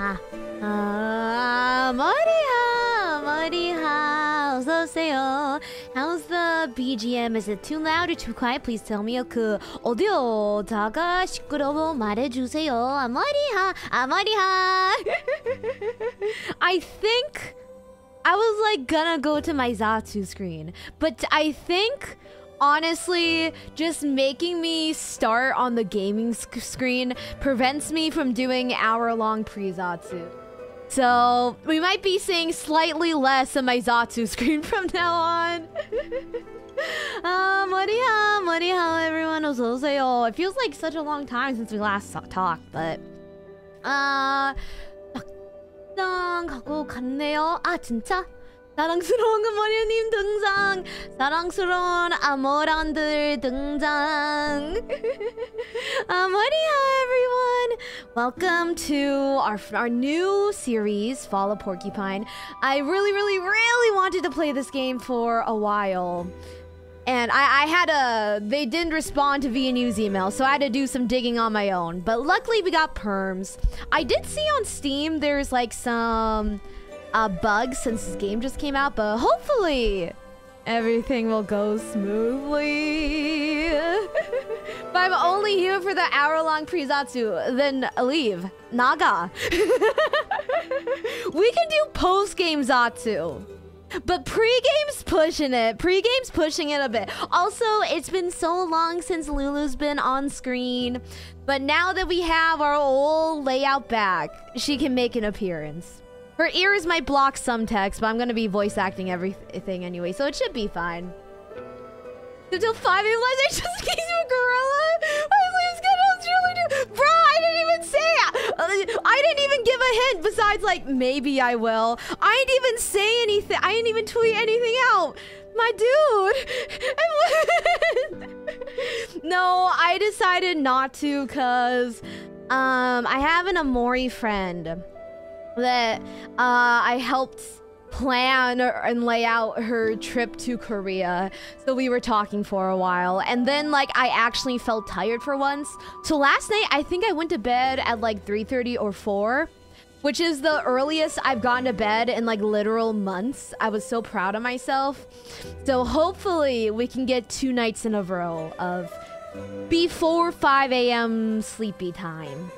아, 아, 머리하, 머리하, 어서오세요. How's the BGM? Is it too loud or too quiet? Please tell me. 그, 어디요다가 시끄러워 말해주세요. 아, 머리하, 아, 머리하. I think I was like gonna go to my Zatsu screen, but I think honestly, just making me start on the gaming sc- screen prevents me from doing hour long pre Zatsu. So we might be seeing slightly less of my Zatsu screen from now on. uh, 머리하, 머리하, everyone, 어서오세요. It feels like such a long time since we last ta- talked, but uh, 막상 가고 갔네요. 아 진짜? 사랑스러운 금머리님 등장. 사랑스러운 아모란들 등장. 아모리야, everyone. Welcome to our our new series, Fall of Porcupine. I really, really, really wanted to play this game for a while. And I, I had a. They didn't respond to VNU's email, so I had to do some digging on my own. But luckily, we got perms. I did see on Steam there's like some uh, bugs since this game just came out, but hopefully everything will go smoothly. I'm only here for the hour long Prizatsu, then leave. Naga. we can do post game Zatsu. But pre-game's pushing it. Pre-game's pushing it a bit. Also, it's been so long since Lulu's been on screen. But now that we have our old layout back, she can make an appearance. Her ears might block some text, but I'm gonna be voice acting everything anyway, so it should be fine. Until 5 a.m. I just gave you a gorilla? My schedule's really do. Bro, I didn't even say. Uh, I didn't even give a hint besides, like, maybe I will. I didn't even say anything. I didn't even tweet anything out. My dude. no, I decided not to because um, I have an Amori friend that uh, I helped plan and lay out her trip to Korea. So we were talking for a while. And then like I actually felt tired for once. So last night I think I went to bed at like 3:30 or 4, which is the earliest I've gone to bed in like literal months. I was so proud of myself. So hopefully we can get two nights in a row of before 5 a.m. sleepy time.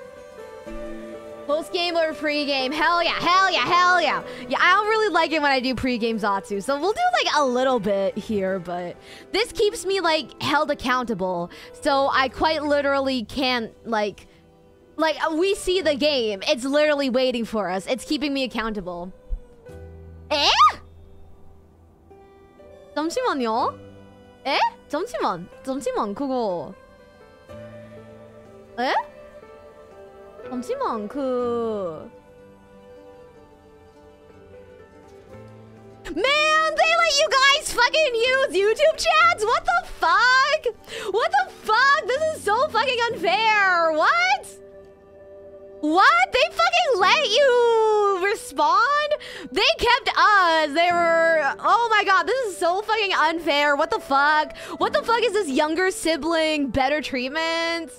Post game or pre game? Hell yeah, hell yeah, hell yeah. Yeah, I don't really like it when I do pre game Zatsu, so we'll do like a little bit here, but this keeps me like held accountable. So I quite literally can't like. Like, we see the game. It's literally waiting for us. It's keeping me accountable. 에? 잠시만요. 에? 잠시만. 잠시만, 그거. 에? 잠시만 그 Man, they let you guys fucking use YouTube chats? What the fuck? What the fuck? This is so fucking unfair. What? What? They fucking let you respond? They kept us. They were. Oh my god, this is so fucking unfair. What the fuck? What the fuck is this younger sibling better treatment?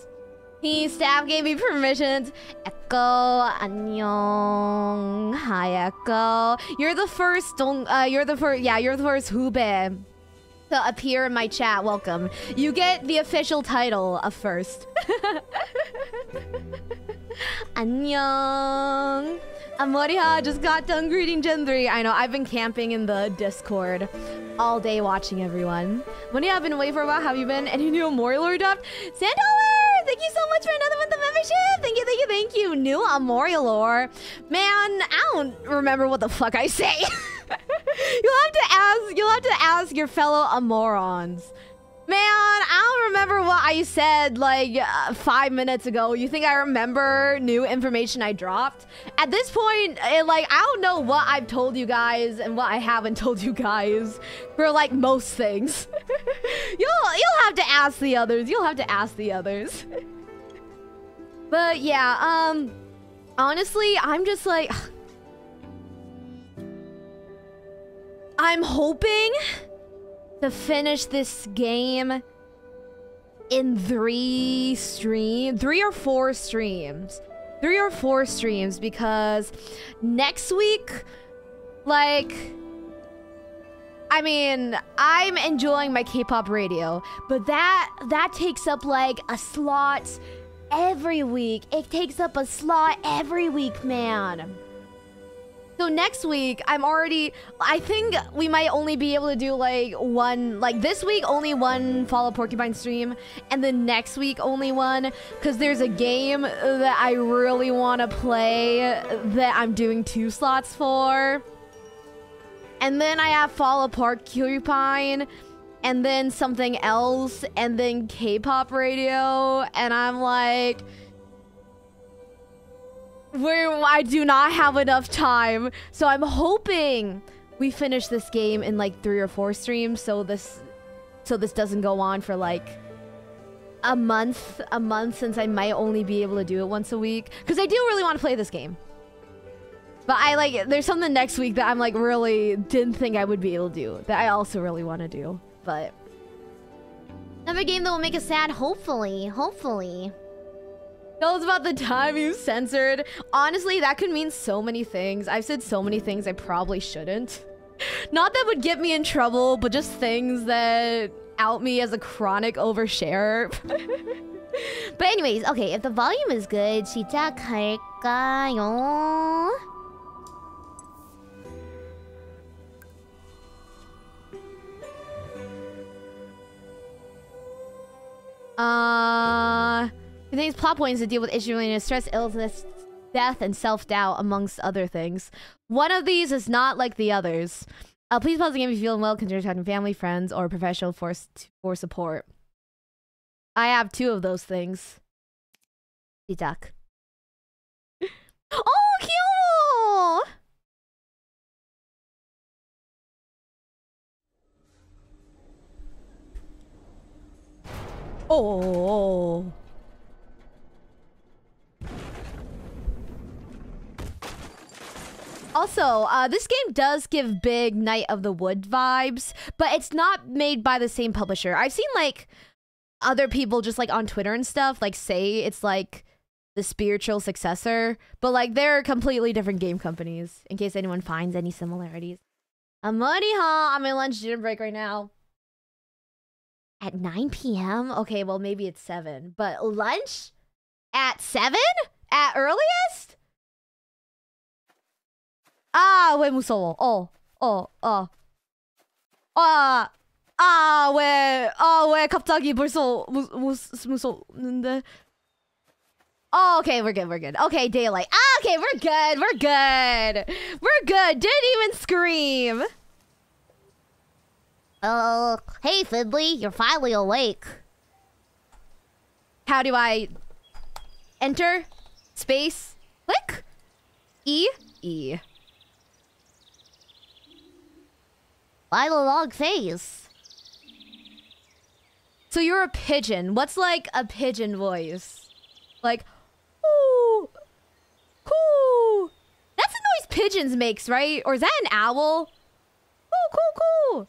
He staff gave me permissions. Echo, 안녕, hi Echo. You're the first. Don't. Uh, you're the first. Yeah, you're the first hubae to appear in my chat. Welcome. You get the official title of first. 안녕. Amoriha just got done greeting Gen 3. I know, I've been camping in the Discord all day watching everyone. Moriha, I've been away for a while. Have you been? Any new Morilord up? Sandalwood! Thank you so much for another month of membership! Thank you, thank you, thank you. New Memorial lore. Man, I don't remember what the fuck I say. you'll have to ask you'll have to ask your fellow Amorons. Man, I don't remember what I said like uh, five minutes ago. You think I remember new information I dropped? At this point, it, like I don't know what I've told you guys and what I haven't told you guys for like most things. you'll you'll have to ask the others. You'll have to ask the others. but yeah, um, honestly, I'm just like, I'm hoping to finish this game in three stream, three or four streams. three or four streams because next week, like, I mean, I'm enjoying my K-pop radio, but that that takes up like a slot every week. It takes up a slot every week, man. So next week, I'm already. I think we might only be able to do like one. Like this week, only one Fall of Porcupine stream, and then next week only one. Because there's a game that I really want to play that I'm doing two slots for. And then I have Fall of Porcupine, and then something else, and then K-pop radio, and I'm like where I do not have enough time. So I'm hoping we finish this game in like three or four streams so this so this doesn't go on for like a month a month since I might only be able to do it once a week because I do really want to play this game. But I like there's something next week that I'm like really didn't think I would be able to do that I also really want to do. But another game that will make us sad hopefully, hopefully. Tell us about the time you censored. Honestly, that could mean so many things. I've said so many things I probably shouldn't. Not that would get me in trouble, but just things that out me as a chronic overshare. but anyways, okay, if the volume is good, 시작할까요? Uh... Contains plot points to deal with issues related to stress, illness, death, and self-doubt, amongst other things. One of these is not like the others. Uh, please pause the game if you're feeling well. Consider talking to family, friends, or professional for, for support. I have two of those things. Duck. oh, cute! Oh. Also, uh, this game does give big Night of the Wood vibes, but it's not made by the same publisher. I've seen like other people just like on Twitter and stuff like say it's like the spiritual successor, but like they're completely different game companies. In case anyone finds any similarities. I'm muddy, huh? I'm lunch dinner break right now. At 9 p.m. Okay, well maybe it's seven, but lunch at seven at earliest. 아왜 무서워 어 어 어 아 아 왜 아 왜 갑자기 벌써 무, 무, 무서는데 Oh, okay, we're good, we're good. Okay, daylight. Ah, okay, we're good, we're good. We're good, didn't even scream. Oh, hey, Finley, you're finally awake. How do I enter? Space? Click? E? E. Why the long face? So you're a pigeon. What's like a pigeon voice? Like, ooh, cool. That's the noise pigeons makes, right? Or is that an owl? Cool, cool, cool.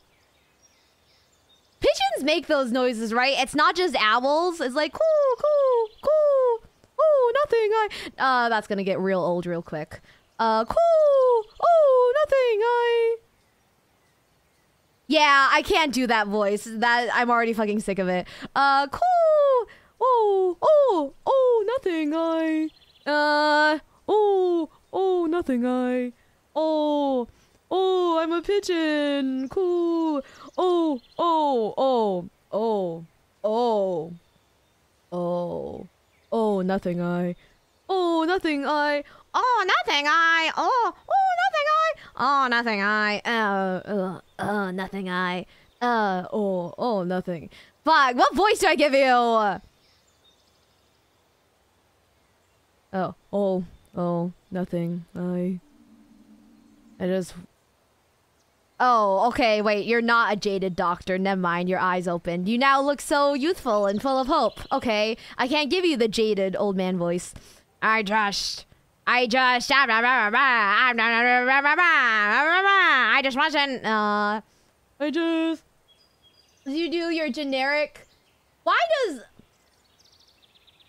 Pigeons make those noises, right? It's not just owls. It's like, cool, cool, cool. Oh, nothing. I. Uh, that's gonna get real old real quick. Uh, cool. Oh, nothing. I. Yeah, I can't do that voice. That I'm already fucking sick of it. Uh, cool. Oh, oh, oh, nothing. I. Uh, oh, oh, nothing. I. Oh, oh, I'm a pigeon. Cool. Oh, oh, oh, oh, oh, oh, oh, nothing. I. Oh, nothing. I. Oh, nothing. I. Oh, oh, nothing. I. Oh, nothing. I. Uh, uh, uh, nothing. I. Uh, oh, oh, nothing. Fuck. What voice do I give you? Oh, oh, oh, nothing. I. I just. Oh, okay, wait, you're not a jaded doctor. Never mind, your eyes opened. You now look so youthful and full of hope. Okay, I can't give you the jaded old man voice. I just I just I just wasn't uh I just you do your generic why does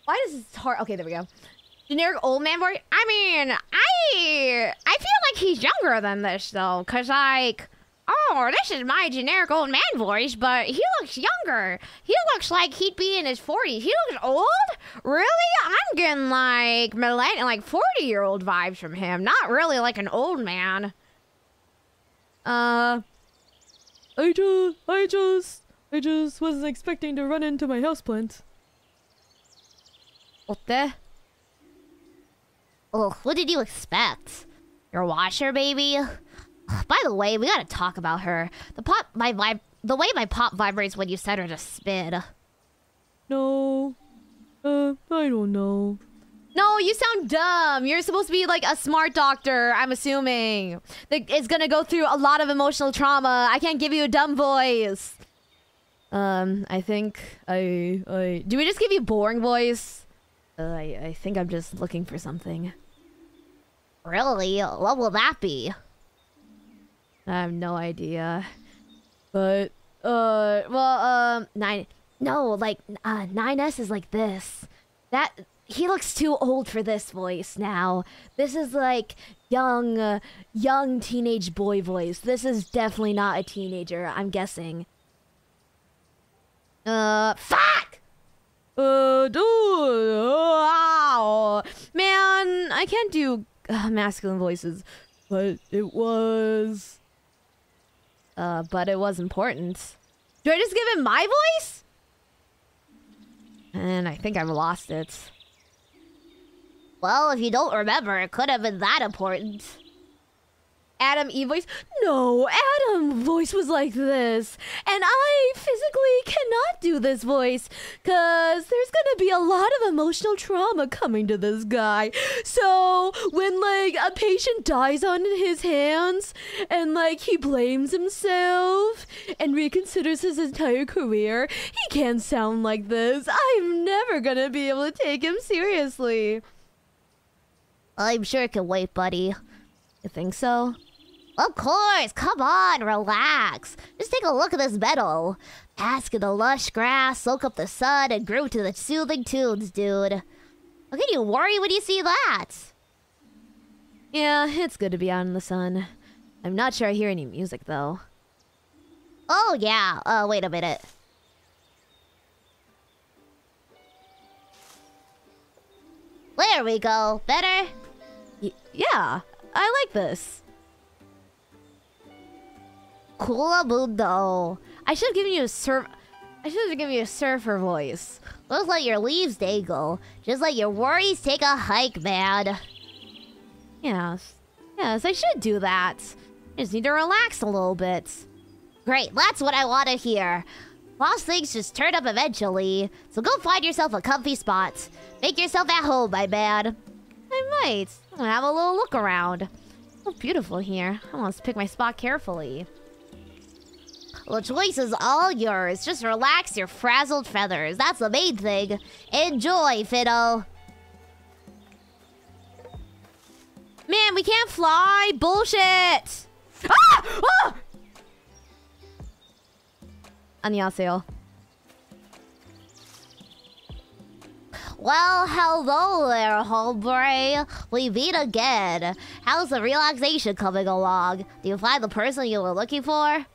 why does this hard okay there we go Generic old man voice. I mean, I I feel like he's younger than this though, cause like, oh, this is my generic old man voice, but he looks younger. He looks like he'd be in his forties. He looks old. Really? I'm getting like millennial, like forty year old vibes from him. Not really like an old man. Uh, I just, I just, I just wasn't expecting to run into my houseplant. What the? Ugh, what did you expect? Your washer, baby? By the way, we gotta talk about her. The pop, my vibe, the way my pop vibrates when you set her to spin. No, uh, I don't know. No, you sound dumb. You're supposed to be like a smart doctor, I'm assuming. That is gonna go through a lot of emotional trauma. I can't give you a dumb voice. Um, I think I I do we just give you boring voice? Uh, I I think I'm just looking for something. Really? What will that be? I have no idea. But uh well um nine no like uh 9S is like this. That he looks too old for this voice now. This is like young uh, young teenage boy voice. This is definitely not a teenager, I'm guessing. Uh fuck. Uh dude. Wow. Man, I can't do uh, masculine voices, but it was uh, but it was important. Do I just give him my voice? And I think I've lost it. Well, if you don't remember, it could have been that important. Adam E voice? No, Adam voice was like this. And I physically cannot do this voice because there's gonna be a lot of emotional trauma coming to this guy. So when like a patient dies on his hands and like he blames himself and reconsiders his entire career, he can't sound like this. I'm never gonna be able to take him seriously. I'm sure it can wait, buddy. You think so? Of course, come on, relax. Just take a look at this meadow. Bask in the lush grass, soak up the sun, and groove to the soothing tunes, dude. How can you worry when you see that? Yeah, it's good to be out in the sun. I'm not sure I hear any music though. Oh, yeah. Uh, wait a minute. There we go. Better? Y- yeah, I like this. Coola mundo. I should have given you a surf. I should have given you a surfer voice. Looks like your leaves dangle. Just like your worries take a hike, man. Yes, yes, I should do that. I just need to relax a little bit. Great, that's what I want to hear. Lost things just turn up eventually, so go find yourself a comfy spot. Make yourself at home, my man. I might. I'm gonna have a little look around. So beautiful here. I want to pick my spot carefully. The choice is all yours. Just relax your frazzled feathers. That's the main thing. Enjoy, Fiddle. Man, we can't fly. Bullshit. Ah! Ah! 안녕하세요. Well, hello there, hombre. We meet again. How's the relaxation coming along? Do you find the person you were looking for?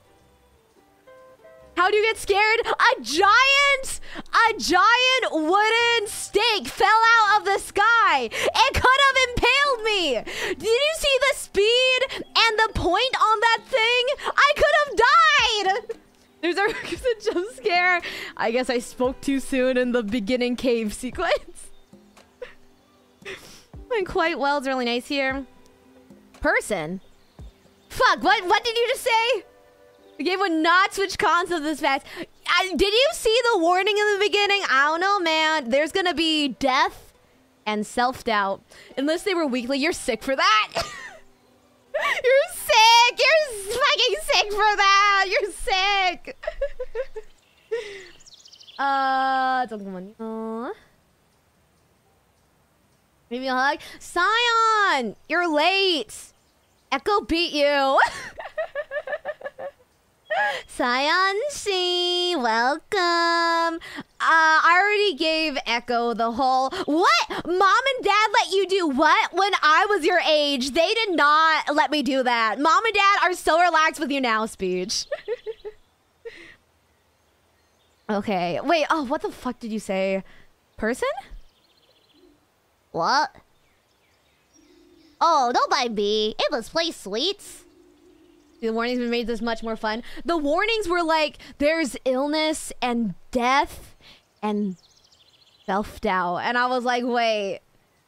How do you get scared? A giant, a giant wooden stake fell out of the sky. It could have impaled me. Did you see the speed and the point on that thing? I could have died. There's a, jump scare. I guess I spoke too soon in the beginning cave sequence. Went quite well. It's really nice here. Person. Fuck, what, what did you just say? The game would not switch consoles this fast. I, did you see the warning in the beginning? I don't know, man. There's gonna be death and self-doubt. Unless they were weekly, you're sick for that. you're sick. You're fucking sick for that. You're sick. uh, 잠깐만요. Maybe a hug. Scion, you're late. Echo beat you. C, welcome. Uh, I already gave Echo the whole what? Mom and dad let you do what when I was your age? They did not let me do that. Mom and dad are so relaxed with you now speech. okay. Wait, oh, what the fuck did you say? Person? What? Oh, don't mind me. It was play sweets. The warnings have made this much more fun. The warnings were like, there's illness and death and self doubt. And I was like, wait,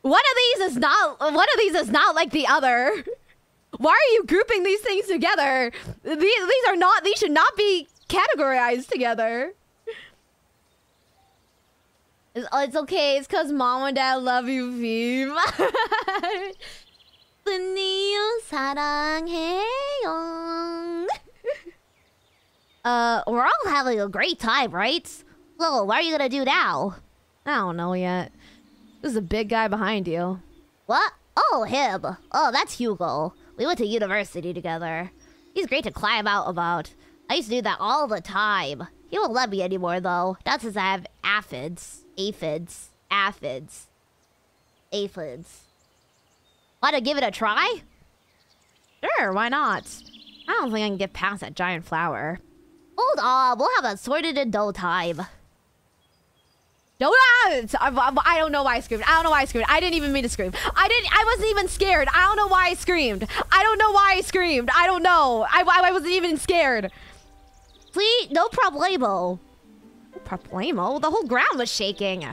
one of these is not one of these is not like the other. Why are you grouping these things together? These these are not these should not be categorized together. It's, it's okay. It's because mom and dad love you, Vive. 분이요 사랑해요. uh, we're all having a great time, right? So, what are you gonna do now? I don't know yet. There's a big guy behind you. What? Oh, him. Oh, that's Hugo. We went to university together. He's great to climb out about. I used to do that all the time. He won't let me anymore, though. That's because I have aphids. Aphids. Aphids. Aphids. Want to give it a try? Sure, why not? I don't think I can get past that giant flower. Hold on, we'll have it sorted in no time. Don't I, I don't know why I screamed. I don't know why I screamed. I didn't even mean to scream. I didn't. I wasn't even scared. I don't know why I screamed. I don't know why I screamed. I don't know. I, I, I wasn't even scared. See, no problemo. No problemo? The whole ground was shaking.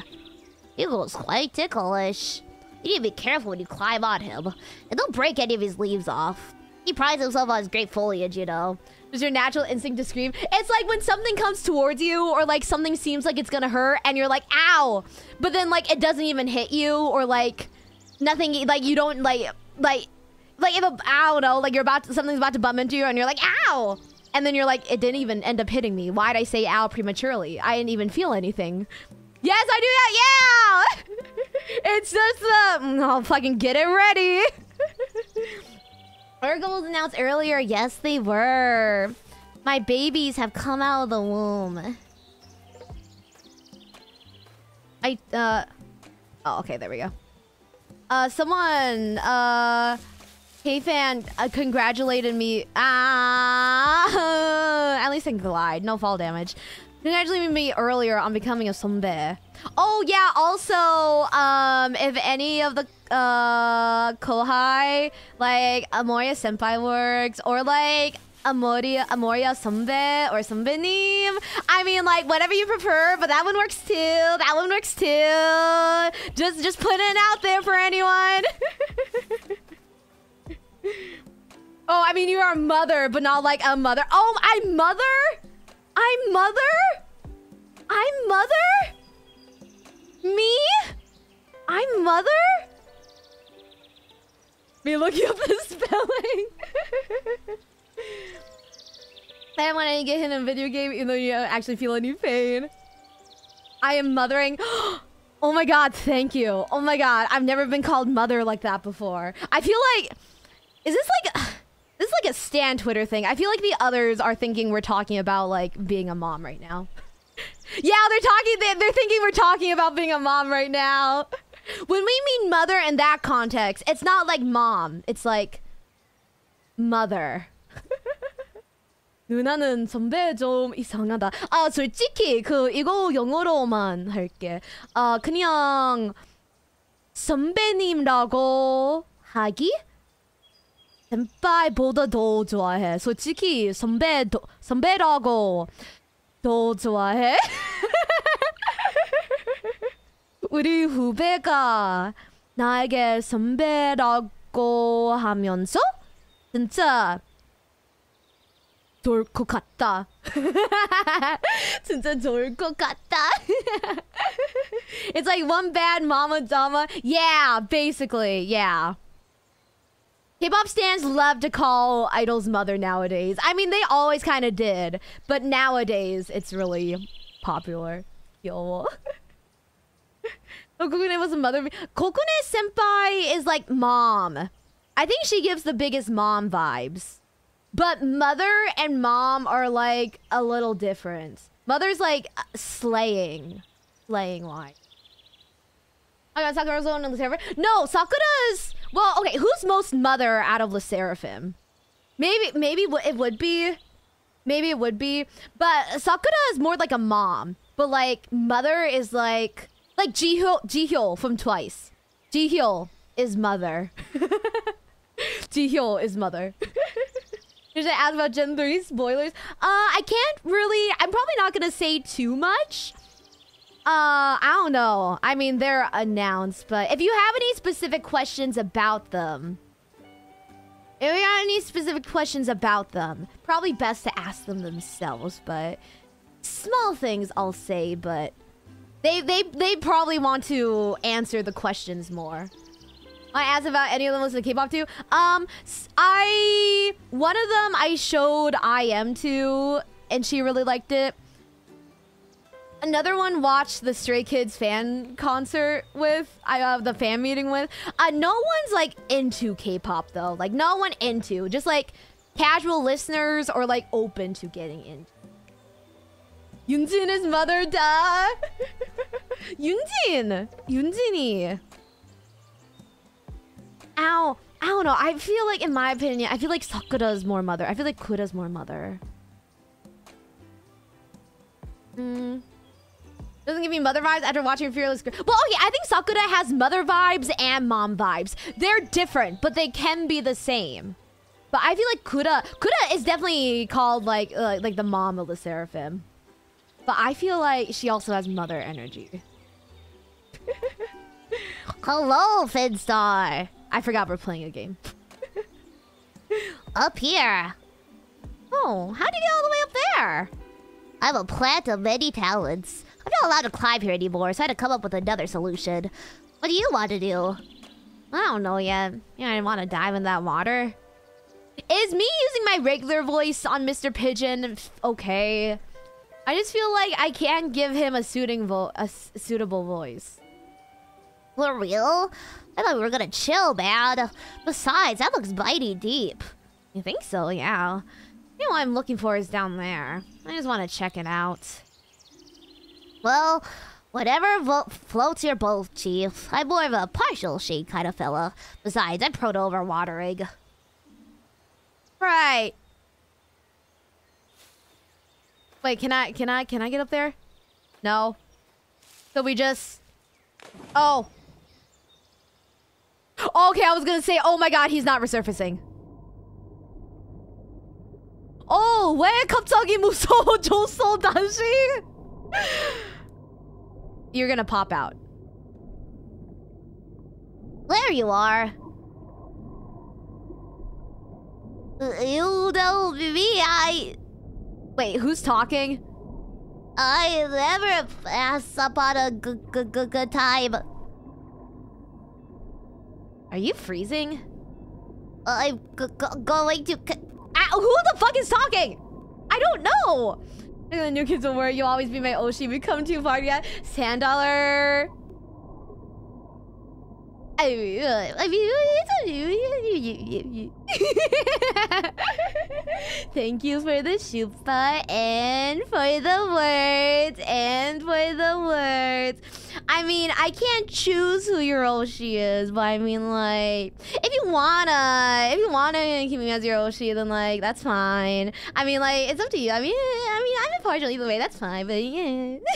It was quite ticklish. You need to be careful when you climb on him. And don't break any of his leaves off. He prides himself on his great foliage, you know. Does your natural instinct to scream? It's like when something comes towards you or like something seems like it's gonna hurt and you're like, ow! But then like it doesn't even hit you or like nothing, like you don't like, like, like if a, I don't know, like you're about to, something's about to bump into you and you're like, ow! And then you're like, it didn't even end up hitting me. Why'd I say ow prematurely? I didn't even feel anything. Yes, I do that. Yeah. it's just the. Uh, I'll fucking get it ready. Was announced earlier. Yes, they were. My babies have come out of the womb. I uh. Oh, okay. There we go. Uh, someone uh. Hey fan, uh, congratulated me. Ah, at least I glide, no fall damage. Congratulated me earlier on becoming a sunbae. Oh yeah, also, um, if any of the uh kohai like Amoria Senpai works or like Amoria Amoria Sunbae or Sunbaenim. I mean like whatever you prefer, but that one works too. That one works too. Just just put it out there for anyone. oh, I mean you are a mother, but not like a mother. Oh, I'm mother? I'm mother? I'm mother? Me? I'm mother? Me looking up the spelling. I don't want to get hit in a video game even though you don't actually feel any pain. I am mothering. Oh my god, thank you. Oh my god, I've never been called mother like that before. I feel like... Is this like... This is like a Stan Twitter thing. I feel like the others are thinking we're talking about like being a mom right now. yeah, they're talking. They're thinking we're talking about being a mom right now. When we mean mother in that context, it's not like mom. It's like mother. 누나는 선배 좀 이상하다. 아 솔직히 그 이거 영어로만 할게. 아 그냥 선배님라고 하기? senpai보다 더 좋아해. 솔직히 선배 더, 선배라고 더 좋아해. 우리 후배가 나에게 선배라고 하면서 진짜 좋을 것 같다. 진짜 좋을 것 같다. it's like one bad mama drama. Yeah, basically, yeah. K-pop stands love to call idols mother nowadays. I mean, they always kind of did, but nowadays it's really popular. Yo. Kokune was a mother. Kokune senpai is like mom. I think she gives the biggest mom vibes. But mother and mom are like a little different. Mother's like slaying. playing line. I got Sakura's own and Seraphim. No, Sakura's. Well, okay. Who's most mother out of the Seraphim? Maybe, maybe it would be. Maybe it would be. But Sakura is more like a mom. But like mother is like like Jihyo Jihyo from Twice. Jihyo is mother. Jihyo is mother. Should I ask about Gen 3 spoilers? Uh, I can't really. I'm probably not gonna say too much. Uh, I don't know. I mean, they're announced, but if you have any specific questions about them, if you have any specific questions about them, probably best to ask them themselves. But small things I'll say, but they they they probably want to answer the questions more. I asked about any of them listen to K-pop too. Um, I one of them I showed I am to, and she really liked it. Another one watched the Stray Kids fan concert with. I have the fan meeting with. Uh, no one's like into K-pop though. Like no one into. Just like casual listeners or like open to getting in. Yunjin is mother died. Yunjin. Yunjin이. Ow. I don't know. I feel like, in my opinion, I feel like Sakura's more mother. I feel like Kura's more mother. Hmm. Doesn't give me mother vibes after watching Fearless. Well, okay, I think Sakura has mother vibes and mom vibes. They're different, but they can be the same. But I feel like Kura, Kura is definitely called like uh, like the mom of the Seraphim. But I feel like she also has mother energy. Hello, Finstar. I forgot we're playing a game. Up here. Oh, how'd you get all the way up there? I have a plant of many talents. I'm not allowed to climb here anymore, so I had to come up with another solution. What do you want to do? I don't know yet. Yeah, I didn't want to dive in that water. Is me using my regular voice on Mr. Pigeon okay? I just feel like I can't give him a suiting vo- a suitable voice. For real? I thought we were gonna chill, man. Besides, that looks mighty deep. You think so? Yeah. You know what I'm looking for is down there. I just want to check it out. Well, whatever vo- floats your boat, Chief. I'm more of a partial shade kind of fella. Besides, I'm prone to overwatering. Right. Wait, can I can I can I get up there? No. So we just Oh. Okay, I was gonna say, oh my god, he's not resurfacing. 어, 왜 갑자기 무서워졌어, 다시? You're gonna pop out. There you are. You know me, I... Wait, who's talking? I never pass up on a good, good, good, good time. Are you freezing? I'm going to... Ah, who the fuck is talking? I don't know. The new kids will wear. You'll always be my Oshi. We come too far yet. Sand dollar. I mean, uh, I mean, Thank you for the shupa and for the words and for the words. I mean, I can't choose who your Oshi is, but I mean, like, if you wanna, if you wanna keep me as your Oshi, then like that's fine. I mean, like, it's up to you. I mean, I mean, I'm impartial either way. That's fine, but yeah.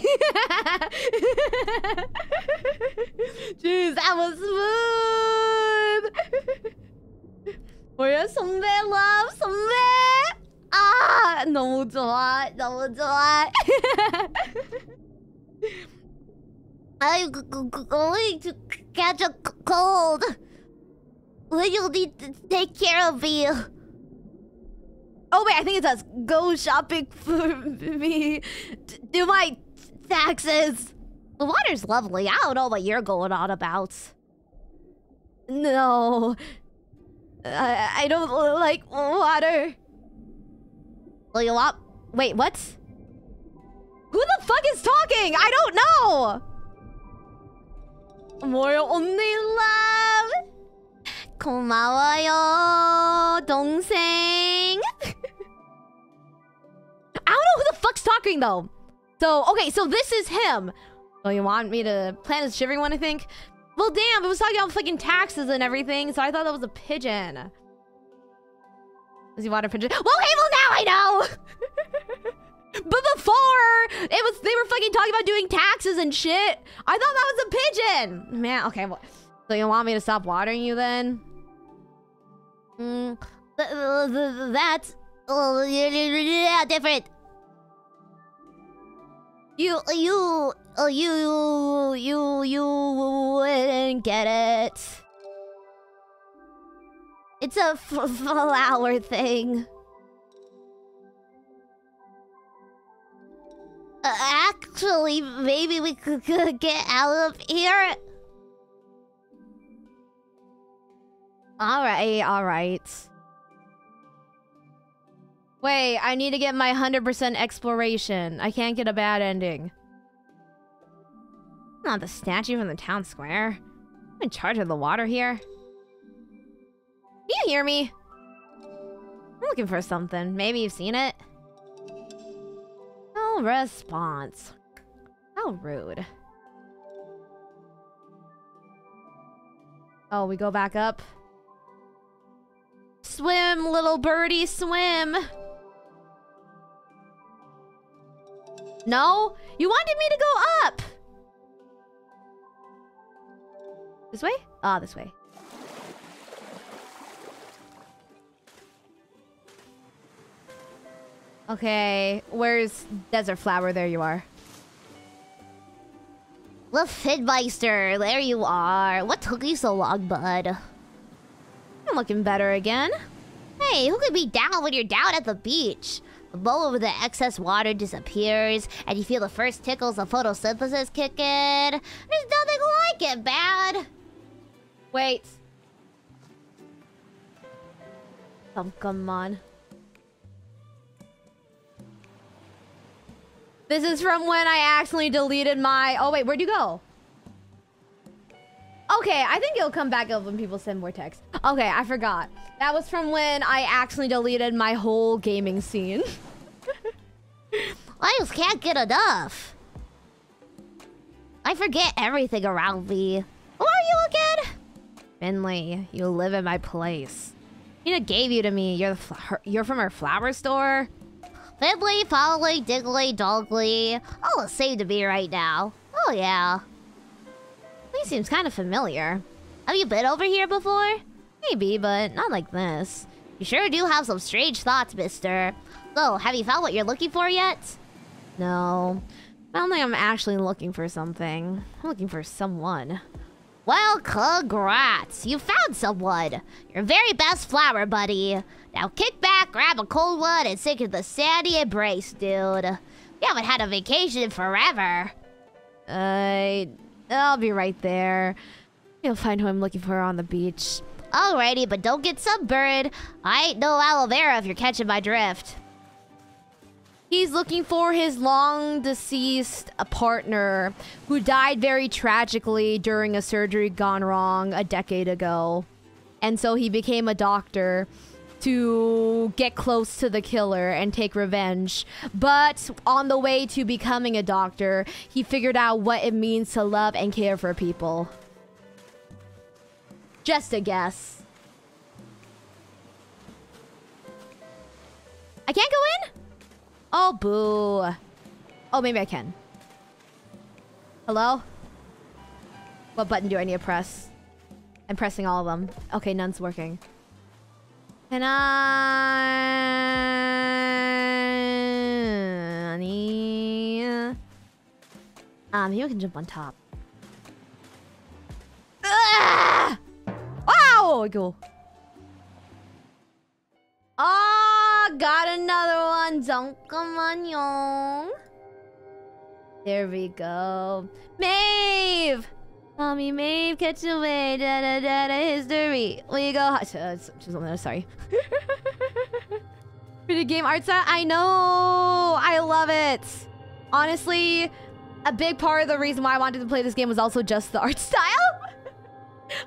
Jeez, that was smooth. 뭐야, 선배 love, 선배. 아, 너무 좋아, 너무 좋아. I'm g- g- g- going to c- catch a c- cold. Will you need to take care of me? Oh wait, I think it says go shopping for me. D- do my taxes. The water's lovely. I don't know what you're going on about. No, I don't like water. Wait, what? Who the fuck is talking? I don't know! More only love! Konmawa yo! I don't know who the fuck's talking though. So, okay, so this is him. Oh, you want me to plan his shivering one, I think? Well, damn, it was talking about fucking taxes and everything, so I thought that was a pigeon. Does he water pigeon? Well, well, now I know! but before, it was they were fucking talking about doing taxes and shit. I thought that was a pigeon! Man, okay, well, so you want me to stop watering you then? Mm, th- th- th- that's oh, different. You, you, oh, you, you, you wouldn't get it. It's a f- flower thing. Uh, actually, maybe we could, could get out of here. Alright, alright. Wait, I need to get my 100% exploration. I can't get a bad ending. Not the statue from the town square. I'm in charge of the water here. Do you hear me? I'm looking for something. Maybe you've seen it? No response. How rude. Oh, we go back up? Swim, little birdie, swim! No? You wanted me to go up! This way? Ah, this way. Okay, where's Desert Flower? There you are. The Fidmeister, there you are. What took you so long, bud? I'm looking better again. Hey, who could be down when you're down at the beach? The bowl moment the excess water disappears and you feel the first tickles of photosynthesis kick in. There's nothing like it, bad. Wait. Oh, come on. This is from when I accidentally deleted my... Oh, wait, where'd you go? Okay, I think it'll come back up when people send more text. Okay, I forgot. That was from when I accidentally deleted my whole gaming scene. I just can't get enough. I forget everything around me. Who are you again? Finley, you live in my place. Nina gave you to me. You're the you're from her flower store. Fiddly, followly, diggly, dogly. All the same to me right now. Oh, yeah. He seems kind of familiar. Have you been over here before? Maybe, but not like this. You sure do have some strange thoughts, mister. So, have you found what you're looking for yet? No. I don't think I'm actually looking for something. I'm looking for someone. Well, congrats! You found someone! Your very best flower, buddy. Now kick back, grab a cold one, and sink into the sandy embrace, dude. We haven't had a vacation in forever. I... I'll be right there. You'll find who I'm looking for on the beach. Alrighty, but don't get sunburned. I ain't no aloe vera if you're catching my drift. He's looking for his long deceased partner who died very tragically during a surgery gone wrong a decade ago. And so he became a doctor to get close to the killer and take revenge. But on the way to becoming a doctor, he figured out what it means to love and care for people. Just a guess. I can't go in? Oh, boo. Oh, maybe I can. Hello? What button do I need to press? I'm pressing all of them. Okay, none's working. Can I... Um, maybe I can jump on top. Ah! Wow! Cool. Oh, got another one. Don't come on, young. There we go. Maeve! Mommy Maeve, catch away. Da da da da history. We go. Uh, sorry. Pretty game art style. I know. I love it. Honestly, a big part of the reason why I wanted to play this game was also just the art style.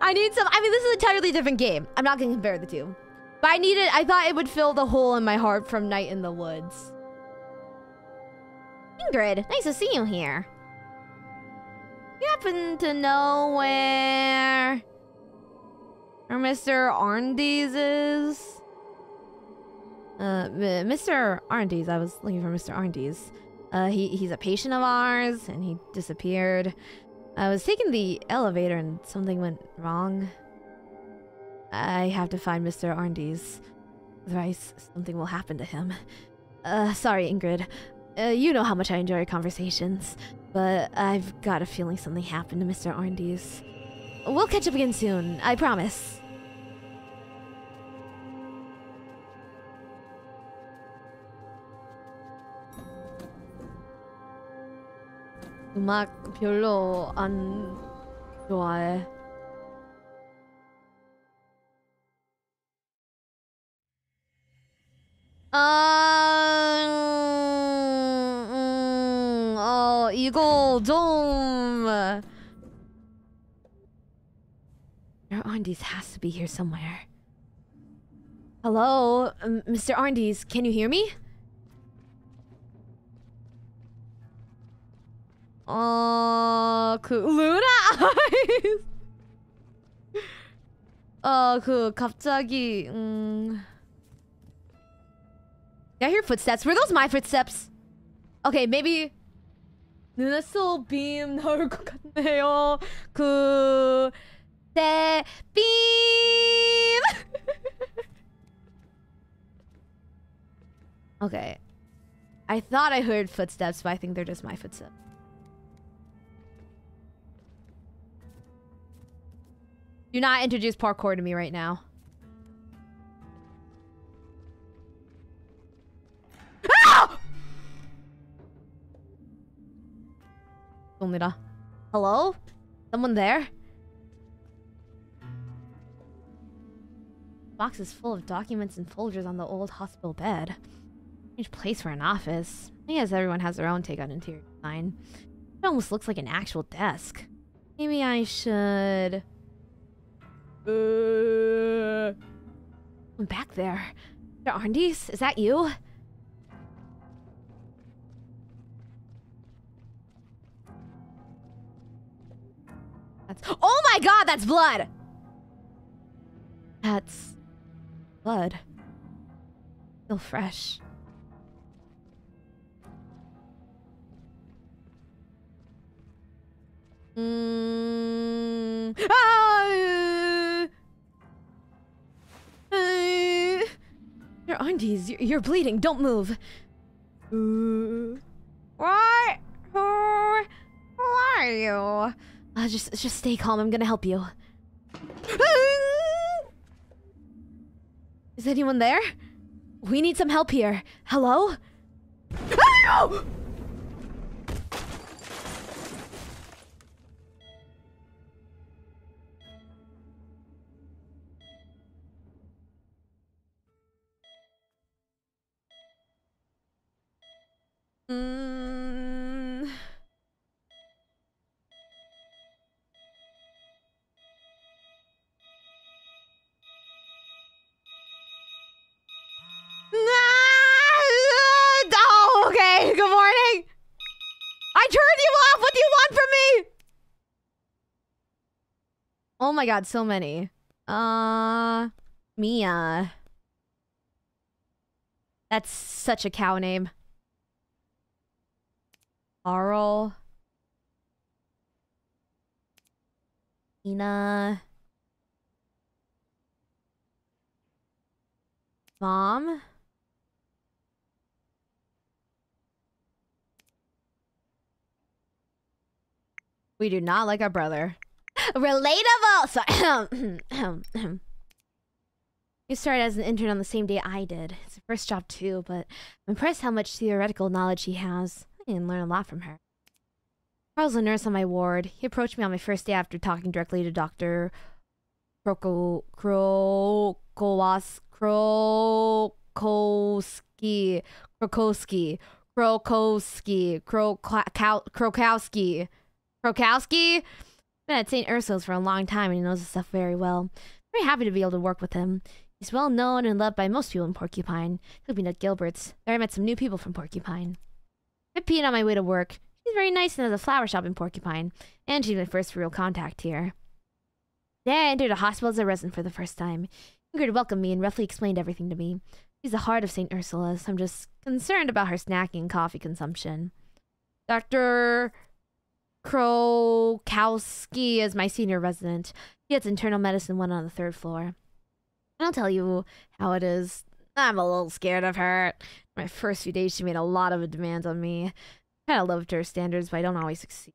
I need some. I mean, this is a entirely different game. I'm not going to compare the two. But I needed, I thought it would fill the hole in my heart from Night in the Woods. Ingrid, nice to see you here. You happen to know where... Where Mr. Arndis is? Uh, Mr. Arndis, I was looking for Mr. Arndis. Uh, he, he's a patient of ours, and he disappeared. I was taking the elevator and something went wrong. I have to find Mr. Arndis. Otherwise, something will happen to him. Uh, sorry, Ingrid. Uh, you know how much I enjoy our conversations, but I've got a feeling something happened to Mr. Arndis. We'll catch up again soon, I promise. 음악 별로 안 좋아해. 음, 어, 이거 좀. Your Arndis has to be here somewhere. Hello, um, Mr. Arndis, can you hear me? 어, 그 루나 아이스. 어, 그 갑자기 음. Did I hear footsteps? Were those my footsteps? Okay, maybe 눈에서 빔 나올 것 같네요. 그... 네, 빔! okay. I thought I heard footsteps, but I think they're just my footsteps. Do not introduce parkour to me right now. 옵니다. Hello? Someone there? Box is full of documents and folders on the old hospital bed. Strange place for an office. I guess everyone has their own take on interior design. It almost looks like an actual desk. Maybe I should... Uh... I'm back there. Mr. Arndis, is that you? That's oh my god, that's blood. That's blood. Still fresh. Mm. Ah! Uh, your aunties, you're, bleeding. Don't move. Uh, what? Who? Who are you? Uh, just, just stay calm. I'm gonna help you. Is anyone there? We need some help here. Hello? My god, so many. Uh, Mia. That's such a cow name. Arl. Ina. Mom. We do not like our brother. Relatable! Sorry. you started as an intern on the same day I did. It's the first job too, but I'm impressed how much theoretical knowledge he has. I can learn a lot from her. Carl's a nurse on my ward. He approached me on my first day after talking directly to Dr. Kroko... Krokowas... Krokowski... Krokowski... Krokowski... Krokowski... Krokowski? Been at St. Ursula's for a long time and he knows his stuff very well. Very happy to be able to work with him. He's well known and loved by most people in Porcupine, including at Gilbert's. There I met some new people from Porcupine. I peed on my way to work. She's very nice and has a flower shop in Porcupine, and she's my first real contact here. Then I entered a hospital as a resident for the first time. Ingrid welcomed me and roughly explained everything to me. She's the heart of St. Ursula's. I'm just concerned about her snacking and coffee consumption. Dr. Krokowski is my senior resident. He has internal medicine one on the third floor. I'll tell you how it is. I'm a little scared of her. My first few days, she made a lot of a demands on me. I kind of loved her standards, but I don't always succeed.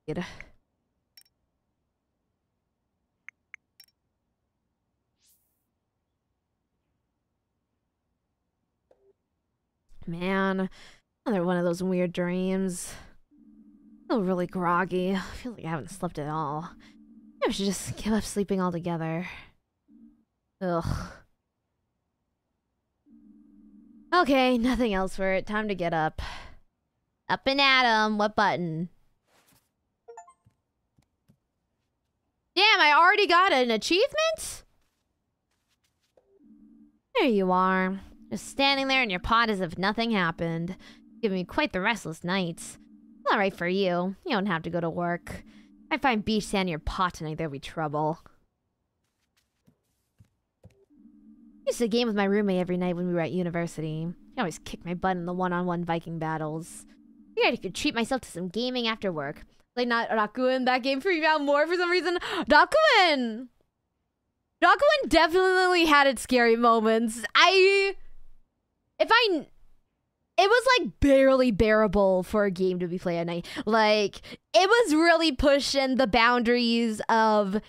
Man, another one of those weird dreams. Feel really groggy. I feel like I haven't slept at all. Maybe I should just give up sleeping altogether. Ugh. Okay, nothing else for it. Time to get up. Up and at 'em. What button? Damn, I already got an achievement? There you are. Just standing there in your pot as if nothing happened. Giving me quite the restless nights. Alright for you. You don't have to go to work. I find beach sand in your pot tonight, there'll be trouble. Used to game with my roommate every night when we were at university. He always kicked my butt in the one-on-one Viking battles. Figured I could treat myself to some gaming after work. Like not Rakuen, that game freaked me out more for some reason. Rakuen! Rakuen definitely had its scary moments. I... If I... It was like barely bearable for a game to be played at night. Like, it was really pushing the boundaries of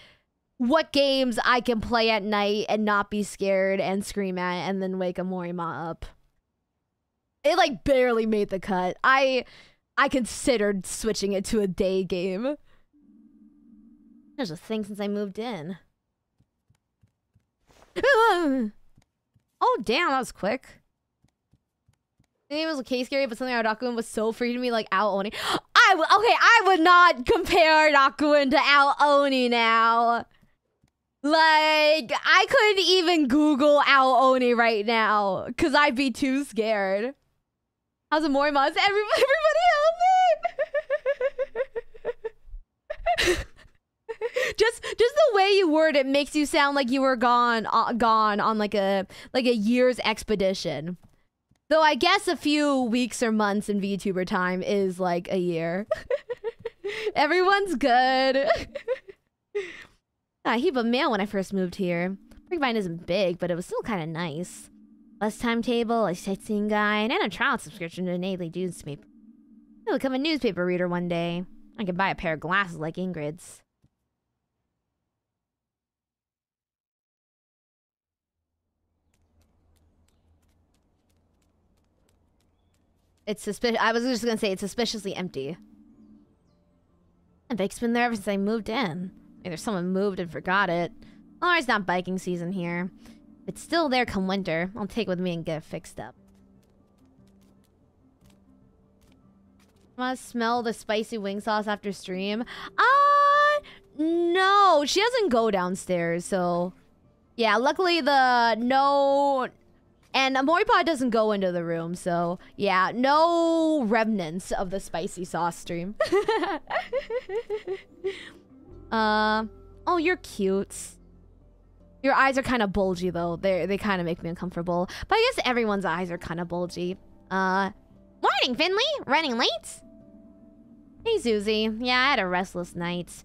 what games I can play at night and not be scared and scream at and then wake a Morima up. It like barely made the cut. I I considered switching it to a day game. There's a thing since I moved in. oh damn, that was quick. Name was okay scary, but something about Rakuen was so to me, like Ao Oni. I w- okay, I would not compare Rakuen to Ao Oni now. Like, I couldn't even Google Ao Oni right now, because I'd be too scared. How's it more months? Everybody, everybody help me! just just the way you word it makes you sound like you were gone uh, gone on like a like a year's expedition. Though I guess a few weeks or months in VTuber time is like a year. Everyone's good. I heap of mail when I first moved here. Brickvine isn't big, but it was still kind of nice. Bus timetable, a sightseeing guide, and a trial subscription to a nightly newspaper. I'll become a newspaper reader one day. I could buy a pair of glasses like Ingrid's. It's suspicious. I was just gonna say it's suspiciously empty. And Bake's been there ever since I moved in. Either someone moved and forgot it, or it's not biking season here. It's still there come winter. I'll take it with me and get it fixed up. Wanna smell the spicy wing sauce after stream? Uh, no. She doesn't go downstairs, so... Yeah, luckily the no and Moripod doesn't go into the room, so yeah, no remnants of the spicy sauce stream. uh, oh, you're cute. Your eyes are kind of bulgy though. They they kind of make me uncomfortable. But I guess everyone's eyes are kind of bulgy. Uh, morning, Finley. Running late. Hey, Susie. Yeah, I had a restless night.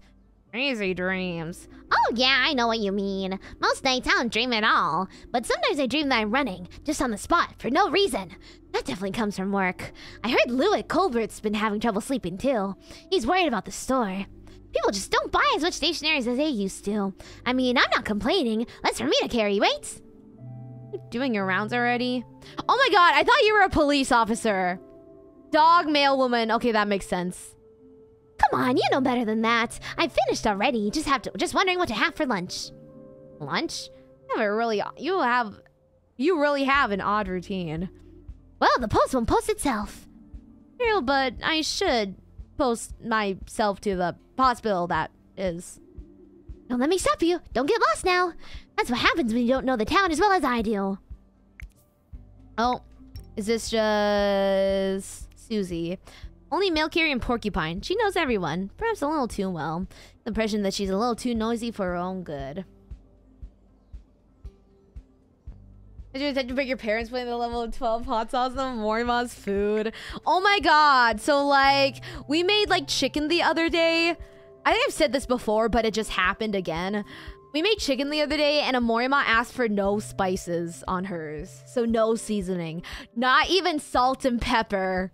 Crazy dreams. Oh, yeah, I know what you mean. Most nights I don't dream at all. But sometimes I dream that I'm running, just on the spot, for no reason. That definitely comes from work. I heard Lou at Colbert's been having trouble sleeping too. He's worried about the store. People just don't buy as much stationery as they used to. I mean, I'm not complaining. That's for me to carry, right? Doing your rounds already? Oh my god, I thought you were a police officer. Dog, male, woman. Okay, that makes sense. Come on, you know better than that. I've finished already. Just have to just wondering what to have for lunch. Lunch? You have a really you have you really have an odd routine. Well, the post won't post itself. True, but I should post myself to the hospital that is. Don't let me stop you. Don't get lost now. That's what happens when you don't know the town as well as I do. Oh, is this just Susie? Only mail carrying porcupine. She knows everyone, perhaps a little too well. The impression that she's a little too noisy for her own good. Did you, bring your parents playing the level of 12 hot sauce on Morima's food? Oh my god. So, like, we made, like, chicken the other day. I think I've said this before, but it just happened again. We made chicken the other day, and Amorima asked for no spices on hers. So, no seasoning. Not even salt and pepper.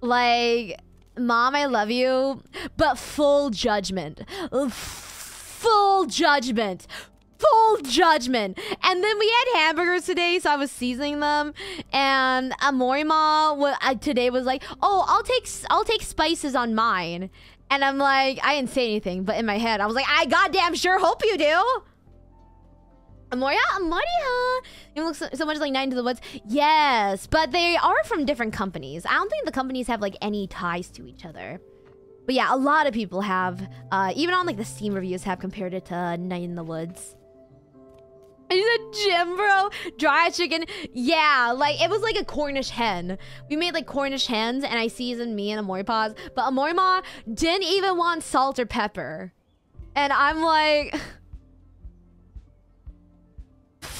Like, Mom, I love you, but full judgment. Full judgment full judgment. And then we had hamburgers today, so I was seasoning them. And Amorima uh, today was like, "Oh, I'll take I'll take spices on mine." And I'm like, I didn't say anything, but in my head, I was like, I goddamn sure hope you do. Amoria, Amoria. It looks so much like Night to the Woods. Yes, but they are from different companies. I don't think the companies have like any ties to each other. But yeah, a lot of people have, uh, even on like the Steam reviews, have compared it to Night in the Woods. He said, Jim, bro, dry chicken. Yeah, like it was like a Cornish hen. We made like Cornish hens, and I seasoned me and Amorima. But Amorima didn't even want salt or pepper, and I'm like.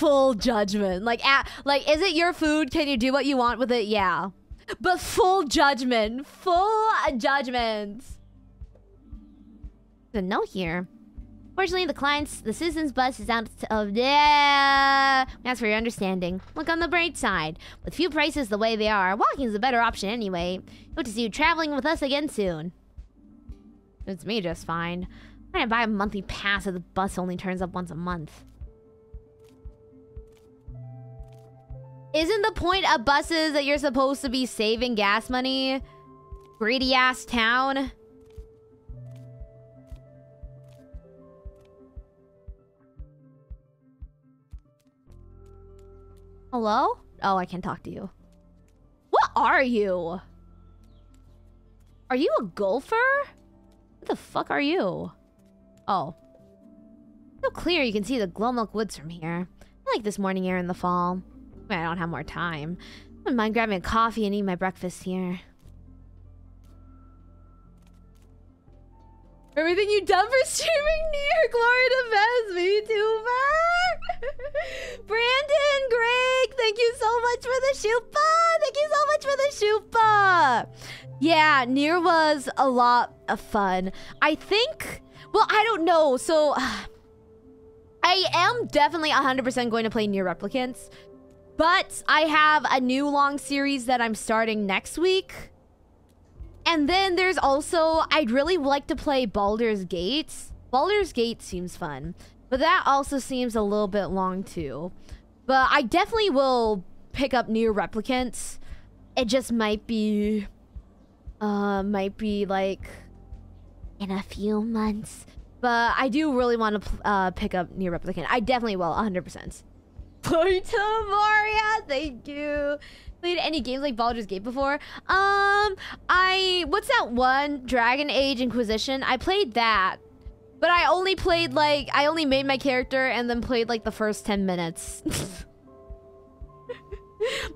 Full judgment. Like, at, like, is it your food? Can you do what you want with it? Yeah. But full judgment. Full judgment. The note here. Fortunately, the client's, the citizen's bus is out of... Yeah. That's for your understanding. Look on the bright side. With few prices the way they are, walking is a better option anyway. Hope to see you traveling with us again soon. It's me just fine. Gonna buy a monthly pass if the bus only turns up once a month. Isn't the point of buses that you're supposed to be saving gas money? Greedy ass town. Hello? Oh, I can't talk to you. What are you? Are you a golfer? What the fuck are you? Oh. So clear you can see the Glowmilk Woods from here. I like this morning air in the fall. I don't have more time. I wouldn't mind grabbing a coffee and eating my breakfast here. Everything you done for streaming near Glory to Best VTuber! Brandon, Greg, thank you so much for the Shupa! Thank you so much for the Shupa! Yeah, Nier was a lot of fun. I think... Well, I don't know. So... I am definitely 100% going to play Nier Replicants. But I have a new long series that I'm starting next week. And then there's also, I'd really like to play Baldur's Gate. Baldur's Gate seems fun. But that also seems a little bit long too. But I definitely will pick up Nier Replicants. It just might be... Uh, might be like... In a few months. But I do really want to uh, pick up Nier Replicant. I definitely will, 100%. Porto Maria, thank you. Played any games like Baldur's Gate before? Um, I what's that one Dragon Age Inquisition? I played that, but I only played like I only made my character and then played like the first ten minutes. but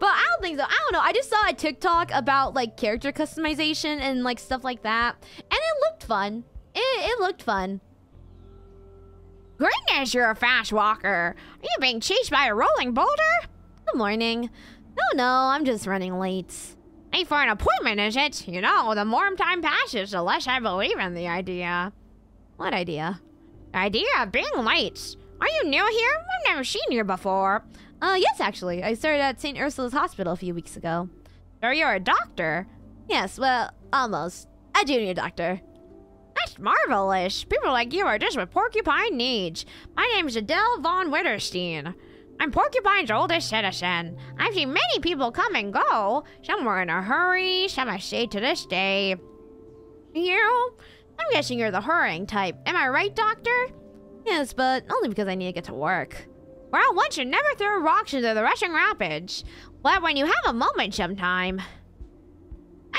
I don't think so. I don't know. I just saw a TikTok about like character customization and like stuff like that, and it looked fun. It, it looked fun. Goodness, you're a fast walker. Are you being chased by a rolling boulder? Good morning. No, no, I'm just running late. Ain't for an appointment, is it? You know, the more time passes, the less I believe in the idea. What idea? The idea of being late. Are you new here? I've never seen you before. Uh, yes, actually. I started at St. Ursula's Hospital a few weeks ago. So you're a doctor? Yes, well, almost. A junior doctor. That's marvelous. People like you are just what Porcupine needs. My name's Adele von Witterstein. I'm Porcupine's oldest citizen. I've seen many people come and go. Some were in a hurry, some have stayed to this day. You? I'm guessing you're the hurrying type. Am I right, Doctor? Yes, but only because I need to get to work. Well, one should never throw rocks into the rushing rapids. But when you have a moment sometime...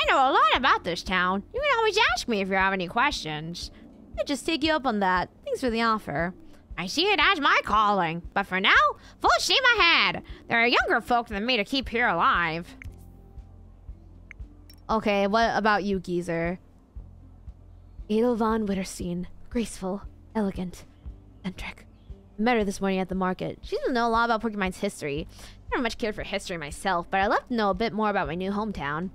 I know a lot about this town. You can always ask me if you have any questions. I'd just take you up on that. Thanks for the offer. I see it as my calling. But for now, full steam ahead. There are younger folk than me to keep here alive. Okay, what about you, geezer? Adel von Witterstein. Graceful, elegant, eccentric. I met her this morning at the market. She doesn't know a lot about Pokemon's history. I never much cared for history myself, but I'd love to know a bit more about my new hometown.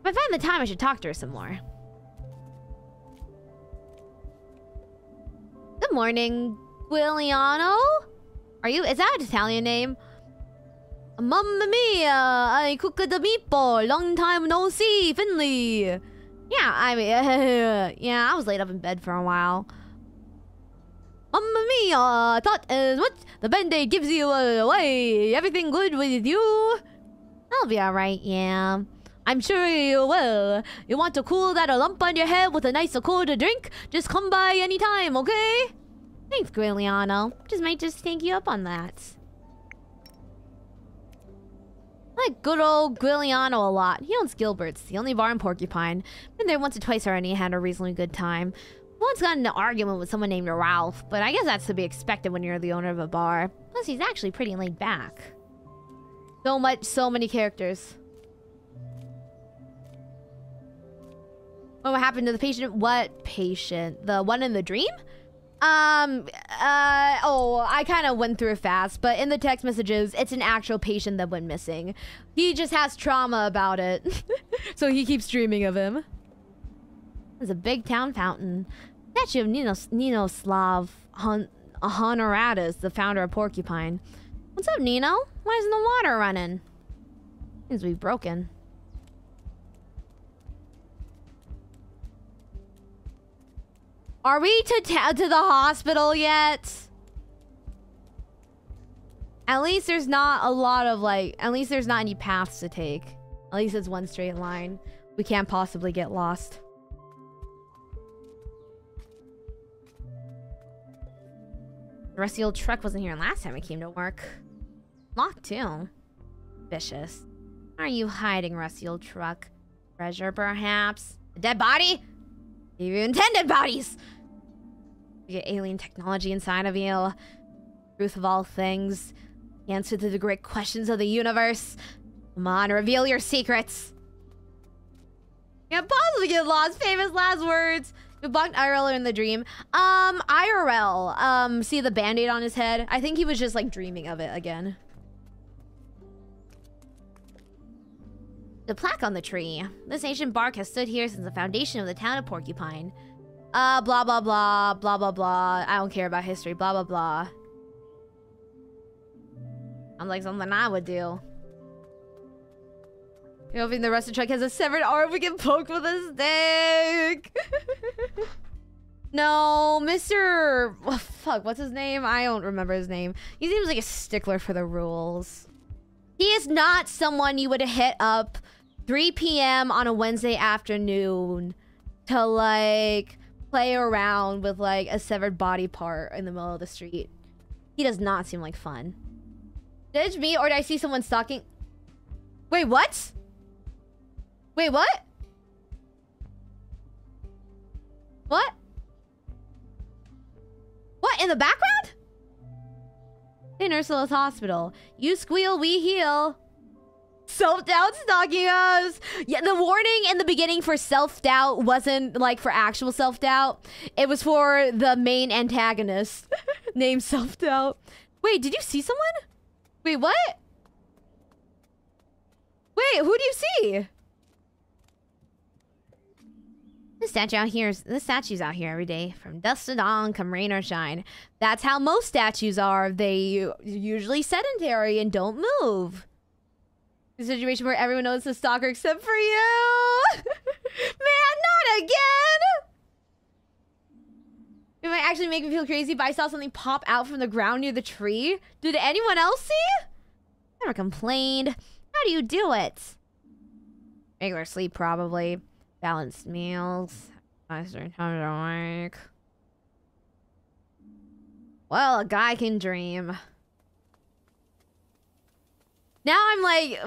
If I find the time, I should talk to her some more. Good morning, Giuliano? Are you, is that an Italian name? Mamma mia, I cooked the meatball. Long time no see, Finley. Yeah, I mean, yeah, I was laid up in bed for a while. Mamma mia, thought is what? The band-aid gives you uh, away. Everything good with you? I'll be alright, yeah. I'm sure you will. You want to cool that lump on your head with a nice cold drink? Just come by anytime, okay? Thanks, Giuliano. Just might just take you up on that. I like good old Giuliano a lot. He owns Gilbert's, the only bar in Porcupine. Been there once or twice already and had a reasonably good time. Once got in an argument with someone named Ralph, but I guess that's to be expected when you're the owner of a bar. Plus, he's actually pretty laid back. So much, so many characters. What happened to the patient? What patient? The one in the dream? Um, uh, oh, I kind of went through it fast, but in the text messages, it's an actual patient that went missing. He just has trauma about it. so he keeps dreaming of him. There's a big town fountain. Statue of Nino, Ninoslav Hon Honoratus, the founder of Porcupine. What's up, Nino? Why isn't the water running? Seems be broken. Are we to to the hospital yet? At least there's not a lot of like, at least there's not any paths to take. At least it's one straight line. We can't possibly get lost. The rusty old truck wasn't here last time I came to work. Locked too. Vicious. Are you hiding, rusty old truck? Treasure, perhaps? A dead body? You intended bodies! You get alien technology inside of you. Truth of all things. answer to the great questions of the universe. Come on, reveal your secrets. Can't possibly get lost. Famous last words. You bunked IRL in the dream. Um, IRL. Um, see the band-aid on his head? I think he was just like dreaming of it again. The plaque on the tree. This ancient bark has stood here since the foundation of the town of Porcupine. Uh, blah, blah, blah, blah, blah, blah. I don't care about history, blah, blah, blah. I'm like something I would do. You hoping the rest rusted truck has a severed arm we can poke with a stick. no, Mr. Oh, fuck, what's his name? I don't remember his name. He seems like a stickler for the rules. He is not someone you would hit up 3 p.m. on a Wednesday afternoon to like play around with like a severed body part in the middle of the street. He does not seem like fun. Did it me or did I see someone stalking? Wait, what? Wait, what? What? What, in the background? In Ursula's hospital. You squeal, we heal. Self-doubt stalking us. Yeah, the warning in the beginning for self-doubt wasn't like for actual self-doubt. It was for the main antagonist named self-doubt. Wait, did you see someone? Wait, what? Wait, who do you see? The statue out here is the statues out here every day, from dusk to dawn, come rain or shine. That's how most statues are. They usually sedentary and don't move. A situation where everyone knows the stalker except for you. Man, not again. It might actually make me feel crazy, but I saw something pop out from the ground near the tree. Did anyone else see? Never complained. How do you do it? Regular sleep, probably. Balanced meals. Faster time to wake. Well, a guy can dream. Now I'm like,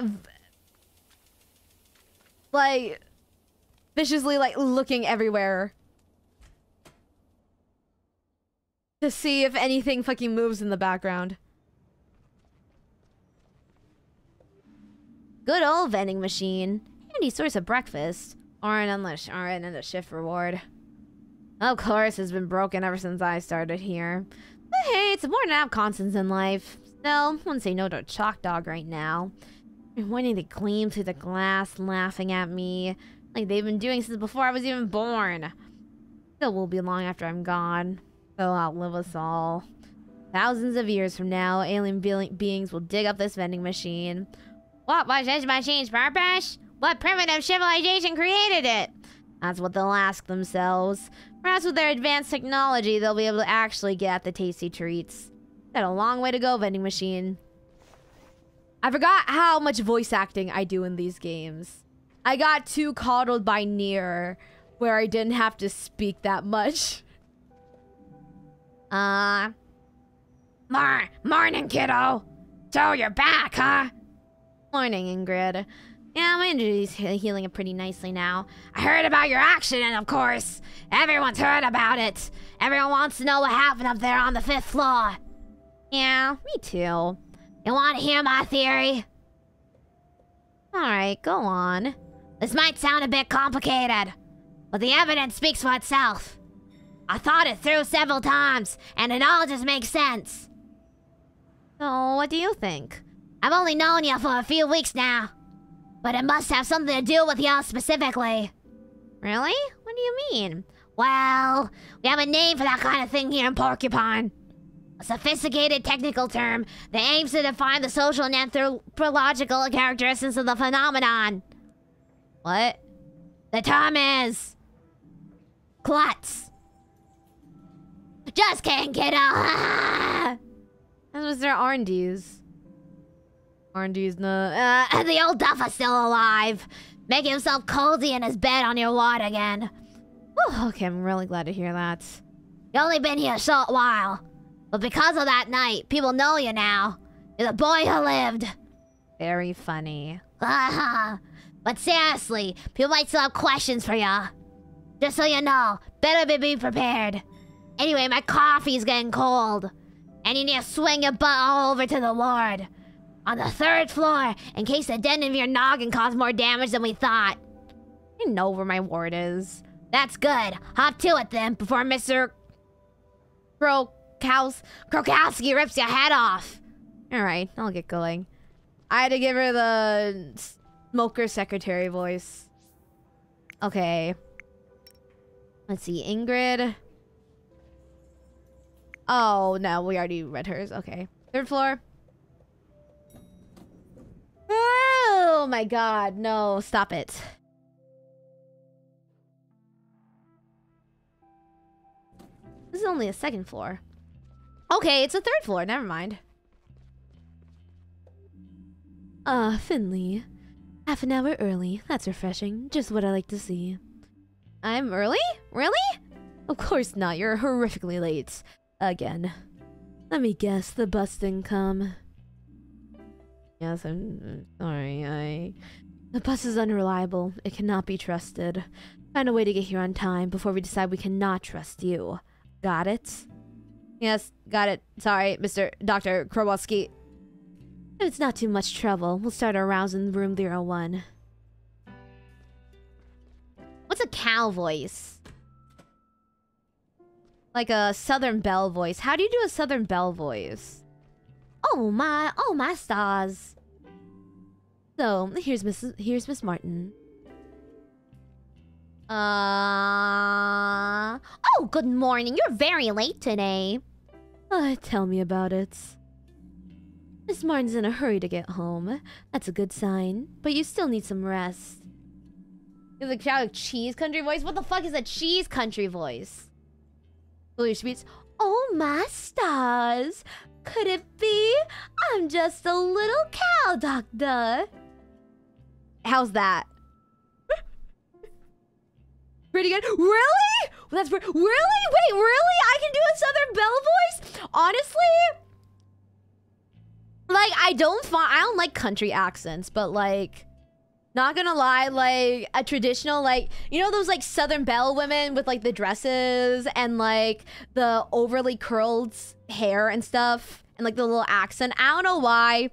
like, viciously like looking everywhere to see if anything fucking moves in the background. Good old vending machine. Handy source of breakfast. Aren't unless another, or another shift reward. Of course, it's been broken ever since I started here. But hey, it's important to have constants in life. Still, wouldn't say no to a chalk dog right now. I'm wanting to gleam through the glass, laughing at me. Like they've been doing since before I was even born. Still will be long after I'm gone. They'll outlive us all. Thousands of years from now, alien be beings will dig up this vending machine. What was this machine's purpose? What primitive civilization created it? That's what they'll ask themselves. Perhaps with their advanced technology, they'll be able to actually get at the tasty treats. Got a long way to go, vending machine. I forgot how much voice acting I do in these games. I got too coddled by Nier, where I didn't have to speak that much. Uh... Mar morning, kiddo. So you're back, huh? Morning, Ingrid. Yeah, my injury's he healing up pretty nicely now. I heard about your accident, and of course. Everyone's heard about it. Everyone wants to know what happened up there on the fifth floor. Yeah, me too. You want to hear my theory? Alright, go on. This might sound a bit complicated, but the evidence speaks for itself. I thought it through several times, and it all just makes sense. So, what do you think? I've only known you for a few weeks now. But it must have something to do with y'all specifically. Really? What do you mean? Well, we have a name for that kind of thing here in Porcupine. Sophisticated technical term that aims to define the social and anthropological characteristics of the phenomenon. What? The term is... Klutz. Just can't get out. That was their R&Ds. R&D's not... Uh, the old duffer's still alive. Making himself cozy in his bed on your ward again. Whew, okay, I'm really glad to hear that. You only been here a short while. But because of that night, people know you now. You're the boy who lived. Very funny. Uh-huh. but seriously, people might still have questions for ya. Just so you know, better be prepared. Anyway, my coffee's getting cold. And you need to swing your butt all over to the ward. On the third floor, in case the dent of your noggin caused more damage than we thought. I know where my ward is. That's good. Hop to it then, before Mr. Krokaus Krokowski rips your head off. Alright, I'll get going. I had to give her the smoker secretary voice. Okay. Let's see, Ingrid. Oh, no, we already read hers. Okay. Third floor. Oh my god, no, stop it. This is only a second floor. Okay, it's a third floor, never mind. Ah, uh, Finley. Half an hour early. That's refreshing. Just what I like to see. I'm early? Really? Of course not. You're horrifically late. Again. Let me guess, the bus didn't come. Yes, I'm sorry. I. The bus is unreliable. It cannot be trusted. Find a way to get here on time before we decide we cannot trust you. Got it? Yes, got it. Sorry, Mr. Dr. Krowalski. It's not too much trouble. We'll start our rounds in room 01. What's a cow voice? Like a Southern Belle voice. How do you do a Southern Belle voice? Oh my, oh my stars. So, here's Miss here's Miss Martin. Uh Oh, good morning. You're very late today. Uh, tell me about it. Miss Martin's in a hurry to get home. That's a good sign. But you still need some rest. A like cheese country voice? What the fuck is a cheese country voice? Blue Speeds. Oh my stars! Could it be? I'm just a little cow doctor. How's that? Pretty good. Really? That's really? Wait, really? I can do a Southern Belle voice? Honestly? Like, I don't find... I don't like country accents, but like... Not gonna lie, like, a traditional, like, you know those, like, Southern Belle women with, like, the dresses and, like, the overly curled hair and stuff and, like, the little accent? I don't know why,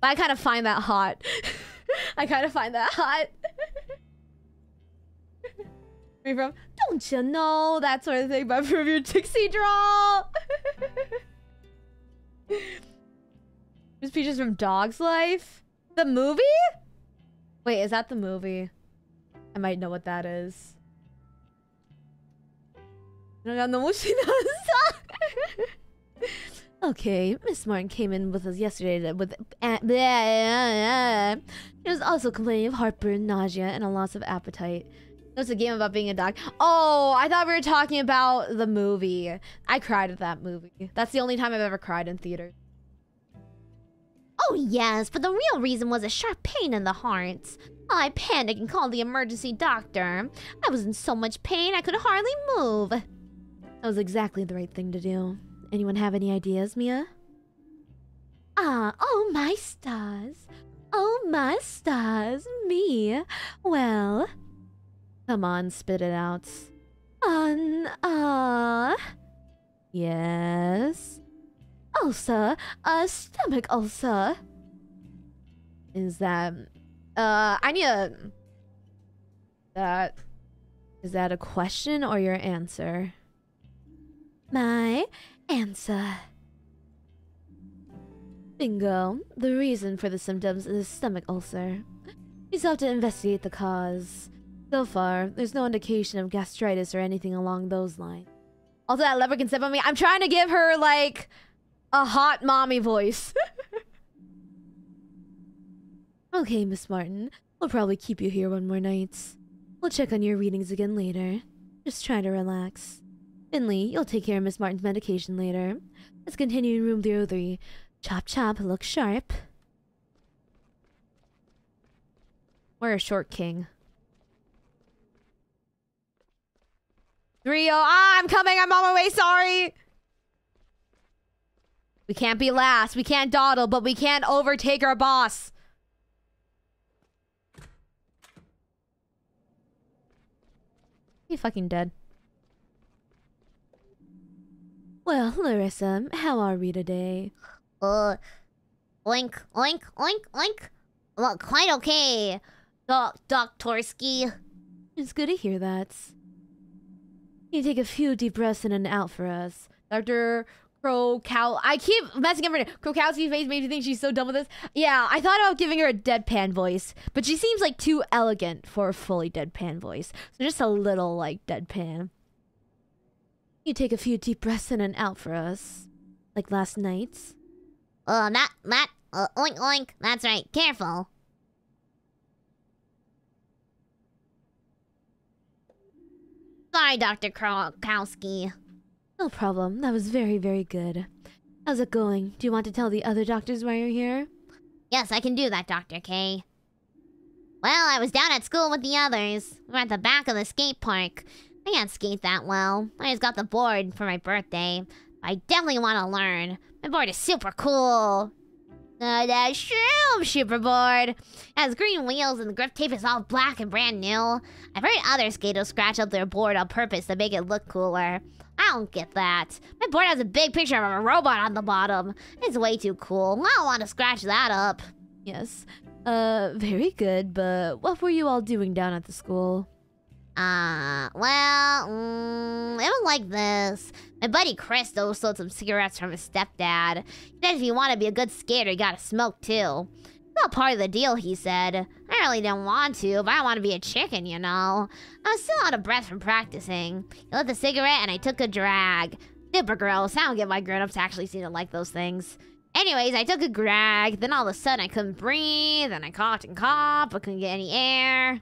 but I kind of find that hot. I kind of find that hot from don't you know that sort of thing but from your Dixie draw There's Peaches from Dog's Life the movie wait is that the movie I might know what that is Okay, Miss Martin came in with us yesterday with uh. She was also complaining of heartburn, nausea, and a loss of appetite. It's a game about being a dog. Oh, I thought we were talking about the movie. I cried at that movie. That's the only time I've ever cried in theater. Oh, yes, but the real reason was a sharp pain in the heart. I panicked and called the emergency doctor. I was in so much pain I could hardly move. That was exactly the right thing to do. Anyone have any ideas, Mia? Ah, oh my stars. Oh my stars, me. Well, Come on, spit it out. um, uh, Yes. ulcer, a stomach ulcer. Is that uh I need a that is that a question or your answer? My answer. Bingo. The reason for the symptoms is a stomach ulcer. Still have to investigate the cause. So far, there's no indication of gastritis or anything along those lines. Also, that leopard can step on me. I'm trying to give her, like, a hot mommy voice. okay, Miss Martin. We'll probably keep you here one more night. We'll check on your readings again later. Just try to relax. Finley, you'll take care of Miss Martin's medication later. Let's continue in room 303. Chop chop, look sharp. We're a short king. 3 Ah, I'm coming. I'm on my way. Sorry. We can't be last. We can't dawdle, but we can't overtake our boss. He fucking dead. Well, Larissa, how are we today? Uh, oink, oink, oink, oink. Well, quite okay. Doc, Torsky. It's good to hear that. You take a few deep breaths in and out for us. Dr. Krokow. I keep messing up her name. Krokowski's face made me think she's so dumb with this. Yeah, I thought about giving her a deadpan voice, but she seems like too elegant for a fully deadpan voice. So just a little like deadpan. You take a few deep breaths in and out for us. Like last night's. Uh, that, that, uh, oink, oink. That's right. Careful. Sorry, Dr. Krokowski. No problem. That was very, very good. How's it going? Do you want to tell the other doctors why you're here? Yes, I can do that, Dr. K. Well, I was down at school with the others. We're at the back of the skate park. I can't skate that well. I just got the board for my birthday. I definitely want to learn. My board is super cool. Uh, that shroom superboard. Has green wheels and the grip tape is all black and brand new. I've heard other skaters scratch up their board on purpose to make it look cooler. I don't get that. My board has a big picture of a robot on the bottom. It's way too cool. I don't want to scratch that up. Yes. Uh, very good, but what were you all doing down at the school? Uh, well, mm, it was like this. My buddy Chris though stole some cigarettes from his stepdad. He said if you want to be a good skater, you gotta smoke too. It's part of the deal, he said. I really didn't want to, but I want to be a chicken, you know. I was still out of breath from practicing. He lit the cigarette and I took a drag. Super gross. I don't get my grown-ups actually seem to like those things. Anyways, I took a drag, then all of a sudden I couldn't breathe, and I coughed and coughed, but couldn't get any air.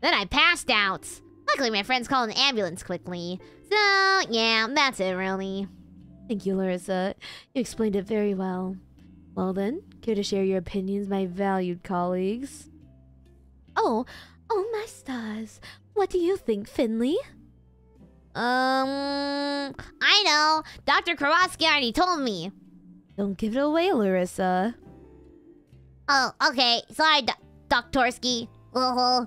Then I passed out. Luckily, my friends called an ambulance quickly. So, yeah, that's it, really. Thank you, Larissa. You explained it very well. Well then, care to share your opinions, my valued colleagues? Oh, oh my stars. What do you think, Finley? Um, I know. Dr. Kowalski already told me. Don't give it away, Larissa. Oh, okay. Sorry, Do- Doktorsky. Uh-huh.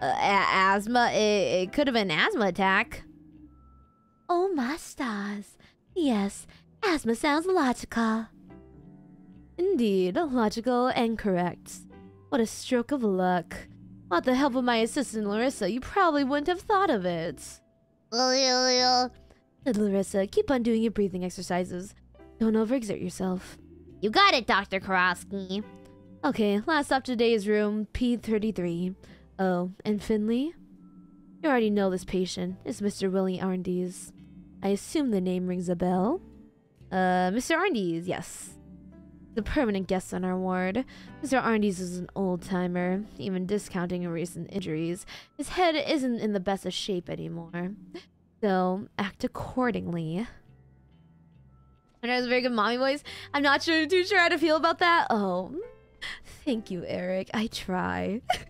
Uh, asthma? It, it could have been asthma attack. Oh my stars. Yes, asthma sounds logical. Indeed, logical and correct. What a stroke of luck. Without the help of my assistant Larissa, you probably wouldn't have thought of it. Said Larissa, keep on doing your breathing exercises. Don't overexert yourself. You got it, Dr. Karofsky. Okay, last stop today is room P33. Oh, and Finley? You already know this patient. It's Mr. Willie Arndes. I assume the name rings a bell. Uh, Mr. Arndes, yes. The permanent guest on our ward. Mr. Arndes is an old timer, even discounting recent injuries. His head isn't in the best of shape anymore. So, act accordingly. And has a very good mommy voice. I'm not sure, too sure how to feel about that. Oh, thank you, Eric. I try.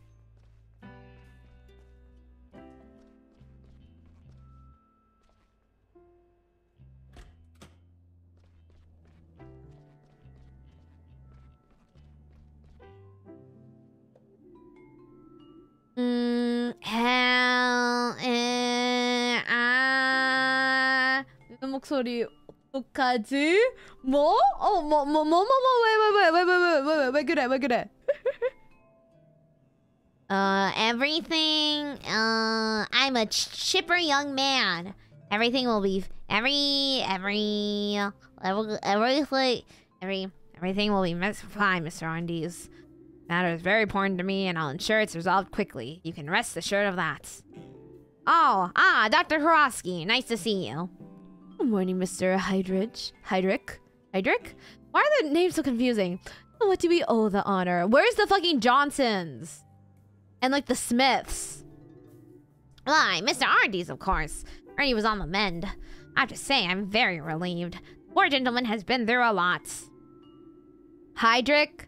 헬, 에, 아, 이 목소리 어떡하지? 뭐? 어, 뭐, 뭐, 뭐, 뭐, 뭐, 왜, 왜, 왜, 왜, 왜, 왜, 왜, 왜, 왜 그래, 왜 그래? Uh, everything. Uh, I'm a ch- chipper young man. Everything will be every every every everything every everything will be mis- fine, Mr. Arndes. Matter is very important to me, and I'll ensure it's resolved quickly. You can rest assured of that. Oh, ah, Dr. Horosky, nice to see you. Good morning, Mr. Heidrich. Heidrich? Heidrich? Why are the names so confusing? What do we owe the honor? Where's the fucking Johnsons? And like the Smiths? Why, Mr. Arndes, of course. Ernie was on the mend. I have to say, I'm very relieved. Poor gentleman has been through a lot. Heidrich?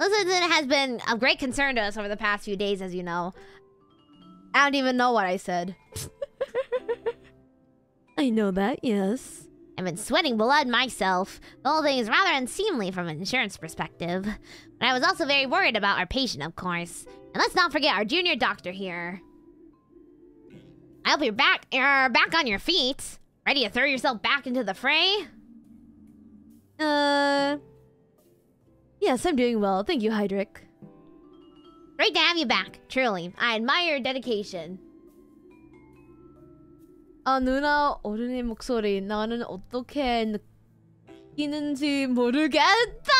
This incident has been of great concern to us over the past few days, as you know. I don't even know what I said. I know that, yes. I've been sweating blood myself. The whole thing is rather unseemly from an insurance perspective. But I was also very worried about our patient, of course. And let's not forget our junior doctor here. I hope you're back, you're back on your feet. Ready to throw yourself back into the fray? Uh. Yes, I'm doing well. Thank you, Heidrich. Great to have you back, truly. I admire your dedication. 아 누나 어른의 목소리 나는 어떻게 느끼는지 모르겠다.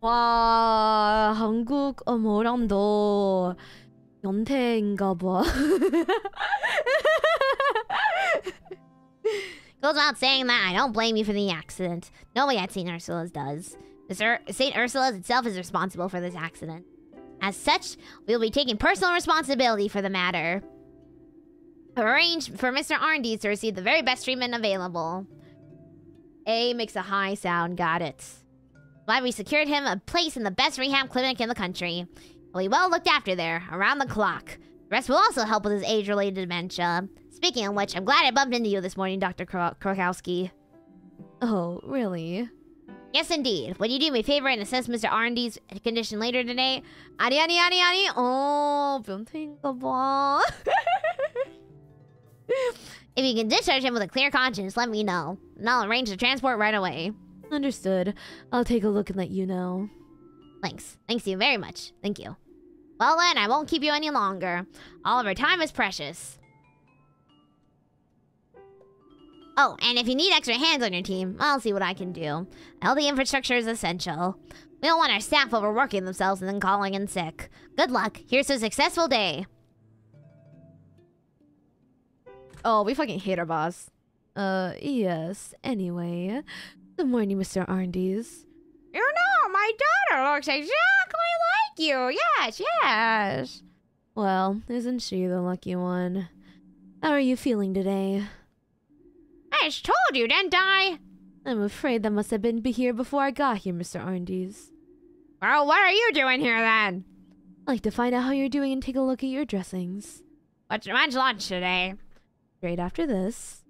와 한국 어머랑도 연태인가 봐. Goes without saying that I don't blame you for the accident. Nobody at St. Ursula's does. St. Ursula's itself is responsible for this accident. As such, we will be taking personal responsibility for the matter. Arrange for Mr. Arndes to receive the very best treatment available. A makes a high sound, got it. Why we secured him a place in the best rehab clinic in the country. He'll be well looked after there, around the clock. The rest will also help with his age-related dementia. Speaking of which, I'm glad I bumped into you this morning, Dr. Kro Krokowski. Oh, really? Yes, indeed. Would you do me a favor and assess Mr. Arndes condition later today? Adi, adi, adi, adi. Oh, don't think about. if you can discharge him with a clear conscience, let me know. And I'll arrange the transport right away. Understood. I'll take a look and let you know. Thanks. Thanks you very much. Thank you. Well then, I won't keep you any longer. All of our time is precious. Oh, and if you need extra hands on your team, I'll see what I can do. Healthy infrastructure is essential. We don't want our staff overworking themselves and then calling in sick. Good luck. Here's to a successful day. Oh, we fucking hate our boss. Uh, yes. Anyway. Good morning, Mr. Arndes. You know, my daughter looks exactly like you. Yes, yes. Well, isn't she the lucky one? How are you feeling today? I told you, didn't I? I'm afraid that must have been here before I got here, Mr. Arndes. Well, what are you doing here then? I'd like to find out how you're doing and take a look at your dressings. What's when's lunch today? straight after this.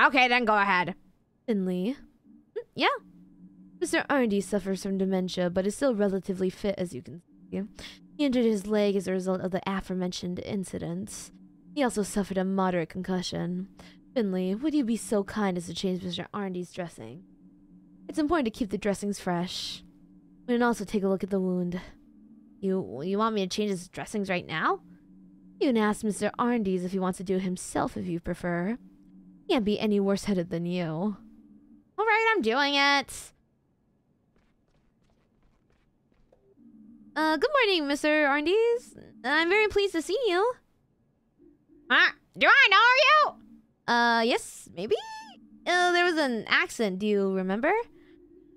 Okay, then go ahead. Finley. "Mm, Yeah. Mr. Arndy suffers from dementia, but is still relatively fit, as you can see. He injured his leg as a result of the aforementioned incidents. He also suffered a moderate concussion. Finley, would you be so kind as to change Mr. Arndy's dressing? It's important to keep the dressings fresh. We can also take a look at the wound. You you want me to change his dressings right now? You can ask Mr. Arndy's if he wants to do it himself if you prefer. He can't be any worse headed than you. All right, I'm doing it. Uh, good morning, Mr. Arndy's. I'm very pleased to see you. Huh? Do I know you? Uh, yes, maybe? Uh, there was an accent, do you remember?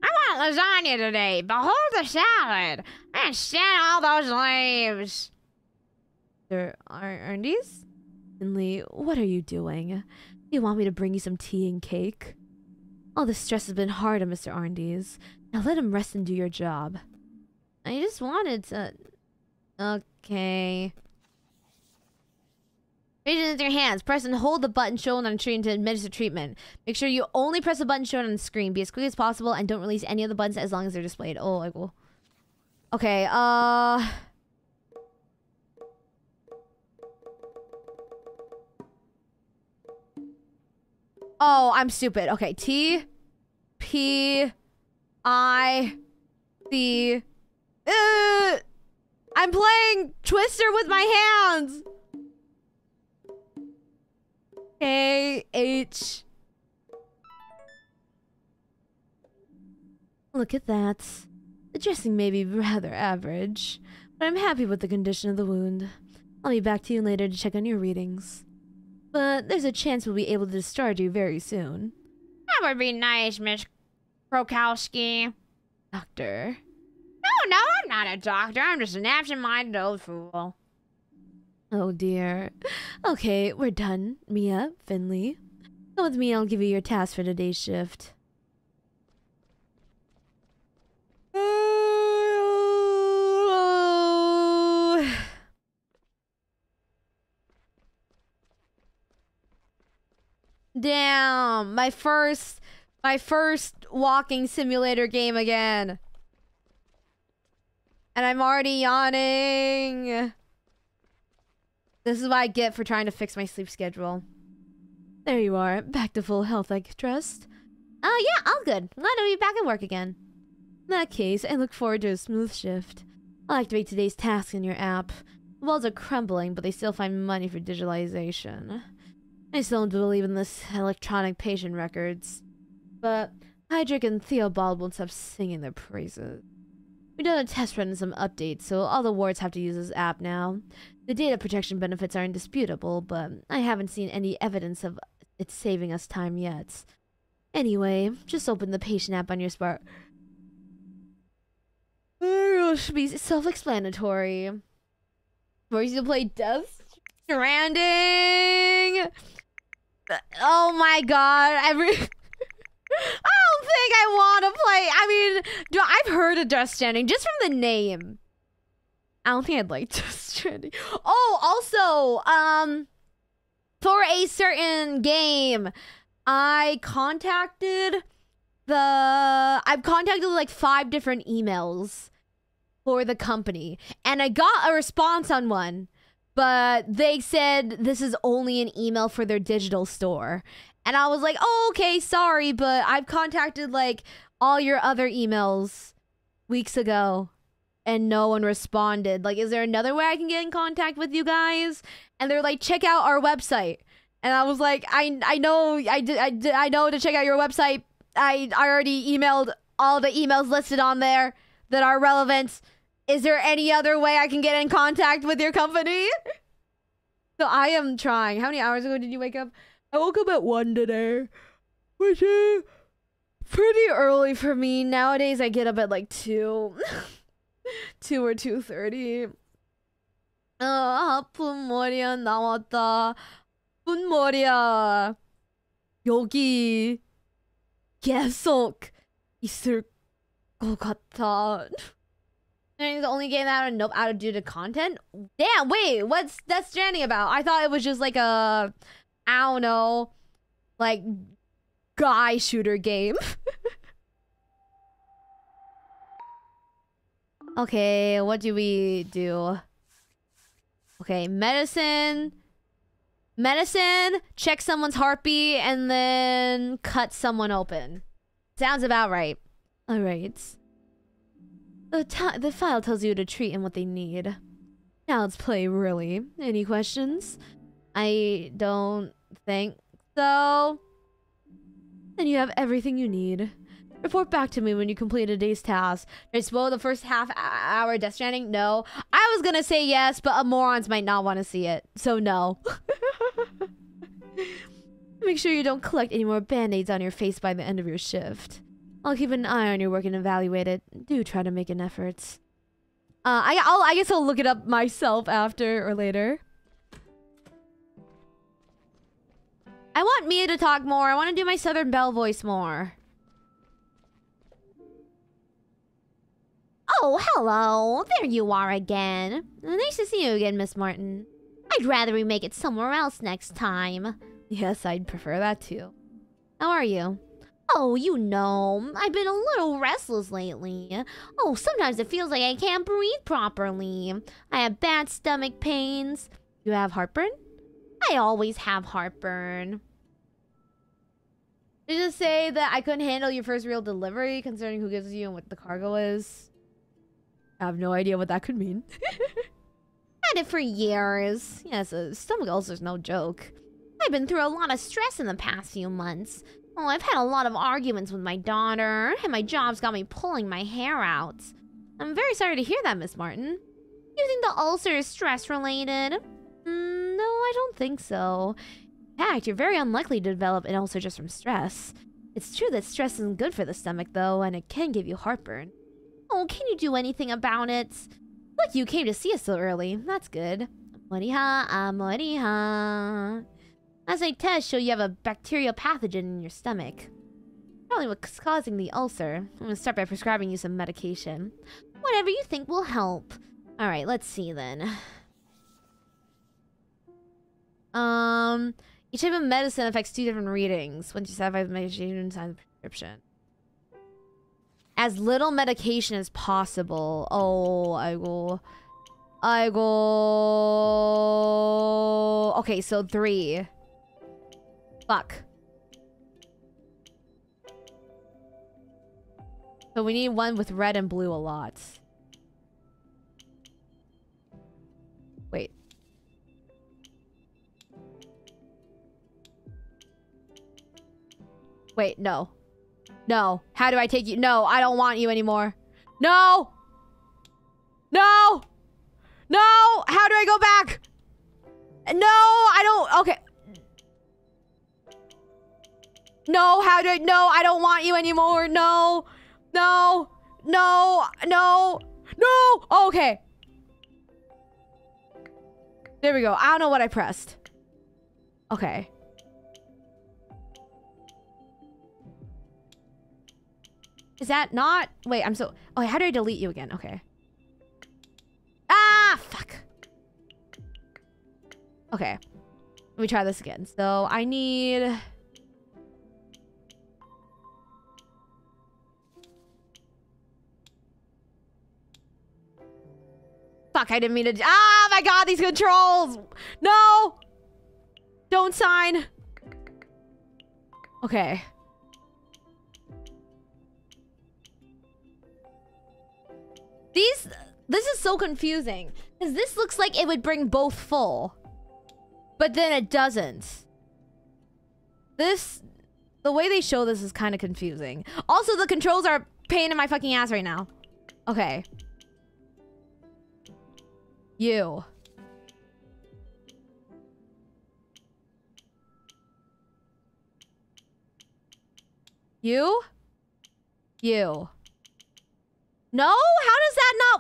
I want lasagna today. Behold the salad. Can't stand all those leaves. Mr. Ar- Arndy's? Finley, what are you doing? Do you want me to bring you some tea and cake? All the stress has been hard on Mr. Arndy's. Now let him rest and do your job. I just wanted to... Okay... It with your hands. Press and hold the button shown on the screen to administer treatment. Make sure you only press the button shown on the screen. Be as quick as possible and don't release any of the buttons as long as they're displayed. Oh, like, well. Okay, uh... Oh, I'm stupid. Okay, T, P, I, C. Uh, I'm playing Twister with my hands. K H. Look at that. The dressing may be rather average, but I'm happy with the condition of the wound. I'll be back to you later to check on your readings. But there's a chance we'll be able to discharge you very soon. That would be nice, Miss Krokowski. Doctor. No, no, I'm not a doctor. I'm just an absent-minded old fool. Oh dear. Okay, we're done. Mia, Finley. Come with me, I'll give you your task for today's shift. Damn, my first my first walking simulator game again. And I'm already yawning. This is what I get for trying to fix my sleep schedule. There you are, back to full health, I trust. Oh yeah, all good. Glad to be back at work again. In that case, I look forward to a smooth shift. I'll activate today's task in your app. The walls are crumbling, but they still find money for digitalization. I still don't believe in this electronic patient records. But Heidrich and Theobald won't stop singing their praises. We've done a test run and some updates, so all the wards have to use this app now. The data protection benefits are indisputable, but I haven't seen any evidence of it saving us time yet. Anyway, just open the patient app on your smart. It should be self-explanatory. You to play Death Stranding. Uh, oh my god! Every I don't ah! Think I want to play. I mean, I've heard of Death Stranding just from the name. I don't think I'd like Death Stranding. Oh, also, um, for a certain game, I contacted the. I've contacted like five different emails for the company, and I got a response on one, but they said this is only an email for their digital store. And I was like, oh, okay, sorry, but I've contacted like all your other emails weeks ago and no one responded. Like, is there another way I can get in contact with you guys? And they're like, check out our website. And I was like, I I know I did I, did, I know to check out your website. I I already emailed all the emails listed on there that are relevant. Is there any other way I can get in contact with your company? so I am trying. How many hours ago did you wake up? I woke up at one today, which is pretty early for me. Nowadays, I get up at like two, two or two thirty. 아, 아픈 머리야 나왔다. 아픈 머리야. 여기 계속 있을 것 같아. And it's the only game out of nope out of due to content. Damn, wait, what's Death Stranding about? I thought it was just like a I don't know, like guy shooter game. okay, what do we do? Okay, medicine. Medicine, check someone's heartbeat, and then cut someone open. Sounds about right. Alright. The, the file tells you to treat and what they need. Now let's play, really. Any questions? I don't think so. Then you have everything you need. Report back to me when you complete a day's task. Did I spoil the first half hour Death Stranding? No. I was gonna say yes, but Amorons might not want to see it. So no. Make sure you don't collect any more band-aids on your face by the end of your shift. I'll keep an eye on your work and evaluate it. Do try to make an effort. Uh, I, I'll, I guess I'll look it up myself after or later. I want Mia to talk more. I want to do my Southern Belle voice more. Oh, hello. There you are again. Nice to see you again, Miss Martin. I'd rather we make it somewhere else next time. Yes, I'd prefer that too. How are you? Oh, you know, I've been a little restless lately. Oh, sometimes it feels like I can't breathe properly. I have bad stomach pains. You have heartburn? I always have heartburn. Did you just say that I couldn't handle your first real delivery concerning who gives you and what the cargo is? I have no idea what that could mean. Had it for years. Yes, a stomach ulcer's no joke. I've been through a lot of stress in the past few months. Oh, I've had a lot of arguments with my daughter, and my job's got me pulling my hair out. I'm very sorry to hear that, Miss Martin. You think the ulcer is stress-related? Mm, no, I don't think so. In fact, you're very unlikely to develop an ulcer just from stress. It's true that stress isn't good for the stomach, though, and it can give you heartburn. Oh, can you do anything about it? Look, you came to see us so early. That's good. Moriha, ah, Moriha. As I test show you have a bacterial pathogen in your stomach. Probably what's causing the ulcer. I'm gonna start by prescribing you some medication. Whatever you think will help. Alright, let's see then. Um, each type of medicine affects two different readings. Once you satisfy the medication, sign the prescription as little medication as possible. Oh, I go. I go. Okay, so three. Fuck. So we need one with red and blue a lot. Wait, no. No. How do I take you? No, I don't want you anymore. No! No! No! How do I go back? No, I don't. Okay. No, how do I? No, I don't want you anymore. No. No. No. No. No. okay. There we go. I don't know what I pressed. Okay. Is that not? Wait, I'm so... Oh, how do I delete you again? Okay. Ah, fuck. Okay. Let me try this again. So I need... Fuck, I didn't mean to... Ah, my god, these controls! No! Don't sign. Okay. These... This is so confusing. Because this looks like it would bring both full. But then it doesn't. This... The way they show this is kind of confusing. Also, the controls are pain in my fucking ass right now. Okay. You. You? You. No? How does that not...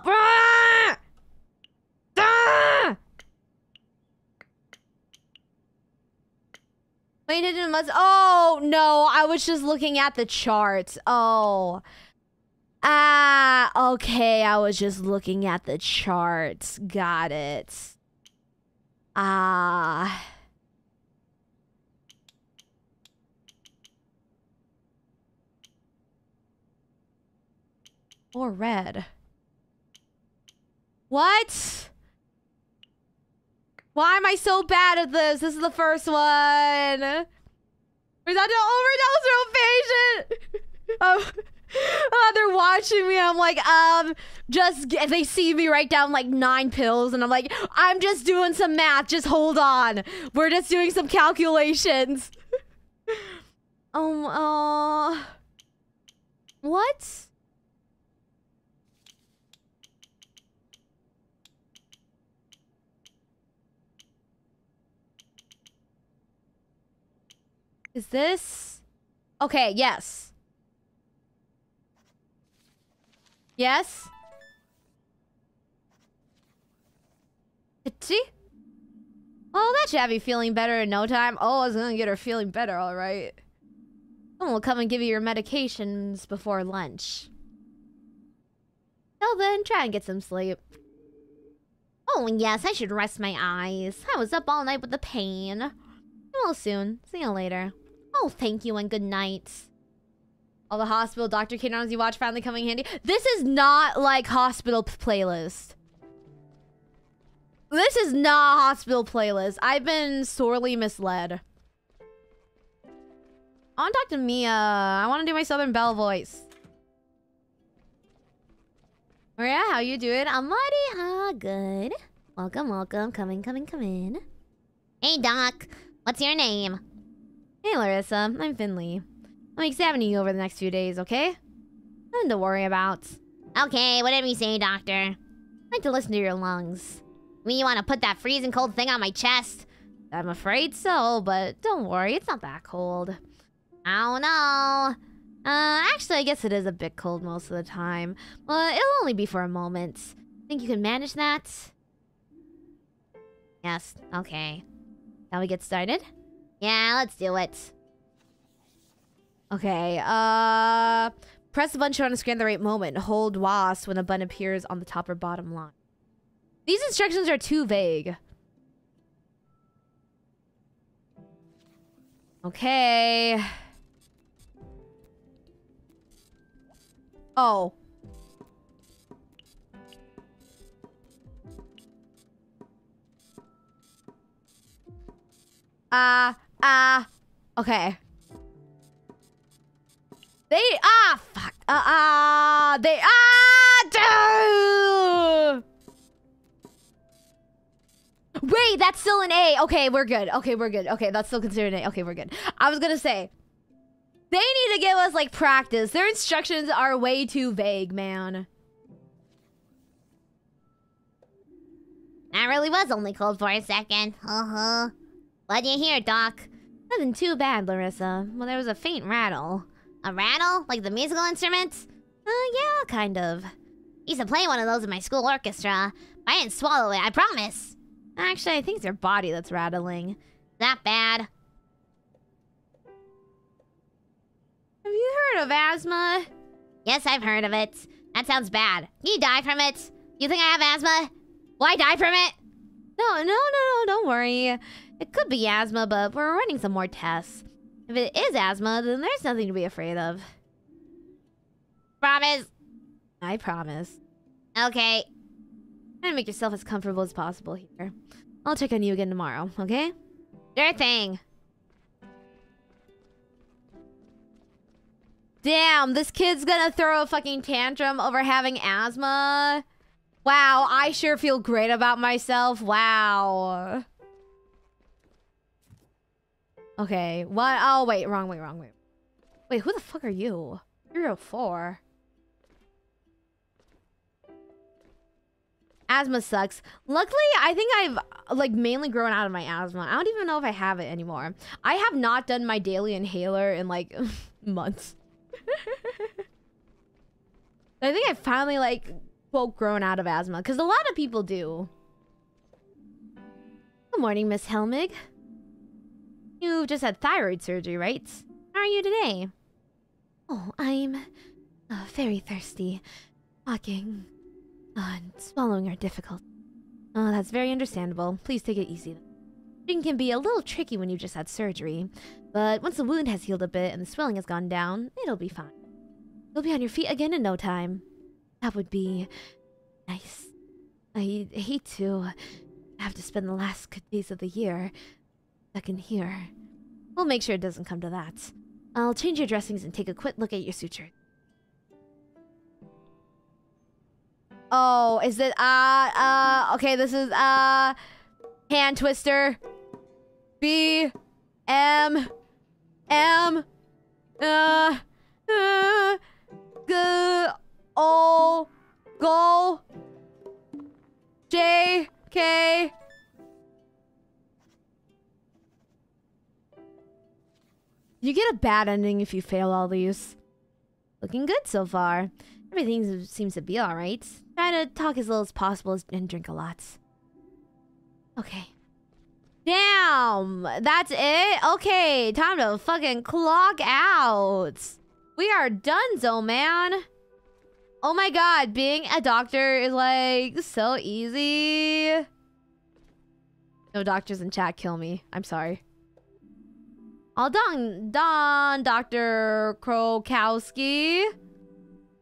Wait, it must... Oh, no. I was just looking at the charts. Oh. Ah, okay. I was just looking at the charts. Got it. Ah. Or red. What? Why am I so bad at this? This is the first one. We're not to overdose real patient. oh, oh, they're watching me. I'm like, um, just they see me write down like nine pills, and I'm like, I'm just doing some math. Just hold on. We're just doing some calculations. um, uh, what? Is this? Okay, yes. Yes? Itchy? Oh, that should have you feeling better in no time. Oh, it's gonna get her feeling better, alright. Someone will come and give you your medications before lunch. Till then, try and get some sleep. Oh, yes, I should rest my eyes. I was up all night with the pain. Well, soon. See you later. Oh, thank you and good night. All the hospital Dr. K dramas you watch finally coming handy. This is not like hospital playlist. This is not hospital playlist. I've been sorely misled. I want to talk to Mia. I want to do my Southern Belle voice. Maria, how you doing? I'm mighty ah, good. Welcome, welcome. Come in, come in, come in. Hey, Doc. What's your name? Hey, Larissa. I'm Finley. I'm examining you over the next few days, okay? Nothing to worry about. Okay, whatever you say, Doctor. I like to listen to your lungs. Me, you want to put that freezing cold thing on my chest? I'm afraid so, but don't worry, it's not that cold. Oh, no. Uh, actually, I guess it is a bit cold most of the time. Well, it'll only be for a moment. Think you can manage that? Yes, okay. Shall we get started? Yeah, let's do it. Okay, uh... Press the button to the screen at the right moment. Hold WASD when a button appears on the top or bottom line. These instructions are too vague. Okay. Oh. Ah, ah. Okay. They ah fuck. Uh, ah, they ah. dude! Wait, that's still an A. Okay, we're good. Okay, we're good. Okay, that's still considered an A. Okay, we're good. I was gonna say they need to give us like practice. Their instructions are way too vague, man. That really was only cold for a second. Uh-huh. What'd you hear, Doc? Nothing too bad, Larissa. Well, there was a faint rattle. A rattle? Like the musical instrument? Uh, yeah, kind of. Used to play one of those in my school orchestra. I didn't swallow it, I promise. Actually, I think it's your body that's rattling. That bad. Have you heard of asthma? Yes, I've heard of it. That sounds bad. You die from it. You think I have asthma? Why die from it? No, no, no, no, don't worry. It could be asthma, but we're running some more tests. If it is asthma, then there's nothing to be afraid of. Promise. I promise. Okay. Try to make yourself as comfortable as possible here. I'll check on you again tomorrow, okay? Sure thing. Damn, this kid's gonna throw a fucking tantrum over having asthma. Wow, I sure feel great about myself. Wow. Okay, what? Oh, wait, wrong way, wrong way. Wait, who the fuck are you? You're a four. Asthma sucks. Luckily, I think I've like mainly grown out of my asthma. I don't even know if I have it anymore. I have not done my daily inhaler in like months. I think I finally like quote grown out of asthma because a lot of people do. Good morning, Miss Helmig. You just had thyroid surgery, right? How are you today? Oh, I'm uh, very thirsty. Talking uh, and swallowing are difficult. Oh, that's very understandable. Please take it easy. Drinking can be a little tricky when you just had surgery, but once the wound has healed a bit and the swelling has gone down, it'll be fine. You'll be on your feet again in no time. That would be nice. I hate to have to spend the last good days of the year stuck in here. We'll make sure it doesn't come to that. I'll change your dressings and take a quick look at your suture. Oh, is it uh uh okay, this is uh hand twister. B M M uh uh G O Go J K You get a bad ending if you fail all these. Looking good so far. Everything seems to be alright. Try to talk as little as possible and drink a lot. Okay. Damn! That's it? Okay, time to fucking clock out. We are done, so man. Oh my god, being a doctor is like so easy. No doctors in chat kill me. I'm sorry. All done, done, Dr. Krokowski.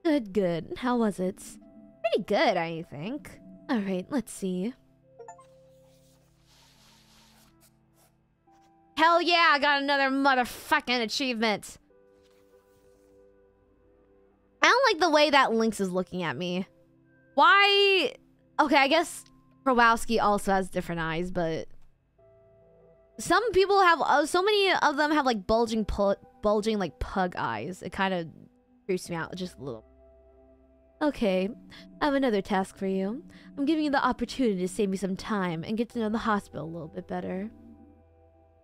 Good, good. How was it? Pretty good, I think. Alright, let's see. Hell yeah, I got another motherfucking achievement. I don't like the way that Lynx is looking at me. Why? Okay, I guess Krowowski also has different eyes, but some people have uh, so many of them have like bulging bulging like pug eyes. It kind of creeps me out just a little. Okay, I have another task for you. I'm giving you the opportunity to save me some time and get to know the hospital a little bit better.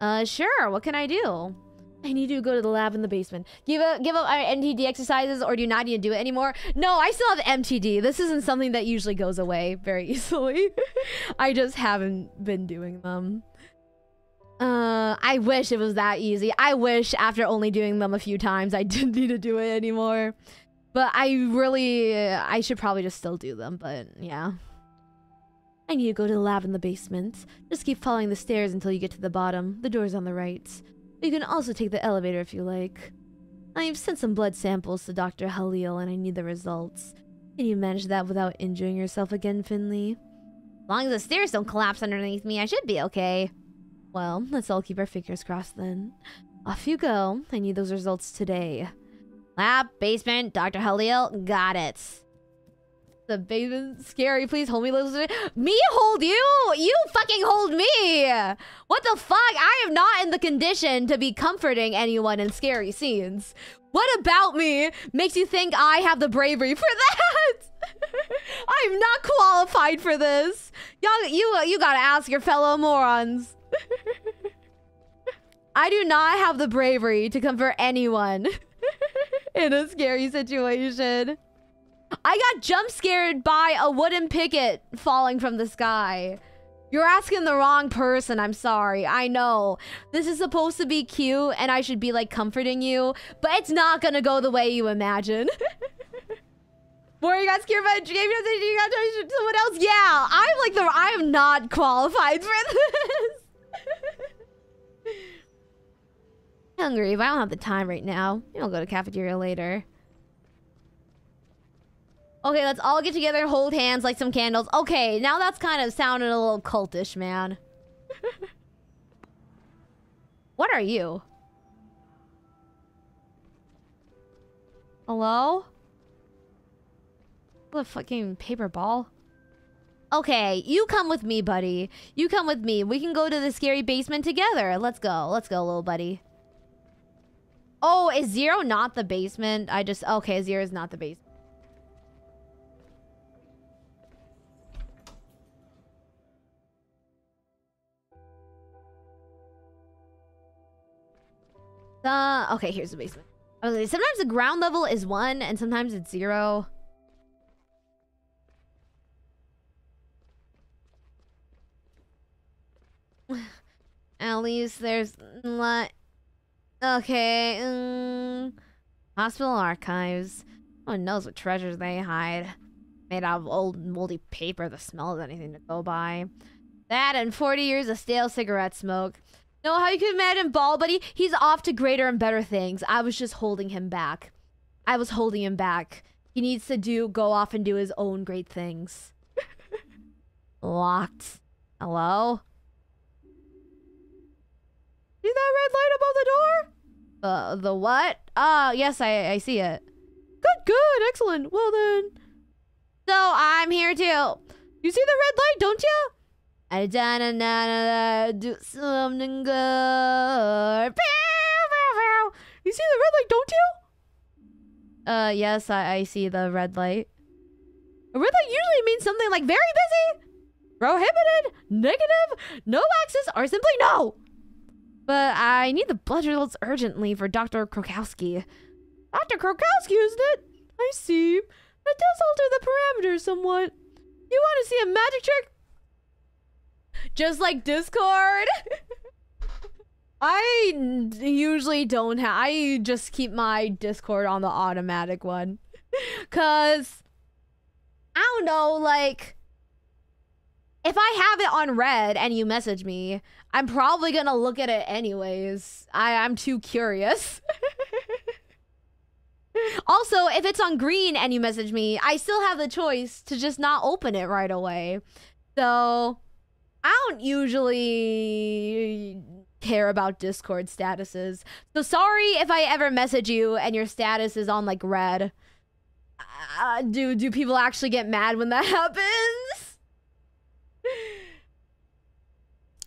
Uh, sure. What can I do? I need to go to the lab in the basement. Give up, give up our MTD exercises, or do you not need to do it anymore? No, I still have MTD. This isn't something that usually goes away very easily. I just haven't been doing them. Uh, I wish it was that easy. I wish after only doing them a few times, I didn't need to do it anymore. But I really, I should probably just still do them, but yeah. I need to go to the lab in the basement. Just keep following the stairs until you get to the bottom. The door's on the right. You can also take the elevator if you like. I've sent some blood samples to Dr. Halil and I need the results. Can you manage that without injuring yourself again, Finley? As long as the stairs don't collapse underneath me, I should be okay. Well, let's all keep our fingers crossed then. Off you go. I need those results today. Lab, basement, Dr. Halil, got it. The basement, scary, please hold me. Me hold you? You fucking hold me! What the fuck? I am not in the condition to be comforting anyone in scary scenes. What about me makes you think I have the bravery for that? I'm not qualified for this. Y'all, you, you gotta ask your fellow morons. I do not have the bravery to comfort anyone in a scary situation. I got jump scared by a wooden picket falling from the sky. You're asking the wrong person. I'm sorry. I know. This is supposed to be cute and I should be like comforting you, but it's not gonna go the way you imagine. More you got scared by a dream, you got someone else. Yeah, I'm like the I am not qualified for this. Hungry, but I don't have the time right now. I'll go to cafeteria later. Okay, let's all get together and hold hands like some candles. Okay, now that's kind of sounding a little cultish, man. what are you? Hello? A fucking paper ball? Okay, you come with me, buddy. You come with me. We can go to the scary basement together. Let's go. Let's go, little buddy. Oh, is Zero not the basement? I just... Okay, Zero is not the basement. Uh, okay, here's the basement. Sometimes the ground level is one, and sometimes it's zero. At least there's not... Okay, um, Hospital archives. No one knows what treasures they hide. Made out of old moldy paper, the smell is anything to go by. That and 40 years of stale cigarette smoke. Know how you can imagine Ball Buddy? He's off to greater and better things. I was just holding him back. I was holding him back. He needs to do go off and do his own great things. Locked. Hello? See that red light above the door? Uh, the what? Ah, yes, I I see it. Good, good, excellent. Well then, So I'm here too. you see the red light, don't you? I done do something good. You see the red light, don't you? Uh, yes, I, I see the red light. A red light usually means something like very busy, prohibited, negative, no access, or simply no. But I need the blood results urgently for Dr. Krokowski. Dr. Krokowski, isn't it? I see. That does alter the parameters somewhat. You want to see a magic trick? Just like Discord. I usually don't have. I just keep my Discord on the automatic one, cause I don't know. Like, if I have it on red and you message me, I'm probably gonna look at it anyways. I I'm too curious. also, if it's on green and you message me, I still have the choice to just not open it right away. So I don't usually care about Discord statuses. So sorry if I ever message you and your status is on like red. Uh, do do people actually get mad when that happens?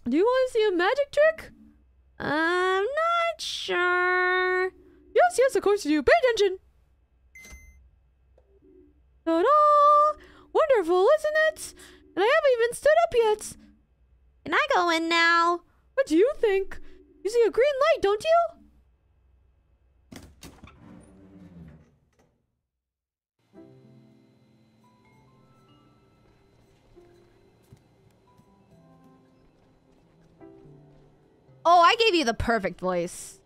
Do you want to see a magic trick? I'm not sure. Yes, yes, of course you do. Pay attention. Ta-da! Wonderful, isn't it? And I haven't even stood up yet. Can I go in now? What do you think? You see a green light, don't you? Oh, I gave you the perfect voice.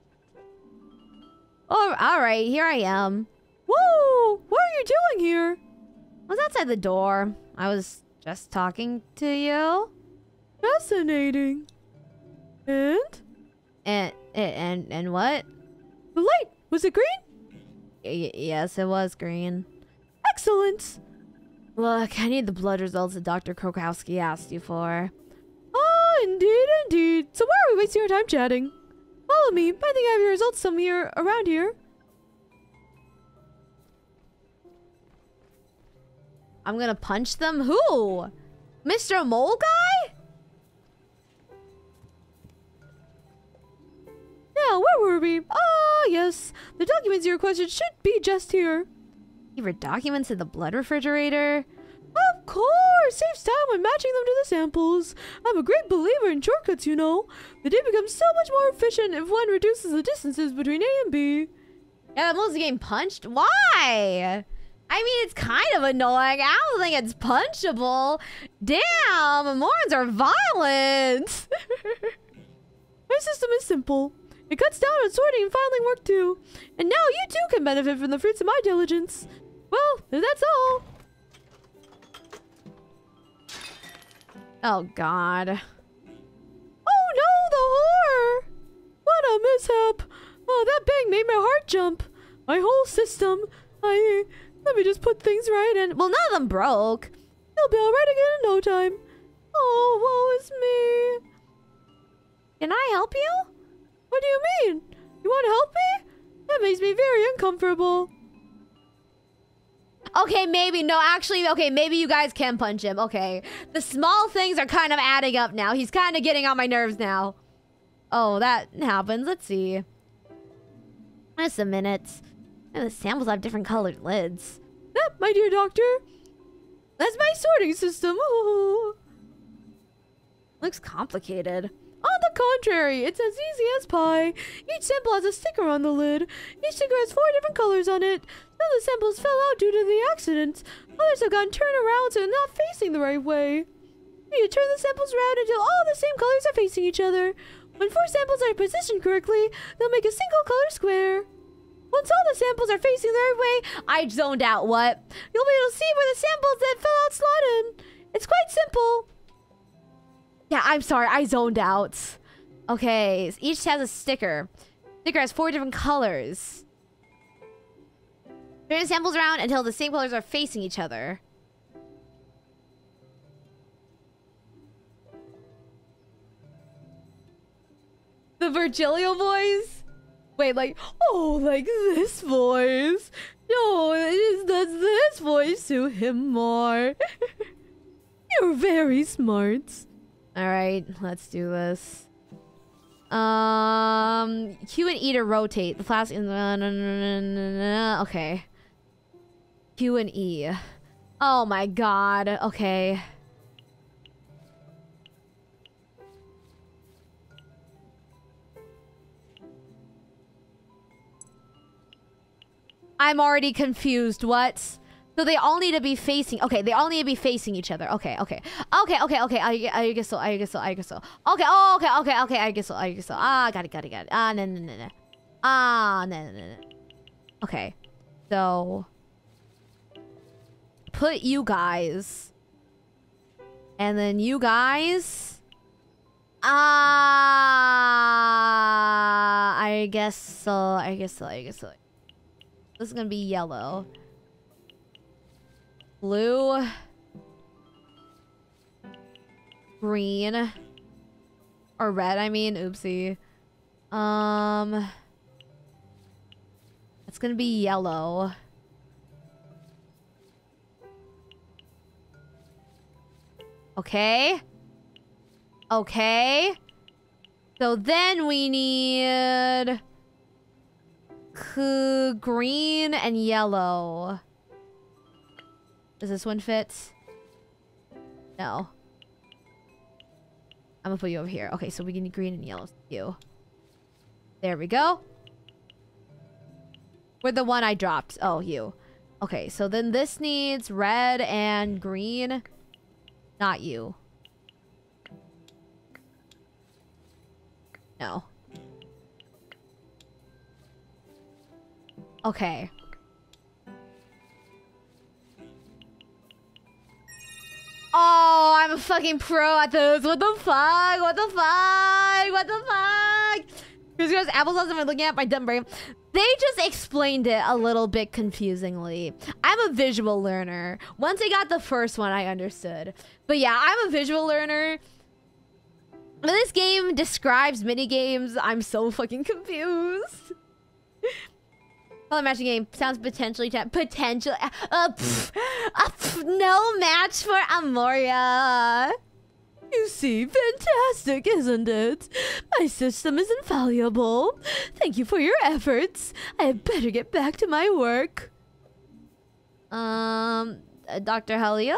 Oh, all right, here I am. Whoa! What are you doing here? I was outside the door. I was just talking to you. Fascinating. And? And and and what? The light, was it green? Y- yes, it was green. Excellent. Look, I need the blood results that Dr. Krokowski asked you for. Oh, indeed, indeed. So why are we wasting our time chatting? Follow me. I think I have your results somewhere around here. I'm gonna punch them? Who? Mr. Mole Guy? Now, where were we? Ah, yes. The documents you requested should be just here. Give her documents in the blood refrigerator. Of course! Saves time when matching them to the samples. I'm a great believer in shortcuts, you know. The day becomes so much more efficient if one reduces the distances between A and B. Yeah, that mole's getting punched? Why? I mean, it's kind of annoying. I don't think it's punchable. Damn, Amorons are violent. My system is simple. It cuts down on sorting and filing work too. And now you too can benefit from the fruits of my diligence. Well, that's all. Oh, God. Oh no, the horror! What a mishap! Oh, that bang made my heart jump. My whole system. I. Let me just put things right and. Well, none of them broke. They'll be alright again in no time. Oh, woe is me. Can I help you? What do you mean? You want to help me? That makes me very uncomfortable. Okay, maybe. No, actually, okay, maybe you guys can punch him. Okay. The small things are kind of adding up now. He's kind of getting on my nerves now. Oh, that happens. Let's see. Just a minute. And the samples have different colored lids. Yep, my dear doctor. That's my sorting system. Ooh. Looks complicated. On the contrary, it's as easy as pie. Each sample has a sticker on the lid. Each sticker has four different colors on it. Some of the samples fell out due to the accident. Others have gotten turned around so they're not facing the right way. You turn the samples around until all the same colors are facing each other. When four samples are positioned correctly, they'll make a single color square. Once all the samples are facing the right way, I zoned out. What? you'll be able to see where the samples that fell out slot in. It's quite simple. Yeah, I'm sorry. I zoned out. Okay. Each has a sticker. Sticker has four different colors. Turn samples around until the same colors are facing each other. The Virgilio voice? Wait, like, oh, like this voice. No, does this voice suit him more? You're very smart. All right, let's do this. Um, Q and E to rotate. The flask. Okay. Q and E. Oh my god. Okay. I'm already confused. What? So they all need to be facing. Okay, they all need to be facing each other. Okay, okay, okay, okay, okay. I, I guess so. I guess so. I guess so. Okay. Oh, okay, okay, okay. I guess so. I guess so. Ah, got it, got it, got it. Ah, no, no, no, no. Ah, no, no, no, no. Okay, so put you guys, and then you guys. Ah, I guess so. I guess so. I guess so. This is gonna be yellow. Blue. Green. Or red, I mean. Oopsie. Um... It's gonna be yellow. Okay. Okay. So then we need green and yellow. Does this one fit? No. I'm gonna put you over here. Okay, so we need green and yellow. You. There we go. We're the one I dropped. Oh, you. Okay, so then this needs red and green. Not you. No. Okay. Oh, I'm a fucking pro at this. What the fuck? What the fuck? What the fuck? Because applesauce I'm looking at my dumb brain. They just explained it a little bit confusingly. I'm a visual learner. Once I got the first one, I understood. But yeah, I'm a visual learner. When this game describes mini games, I'm so fucking confused. Color matching game sounds potentially potential. Uh, pff, uh, pff, no match for Amoria. You see, fantastic, isn't it? My system is infallible. Thank you for your efforts. I had better get back to my work. Um, uh, Dr. Helio?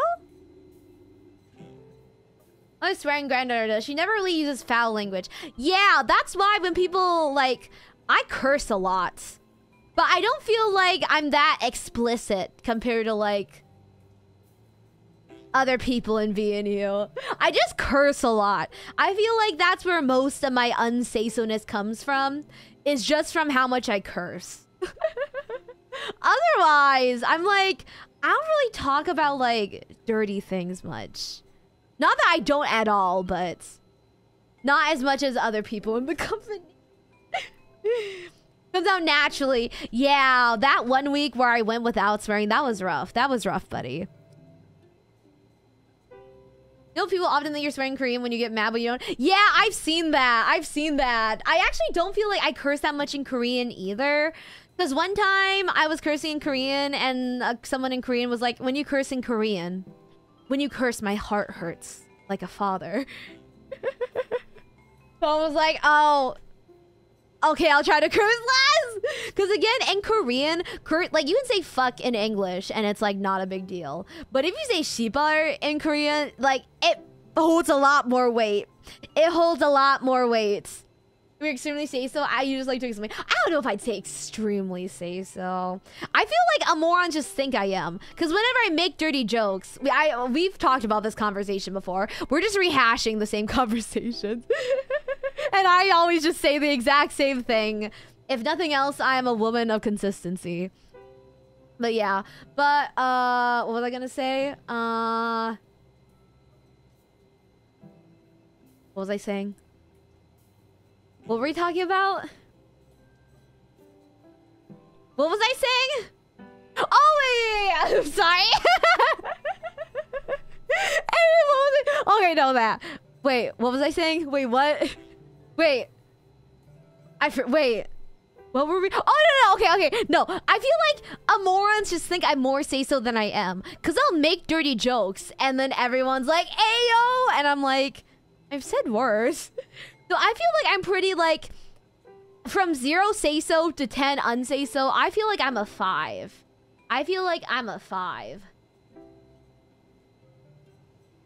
I swearing granddaughter does. She never really uses foul language. Yeah, that's why when people, like, I curse a lot. But I don't feel like I'm that explicit compared to, like, other people in VNU. I just curse a lot. I feel like that's where most of my unsay-so-ness comes from, is just from how much I curse. Otherwise, I'm like, I don't really talk about, like, dirty things much. Not that I don't at all, but not as much as other people in the company. Comes out naturally. Yeah, that one week where I went without swearing, that was rough. That was rough, buddy. You know, people often think you're swearing Korean when you get mad, but you don't. Yeah, I've seen that. I've seen that. I actually don't feel like I curse that much in Korean either. Because one time I was cursing in Korean and uh, someone in Korean was like, when you curse in Korean, when you curse, my heart hurts like a father. so I was like, oh, okay, I'll try to curse less. Because again, in Korean, like you can say fuck in English and it's like not a big deal. But if you say shibar in Korean, like it holds a lot more weight. It holds a lot more weight. We're extremely say so. I usually like to explain. I don't know if I'd say extremely say so. I feel like Amorons just think I am. Because whenever I make dirty jokes, we, I, we've talked about this conversation before. We're just rehashing the same conversations. and I always just say the exact same thing. If nothing else, I am a woman of consistency. But yeah. But, uh, what was I gonna say? Uh... What was I saying? What were we talking about? What was I saying? oh I'm sorry. Hey, what was it? Okay, no, that. Wait, what was I saying? Wait, what? Wait. I wait. What were we? Oh no, no, okay, okay. No, I feel like uh, Amorons just think I'm more say so than I am, cause I'll make dirty jokes, and then everyone's like, "Ayo," and I'm like, I've said worse. So I feel like I'm pretty like, from zero say so to ten unsay so. I feel like I'm a five. I feel like I'm a five.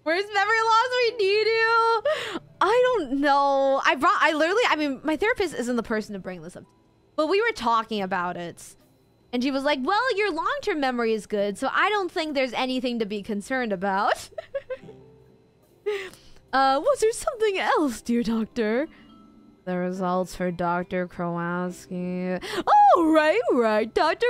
Where's memory loss? We need you. I don't know. I brought. I literally. I mean, my therapist isn't the person to bring this up, but we were talking about it, and she was like, "Well, your long-term memory is good, so I don't think there's anything to be concerned about." uh, was there something else, dear doctor? The results for Dr. Krokowski. Oh, right, right, Dr.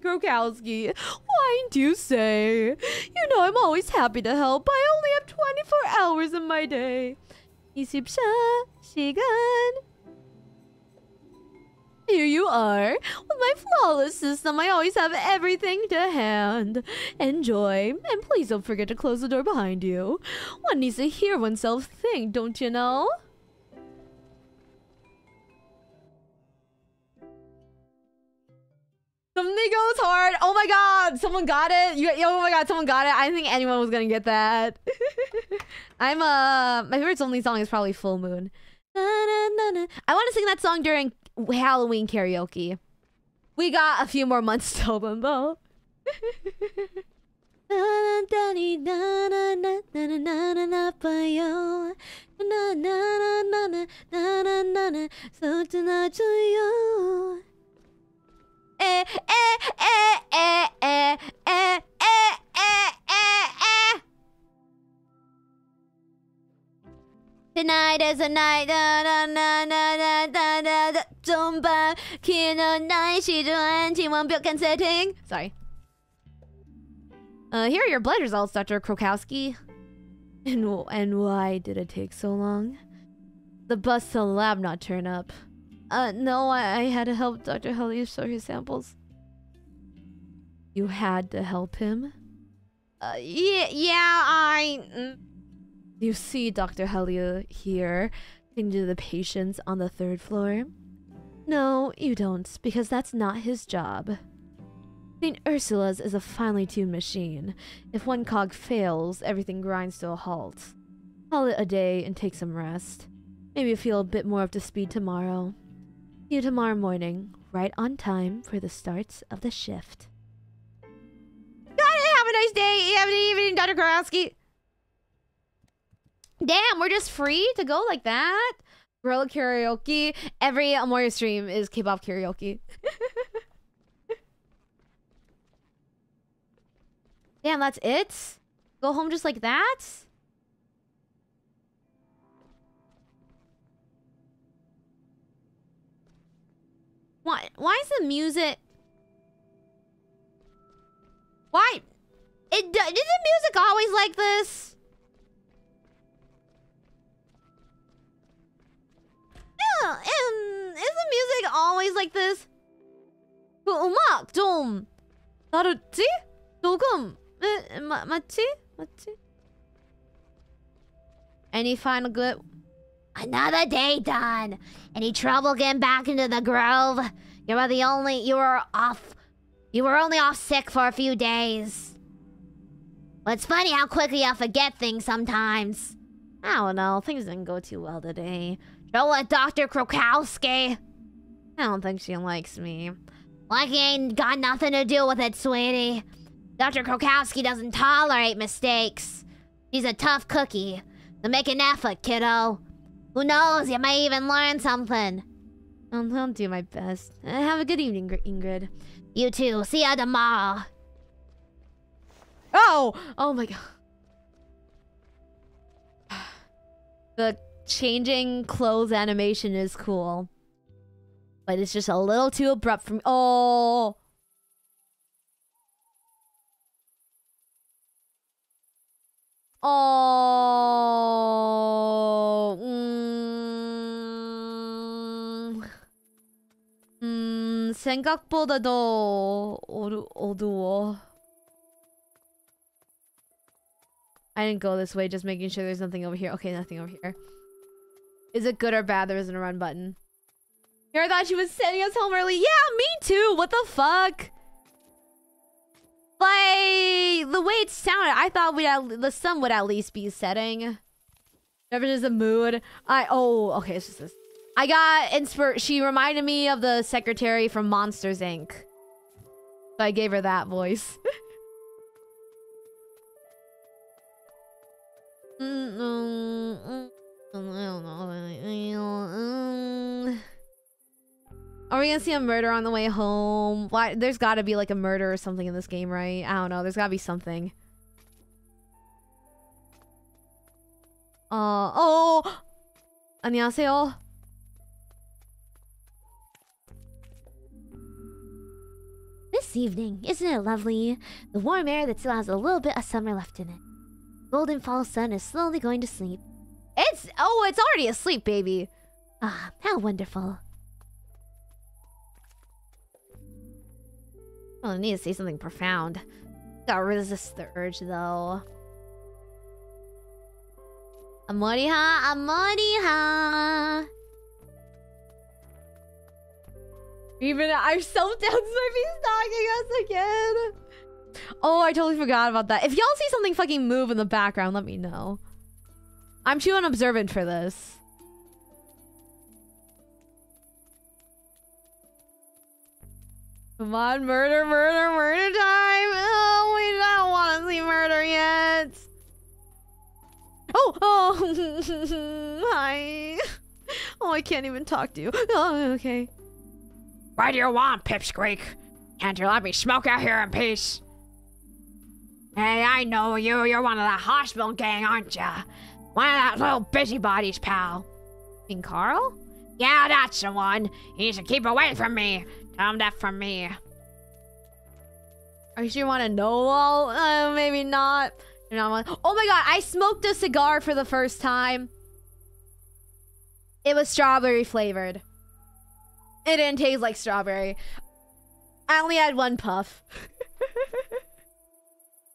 Krokowski. Why do you say? You know I'm always happy to help. I only have 24 hours in my day. 24 시간. Here you are. With my flawless system, I always have everything to hand. Enjoy. And please don't forget to close the door behind you. One needs to hear oneself think, don't you know? Something goes hard. Oh my god, someone got it. You, oh my god, someone got it. I didn't think anyone was gonna get that. I'm uh, my favorite only song is probably Full Moon. Na, na, na. I want to sing that song during Halloween karaoke. We got a few more months till then Tonight is a night, da da da da da da da da. 中吧，天的耐心就安静，望表看 setting。Sorry. Uh, here are your blood results, Dr. Krokowski. And and why did it take so long? The bus to the lab not turn up. Uh, no, I, I had to help Dr. Helly sort his samples. You had to help him? Uh, yeah, yeah, I... mm. You see Dr. Hellier here, tending to the patients on the third floor? No, you don't, because that's not his job. St. Ursula's is a finely tuned machine. If one cog fails, everything grinds to a halt. Call it a day and take some rest. Maybe feel a bit more up to speed tomorrow. See you tomorrow morning, right on time for the starts of the shift. Got it! Have a nice day! Have an evening, Dr. Karowski! Damn, we're just free to go like that? Gorilla karaoke. Every Amoria stream is K-pop karaoke. Damn, that's it? Go home just like that? Why why is the music Why it do- is the music always like this? Yeah, and is the music always like this? 그 음악 좀 다르지? 조금 에, 마, 맞지? 맞지? Any final good Another day done. Any trouble getting back into the grove? You were the only. You were off. You were only off sick for a few days. Well, it's funny how quickly I forget things sometimes. I don't know. Things didn't go too well today. Show with Dr. Krokowski. I don't think she likes me. Like ain't got nothing to do with it, sweetie. Dr. Krokowski doesn't tolerate mistakes. He's a tough cookie. So make an effort, kiddo. Who knows, you may even learn something. I'll, I'll do my best. Uh, have a good evening, Gr- Ingrid. You too. See ya tomorrow. Oh! Oh my god. The changing clothes animation is cool. But it's just a little too abrupt for me. Oh! Oh. 음... 음, 생각보다 더 어두, 어두워. I didn't go this way, just making sure there's nothing over here. Okay, nothing over here. Is it good or bad there isn't a run button? Here I thought she was sending us home early. Yeah, me too. What the fuck? Like, the way it sounded, I thought at, the sun would at least be setting. Never is a mood. I, oh, okay, it's just this. I got inspir- she reminded me of the secretary from Monsters, Inc. So I gave her that voice. Are we gonna see a murder on the way home? Why? There's gotta be like a murder or something in this game, right? I don't know. There's gotta be something. Uh, oh! 안녕하세요. This evening, isn't it lovely? The warm air that still has a little bit of summer left in it. Golden fall sun is slowly going to sleep. It's oh, it's already asleep, baby. Ah, how wonderful. Oh, I need to say something profound. Gotta resist the urge, though. Amoriha, Amoriha. Even our self-doubts might be stalking us again. Oh, I totally forgot about that. If y'all see something fucking move in the background, let me know. I'm too unobservant for this. Come on, murder, murder, murder time! Oh, we don't want to see murder yet. Oh, oh, hi. Oh, I can't even talk to you. Oh, okay. What do you want, Pipsqueak? Can't you let me smoke out here in peace? Hey, I know you. You're one of the hospital gang, aren't ya? One of that little busybodies, pal. In Carl? Yeah, that's the one. He needs to keep away from me. Him that from me. Are you sure you want to know all? Uh, maybe not. You're oh my god, I smoked a cigar for the first time. It was strawberry flavored. It didn't taste like strawberry. I only had one puff.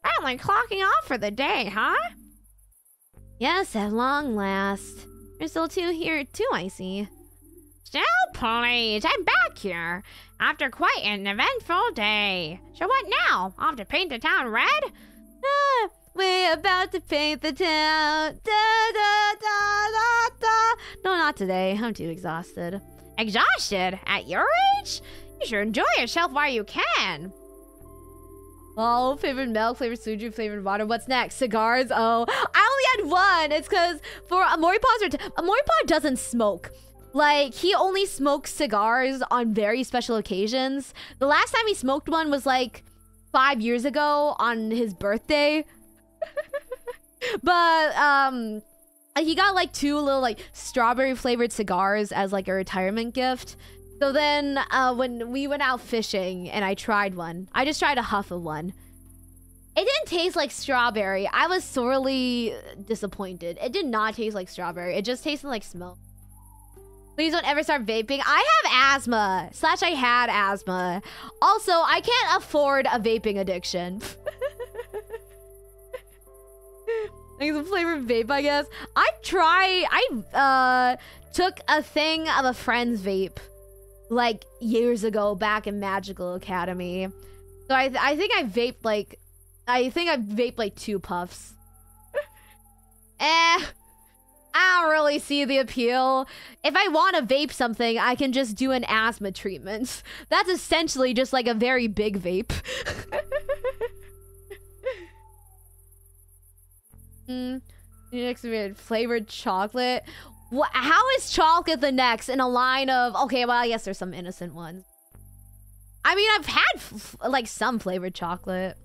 Finally clocking off for the day, huh? Yes, at long last. There's still two here too, I see. Still, please. I'm back here after quite an eventful day. So what now? Off to paint the town red? Ah, we're about to paint the town. Da, da, da, da, da. No, not today. I'm too exhausted. Exhausted? At your age? You should enjoy yourself while you can. Oh, flavored milk, flavored soju, flavored water. What's next? Cigars? Oh, I only had one. It's because for Amoripod, Amoripod doesn't smoke. Like, he only smokes cigars on very special occasions. The last time he smoked one was like five years ago on his birthday. but, um, he got like two little like strawberry flavored cigars as like a retirement gift. So then, uh, when we went out fishing and I tried one, I just tried a huff of one. It didn't taste like strawberry. I was sorely disappointed. It did not taste like strawberry. It just tasted like smoke. Please don't ever start vaping. I have asthma. Slash, I had asthma. Also, I can't afford a vaping addiction. like some flavored vape, I guess. I try. I uh took a thing of a friend's vape like years ago back in Magical Academy. So I th- I think I vaped like I think I vaped like two puffs. eh. I don't really see the appeal. If I want to vape something, I can just do an asthma treatment. That's essentially just like a very big vape. mm. Next flavored chocolate. What, how is chocolate the next in a line of okay? Well, I guess there's some innocent ones. I mean, I've had like some flavored chocolate.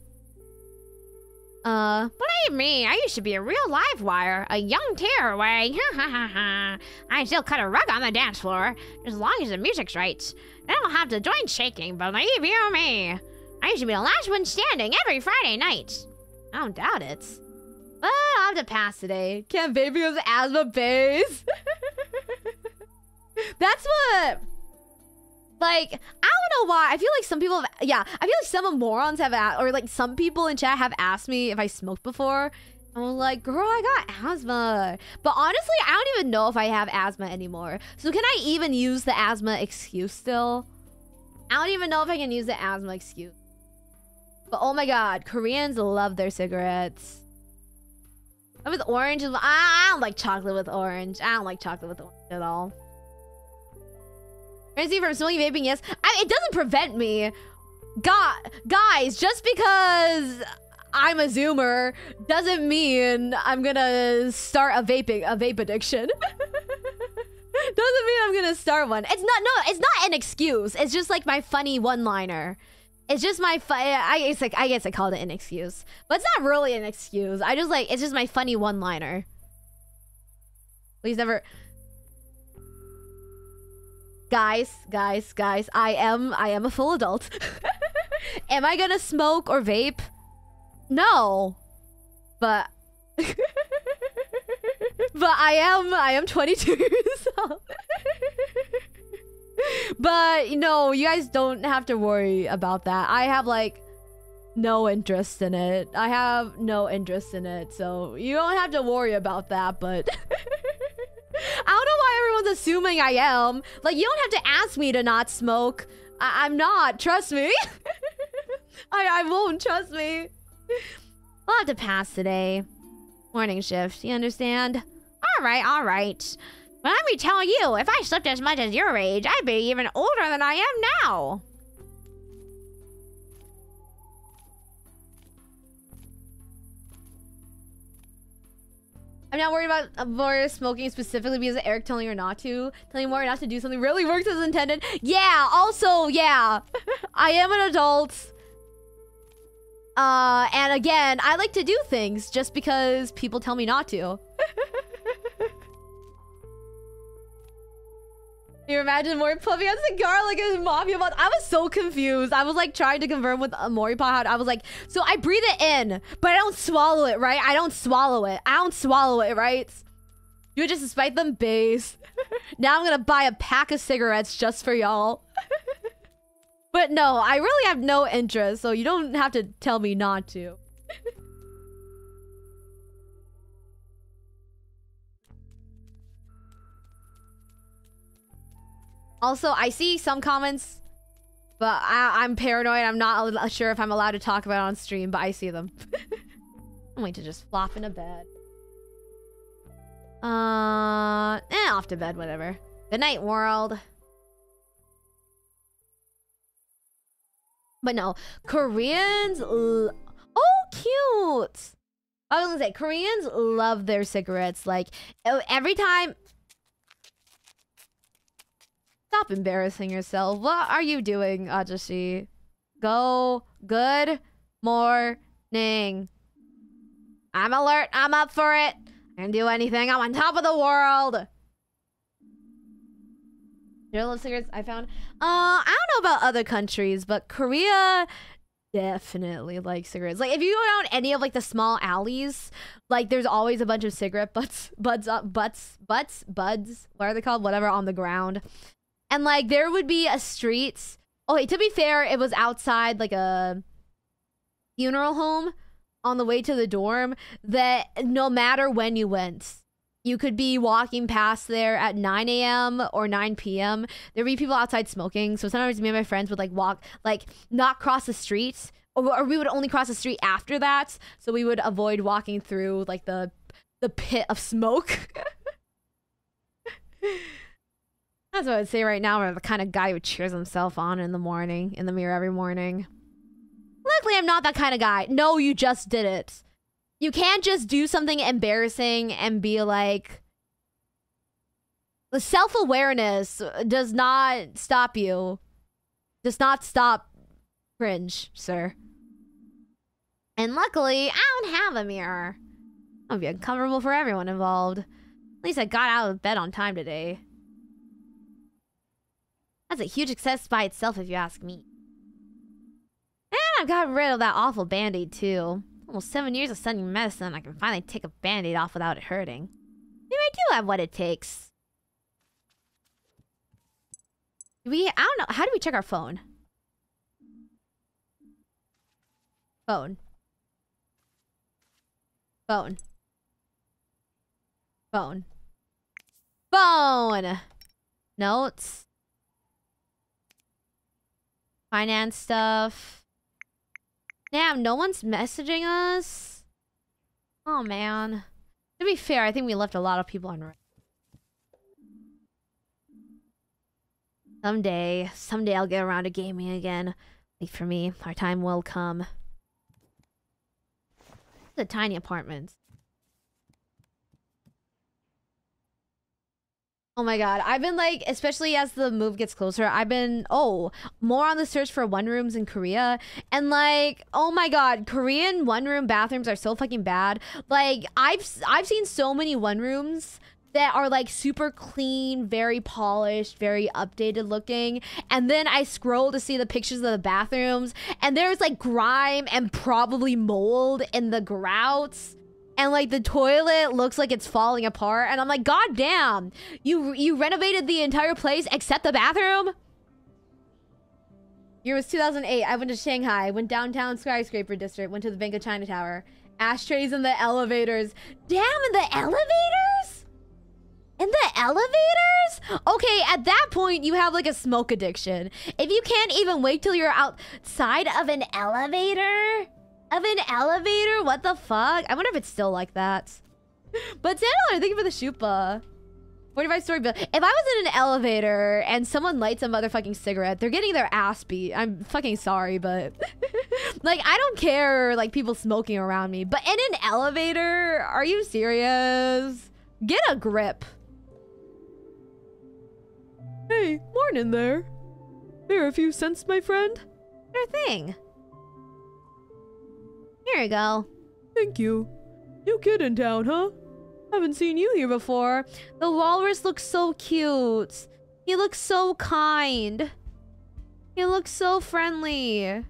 Uh, you mean? I used to be a real live wire, a young tearaway. I still cut a rug on the dance floor, as long as the music's right. Then I'll have the joint shaking, believe you me. I used to be the last one standing every Friday night. I don't doubt it. But I'll have to pass today. Can't vape because asthma base. That's what like, I don't know why. I feel like some people have, yeah, I feel like some Amorons have, asked, or like some people in chat have asked me if I smoked before. I'm was like, girl, I got asthma. But honestly, I don't even know if I have asthma anymore. So can I even use the asthma excuse still? I don't even know if I can use the asthma excuse. But oh my god, Koreans love their cigarettes. With orange, I, I don't like chocolate with orange. I don't like chocolate with orange at all. Crazy from smoking vaping, yes. I, it doesn't prevent me. God, guys, just because I'm a zoomer doesn't mean I'm gonna start a vaping a vape addiction. doesn't mean I'm gonna start one. It's not no, it's not an excuse. It's just like my funny one-liner. It's just my fu- I guess like I guess I called it an excuse, but it's not really an excuse. I just like it's just my funny one-liner. Please never. Guys, guys, guys, I am I am a full adult. am I gonna smoke or vape? No. But but I am I am 22 years but know, you guys don't have to worry about that. I have like no interest in it. I have no interest in it, so you don't have to worry about that, but I don't know why everyone's assuming I am. Like, you don't have to ask me to not smoke. I- I'm not. Trust me. I-, I won't. Trust me. I'll have to pass today. Morning shift. You understand? All right, all right. But let me tell you, if I slept as much as your age, I'd be even older than I am now. I'm not worried about more smoking specifically because Eric telling her not to. Telling Mori not to do something really works as intended. Yeah, also, yeah. I am an adult. Uh, and again, I like to do things just because people tell me not to. You imagine Mori puffing a cigar like a mafia boss? I was so confused. I was like trying to confirm with uh, Mori Pod. I was like, so I breathe it in, but I don't swallow it, right? I don't swallow it. I don't swallow it, right? You just despite them base. now I'm gonna buy a pack of cigarettes just for y'all. but no, I really have no interest, so you don't have to tell me not to. Also, I see some comments, but I, I'm paranoid. I'm not sure if I'm allowed to talk about on stream, but I see them. I'm going to just flop into bed. Uh, eh, off to bed, whatever. Good night, world. But no, Koreans. Oh, cute. I was gonna say Koreans love their cigarettes. Like every time. Stop embarrassing yourself. What are you doing, Ajashi? Go. Good morning. I'm alert. I'm up for it. I can do anything. I'm on top of the world. Journalist cigarettes I found. Uh, I don't know about other countries, but Korea definitely likes cigarettes. Like if you go down any of like the small alleys, like there's always a bunch of cigarette butts, buds up, butts, butts, buds. What are they called? Whatever on the ground, and like there would be a street. Okay, oh, to be fair, it was outside like a funeral home on the way to the dorm. That no matter when you went, you could be walking past there at 9 a.m. or 9 p.m. There'd be people outside smoking. So sometimes me and my friends would like walk, like not cross the street, or, or we would only cross the street after that. So we would avoid walking through like the the pit of smoke. That's what I'd say right now. I'm the kind of guy who cheers himself on in the morning, in the mirror every morning. Luckily, I'm not that kind of guy. No, you just did it. You can't just do something embarrassing and be like, the self awareness does not stop you. Does not stop cringe, sir. And luckily, I don't have a mirror. That would be uncomfortable for everyone involved. At least I got out of bed on time today. That's a huge success by itself, if you ask me. And I've gotten rid of that awful band aid, too. Almost seven years of studying medicine, I can finally take a band aid off without it hurting. Maybe I do have what it takes. Do we, I don't know. How do we check our phone? Phone. Phone. Phone. Phone. Notes. Finance stuff. Damn, no one's messaging us. Oh man. To be fair, I think we left a lot of people on. Someday, someday I'll get around to gaming again. Wait for me, our time will come. The tiny apartments. Oh my god, I've been like, especially as the move gets closer, I've been, oh, more on the search for one rooms in Korea. And like, oh my god, Korean one room bathrooms are so fucking bad. Like, I've I've seen so many one rooms that are like super clean, very polished, very updated looking. And then I scroll to see the pictures of the bathrooms, and there's like grime and probably mold in the grouts. And like the toilet looks like it's falling apart, and I'm like, God damn! You you renovated the entire place except the bathroom. Year was 2008. I went to Shanghai, went downtown skyscraper district, went to the Bank of China Tower. Ashtrays in the elevators. Damn, in the elevators? In the elevators? Okay, at that point, you have like a smoke addiction. If you can't even wait till you're outside of an elevator, of an elevator, what the fuck? I wonder if it's still like that. But Sandler, thank you for the shupa. 45 story building. If I was in an elevator and someone lights a motherfucking cigarette, they're getting their ass beat. I'm fucking sorry, but like I don't care like people smoking around me. But in an elevator, are you serious? Get a grip. Hey, morning there. Here, a few cents, my friend. Sure thing. Here you go. Thank you. New kid in town, huh? Haven't seen you here before. The walrus looks so cute. He looks so kind. He looks so friendly. Yeah,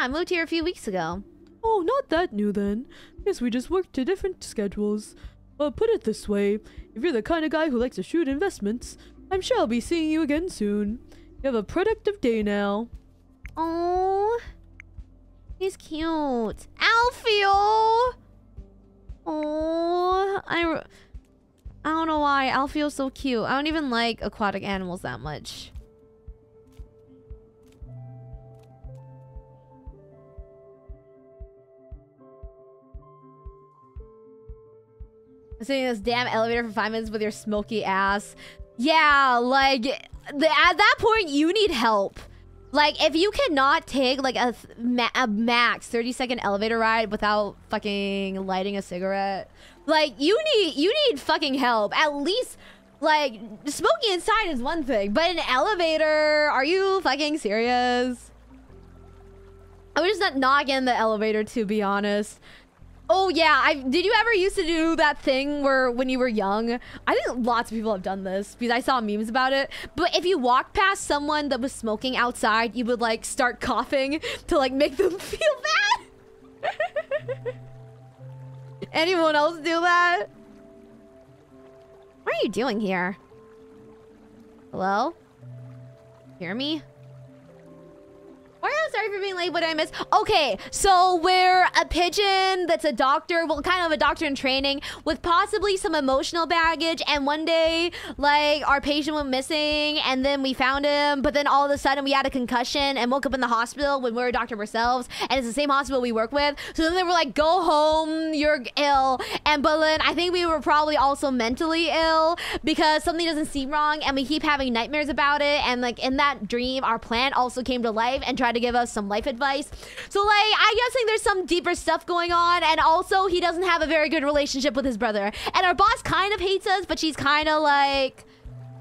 I moved here a few weeks ago. Oh, not that new then. Guess we just worked to different schedules. But put it this way, if you're the kind of guy who likes to shoot investments, I'm sure I'll be seeing you again soon. You have a productive day now. Oh, he's cute. Alfio! Oh, I, I don't know why. Alfio's so cute. I don't even like aquatic animals that much. Sitting in this damn elevator for five minutes with your smoky ass. Yeah, like, at that point, you need help. Like, if you cannot take, like, a, ma a max 30-second elevator ride without fucking lighting a cigarette, like, you need, you need fucking help. At least, like, smoking inside is one thing, but an elevator, are you fucking serious? I would just not, in the elevator, to be honest. Oh yeah, I did you ever used to do that thing where when you were young? I think lots of people have done this because I saw memes about it. But if you walked past someone that was smoking outside, you would like start coughing to like make them feel bad. Anyone else do that? What are you doing here? Hello? Hear me? I'm sorry for being late. What I miss? Okay, so we're a pigeon that's a doctor, well, kind of a doctor in training with possibly some emotional baggage. And one day, like, our patient went missing, and then we found him. But then all of a sudden, we had a concussion and woke up in the hospital when we were a doctor ourselves, and it's the same hospital we work with. So then they were like, "Go home, you're ill." And but then I think we were probably also mentally ill because something doesn't seem wrong, and we keep having nightmares about it. And like in that dream, our plant also came to life and tried to give us some life advice. So like, I'm guessing there's some deeper stuff going on, and also he doesn't have a very good relationship with his brother. And our boss kind of hates us, but she's kind of like.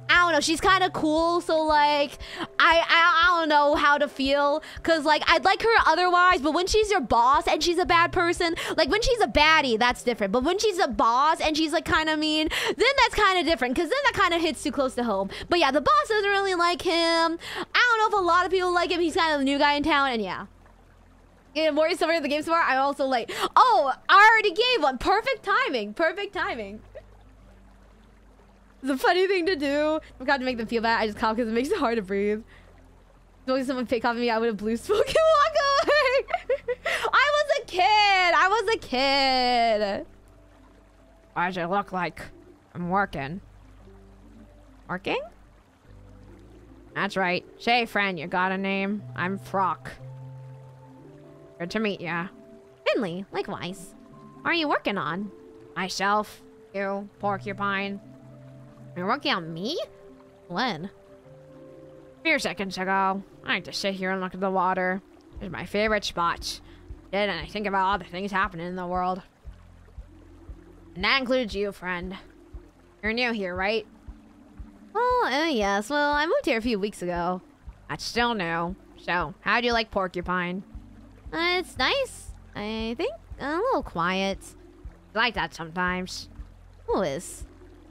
I don't know. She's kind of cool, so like, I, I I don't know how to feel, cause like I'd like her otherwise, but when she's your boss and she's a bad person, like when she's a baddie, that's different. But when she's a boss and she's like kind of mean, then that's kind of different, cause then that kind of hits too close to home. But yeah, the boss doesn't really like him. I don't know if a lot of people like him. He's kind of the new guy in town, and yeah. Yeah, Maury's over at the game tomorrow. I'm also like, oh, I already gave one. Perfect timing. Perfect timing the funny thing to do. I'm going to make them feel bad. I just cough because it makes it hard to breathe. If only someone fake off me, I would have blue smoke and walk away. I was a kid. I was a kid. Why does it look like I'm working? Working? That's right. Say, friend, you got a name? I'm Frock. Good to meet ya. Finley, likewise. What are you working on? Myself, you, Porcupine. You're working on me? When? A few seconds ago, I like to sit here and look at the water. It's my favorite spot. Then I think about all the things happening in the world. And that includes you, friend. You're new here, right? Oh, uh, yes. Well, I moved here a few weeks ago. That's still new. So, how do you like Porcupine? Uh, it's nice. I think a little quiet. I like that sometimes. Who is?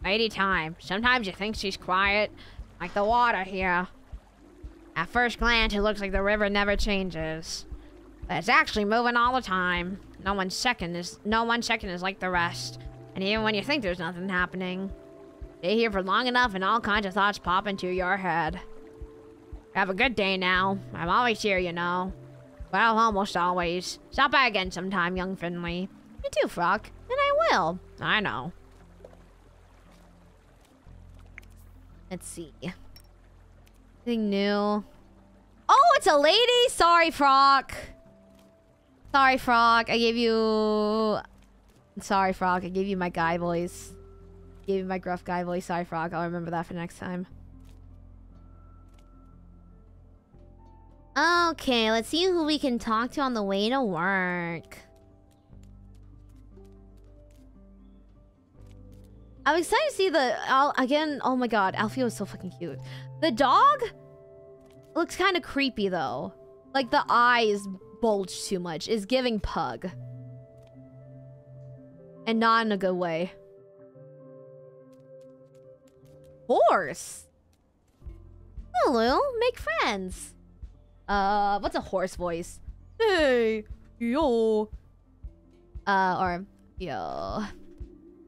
Lady Time. Sometimes you think she's quiet, like the water here. At first glance, it looks like the river never changes. But it's actually moving all the time. No one second is no one second is like the rest. And even when you think there's nothing happening, stay here for long enough and all kinds of thoughts pop into your head. Have a good day now. I'm always here, you know. Well, almost always. Stop by again sometime, young Finley. You too, Frock. And I will. I know. Let's see. Anything new? Oh, it's a lady? Sorry, Frog. Sorry, Frog. I gave you... Sorry, Frog. I gave you my guy voice. Gave you my gruff guy voice. Sorry, Frog. I'll remember that for next time. Okay, let's see who we can talk to on the way to work. I'm excited to see the... Al again, oh my god. Alfio is so fucking cute. The dog looks kind of creepy, though. Like, the eyes bulge too much. Is giving pug. And not in a good way. Horse? Hello, make friends. Uh, what's a horse voice? Hey, yo. Uh, or, yo.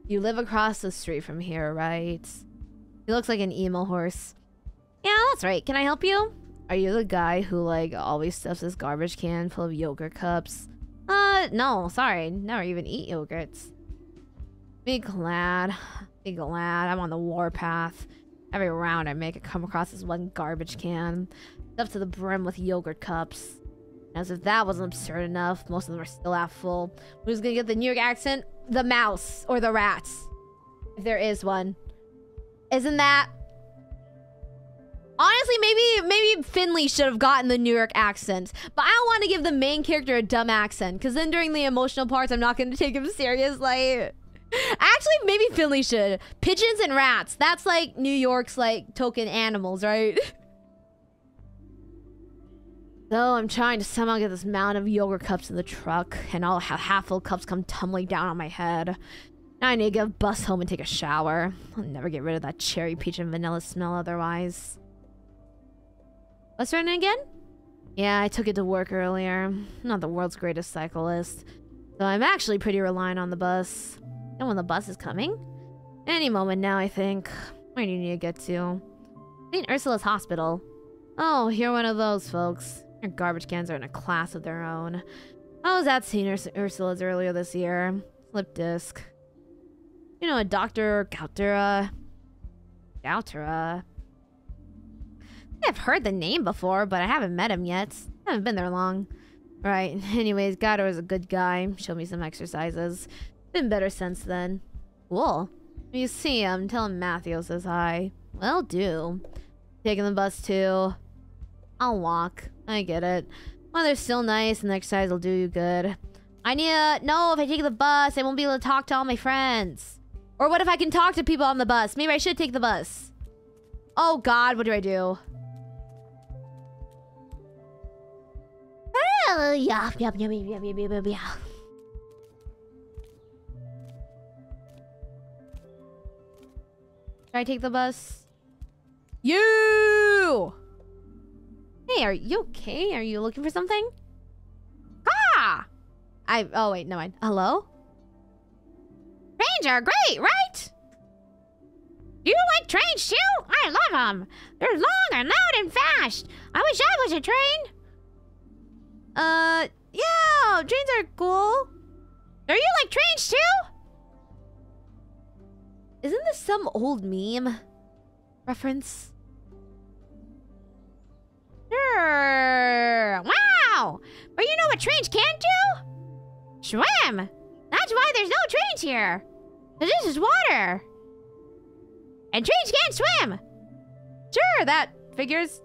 You live across the street from here, right? He looks like an emo horse. Yeah, that's right. Can I help you? Are you the guy who, like, always stuffs his garbage can full of yogurt cups? Uh, no, sorry. Never even eat yogurts. Be glad. Be glad. I'm on the warpath. Every round I make, I come across this one garbage can. Stuffed to the brim with yogurt cups. As if that wasn't absurd enough, most of them are still half full. Who's gonna get the New York accent? The mouse. Or the rats. If there is one. Isn't that... Honestly, maybe maybe Finley should have gotten the New York accent. But I don't want to give the main character a dumb accent. Because then during the emotional parts, I'm not going to take him serious. Like... Actually, maybe Finley should. Pigeons and rats. That's like New York's like token animals, right? So I'm trying to somehow get this mountain of yogurt cups in the truck, and have half full cups come tumbling down on my head. Now I need to get a bus home and take a shower. I'll never get rid of that cherry peach and vanilla smell otherwise. What's her name again? Yeah, I took it to work earlier. Not the world's greatest cyclist. So I'm actually pretty reliant on the bus. And when the bus is coming? Any moment now, I think. Where do you need to get to? St. Ursula's Hospital. Oh, you're one of those folks. Garbage cans are in a class of their own. I was at St. Urs Ursula's earlier this year. Slip disc. You know, a Dr. Gatera. Gatera. I've heard the name before, but I haven't met him yet. I haven't been there long. Right. Anyways, Gatera is a good guy. Showed me some exercises. Been better since then. Cool. You see him, tell him Matthew says hi. Well, do. Taking the bus too. I'll walk. I get it. Weather's still nice and the exercise will do you good. I need to know if I take the bus, I won't be able to talk to all my friends. Or what if I can talk to people on the bus? Maybe I should take the bus. Oh god, what do I do? Yeah, yeah, yeah, yeah, yeah, yeah, yeah. Should I take the bus? You! Hey, are you okay? Are you looking for something? Ah! I, oh wait, no mind. Hello? Trains are great, right? Do you like trains too? I love them. They're long and loud and fast. I wish I was a train. Uh, yeah. Trains are cool. Are you like trains too? Isn't this some old meme reference? Wow. But you know what trains can't do? Swim. That's why there's no trains here. Cause this is water. And trains can't swim. Sure, that figures.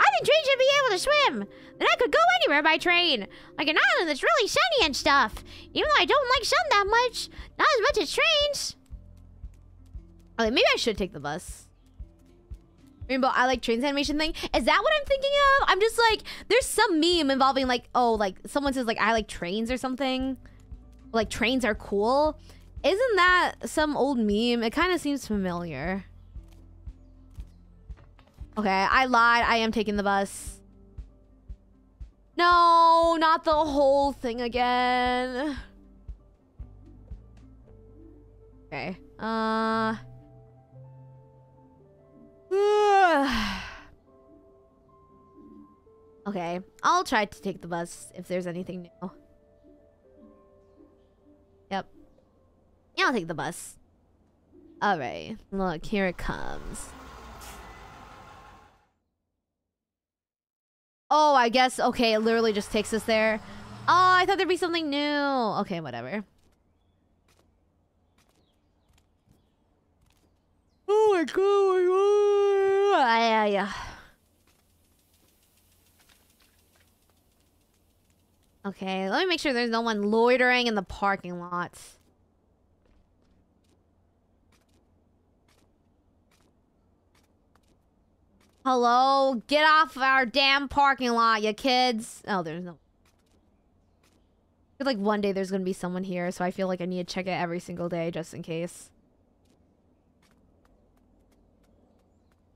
I think trains should be able to swim. Then I could go anywhere by train. Like an island that's really sunny and stuff. Even though I don't like sun that much. Not as much as trains. Okay, maybe I should take the bus. Rainbow, I like trains animation thing. Is that what I'm thinking of? I'm just like, there's some meme involving like, oh, like someone says like I like trains or something. Like trains are cool. Isn't that some old meme? It kind of seems familiar. Okay, I lied. I am taking the bus. No, not the whole thing again. Okay. Uh. okay, I'll try to take the bus if there's anything new. Yep. Yeah, I'll take the bus. Alright, look, here it comes. Oh, I guess, okay, it literally just takes us there. Oh, I thought there'd be something new. Okay, whatever. Oh my god, my god. Yeah, yeah. Okay, let me make sure there's no one loitering in the parking lot. Hello? Get off our damn parking lot, you kids. Oh, there's no... I feel like one day there's gonna be someone here, so I feel like I need to check it every single day just in case.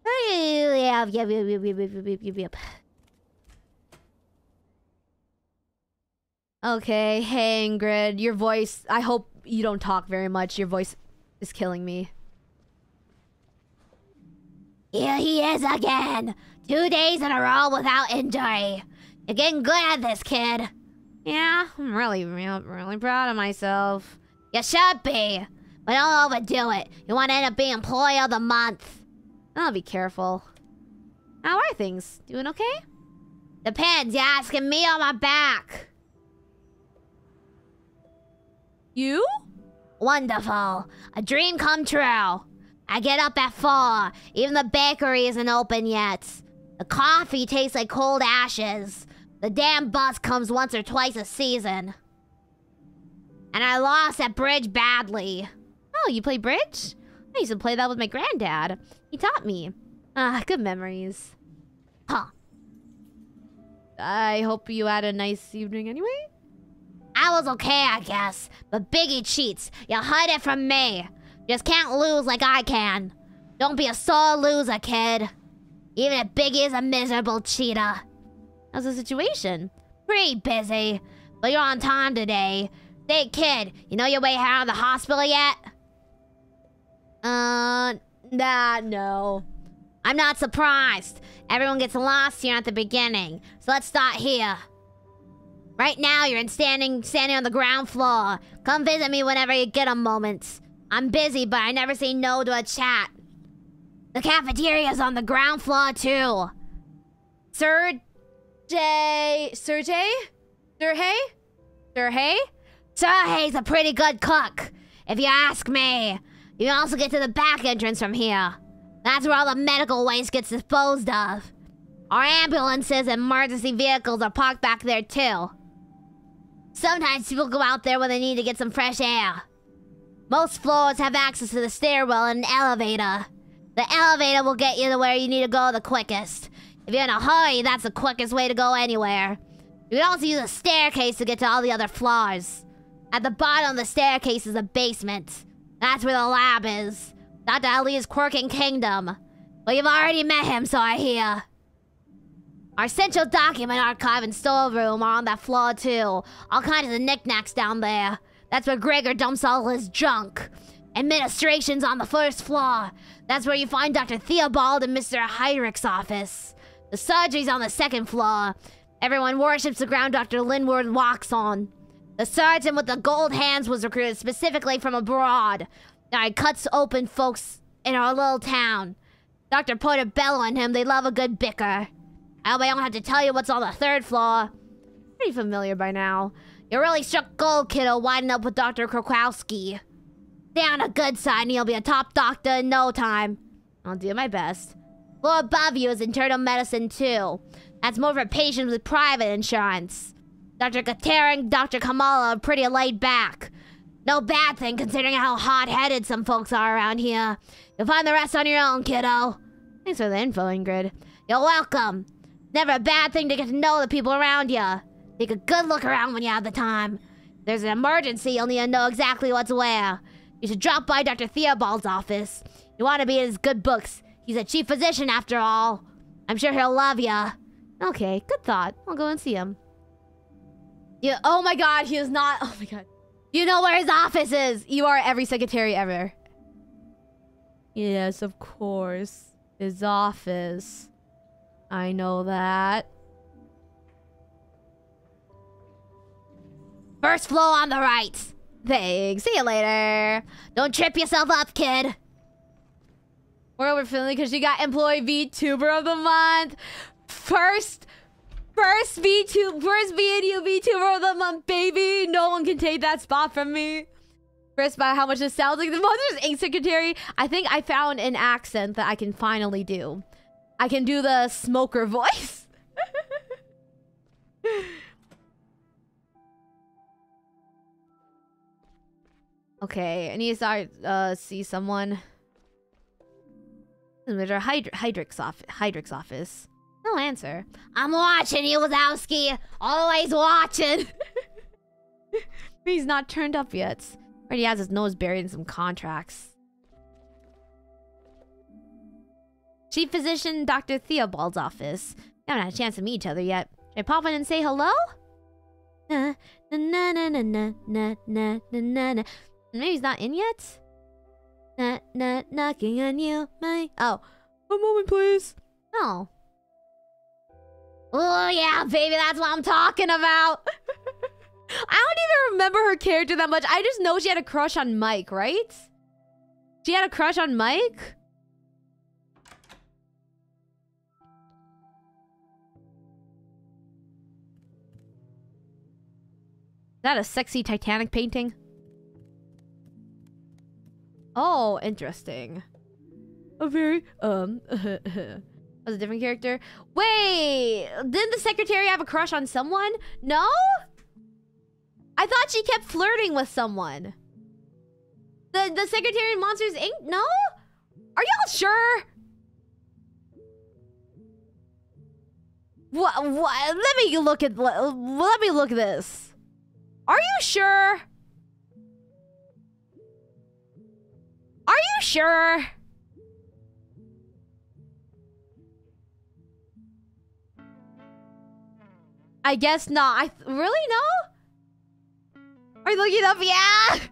Yep, yep, yep, yep, yep, yep, yep, yep. Okay, hey Ingrid, your voice. I hope you don't talk very much. Your voice is killing me. Here he is again! Two days in a row without injury! You're getting good at this, kid! Yeah, I'm really, real, really proud of myself. You should be! But don't overdo it. You want to end up being Employee of the Month. I'll be careful. How are things? Doing okay? Depends. You're asking me on my back. You? Wonderful. A dream come true. I get up at 4. Even the bakery isn't open yet. The coffee tastes like cold ashes. The damn bus comes once or twice a season. And I lost at bridge badly. Oh, you play bridge? I used to play that with my granddad. He taught me. Ah, good memories. Huh. I hope you had a nice evening anyway? I was okay, I guess. But Biggie cheats. You hide it from me. Just can't lose like I can. Don't be a sore loser, kid. Even if Biggie is a miserable cheater. How's the situation? Pretty busy. But you're on time today. Say, kid, you know your way out of the hospital yet? Uh, nah, no. I'm not surprised. Everyone gets lost here at the beginning. So let's start here. Right now, you're in standing standing on the ground floor. Come visit me whenever you get a moment. I'm busy, but I never say no to a chat. The cafeteria's on the ground floor, too. Hay? Sir Hay? Sir Hay's a pretty good cook, if you ask me. You can also get to the back entrance from here. That's where all the medical waste gets disposed of. Our ambulances and emergency vehicles are parked back there too. Sometimes people go out there when they need to get some fresh air. Most floors have access to the stairwell and an elevator. The elevator will get you to where you need to go the quickest. If you're in a hurry, that's the quickest way to go anywhere. You can also use a staircase to get to all the other floors. At the bottom of the staircase is a basement. That's where the lab is. Dr. Ali's Quirking Kingdom. Well, you've already met him, so I hear. Our central document archive and storeroom are on that floor, too. All kinds of knickknacks down there. That's where Gregor dumps all his junk. Administration's on the first floor. That's where you find Dr. Theobald and Mr. Heidrich's office. The surgery's on the second floor. Everyone worships the ground Dr. Linwood walks on. The sergeant with the gold hands was recruited specifically from abroad. He cuts open folks in our little town. Dr. Portobello and him, they love a good bicker. I hope I don't have to tell you what's on the third floor. Pretty familiar by now. You really struck gold, kiddo, winding up with Dr. Krokowski. Stay on the good side and you'll be a top doctor in no time. I'll do my best. Floor above you is internal medicine, too. That's more for patients with private insurance. Dr. Gatera and Dr. Kamala are pretty laid back. No bad thing considering how hot-headed some folks are around here. You'll find the rest on your own, kiddo. Thanks for the info, Ingrid. You're welcome. Never a bad thing to get to know the people around you. Take a good look around when you have the time. If there's an emergency, you'll need to know exactly what's where. You should drop by Dr. Theobald's office. You want to be in his good books. He's a chief physician after all. I'm sure he'll love you. Okay, good thought. I'll go and see him. Yeah. Oh my God, he is not. Oh my God. You know where his office is. You are every secretary ever. Yes, of course. His office. I know that. First floor on the right. Thanks. See you later. Don't trip yourself up, kid. We're over Finley because she got employee VTuber of the month. First, first VTuber, first VNU VTuber of the month, baby. No one can take that spot from me. First, by how much it sounds like the Monsters Inc. secretary. I think I found an accent that I can finally do. I can do the smoker voice. okay, I need to start uh see someone. Mr. Hydr Heidrich's office. No answer. I'm watching you, Wazowski. Always watching. He's not turned up yet. Already has his nose buried in some contracts. Chief Physician Dr. Theobald's office. We haven't had a chance to meet each other yet. Should I pop in and say hello? Na na na na na na na na na. Maybe he's not in yet? Na na knocking on you, my Oh. A moment, please. Oh. Oh, yeah, baby, that's what I'm talking about. I don't even remember her character that much. I just know she had a crush on Mike, right? She had a crush on Mike? Is that a sexy Titanic painting? Oh, interesting. A very, um, was a different character. Wait, didn't the secretary have a crush on someone? No? I thought she kept flirting with someone. The the secretary in Monsters Inc. No? Are y'all sure? What? What? Let me look at. Let, let me look at this. Are you sure? Are you sure? I guess not. I really no. Are you looking up? Yeah.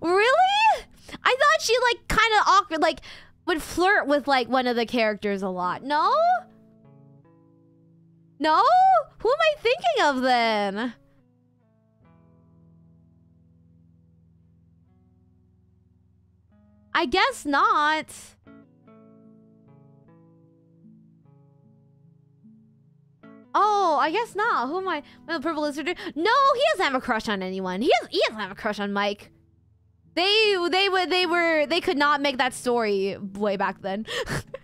really? I thought she like kind of awkward, like would flirt with like one of the characters a lot. No. No. Who am I thinking of then? I guess not. Oh, I guess not. Who am I? The purple lizard? No, he doesn't have a crush on anyone. He, has, he doesn't have a crush on Mike. They they were they were they could not make that story way back then.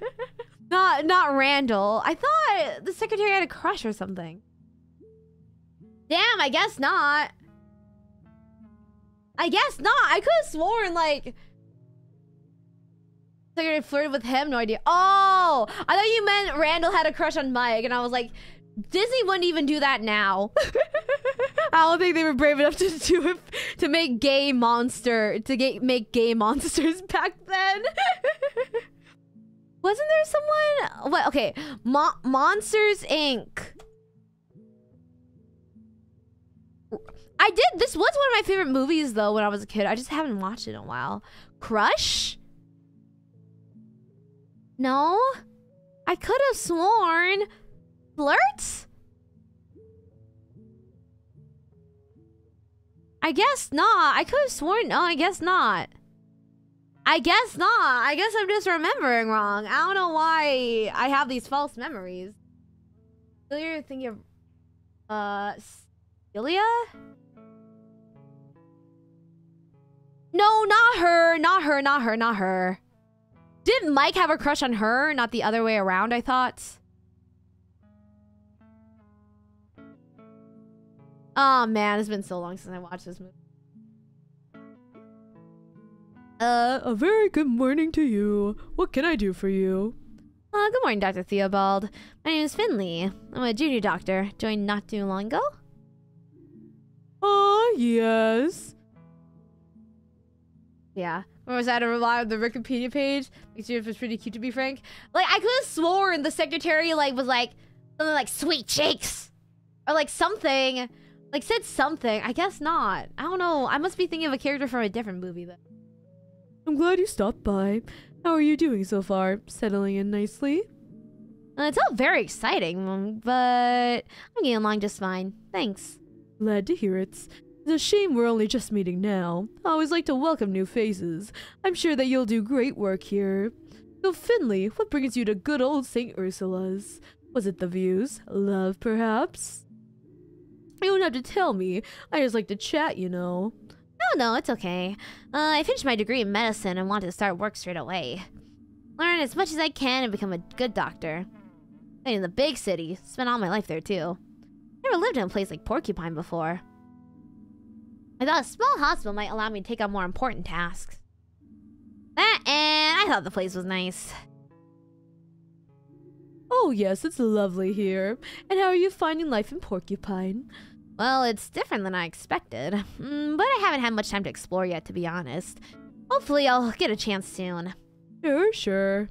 not not Randall. I thought the secretary had a crush or something. Damn, I guess not. I guess not. I could have sworn like secretary flirted with him. No idea. Oh, I thought you meant Randall had a crush on Mike, and I was like, Disney wouldn't even do that now. I don't think they were brave enough to do it to make gay monster to get make gay monsters back then. Wasn't there someone? What? Okay, Mo Monsters Inc. I did. This was one of my favorite movies though when I was a kid. I just haven't watched it in a while. Crush? No, I could have sworn flirts? I guess not. I could have sworn. No, I guess not. I guess not. I guess I'm just remembering wrong. I don't know why I have these false memories. So you're thinking of... Uh... Celia? No, not her. Not her. Not her. Not her. Didn't Mike have a crush on her? Not the other way around, I thought. Oh man, it's been so long since I watched this movie. Uh, a very good morning to you. What can I do for you? Uh, good morning, Dr. Theobald. My name is Finley. I'm a junior doctor. Joined not too long ago. Ah, yes. Yeah. Or was that a rely on the Wikipedia page? You if it's pretty cute to be frank. Like I could have sworn the secretary like was like something like sweet cheeks. Or like something. Like said something. I guess not. I don't know. I must be thinking of a character from a different movie then. I'm glad you stopped by. How are you doing so far? Settling in nicely? Uh, it's all very exciting, but I'm getting along just fine. Thanks. Glad to hear it. It's a shame we're only just meeting now. I always like to welcome new faces. I'm sure that you'll do great work here. So, Finley, what brings you to good old St. Ursula's? Was it the views? Love, perhaps? You don't have to tell me. I just like to chat, you know. No, no, it's okay. Uh, I finished my degree in medicine and wanted to start work straight away. Learn as much as I can and become a good doctor. And in the big city, spent all my life there too. Never lived in a place like Porcupine before. I thought a small hospital might allow me to take on more important tasks. That and I thought the place was nice. Oh, yes, it's lovely here. And how are you finding life in Porcupine? Well, it's different than I expected, mm, but I haven't had much time to explore yet, to be honest. Hopefully, I'll get a chance soon. Sure, sure.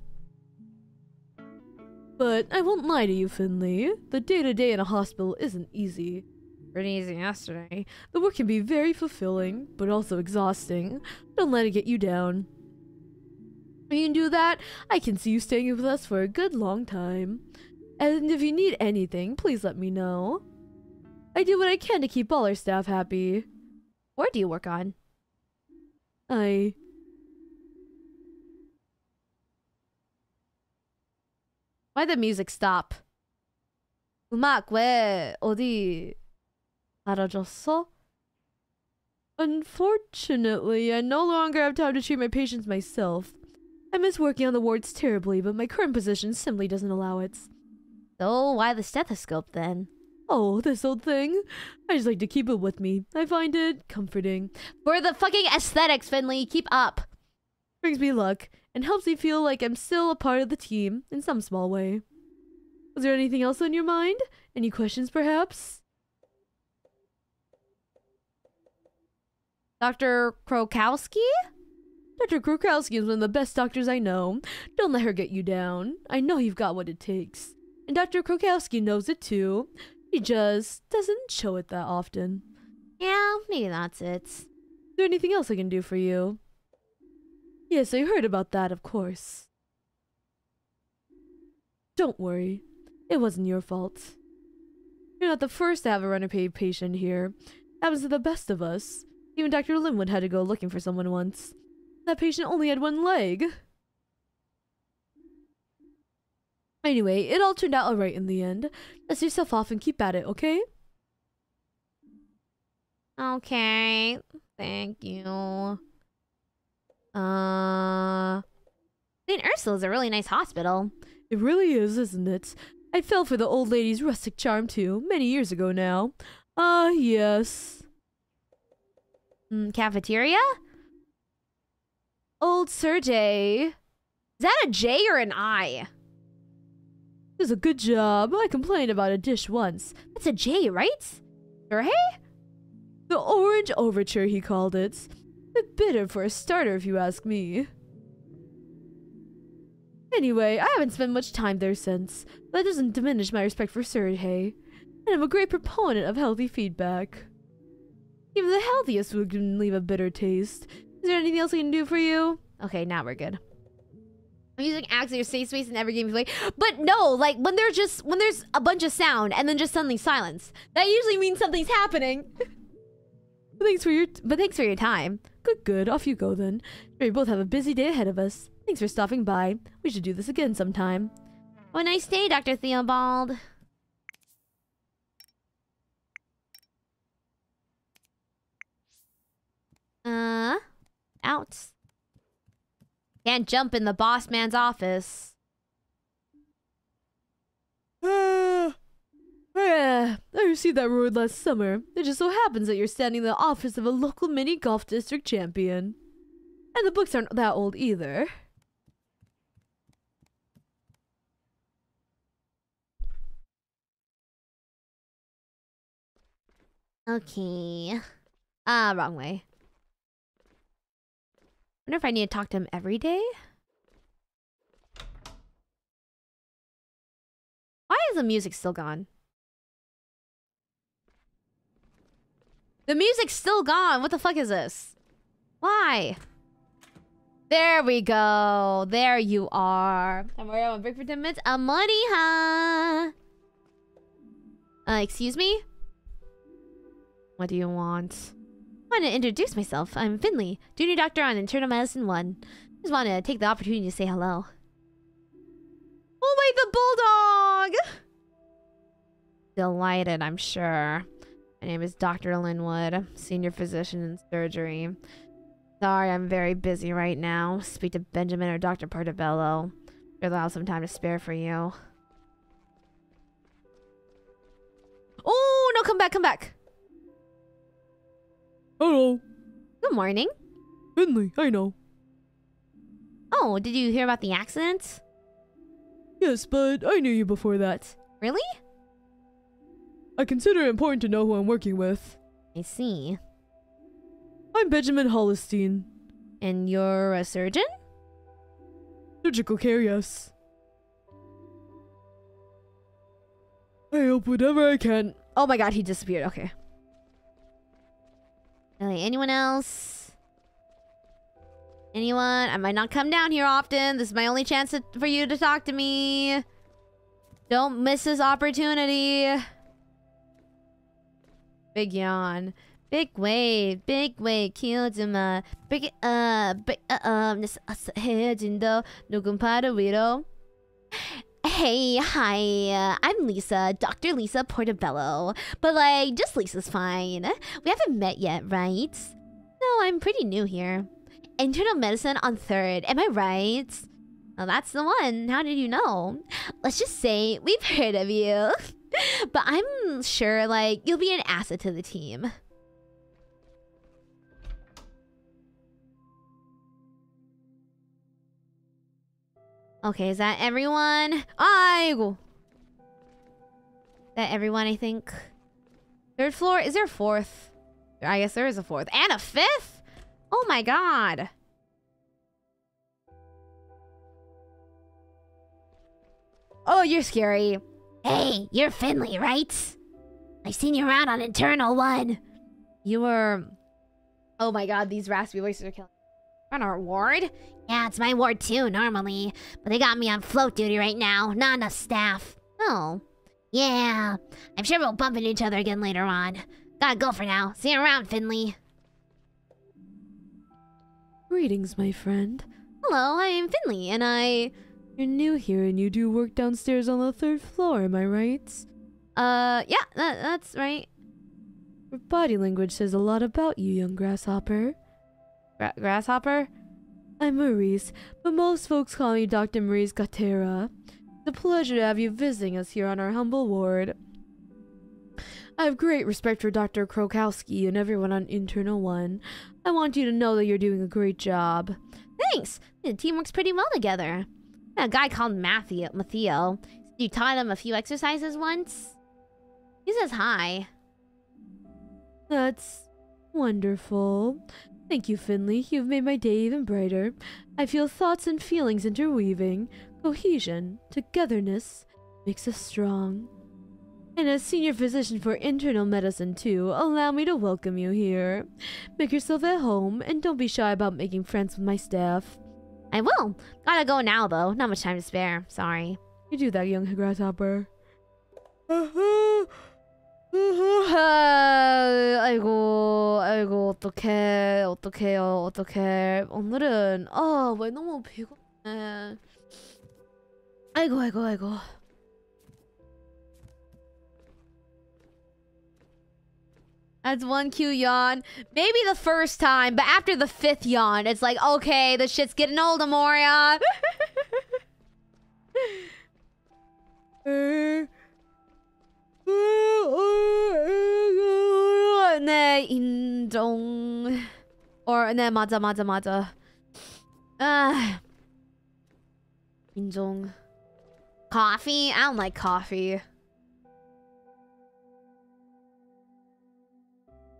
But I won't lie to you, Finley. The day to day in a hospital isn't easy. Pretty easy yesterday. The work can be very fulfilling, but also exhausting. Don't let it get you down. When you can do that, I can see you staying with us for a good long time. And if you need anything, please let me know. I do what I can to keep all our staff happy. Where do you work on? I. Why the music stop? 음악 왜 어디 사라졌어? Unfortunately, I no longer have time to treat my patients myself. I miss working on the wards terribly, but my current position simply doesn't allow it. So why the stethoscope then? Oh, this old thing. I just like to keep it with me. I find it comforting. For the fucking aesthetics, Finley, keep up. Brings me luck and helps me feel like I'm still a part of the team in some small way. Was there anything else on your mind? Any questions, perhaps? Dr. Krokowski? Dr. Krokowski is one of the best doctors I know. Don't let her get you down. I know you've got what it takes. And Dr. Krokowski knows it too. He just doesn't show it that often. Yeah, maybe that's it. Is there anything else I can do for you? Yes, I heard about that, of course. Don't worry. It wasn't your fault. You're not the first to have a renegade patient here. happens to the best of us. Even Dr. Linwood had to go looking for someone once. That patient only had one leg. Anyway, it all turned out alright in the end. Dust yourself off and keep at it, okay? Okay. Thank you. Uh St. Ursula's a really nice hospital. It really is, isn't it? I fell for the old lady's rustic charm too, many years ago now. Ah, yes. Mm, cafeteria? Old Sir J. Is that a J or an I? It was a good job. I complained about a dish once. That's a J, right? Sir The Orange Overture, he called it. A bit bitter for a starter, if you ask me. Anyway, I haven't spent much time there since. That doesn't diminish my respect for Sergei. And I'm a great proponent of healthy feedback. Even the healthiest can leave a bitter taste. Is there anything else I can do for you? Okay, now we're good. I'm using acts your safe space in every game you play. But no, like when there's just when there's a bunch of sound and then just suddenly silence. That usually means something's happening. Thanks for your but thanks for your time. Good, good. Off you go then. We both have a busy day ahead of us. Thanks for stopping by. We should do this again sometime. Have a nice day, Dr. Theobald. Uh, out. Can't jump in the boss man's office. Ah, I received that reward last summer. It just so happens that you're standing in the office of a local mini golf district champion. And the books aren't that old either. Okay. Ah, wrong way. Wonder if I need to talk to him every day? Why is the music still gone? The music's still gone. What the fuck is this? Why? There we go. There you are. I'm worried on break for 10 minutes. Amoriha. Uh, excuse me? What do you want? I want to introduce myself. I'm Finley, junior doctor on internal medicine 1. Just want to take the opportunity to say hello. Oh wait, the bulldog! Delighted, I'm sure. My name is Dr. Linwood, senior physician in surgery. Sorry, I'm very busy right now. Speak to Benjamin or Dr. Portobello. Sure they'll have some time to spare for you. Oh, no, come back, come back. Hello. Good morning. Finley, I know. Oh, did you hear about the accident? Yes, but I knew you before that. Really? I consider it important to know who I'm working with. I see. I'm Benjamin Hollistein. And you're a surgeon? Surgical care, yes. I help whatever I can. Oh my god, he disappeared. Okay. Really, anyone else? Anyone? I might not come down here often. This is my only chance to, for you to talk to me. Don't miss this opportunity. Big yawn. Big wave, big wave, Kyojima. Big, uh, big, uh, um, this, uh, 해진도 누군 바로 위로. Hey, hi, uh, I'm Lisa, Dr. Lisa Portobello. But, like, just Lisa's fine. We haven't met yet, right? No, I'm pretty new here. Internal medicine on third, am I right? Well, that's the one. How did you know? Let's just say we've heard of you. but I'm sure, like, you'll be an asset to the team. Okay, is that everyone? Aigo. That everyone, I think. Third floor? Is there a fourth? I guess there is a fourth. And a fifth? Oh my god. Oh, you're scary. Hey, you're Finley, right? I've seen you around on Internal One. You were... Oh my god, these raspy voices are killing On our ward? Yeah, it's my ward too, normally. But they got me on float duty right now. Not enough staff. Oh. Yeah. I'm sure we'll bump into each other again later on. Gotta go for now. See you around, Finley. Greetings, my friend. Hello, I'm Finley, and I... You're new here and you do work downstairs on the third floor, am I right? Uh, yeah, that, that's right. Your body language says a lot about you, young grasshopper. Gra grasshopper? I'm Maurice, but most folks call me Dr. Maurice Gatera. It's a pleasure to have you visiting us here on our humble ward. I have great respect for Dr. Krokowski and everyone on Internal One. I want you to know that you're doing a great job. Thanks! The team works pretty well together. A guy called Matthew, Matteo. You taught him a few exercises once? He says hi. That's wonderful. Thank you, Finley. You've made my day even brighter. I feel thoughts and feelings interweaving. Cohesion, togetherness, makes us strong. And as senior physician for internal medicine, too, allow me to welcome you here. Make yourself at home, and don't be shy about making friends with my staff. I will. Gotta go now, though. Not much time to spare. Sorry. You do that, young grasshopper. Uh-huh. 아이고, 아이고. 어떡해, 어떡해요, 어떡해. 오늘은, 아, 왜 너무 피곤해. 아이고, 아이고, 아이고. That's one cue yawn. Maybe the first time, but after the fifth yawn, it's like, okay, the shit's getting old, Amoria. 네, 인정. Or, 네, 맞아, 맞아, 맞아. 아. 인정. Coffee? I don't like coffee.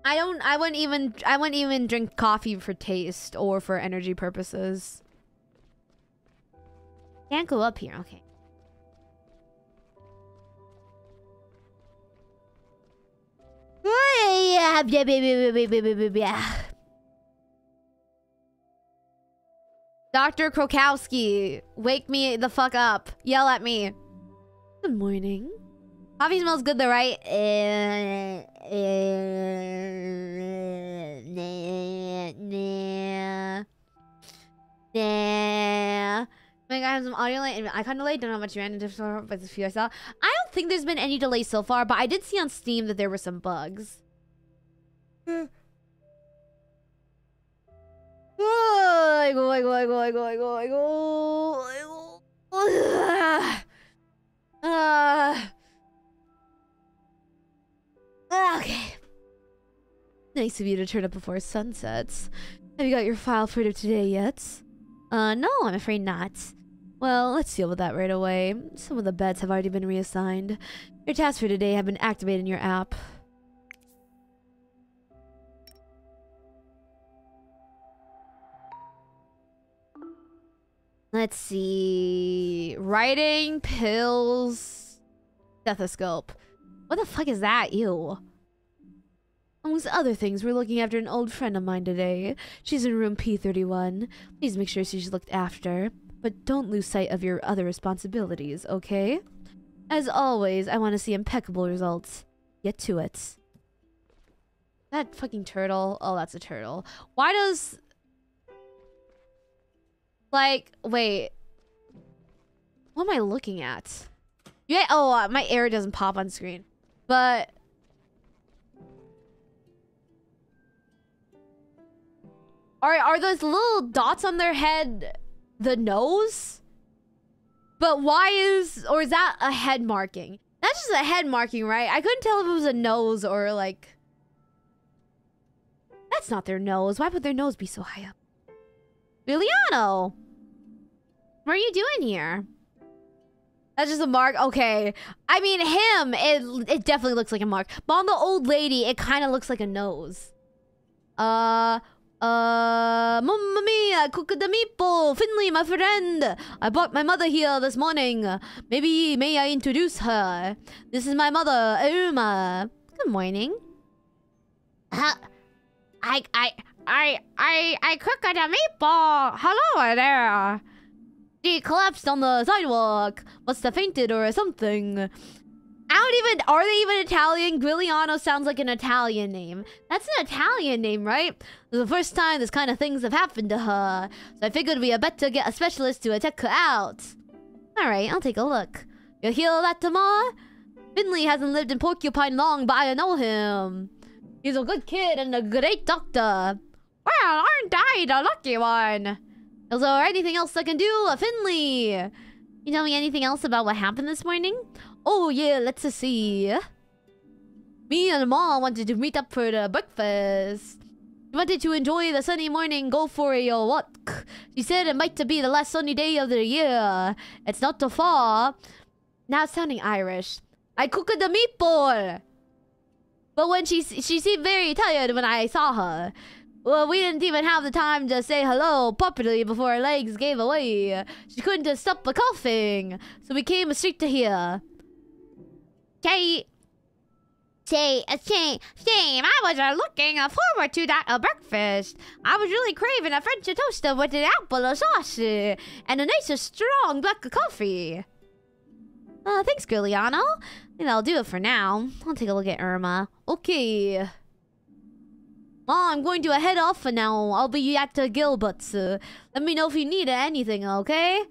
I don't I wouldn't even I wouldn't even drink coffee for taste or for energy purposes. Can't go up here, okay. Dr. Krokowski, wake me the fuck up. Yell at me. Good morning. Coffee smells good though, right? Nah, nah, like I have some audio lag and icon delay. Don't know how much random difference are, but a few I saw. I don't think there's been any delay so far, but I did see on Steam that there were some bugs. like, like, like, like, like, like, like, uh, okay. Nice of you to turn up before sunsets. Have you got your file for today yet? Uh, no, I'm afraid not well let's deal with that right away some of the beds have already been reassigned your tasks for today have been activated in your app Let's see. Writing, pills, stethoscope. What the fuck is that? Ew. Amongst other things, we're looking after an old friend of mine today. She's in room P31. Please make sure she's looked after. But don't lose sight of your other responsibilities, okay? As always, I want to see impeccable results. Get to it. That fucking turtle. Oh, that's a turtle. Why does like, wait. What am I looking at? Yeah, oh, uh, my arrow doesn't pop on screen. But... Are, are those little dots on their head the nose? But why is... Or is that a head marking? That's just a head marking, right? I couldn't tell if it was a nose or like... That's not their nose. Why would their nose be so high up? Giuliano! What are you doing here? That's just a mark. Okay. I mean, him, it, it definitely looks like a mark. But on the old lady, it kind of looks like a nose. Uh, uh, Mamma mia, cook the meatball. Finley, my friend. I brought my mother here this morning. Maybe, may I introduce her? This is my mother, Irma. Good morning. I, I, I, I, I cooked a meatball. Hello there. She collapsed on the sidewalk. Must have fainted or something. I don't even... Are they even Italian? Giuliano sounds like an Italian name. That's an Italian name, right? This is the first time this kind of things have happened to her. So I figured we had better get a specialist to check her out. Alright, I'll take a look. You'll hear that, tomorrow? Finley hasn't lived in Porcupine long, but I know him. He's a good kid and a great doctor. Well, aren't I the lucky one? Is there anything else I can do? Finley! You tell me anything else about what happened this morning? Oh yeah, let's see. Me and Mom wanted to meet up for the breakfast. We wanted to enjoy the sunny morning, go for a walk. She said it might be the last sunny day of the year. It's not too far. Now sounding Irish. I cooked the meatball. But when she she seemed very tired when I saw her. Well, we didn't even have the time to say hello properly before her legs gave away. She couldn't stop the coughing, so we came straight to here. Okay. Say, uh, shame, shame. I was uh, looking uh, forward to that uh, breakfast. I was really craving a French toast with an apple sauce uh, and a nice, uh, strong black coffee. Uh, thanks, Giuliano. I think that'll do it for now. I'll take a look at Irma. Okay. Well, I'm going to head off for now. I'll be at uh, Gilbert's. Uh, let me know if you need anything, okay?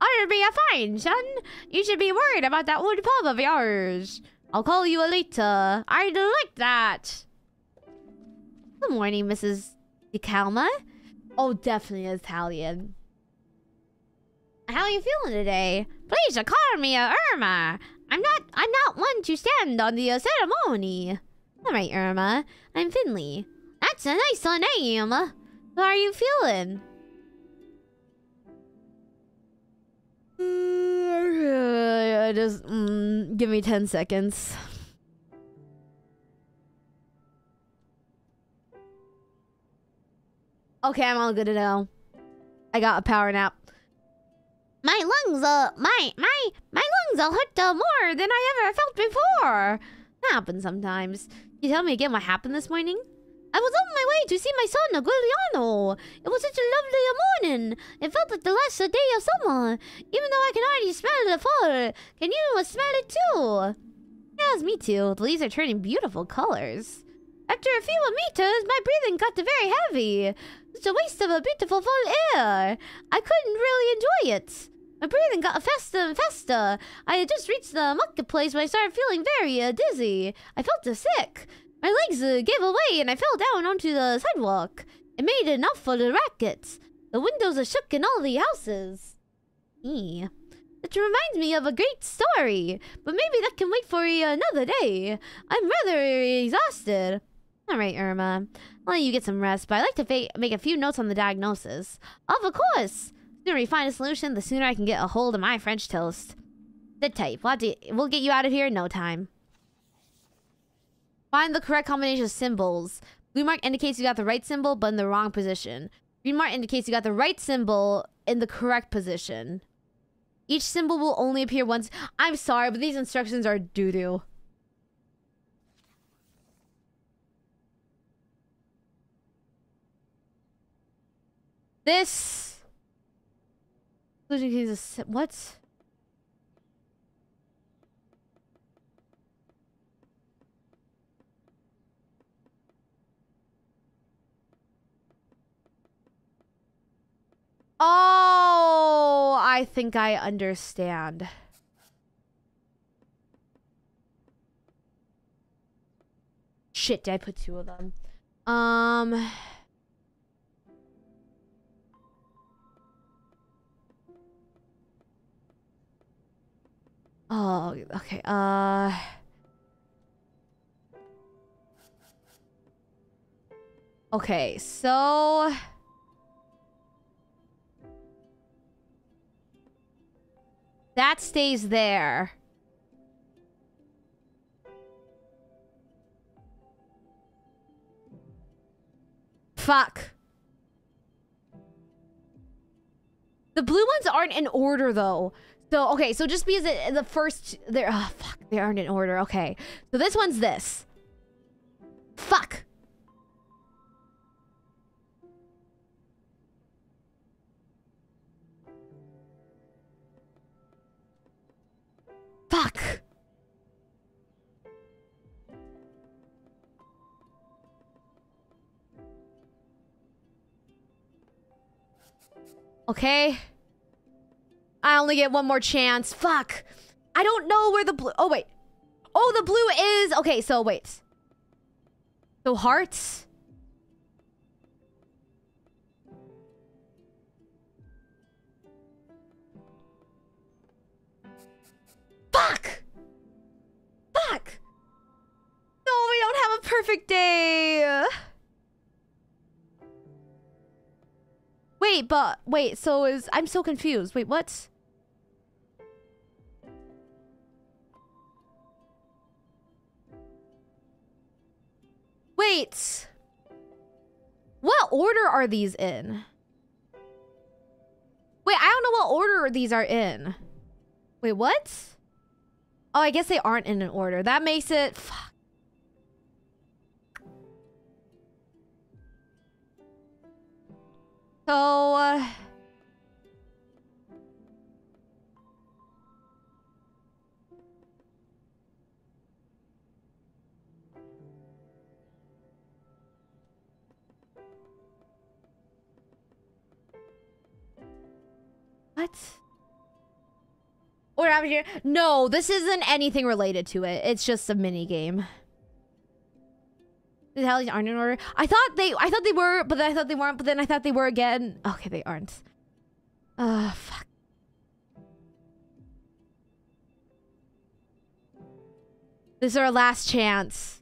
I'll be a fine, son. You should be worried about that old pub of yours. I'll call you later. I'd like that. Good morning, Mrs. DeCalma. Oh, definitely Italian. How are you feeling today? Please call me Irma. I'm not. I'm not one to stand on the ceremony. All right, Irma. I'm Finley. That's a nice name. How are you feeling? Uh, just mm, give me 10 seconds. Okay, I'm all good to. I got a power nap. My lungs, uh, my, my, my lungs are hurt uh, more than I ever felt before. That Happens sometimes. You tell me again what happened this morning? I was on my way to see my son, Giuliano. It was such a lovely morning. It felt like the last day of summer. Even though I can already smell the fall. Can you smell it too? Yes, me too. The leaves are turning beautiful colors. After a few meters, my breathing got very heavy. It's a waste of a beautiful fall air. I couldn't really enjoy it. My breathing got faster and faster. I had just reached the marketplace when I started feeling very uh, dizzy. I felt uh, sick. My legs uh, gave away and I fell down onto the sidewalk. It made enough for the rackets. The windows are shook in all the houses. Eee. It reminds me of a great story, but maybe that can wait for another day. I'm rather exhausted. All right, Irma. I'll let you get some rest, but I'd like to make a few notes on the diagnosis. Of course! The sooner we find a solution, the sooner I can get a hold of my French toast. The type. We'll, to, we'll get you out of here in no time. Find the correct combination of symbols. Blue mark indicates you got the right symbol, but in the wrong position. Green mark indicates you got the right symbol in the correct position. Each symbol will only appear once. I'm sorry, but these instructions are doo-doo. This... What? Oh, I think I understand. Shit, did I put two of them? Um... Oh, okay. Uh... Okay, so... That stays there. Fuck. The blue ones aren't in order, though. So, okay, so just because it, the first... They're, oh, fuck, they aren't in order. Okay. So this one's this. Fuck. Fuck! Okay. I only get one more chance. Fuck. I don't know where the blue... Oh, wait. Oh, the blue is... Okay, so wait. So hearts... Fuck! Fuck! No, we don't have a perfect day! Wait, but... Wait, so is... I'm so confused. Wait, what? Wait! What order are these in? Wait, I don't know what order these are in. Wait, what? Oh, I guess they aren't in an order. That makes it... Fuck. So... Uh... What? What happened here? No, this isn't anything related to it. It's just a mini game. The hell aren't in order. I thought they I thought they were, but then I thought they weren't, but then I thought they were again. Okay, they aren't. Ah, fuck. This is our last chance.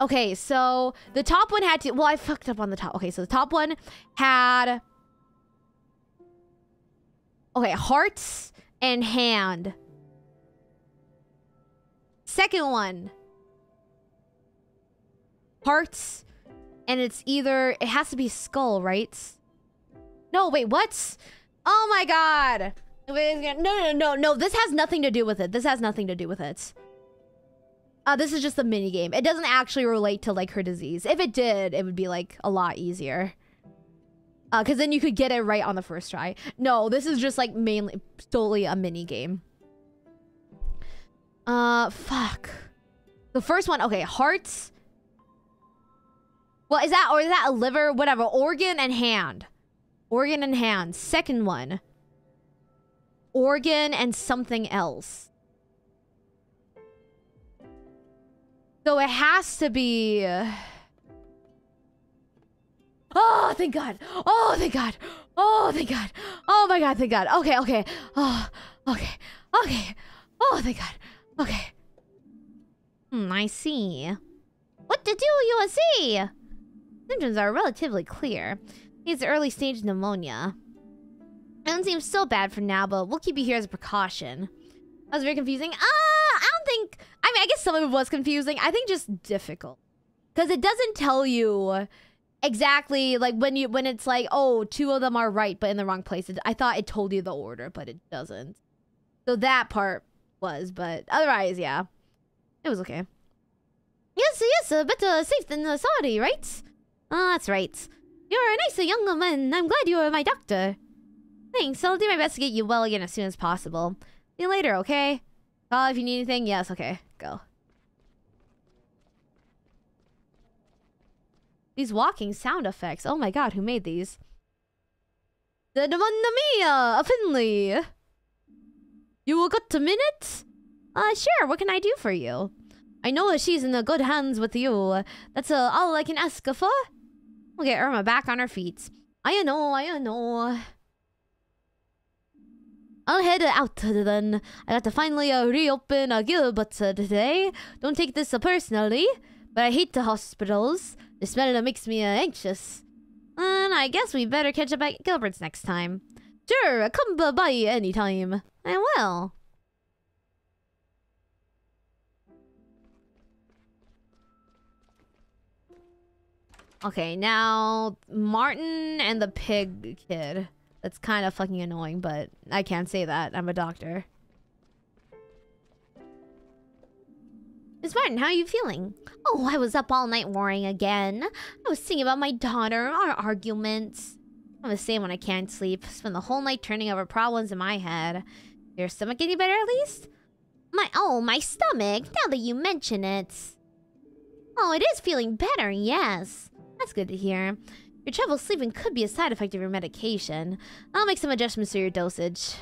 Okay, so the top one had to. Well, I fucked up on the top. Okay, so the top one had. Okay, hearts and hand. Second one. Hearts, and it's either it has to be skull, right? No, wait, what? Oh my god! No, no, no, no. This has nothing to do with it. This has nothing to do with it. Uh, this is just a mini game. It doesn't actually relate to like her disease. If it did, it would be like a lot easier. Uh, cause then you could get it right on the first try. No, this is just like mainly solely a mini game. Uh, fuck. The first one, okay, hearts. Well, is that or is that a liver? Whatever. Organ and hand. Organ and hand. Second one. Organ and something else. So it has to be. Oh, thank God. Oh, thank God. Oh, thank God. Oh my God, thank God. Okay, okay. Oh, okay. Okay. Oh, thank God. Okay. Hmm, I see. What to do, USC? Symptoms are relatively clear. It's early stage pneumonia. It doesn't seem so bad for now, but we'll keep you here as a precaution. That was very confusing. Ah, uh, I don't think... I mean, I guess some of it was confusing. I think just difficult. Because it doesn't tell you exactly, like, when you when it's like, oh, two of them are right, but in the wrong places I thought it told you the order, but it doesn't. So that part was, but otherwise, yeah. It was okay. Yes, yes, uh, better safe than uh, sorry, right? Oh, that's right. You're a nice young man. I'm glad you're my doctor. Thanks. I'll do my best to get you well again as soon as possible. See you later, okay? Call if you need anything. Yes, okay. Go. These walking sound effects. Oh my god, who made these? The Mia, a Finley. You will got a minute? Uh, sure. What can I do for you? I know that she's in the good hands with you. That's uh, all I can ask for. We'll get Irma back on her feet. I know, I know. I'll head out then. I got to finally uh, reopen uh, Gilbert today. Don't take this personally, but I hate the hospitals. The smell makes me uh, anxious. And I guess we better catch up at Gilbert's next time. Sure, come by anytime. I will. Okay, now Martin and the pig kid. That's kind of fucking annoying, but I can't say that. I'm a doctor. Miss Martin, how are you feeling? Oh, I was up all night worrying again. I was thinking about my daughter, our arguments. I'm the same when I can't sleep. Spend the whole night turning over problems in my head. Your stomach any better at least? My oh, my stomach, now that you mention it. Oh, it is feeling better, yes. That's good to hear. Your trouble sleeping could be a side effect of your medication. I'll make some adjustments to your dosage.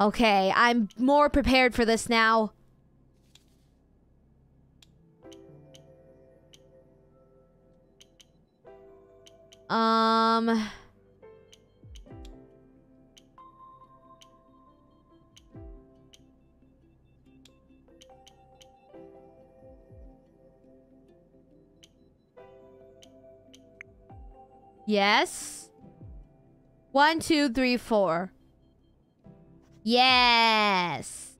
Okay, I'm more prepared for this now. Um... Yes. One, two, three, four. Yes.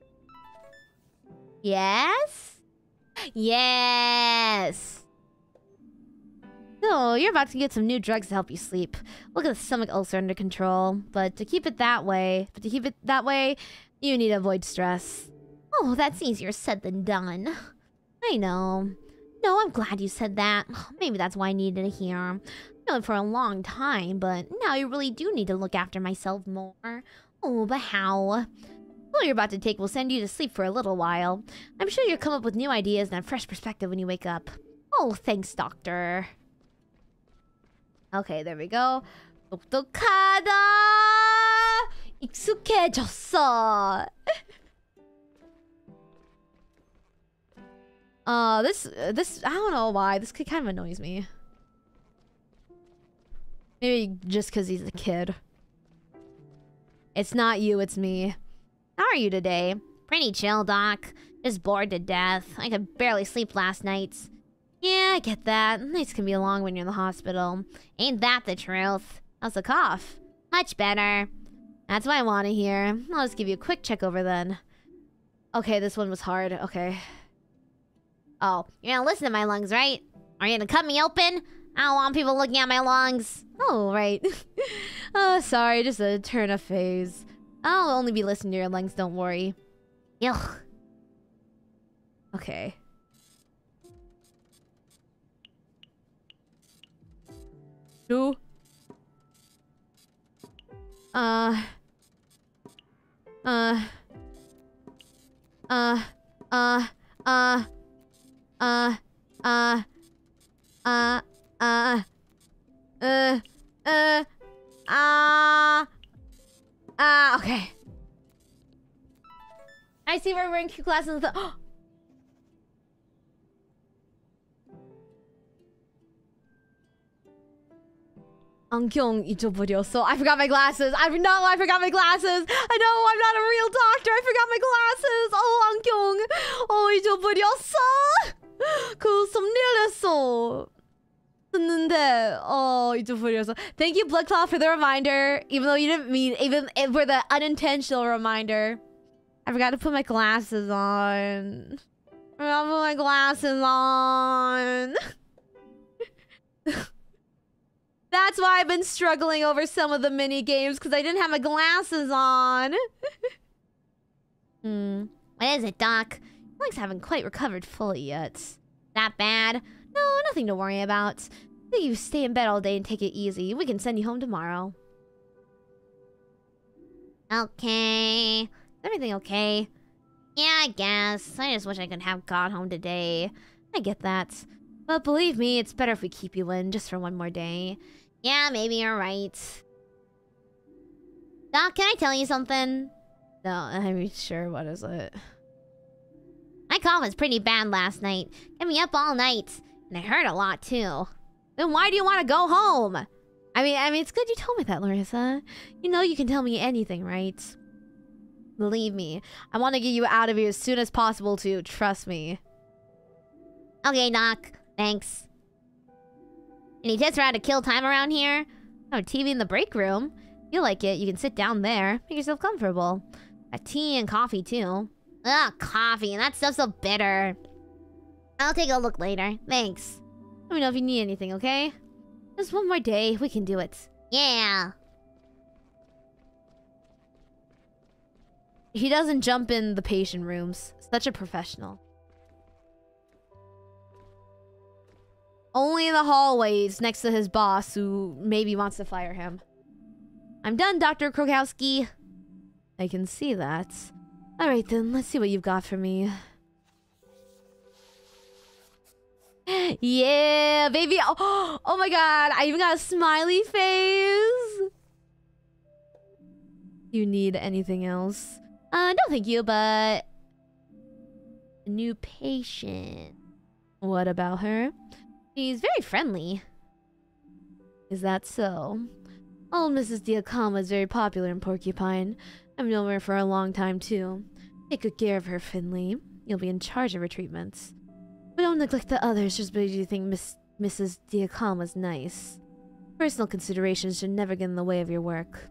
Yes? Yes. So, you're about to get some new drugs to help you sleep. Look at the stomach ulcer under control. But to keep it that way, but to keep it that way, you need to avoid stress. Oh, that's easier said than done. I know. No, I'm glad you said that. Maybe that's why I needed to hear known for a long time, but now I really do need to look after myself more. Oh, but how? Well, you're about to take will send you to sleep for a little while. I'm sure you'll come up with new ideas and a fresh perspective when you wake up. Oh, thanks, Doctor. Okay, there we go. 똑똑하다. 익숙해졌어. Uh, this, this, I don't know why. This kid kind of annoys me. Maybe just because he's a kid. It's not you, it's me. How are you today? Pretty chill, Doc. Just bored to death. I could barely sleep last night. Yeah, I get that. Nights can be long when you're in the hospital. Ain't that the truth? How's the cough? Much better. That's what I want to hear. I'll just give you a quick check over then. Okay, this one was hard. Okay. Oh, you're gonna listen to my lungs, right? Are you gonna cut me open? I don't want people looking at my lungs. Oh, right. oh, sorry, just a turn of phase. I'll only be listening to your lungs, don't worry. Yuck. Okay. Two. Uh. Uh. Uh. Uh. Uh. Uh. Uh. Uh. Uh. Uh. Uh. Ah. Ah. Okay. I see we're wearing cute glasses. Oh. 안경 잊어버렸어. I forgot my glasses. I know I forgot my glasses. I know I'm not a real doctor. I forgot my glasses. Oh, 안경. 어, 잊어버렸어. 그 썸네일했어. 했는데 어 잊어버렸어. Thank you, Blood Cloud, for the reminder. Even though you didn't mean, even for the unintentional reminder. I forgot to put my glasses on. I forgot to put my glasses on. That's why I've been struggling over some of the mini games because I didn't have my glasses on. hmm. What is it, Doc? Legs haven't quite recovered fully yet. That bad? No, nothing to worry about. You stay in bed all day and take it easy. We can send you home tomorrow. Okay. Is everything okay? Yeah, I guess. I just wish I could have got home today. I get that. But believe me, it's better if we keep you in just for one more day. Yeah, maybe you're right. Doc, can I tell you something? No, I mean, sure, what is it? My cough was pretty bad last night. Kept me up all night. And I hurt a lot, too. Then why do you want to go home? I mean, I mean, it's good you told me that, Larissa. You know you can tell me anything, right? Believe me, I want to get you out of here as soon as possible, too. Trust me. Okay, Doc. Thanks. Any tips for how to kill time around here? Oh, TV in the break room. If you like it, you can sit down there. Make yourself comfortable. A tea and coffee, too. Ugh, coffee. And that stuff's so bitter. I'll take a look later. Thanks. Let me know if you need anything, okay? Just one more day. We can do it. Yeah. He doesn't jump in the patient rooms. Such a professional. Only in the hallways next to his boss who maybe wants to fire him. I'm done, Dr. Krokowski. I can see that. Alright then, let's see what you've got for me. Yeah, baby. Oh, oh my god, I even got a smiley face. You need anything else? Uh, no thank you, but... New patient. What about her? She's very friendly. Is that so? Old Mrs. Diakama is very popular in Porcupine. I've known her for a long time, too. Take good care of her, Finley. You'll be in charge of her treatments. But don't neglect the others just because you think Miss Mrs. Diakama's nice. Personal considerations should never get in the way of your work.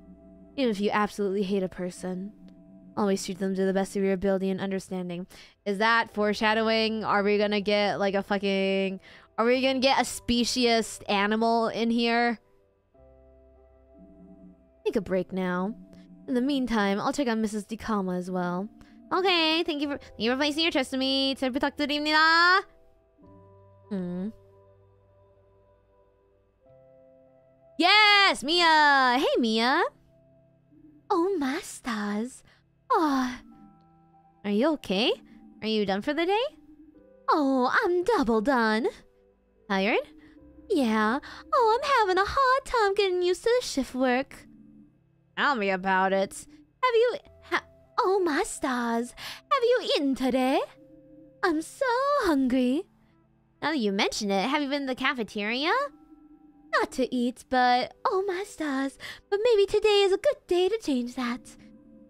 Even if you absolutely hate a person. Always treat them to the best of your ability and understanding. Is that foreshadowing? Are we gonna get like a fucking... Are we gonna get a specious animal in here? Take a break now. In the meantime, I'll check on Mrs. Dikama as well. Okay, thank you for thank you for placing your trust in me. 잘 부탁드립니다. Hmm. Yes, Mia. Hey, Mia. Oh, masters. Oh, are you okay? Are you done for the day? Oh, I'm double done. Tired? Yeah. Oh, I'm having a hard time getting used to the shift work. Tell me about it. Have you... Ha oh, my stars. Have you eaten today? I'm so hungry. Now that you mention it, have you been in the cafeteria? Not to eat, but... Oh, my stars. But maybe today is a good day to change that.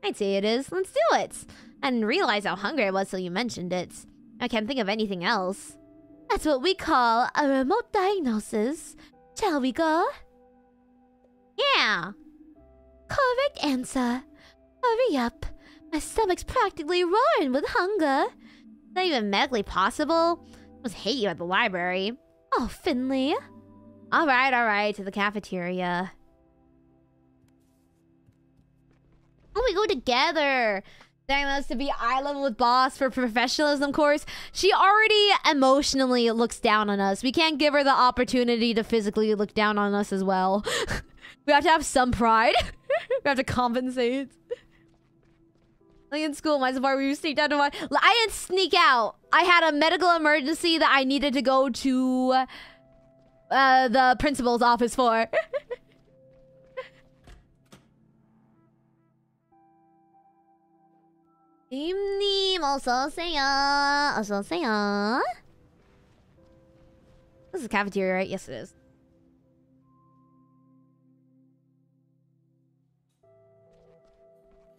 I'd say it is. Let's do it. I didn't realize how hungry I was till you mentioned it. I can't think of anything else. That's what we call a remote diagnosis. Shall we go? Yeah. Correct answer. Hurry up. My stomach's practically roaring with hunger. Not even medically possible. I must hate you at the library. Oh, Finley. All right, all right, to the cafeteria. Oh, we go together. Diagnosed to be eye level with boss for professionalism course. She already emotionally looks down on us. We can't give her the opportunity to physically look down on us as well. we have to have some pride. we have to compensate. Like in school, my where you sneaked out to my. I didn't sneak out. I had a medical emergency that I needed to go to uh, the principal's office for. 님님 어서 오세요. 어서 오세요. This is cafeteria, right? Yes, it is.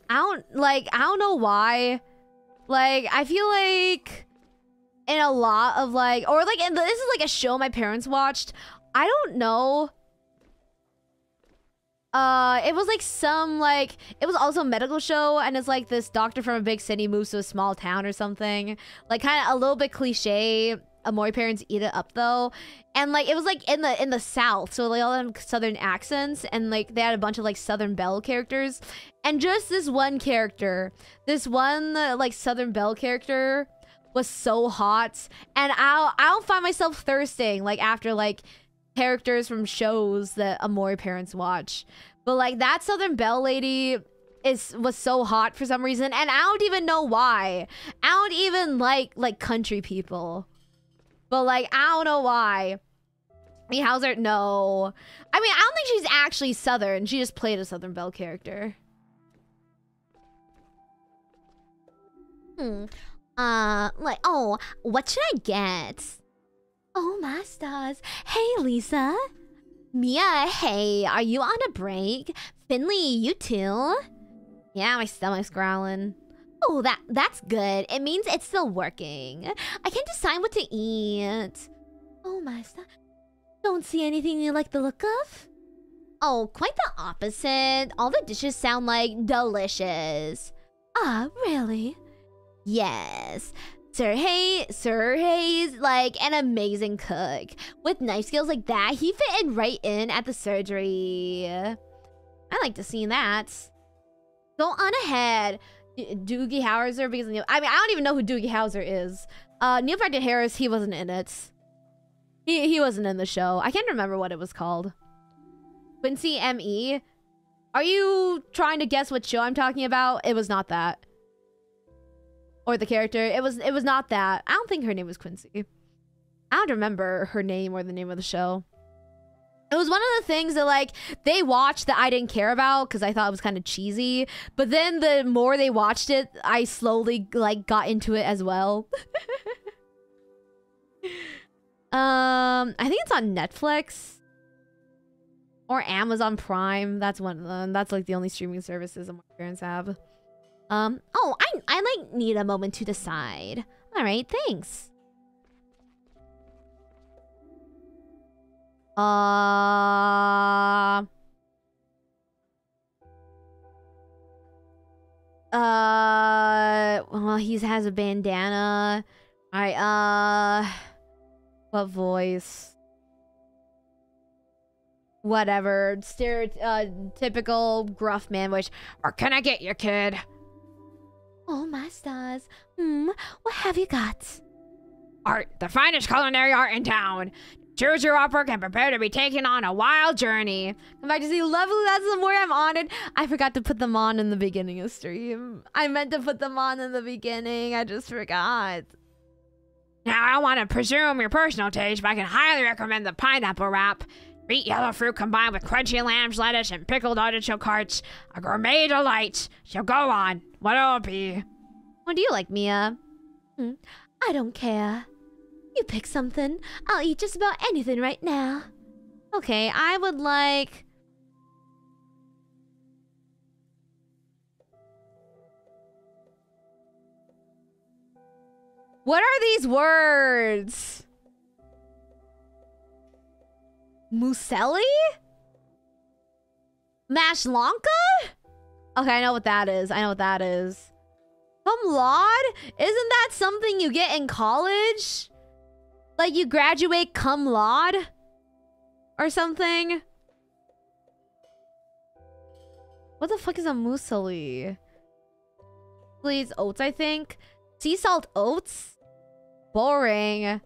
I don't like. I don't know why. Like, I feel like in a lot of like, or like, in the, this is like a show my parents watched. I don't know. uh, it was like some like it was also a medical show, and it's like this doctor from a big city moves to a small town or something. Like kind of a little bit cliche. Amoy parents eat it up though, and like it was like in the in the south, so like all them southern accents, and like they had a bunch of like Southern Belle characters, and just this one character, this one like Southern Belle character was so hot, and I'll I'll find myself thirsting like after like characters from shows that Amoy parents watch, but like that Southern Belle lady is was so hot for some reason, and I don't even know why. I don't even like like country people. But like, I don't know why. Me Hauser, no. I mean, I don't think she's actually Southern. She just played a Southern Belle character. Hmm. Uh, like, oh, what should I get? Oh, my stars. Hey, Lisa. Mia, hey, are you on a break? Finley, you too? Yeah, my stomach's growling. Oh, that that's good. It means it's still working. I can't decide what to eat. Oh my god. Don't see anything you like the look of? Oh, quite the opposite. All the dishes sound like delicious. Ah, really? Yes. Sir Hay, Sir Hay's like an amazing cook. With knife skills like that, he fit in right in at the surgery. I like to see that. Go on ahead. Doogie Howser because I mean I don't even know who Doogie Howser is. Uh, Neil Patrick Harris, he wasn't in it. He he wasn't in the show. I can't remember what it was called. Quincy M E. Are you trying to guess what show I'm talking about? It was not that. Or the character. It was it was not that. I don't think her name was Quincy. I don't remember her name or the name of the show it was one of the things that like they watched that I didn't care about because I thought it was kind of cheesy. But then the more they watched it, I slowly like got into it as well. um, I think it's on Netflix or Amazon Prime. That's one of them. That's like the only streaming services my parents have. Um. Oh, I I like need a moment to decide. All right. Thanks. Uh... Uh, well, he has a bandana. All right, uh, what voice? Whatever, stereotypical uh, gruff man voice. Or can I get you, kid? Oh my stars. Hmm, what have you got? Art, the finest culinary art in town. Choose your artwork and prepare to be taken on a wild journey. Come back to see lovely lessons where I'm on it. I forgot to put them on in the beginning of stream. I meant to put them on in the beginning. I just forgot. Now, I want to presume your personal taste, but I can highly recommend the pineapple wrap. Sweet yellow fruit combined with crunchy lamb's lettuce and pickled artichoke hearts. A gourmet delight. So go on. What'll it be? What do you like, Mia? Hmm. I don't care. You pick something. I'll eat just about anything right now. Okay, I would like... What are these words? Muselli? Mashlanka? Okay, I know what that is. I know what that is. Come laude? Isn't that something you get in college? Like you graduate cum laude? Or something? What the fuck is a muesli? Please, oats, I think. Sea salt oats? Boring.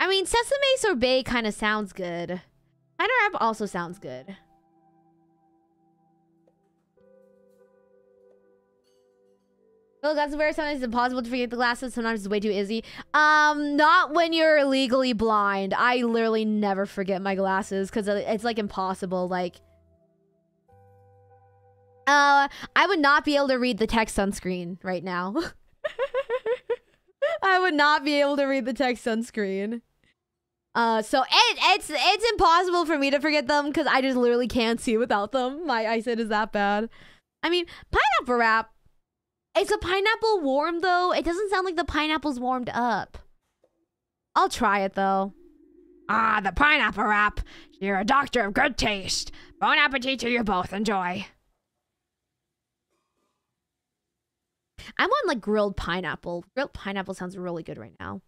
I mean, sesame sorbet kind of sounds good. Pine wrap also sounds good. Well, that's where sometimes it's impossible to forget the glasses. Sometimes it's way too easy. Um, not when you're legally blind. I literally never forget my glasses because it's like impossible. Like, uh, I would not be able to read the text on screen right now. I would not be able to read the text on screen. Uh, so it, it's it's impossible for me to forget them because I just literally can't see without them. My eyesight is that bad. I mean, pineapple wrap. Is a pineapple warm though? It doesn't sound like the pineapple's warmed up. I'll try it though. Ah, the pineapple wrap. You're a doctor of good taste. Bon appetit to you both. Enjoy. I want like grilled pineapple. Grilled pineapple sounds really good right now.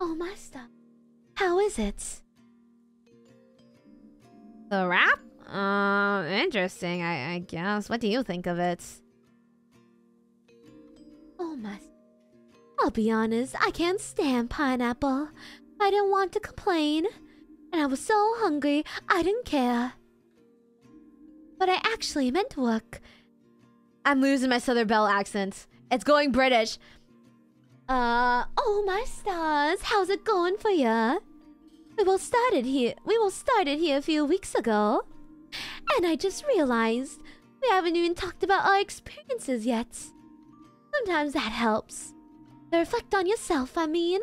Oh, master. How is it? The wrap? Uh, interesting, I, I guess. What do you think of it? Oh, master. I'll be honest, I can't stand pineapple. I didn't want to complain. And I was so hungry, I didn't care. But I actually meant to work. I'm losing my Southern Belle accent. It's going British. Uh, oh my stars, how's it going for ya? We all started here. We all started here a few weeks ago, and I just realized we haven't even talked about our experiences yet. Sometimes that helps. Reflect on yourself, I mean.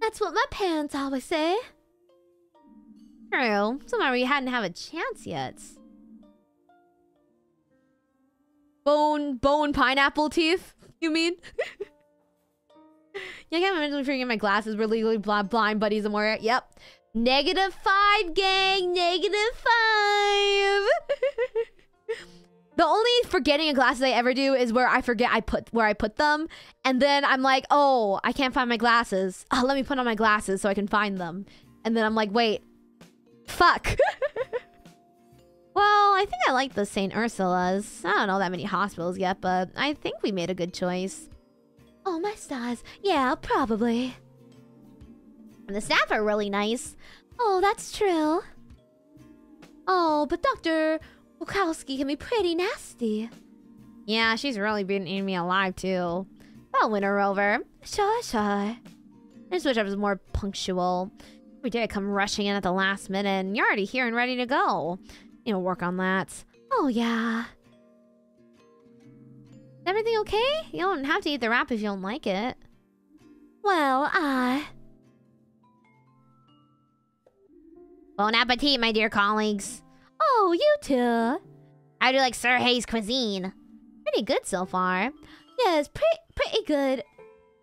That's what my parents always say. True. Somehow we hadn't have a chance yet. Bone, bone pineapple teeth? You mean? yeah, I can't imagine forgetting my glasses. We're legally blind, blind buddies and more. Yep. Negative five, gang. Negative five. the only forgetting of glasses I ever do is where I forget I put where I put them, and then I'm like, oh, I can't find my glasses. Oh, let me put on my glasses so I can find them. And then I'm like, wait, fuck. Well, I think I like the St. Ursula's. I don't know that many hospitals yet, but I think we made a good choice. Oh, my stars. Yeah, probably. And the staff are really nice. Oh, that's true. Oh, but Dr. Wachowski can be pretty nasty. Yeah, she's really been eating me alive, too. I'll win her over. Sure, sure. I just wish I was more punctual. Every day I come rushing in at the last minute, and you're already here and ready to go. You know, work on that. Oh, yeah. Everything okay? You don't have to eat the wrap if you don't like it. Well, I... Bon appetit, my dear colleagues. Oh, you too. How do like Sir Hayes' cuisine? Pretty good so far. Yes, pretty, pretty good.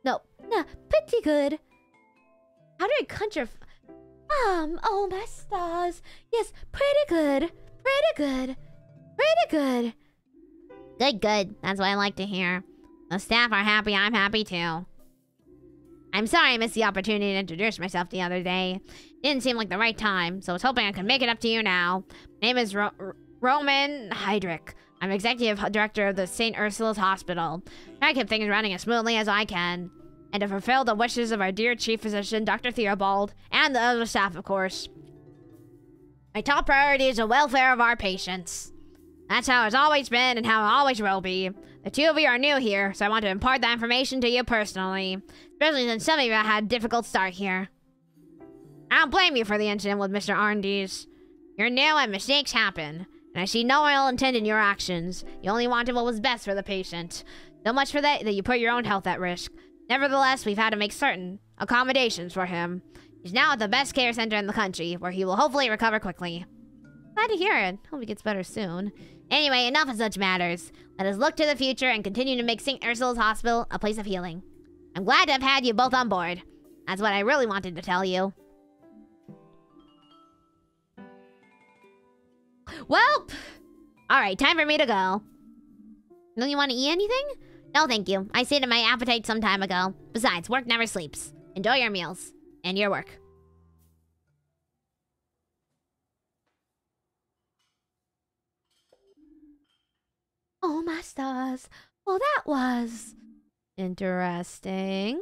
No, no, pretty good. How do I conjure... Um, oh my stars. Yes, pretty good. Pretty good. Pretty good. Good, good. That's what I like to hear. The staff are happy, I'm happy too. I'm sorry I missed the opportunity to introduce myself the other day. Didn't seem like the right time, so I was hoping I could make it up to you now. My name is Ro Roman Heidrich. I'm executive director of the St. Ursula's Hospital. I keep things running as smoothly as I can. And to fulfill the wishes of our dear chief physician, Dr. Theobald, and the other staff, of course. My top priority is the welfare of our patients. That's how it's always been and how it always will be. The two of you are new here, so I want to impart that information to you personally. Especially since some of you had a difficult start here. I don't blame you for the incident with Mr. Arndes. You're new and mistakes happen. And I see no ill intent in your actions. You only wanted what was best for the patient. So much for that that you put your own health at risk. Nevertheless, we've had to make certain accommodations for him. He's now at the best care center in the country, where he will hopefully recover quickly. Glad to hear it. Hope he gets better soon. Anyway, enough of such matters. Let us look to the future and continue to make St. Ursula's Hospital a place of healing. I'm glad to have had you both on board. That's what I really wanted to tell you. Well, all right, time for me to go. Don't you want to eat anything? No, thank you. I sated my appetite some time ago. Besides, work never sleeps. Enjoy your meals and your work. Oh my stars. Well, that was interesting.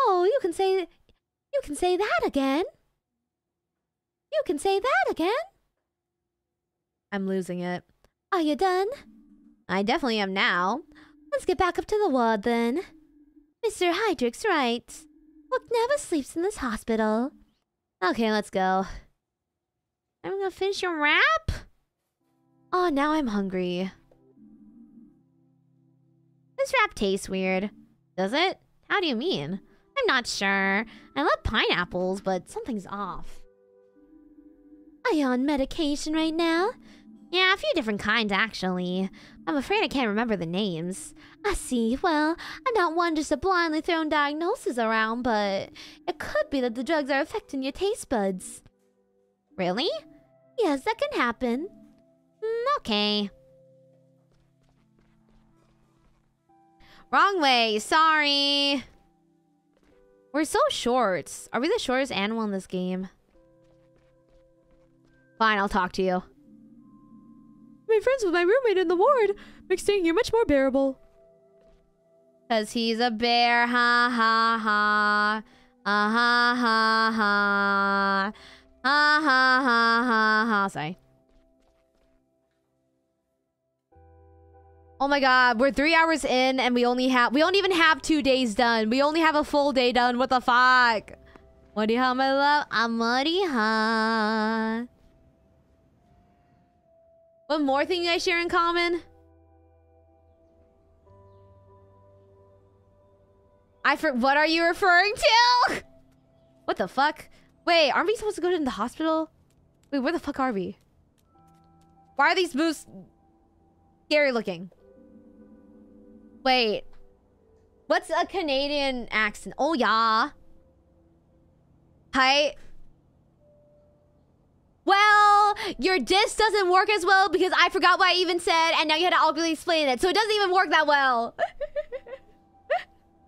Oh, you can say you can say that again. You can say that again. I'm losing it. Are you done? I definitely am now. Let's get back up to the ward then. Mr. Heidrich's right. Work never sleeps in this hospital. Okay, let's go. I'm gonna finish your wrap? Oh, now I'm hungry. This wrap tastes weird. Does it? How do you mean? I'm not sure. I love pineapples, but something's off. Are you on medication right now? Yeah, a few different kinds, actually. I'm afraid I can't remember the names. I see. Well, I'm not one just to blindly throw diagnoses around, but it could be that the drugs are affecting your taste buds. Really? Yes, that can happen. Mm, okay. Wrong way. Sorry. We're so short. Are we the shortest animal in this game? Fine, I'll talk to you. My friends with my roommate in the ward makes staying here much more bearable. Cause he's a bear, ha ha ha. Uh ha ha ha. Ha ha ha ha ha. Sorry. Oh my god, we're three hours in and we only have- we don't even have two days done. We only have a full day done. What the fuck? What do you have, my love? Amariha. One more thing you guys share in common? I for what are you referring to? What the fuck? Wait, aren't we supposed to go to the hospital? Wait, where the fuck are we? Why are these boots scary looking? Wait. What's a Canadian accent? Oh yeah. Hi. Well, your diss doesn't work as well because I forgot what I even said and now you had to awkwardly explain it. So it doesn't even work that well.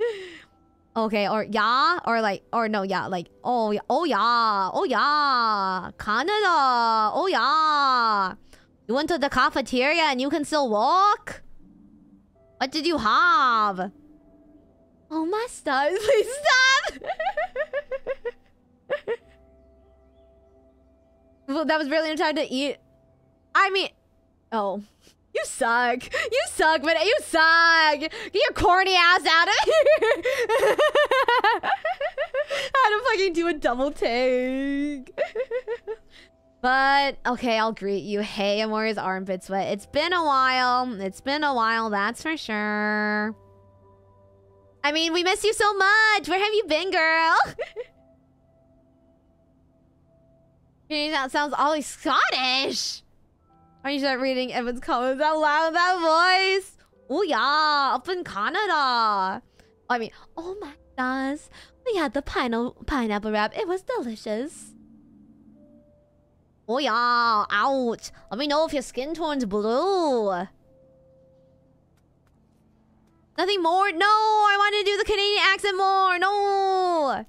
okay, or yeah, or like, or no, yeah, like, oh, oh yeah, oh yeah, Canada, oh yeah. You went to the cafeteria and you can still walk? What did you have? Oh my stars, please stop! Well, that was really time to eat. I mean, oh, you suck. You suck, but you suck. Get your corny ass out of here. How to fucking do a double take. but okay, I'll greet you. Hey, Amori's armpit sweat. It's been a while. It's been a while, that's for sure. I mean, we miss you so much. Where have you been, girl? That sounds always Scottish. Why you start reading Evan's comments out loud? That voice. Oh yeah, up in Canada. I mean, oh my gosh. We had the pineapple pineapple wrap. It was delicious. Oh yeah, ouch. Let me know if your skin turns blue. Nothing more? No, I want to do the Canadian accent more. No.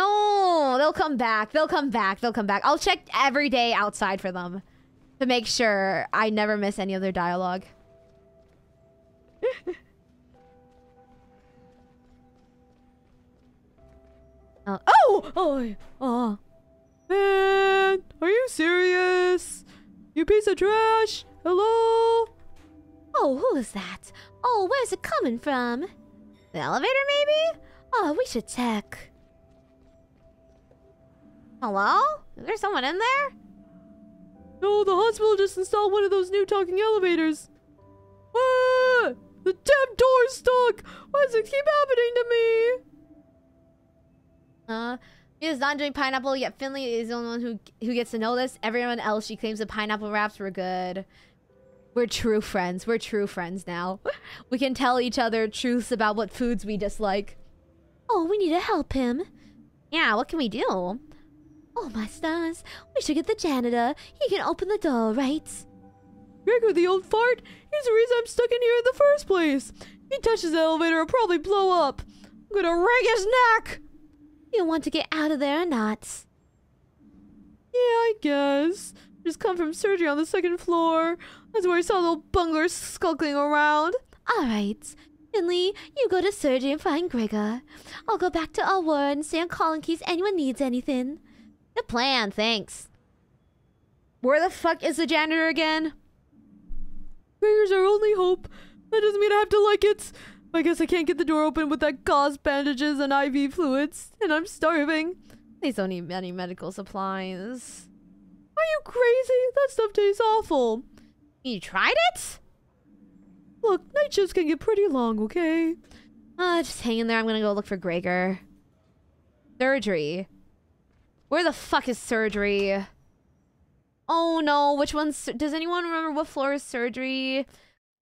No, they'll come back. They'll come back. They'll come back. I'll check every day outside for them to make sure I never miss any of their dialogue. uh, oh! Oh! Oh! Man, are you serious? You piece of trash! Hello? Oh, who is that? Oh, where's it coming from? The elevator, maybe? Oh, we should check. Hello? Is there someone in there? No, the hospital just installed one of those new talking elevators. Ah! The damn door's stuck! Why does it keep happening to me? Uh, Mia's not doing pineapple, yet Finley is the only one who who gets to know this. Everyone else, she claims the pineapple wraps were good. We're true friends. We're true friends now. We can tell each other truths about what foods we dislike. Oh, we need to help him. Yeah, what can we do? Oh, my stars. We should get the janitor. He can open the door, right? Gregor, the old fart, he's the reason I'm stuck in here in the first place. He touches the elevator, I'll probably blow up. I'm gonna wring his neck! You want to get out of there or not? Yeah, I guess. Just come from surgery on the second floor. That's where I saw little bunglers skulking around. All right. Finley, you go to surgery and find Gregor. I'll go back to our ward and stay on call in case anyone needs anything. Good plan, thanks. Where the fuck is the janitor again? Gregor's our only hope. That doesn't mean I have to like it. I guess I can't get the door open with that gauze bandages and IV fluids, and I'm starving. Please don't need any medical supplies. Are you crazy? That stuff tastes awful. You tried it? Look, night shifts can get pretty long, okay? Uh, just hang in there. I'm gonna go look for Gregor. Surgery. Where the fuck is surgery? Oh no, which one's... Does anyone remember what floor is surgery?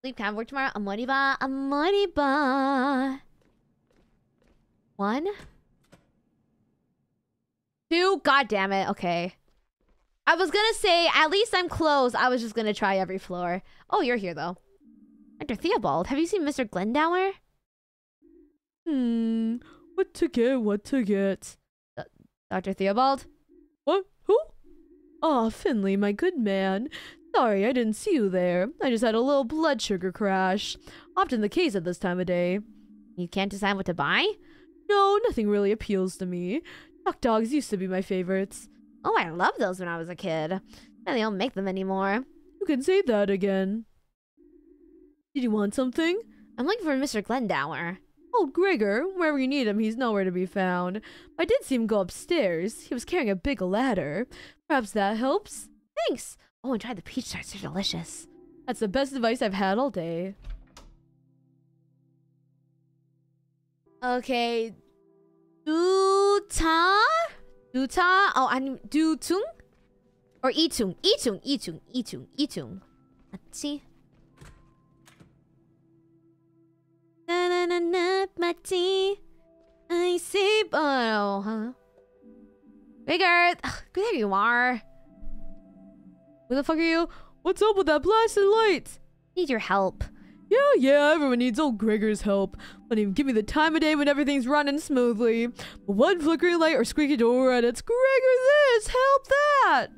Sleep time, work tomorrow. Amoriba, Amoriba. One? Two? God damn it. Okay. I was gonna say, at least I'm close. I was just gonna try every floor. Oh, you're here though. Dr. Theobald, have you seen Mr. Glendower? Hmm, what to get, what to get. Dr. Theobald? What? Who? Ah, Finley, my good man. Sorry, I didn't see you there. I just had a little blood sugar crash. Often the case at this time of day. You can't decide what to buy? No, nothing really appeals to me. Duck dogs used to be my favorites. Oh, I loved those when I was a kid. And they don't make them anymore. You can say that again. Did you want something? I'm looking for Mr. Glendower. Oh, Gregor, wherever you need him, he's nowhere to be found. I did see him go upstairs. He was carrying a big ladder. Perhaps that helps? Thanks. Oh, and try the peach tarts. They're delicious. That's the best advice I've had all day. Okay. Duta? Duta? Oh, I'm Dutung? Or Itung. Itung. Itung. Itung. Itung. Let's see. Na na na na, Mati. I see. Oh, huh? Bigger. There you are. Who the fuck are you? What's up with that blasted light? Need your help. Yeah, yeah, everyone needs old Gregor's help. Even give me the time of day when everything's running smoothly. But one flickering light or squeaky door and it's Gregor this, help that!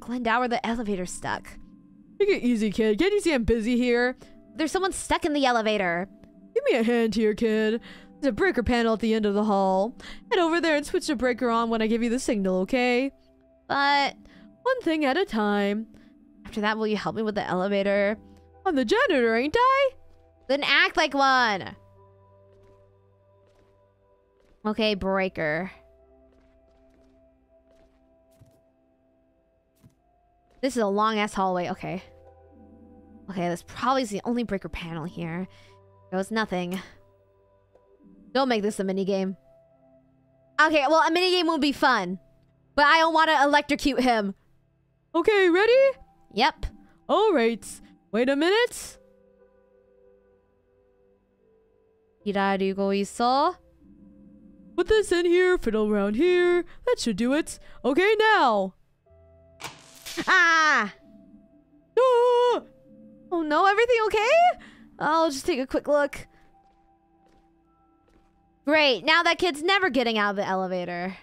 Glendower, the elevator's stuck. Take it easy, kid. Can't you see I'm busy here? There's someone stuck in the elevator. Give me a hand here, kid. There's a breaker panel at the end of the hall. Head over there and switch the breaker on when I give you the signal, okay? But one thing at a time. After that, will you help me with the elevator? I'm the janitor, ain't I? Then act like one. Okay, breaker. This is a long ass hallway. Okay. Okay, this probably is the only breaker panel here. Goes nothing. Don't make this a minigame. Okay, well, a minigame will be fun. But I don't want to electrocute him. Okay, ready? Yep. Alright. Wait a minute. 左ごいそ Put this in here, fiddle around here. That should do it. Okay, now. Ah! ah! Oh no, everything okay? I'll just take a quick look. Great, now that kid's never getting out of the elevator.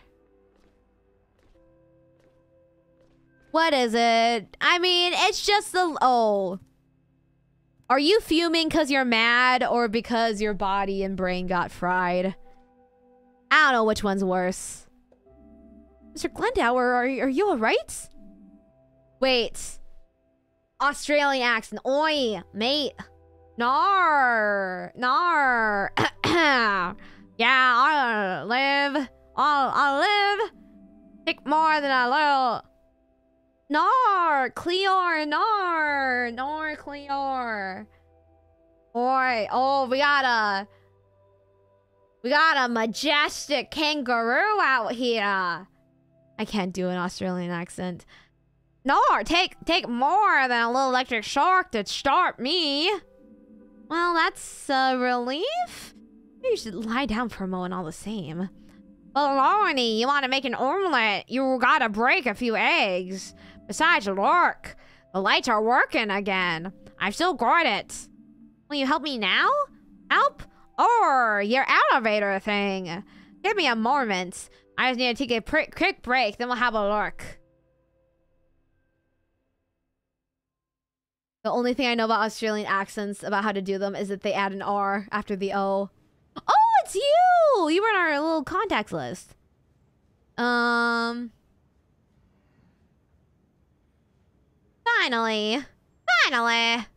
What is it? I mean, it's just the... Oh. Are you fuming because you're mad or because your body and brain got fried? I don't know which one's worse. Mr. Glendower, are, are you alright? Wait. Australian accent. Oi, mate. Nar. Nar. yeah, I'll live. I'll, I'll live. Take more than a little. Nar. Cleor. Nar. Nar. Cleor. Oi. Oh, we got a... We got a majestic kangaroo out here. I can't do an Australian accent. No, take take more than a little electric shark to start me. Well, that's a relief. You should lie down for a moment all the same. Lorny, you want to make an omelet, you gotta break a few eggs. Besides, look, the lights are working again. I've still got it. Will you help me now? Help? Or your elevator thing? Give me a moment. I just need to take a quick break, then we'll have a look. The only thing I know about Australian accents, about how to do them, is that they add an R after the O. Oh, it's you! You were in our little contacts list. Um. Finally. Finally.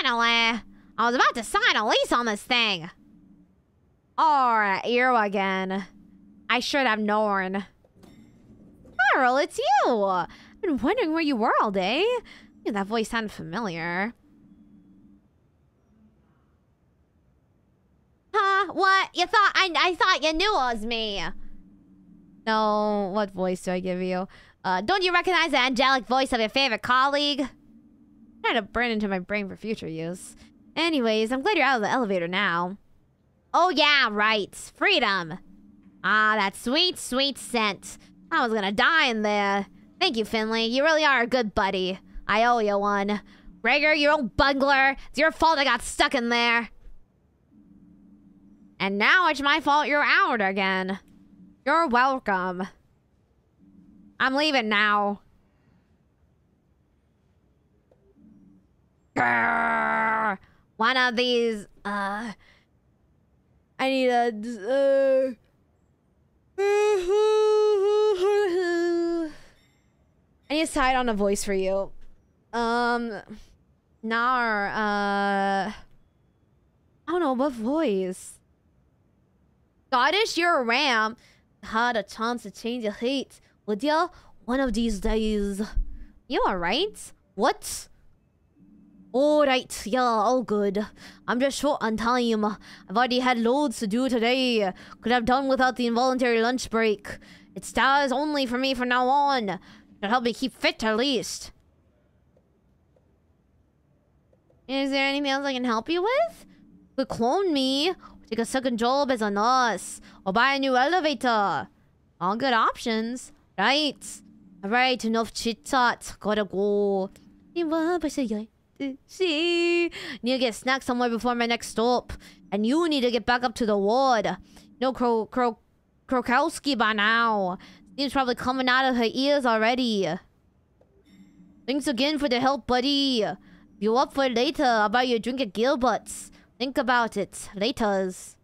Finally. I was about to sign a lease on this thing. Alright, you again. I should have known. Carl, it's you! I've been wondering where you were all day. That voice sounded familiar. Huh? What? You thought I I thought you knew it was me. No, what voice do I give you? Uh, don't you recognize the angelic voice of your favorite colleague? Trying to burn into my brain for future use. Anyways, I'm glad you're out of the elevator now. Oh yeah, right. Freedom. Ah, that sweet, sweet scent. I was gonna die in there. Thank you, Finley. You really are a good buddy. I owe you one. Rager, you old bungler. It's your fault I got stuck in there. And now it's my fault you're out again. You're welcome. I'm leaving now. Grrr. One of these, uh... I need a... Uh, I need to side on a voice for you. Um... Nar, uh... I don't know, what voice? Scottish, you're a ram. Had a chance to change your hate, would ya? One of these days. You alright? What? Alright, yeah, all good. I'm just short on time. I've already had loads to do today. Could have done without the involuntary lunch break. It's stars only for me from now on. To help me keep fit at least. Is there anything else I can help you with? Could clone me, take a second job as a nurse, or buy a new elevator. All good options, right? Alright, enough chit chat. Gotta go. See, need to get snacks somewhere before my next stop, and you need to get back up to the ward. No Kro Kro Krokowski by now. Steam's probably coming out of her ears already. Thanks again for the help, buddy. You up for later, about your drink at Gilbert's. Think about it. Laters.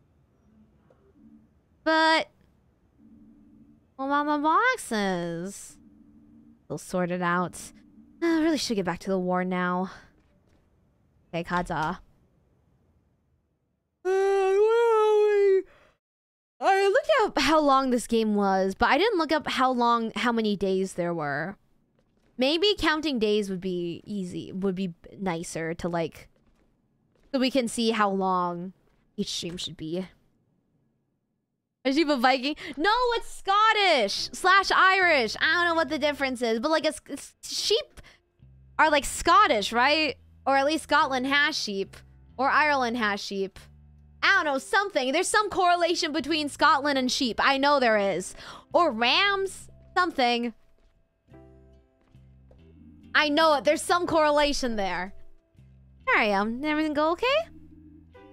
But... About my boxes? They'll sort it out. I really should get back to the war now. Okay, Kaza. Uh? I looked up how long this game was, but I didn't look up how long, how many days there were. Maybe counting days would be easy, would be nicer to like, so we can see how long each stream should be. Is she a Viking? No, it's Scottish slash Irish. I don't know what the difference is, but like a, sheep are like Scottish, right? Or at least Scotland has sheep. Or Ireland has sheep. I don't know, something. There's some correlation between Scotland and sheep. I know there is. Or rams. Something. I know it. There's some correlation there. There I am. Everything go okay?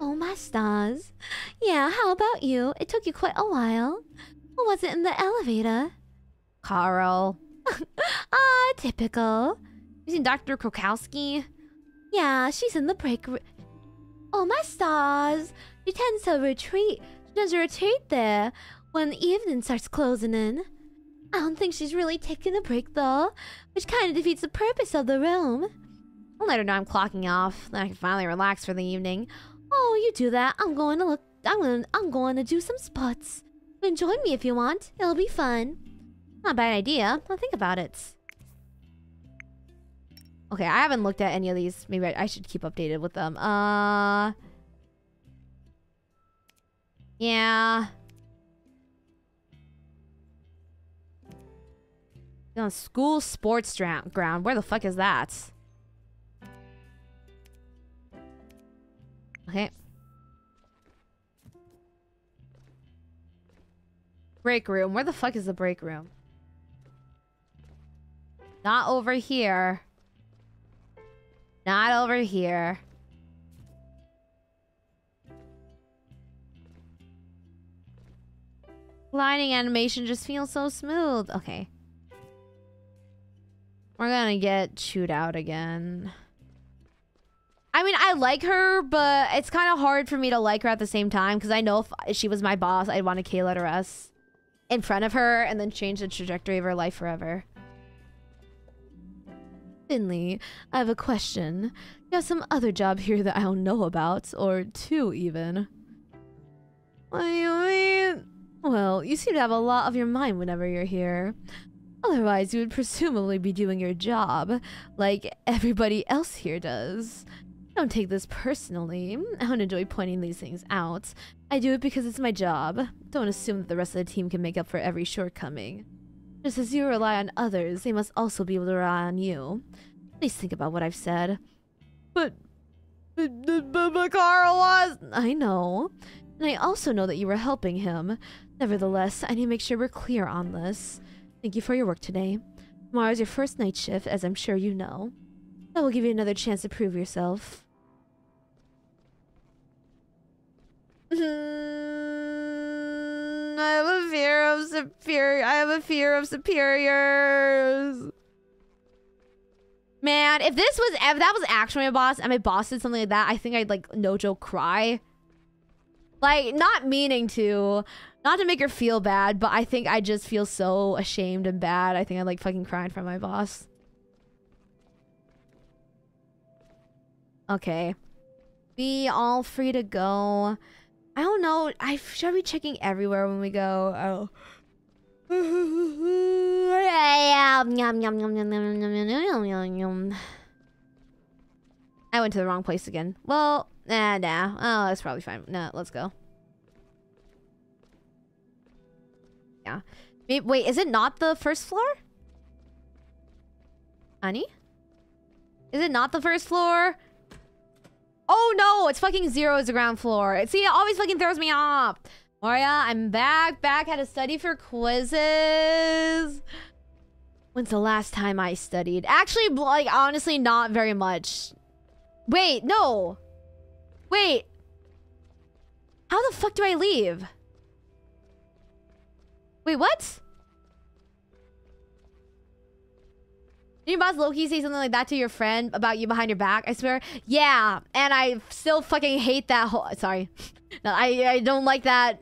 Oh, my stars. Yeah, how about you? It took you quite a while. What was it in the elevator? Carl. ah, typical. You seen Dr. Krokowski? Yeah, she's in the break room. Oh, my stars. She tends to retreat. She tends to retreat there when the evening starts closing in. I don't think she's really taking a break though, which kind of defeats the purpose of the room. I'll let her know I'm clocking off. Then I can finally relax for the evening. Oh, you do that. I'm going to look. I'm going. I'm going to do some spots. You can join me if you want. It'll be fun. Not a bad idea. I'll think about it. Okay, I haven't looked at any of these. Maybe I, I should keep updated with them. Uh... Yeah. On school sports ground. Where the fuck is that? Okay. Break room. Where the fuck is the break room? Not over here. Not over here. Lighting animation just feels so smooth. Okay. We're gonna get chewed out again. I mean, I like her, but it's kind of hard for me to like her at the same time because I know if she was my boss, I'd want to Kayla to rest in front of her and then change the trajectory of her life forever. Finley, I have a question. You have some other job here that I don't know about, or two even. What do you mean? Well, you seem to have a lot of your mind whenever you're here. Otherwise, you would presumably be doing your job, like everybody else here does. Don't take this personally. I don't enjoy pointing these things out. I do it because it's my job. Don't assume that the rest of the team can make up for every shortcoming. Just as you rely on others, they must also be able to rely on you. Please think about what I've said. But, but, but, but, Carl was. I know. And I also know that you were helping him. Nevertheless, I need to make sure we're clear on this. Thank you for your work today. Tomorrow is your first night shift, as I'm sure you know. That will give you another chance to prove yourself. Mm-hmm. I have a fear of superior. I have a fear of superiors. Man, if this was if that was actually my boss and my boss did something like that, I think I'd like no joke cry. Like not meaning to, not to make her feel bad, but I think I just feel so ashamed and bad. I think I like fucking crying from my boss. Okay. Be all free to go. I don't know. I should be checking everywhere when we go. Oh. I went to the wrong place again. Well, nah, nah. Oh, that's probably fine. Nah, let's go. Yeah. Wait, is it not the first floor? Honey? Is it not the first floor? Oh no, it's fucking zero is the ground floor. See, it always fucking throws me off. Maria, I'm back, back. Had to study for quizzes. When's the last time I studied? Actually, like, honestly, not very much. Wait, no. Wait. How the fuck do I leave? Wait, what? Did your boss Loki say something like that to your friend about you behind your back? I swear. Yeah, and I still fucking hate that whole. Sorry, no, I I don't like that.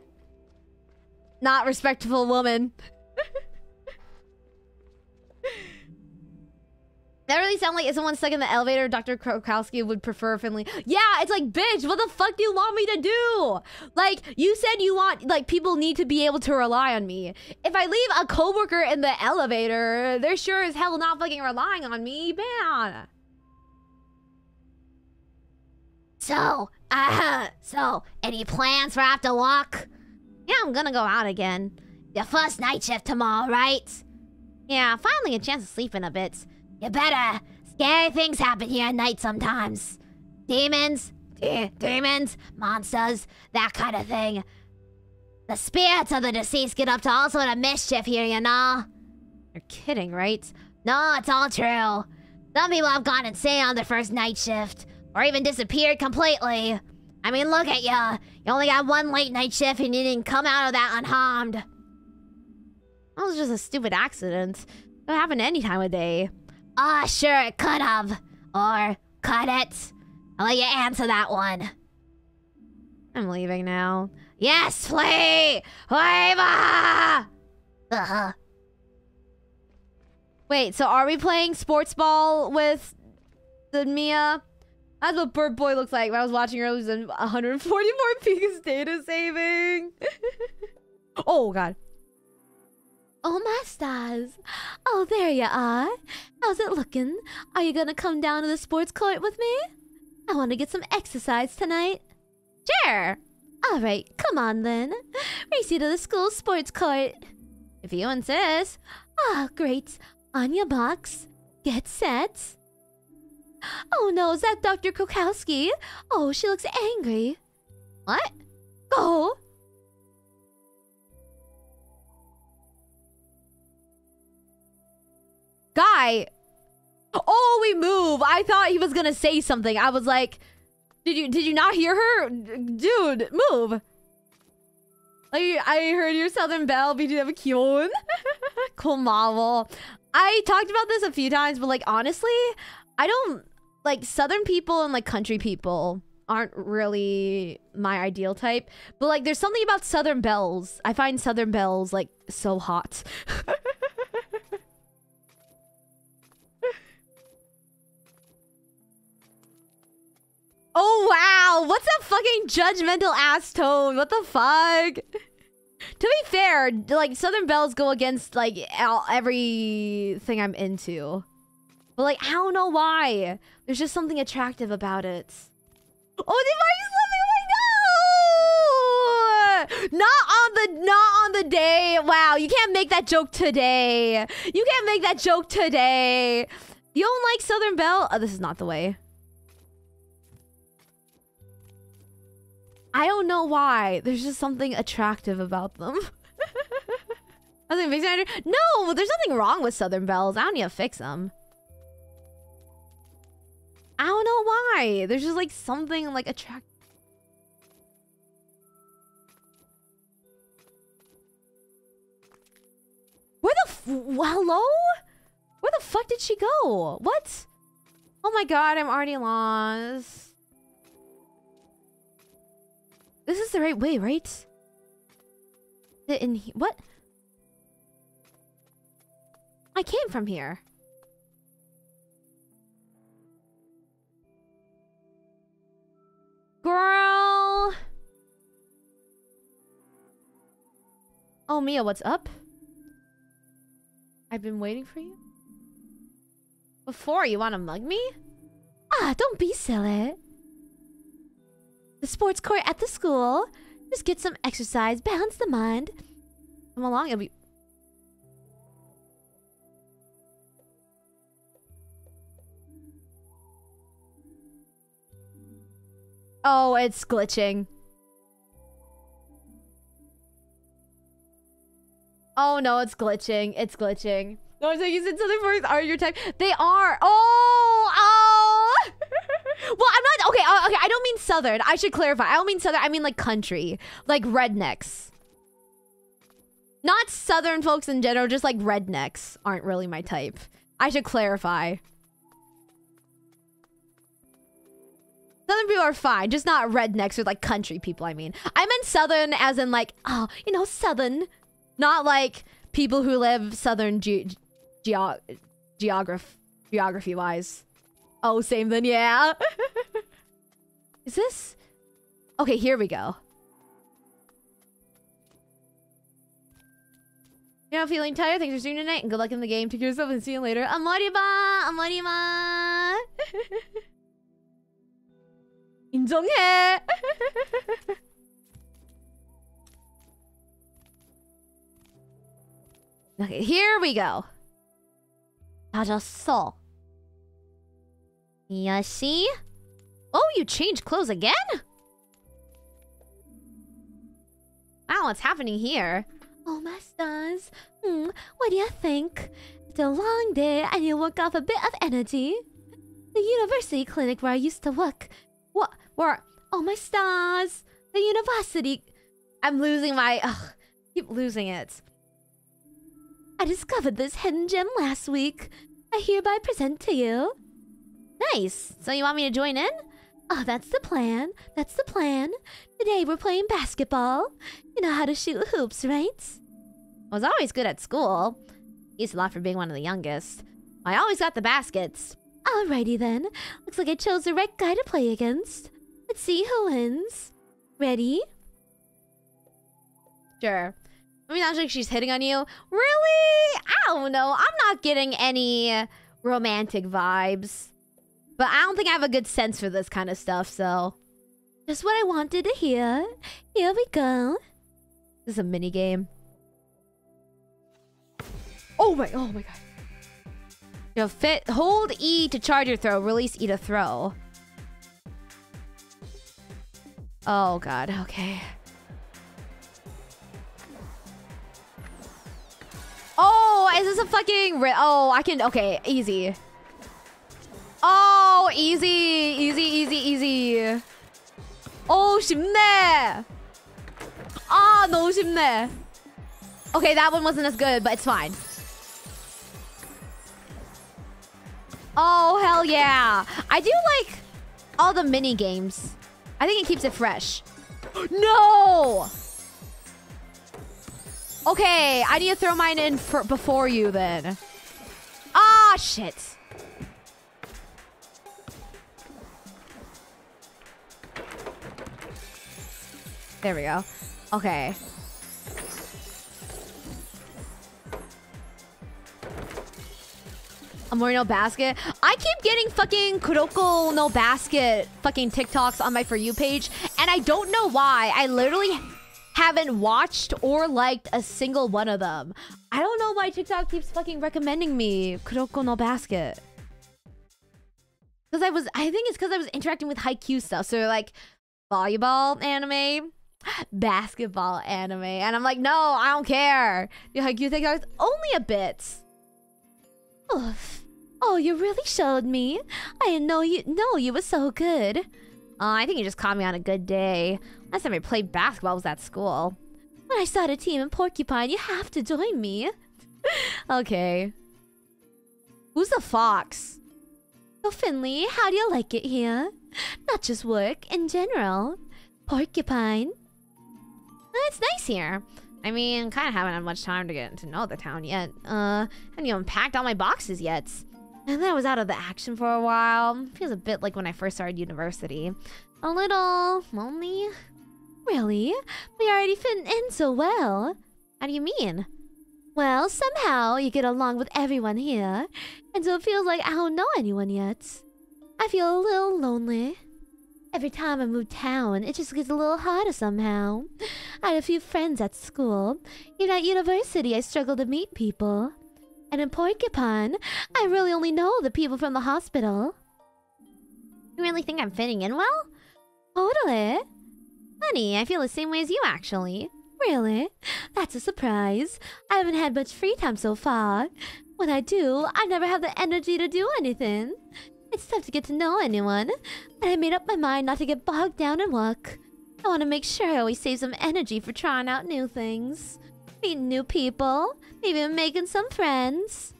Not respectful woman. That really sound like if someone stuck in the elevator, Dr. Krokowski would prefer Finley. Yeah, it's like, bitch, what the fuck do you want me to do? Like, you said you want, like, people need to be able to rely on me. If I leave a coworker in the elevator, they're sure as hell not fucking relying on me, man. So, uh, so, any plans for after work? Yeah, I'm gonna go out again. Your first night shift tomorrow, right? Yeah, finally a chance to sleep in a bit. You better. Scary things happen here at night sometimes. Demons, de demons, monsters, that kind of thing. The spirits of the deceased get up to all sort of mischief here, you know? You're kidding, right? No, it's all true. Some people have gone insane on their first night shift, or even disappeared completely. I mean, look at you. You only got one late night shift and you didn't come out of that unharmed. That was just a stupid accident. It could happen any time of day. Ah, oh, sure, it could have. Or could it? I'll let you answer that one. I'm leaving now. Yes, flee! Leave! Uh-huh. Wait, so are we playing sports ball with the Mia? That's what Bird Boy looks like. When I was watching it was 144 peaks data saving. oh god. Oh, my stars. Oh, there you are. How's it looking? Are you gonna come down to the sports court with me? I want to get some exercise tonight. Sure. All right, come on then. Race you to the school sports court. If you insist. Ah, great. On your box. Get set. Oh no, is that Dr. Krokowski? Oh, she looks angry. What? Go. Guy. Oh, we move. I thought he was gonna say something. I was like, did you did you not hear her? Dude, move. Like, I heard your Southern Belle Kyun. cool marvel. I talked about this a few times, but like honestly, I don't like Southern people and like country people aren't really my ideal type. But like there's something about Southern Belles. I find Southern Belles like so hot. Oh wow! What's that fucking judgmental ass tone? What the fuck? to be fair, like Southern Bells go against like everything I'm into. But like I don't know why. There's just something attractive about it. Oh, the slipping away! No! Not on the not on the day. Wow, you can't make that joke today. You can't make that joke today. You don't like Southern Belle? Oh, this is not the way. I don't know why. There's just something attractive about them. nothing fix it. No, there's nothing wrong with Southern Belles. I don't need to fix them. I don't know why. There's just like something like attractive. Where the f- hello? Where the fuck did she go? What? Oh my god, I'm already lost. This is the right way, right? In he what? I came from here. Girl. Oh, Mia, what's up? I've been waiting for you. Before, you want to mug me? Ah, don't be silly. The sports court at the school. Just get some exercise, balance the mind. Come along, it'll be... Oh, it's glitching. Oh no, it's glitching. It's glitching. No, it's like you said something for are your type. They are. Oh, oh. Well, I'm not okay. Uh, okay, I don't mean southern. I should clarify. I don't mean southern. I mean like country, like rednecks. Not southern folks in general. Just like rednecks aren't really my type. I should clarify. Southern people are fine, just not rednecks or like country people. I mean, I meant southern as in like, oh, you know, southern, not like people who live southern ge- geograph geography wise. Oh, same then, yeah. Is this? Okay, here we go. You're not feeling tired? Thanks for streaming tonight and good luck in the game. Take care of yourself and see you later. Amoriba! Amoriba! 인정해! okay, here we go. 찾았어. Yashi? Oh, you changed clothes again? Wow, what's happening here? Oh, my stars. Hmm, what do you think? It's a long day and you work off a bit of energy. The university clinic where I used to work. What? Where? Oh, my stars. The university. I'm losing my... Ugh, keep losing it. I discovered this hidden gem last week. I hereby present to you. Nice. So you want me to join in? Oh, that's the plan. That's the plan. Today we're playing basketball. You know how to shoot hoops, right? I was always good at school. Used a lot for being one of the youngest. I always got the baskets. Alrighty then. Looks like I chose the right guy to play against. Let's see who wins. Ready? Sure. I mean, not like she's hitting on you. Really? I don't know. I'm not getting any romantic vibes. But I don't think I have a good sense for this kind of stuff, so. Just what I wanted to hear. Here we go. This is a mini game. Oh my, oh my god. You know, fit, hold E to charge your throw, release E to throw. Oh god, okay. Oh, is this a fucking... Oh, I can... Okay, easy. Oh, easy, easy, easy, easy. Oh, 쉽네. 아, 너무 쉽네. Okay, that one wasn't as good, but it's fine. Oh, hell yeah. I do like all the mini games. I think it keeps it fresh. no! Okay, I need to throw mine in for, before you then. Ah, shit. There we go. Okay. A Moreno basket. I keep getting fucking Kuroko no basket fucking TikToks on my For You page, and I don't know why. I literally haven't watched or liked a single one of them. I don't know why TikTok keeps fucking recommending me Kuroko no basket. Because I was, I think it's because I was interacting with Haikyuu stuff. So like volleyball anime, basketball anime. And I'm like, no, I don't care. You think I was only a bit. Oof. Oh, you really showed me. I didn't know you know you were so good. Uh, I think you just caught me on a good day. Last time I played basketball was at school. When I start a team in Porcupine, you have to join me. okay. Who's the fox? So Finley, how do you like it here? Not just work, in general. Porcupine. It's nice here. I mean, kind of haven't had much time to get to know the town yet. Uh, haven't even packed all my boxes yet. And then I was out of the action for a while. Feels a bit like when I first started university. A little lonely. Really? We already fit in so well. How do you mean? Well, somehow you get along with everyone here, and so it feels like I don't know anyone yet. I feel a little lonely. Every time I move town, it just gets a little harder somehow. I had a few friends at school. Even at university, I struggle to meet people. And in Porcupine, I really only know the people from the hospital. You really think I'm fitting in well? Totally. Honey, I feel the same way as you, actually. Really? That's a surprise. I haven't had much free time so far. When I do, I never have the energy to do anything. It's tough to get to know anyone, but I made up my mind not to get bogged down in work. I want to make sure I always save some energy for trying out new things, meeting new people, maybe making some friends.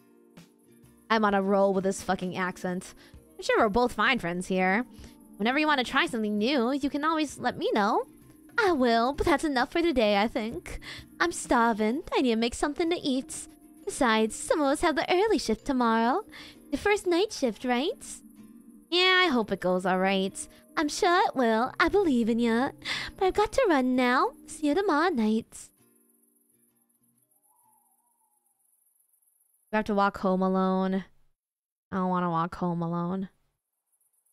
I'm on a roll with this fucking accent. I'm sure we're both fine friends here. Whenever you want to try something new, you can always let me know. I will, but that's enough for today, I think. I'm starving. I need to make something to eat. Besides, some of us have the early shift tomorrow. The first night shift, right? Yeah, I hope it goes alright. I'm sure it will. I believe in you. But I've got to run now. See you tomorrow night. You have to walk home alone. I don't want to walk home alone.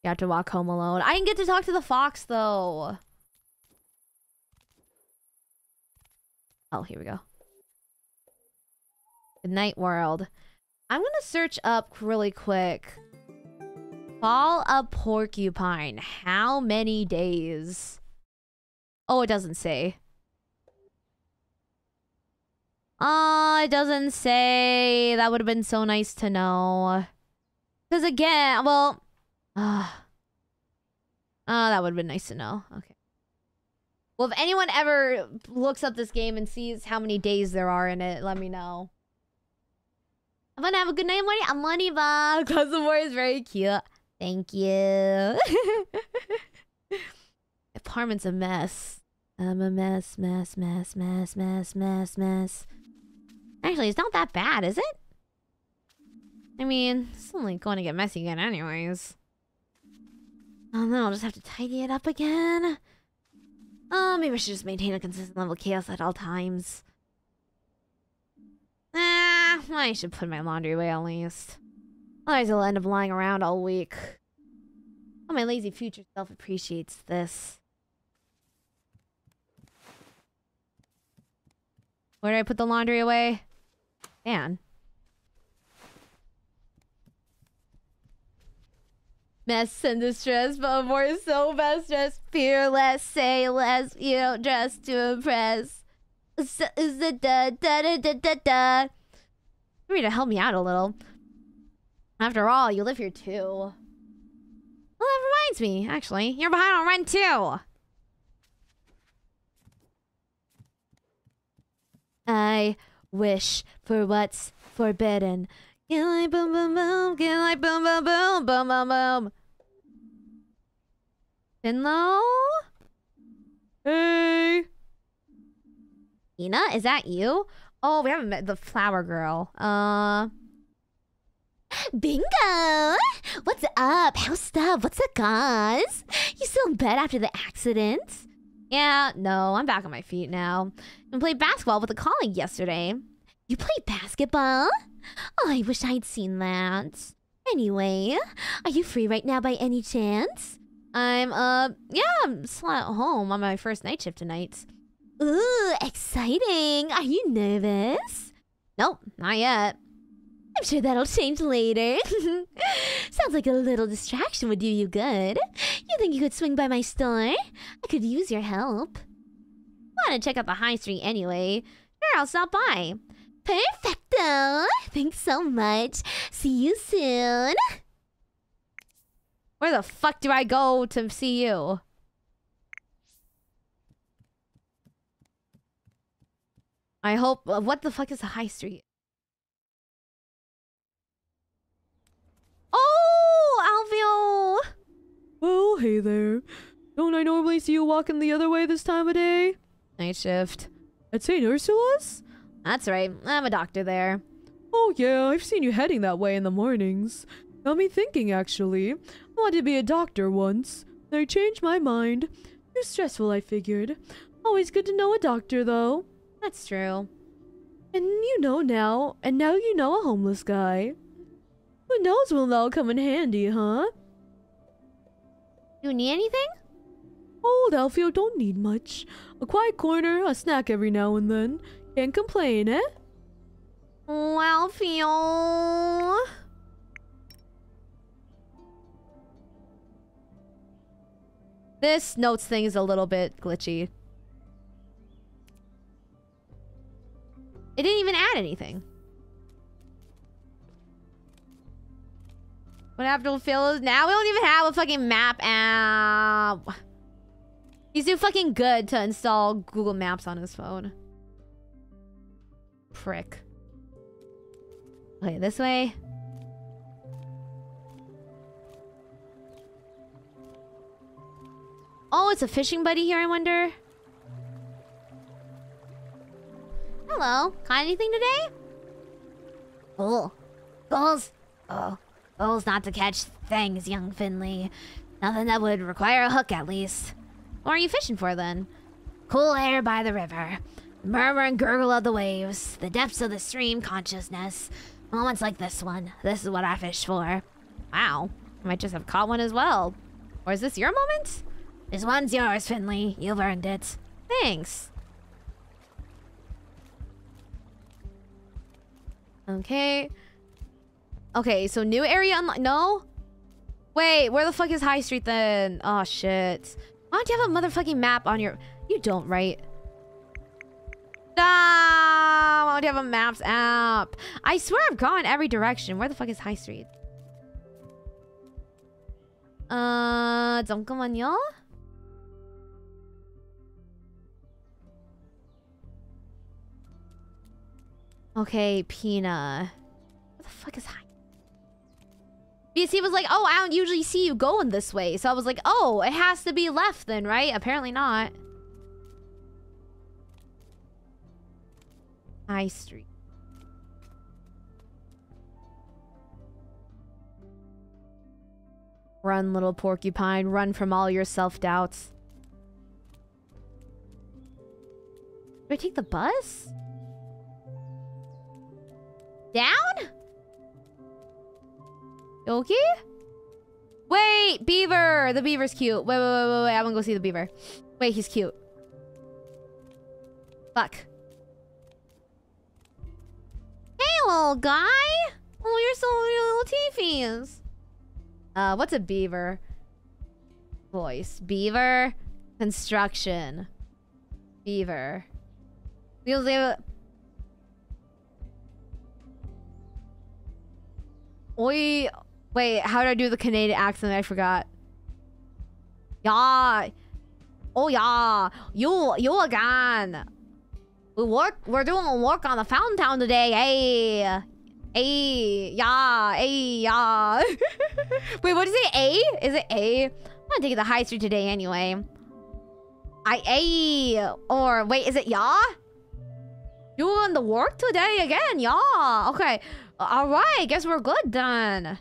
You have to walk home alone. I didn't get to talk to the fox, though. Oh, here we go. Good night, world. I'm gonna search up really quick. Fall a Porcupine. How many days? Oh, it doesn't say. Oh, it doesn't say. That would have been so nice to know. Because again, well... Uh, oh, that would have been nice to know. Okay. Well, if anyone ever looks up this game and sees how many days there are in it, let me know. I'm gonna have a good night, Money. I'm Money Bob. Cousin War is very cute. Thank you. Apartment's a mess. I'm a mess, mess, mess, mess, mess, mess, mess. Actually, it's not that bad, is it? I mean, it's only going to get messy again anyways. Oh, then I'll just have to tidy it up again. Oh, maybe I should just maintain a consistent level of chaos at all times. Ah, I should put my laundry away at least. Otherwise, it'll end up lying around all week. Oh, my lazy future self appreciates this. Where did I put the laundry away? Dan. Mess and distress, but more so best dressed. Fearless, say less, you don't dress to impress. Da da da da da da? To help me out a little. After all, you live here too. Well, that reminds me, actually. You're behind on rent too. I wish for what's forbidden. Get like boom boom boom, get like boom boom boom, boom boom boom. Finlow? Hey. Ina, is that you? Oh, we haven't met the flower girl. Uh. Bingo! What's up? How's stuff? What's up, guys? You still in bed after the accident? Yeah, no, I'm back on my feet now. I played basketball with a colleague yesterday. You played basketball? Oh, I wish I'd seen that. Anyway, are you free right now by any chance? I'm, uh, yeah, I'm still at home on my first night shift tonight. Ooh, exciting. Are you nervous? Nope, not yet. I'm sure that'll change later. Sounds like a little distraction would do you good. You think you could swing by my store? I could use your help. Want to check out the high street anyway? Sure, I'll stop by. Perfecto! Thanks so much. See you soon. Where the fuck do I go to see you? I hope. Uh, what the fuck is a high street? Oh, Well, hey there. Don't I normally see you walking the other way this time of day? Night shift. At St. Ursula's? That's right. I'm a doctor there. Oh yeah, I've seen you heading that way in the mornings. Got me thinking, actually. I wanted to be a doctor once. Then I changed my mind. Too stressful, I figured. Always good to know a doctor, though. That's true. And you know now, and now you know a homeless guy. Who knows when that'll come in handy, huh? You need anything? Old Alfio don't need much. A quiet corner, a snack every now and then. Can't complain, eh? Oh, Alfio. This notes thing is a little bit glitchy. It didn't even add anything. What happened to Phil? Now we don't even have a fucking map app. He's too fucking good to install Google Maps on his phone. Prick. Okay, this way. Oh, it's a fishing buddy here, I wonder. Hello. Caught anything today? Oh, goals. Oh, goals not to catch things, young Finley. Nothing that would require a hook, at least. What are you fishing for then? Cool air by the river. The Murmur and gurgle of the waves. The depths of the stream consciousness. Moments like this one. This is what I fish for. Wow. I might just have caught one as well. Or is this your moment? This one's yours, Finley. You've earned it. Thanks. Okay. Okay, so new area unlocked. No? Wait, where the fuck is High Street then? Oh, shit. Why don't you have a motherfucking map on your... You don't, right? Ah, why don't you have a maps app? I swear I've gone every direction. Where the fuck is High Street? Uh, 잠깐만요. Okay, Pina. What the fuck is high? BC was like, oh, I don't usually see you going this way. So I was like, oh, it has to be left then, right? Apparently not. High Street. Run, little porcupine. Run from all your self-doubts. Do I take the bus? Down? You okay? Wait, beaver. The beaver's cute. Wait, wait, wait, wait, wait. I want to go see the beaver. Wait, he's cute. Fuck. Hey, little guy. Oh, you're so little teefies. Uh, what's a beaver? Voice. Beaver. Construction. Beaver. Feels like... Oi. Wait, how did I do the Canadian accent? I forgot. Yeah. Oh yeah. You you again. We work we're doing work on the fountain town today. Hey. Hey. Yeah. Hey. Yeah. Wait, what is it? A? Is it A? I'm gonna take the high street today anyway. I A or wait, is it ya? Doing the work today again, yeah. Okay. All right. Guess we're good then.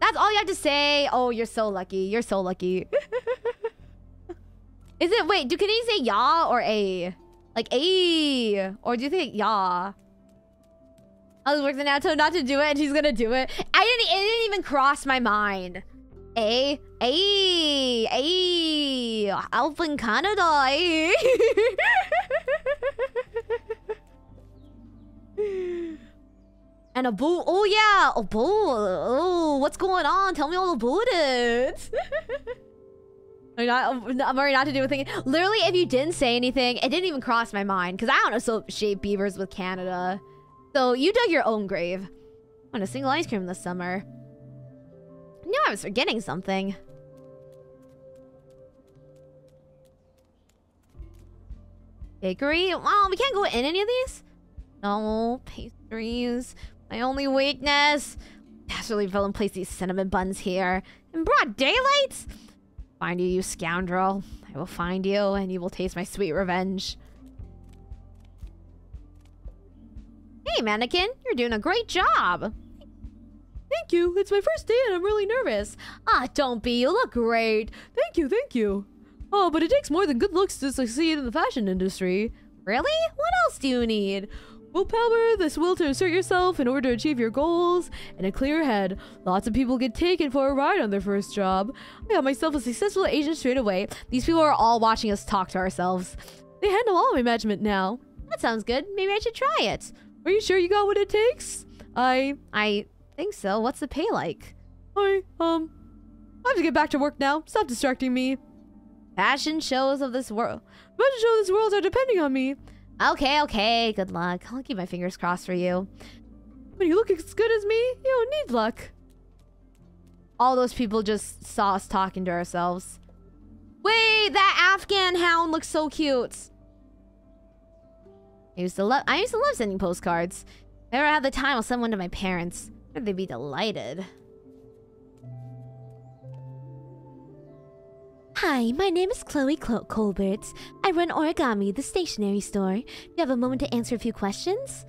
That's all you have to say. Oh, you're so lucky. You're so lucky. Is it wait? Do can you say ya or a? Like a or do you think ya? I was working out to not to do it, and she's gonna do it. I didn't. It didn't even cross my mind. A a a Alpha in Canada. Eh? A. And a boo. Oh, yeah. A boo. Oh, what's going on? Tell me all about it. I'm already not to do with thinking. Literally, if you didn't say anything, it didn't even cross my mind. Because I don't associate beavers with Canada. So you dug your own grave. Want a single ice cream this summer. I knew I was forgetting something. Bakery? Wow, we can't go in any of these? No, pastries. My only weakness. Desperately villain place these cinnamon buns here. In broad daylight? Find you, you scoundrel. I will find you, and you will taste my sweet revenge. Hey, mannequin. You're doing a great job. Thank you. It's my first day and I'm really nervous. Ah, don't be. You look great. Thank you, thank you. Oh, but it takes more than good looks to succeed in the fashion industry. Really? What else do you need? Willpower, this will to assert yourself in order to achieve your goals, and a clear head. Lots of people get taken for a ride on their first job. I got myself a successful agent straight away. These people are all watching us talk to ourselves. They handle all my management now. That sounds good. Maybe I should try it. Are you sure you got what it takes? I... I think so. What's the pay like? I, um... I have to get back to work now. Stop distracting me. Fashion shows of this world. Fashion shows of this world are depending on me. Okay, okay. Good luck. I'll keep my fingers crossed for you. But you look as good as me, you don't need luck. All those people just saw us talking to ourselves. Wait, that Afghan hound looks so cute. I used to love I used to love sending postcards. If I ever had the time, I'll send one to my parents. They'd be delighted. Hi, my name is Chloe Clo Colbert. I run Origami, the stationery store. Do you have a moment to answer a few questions?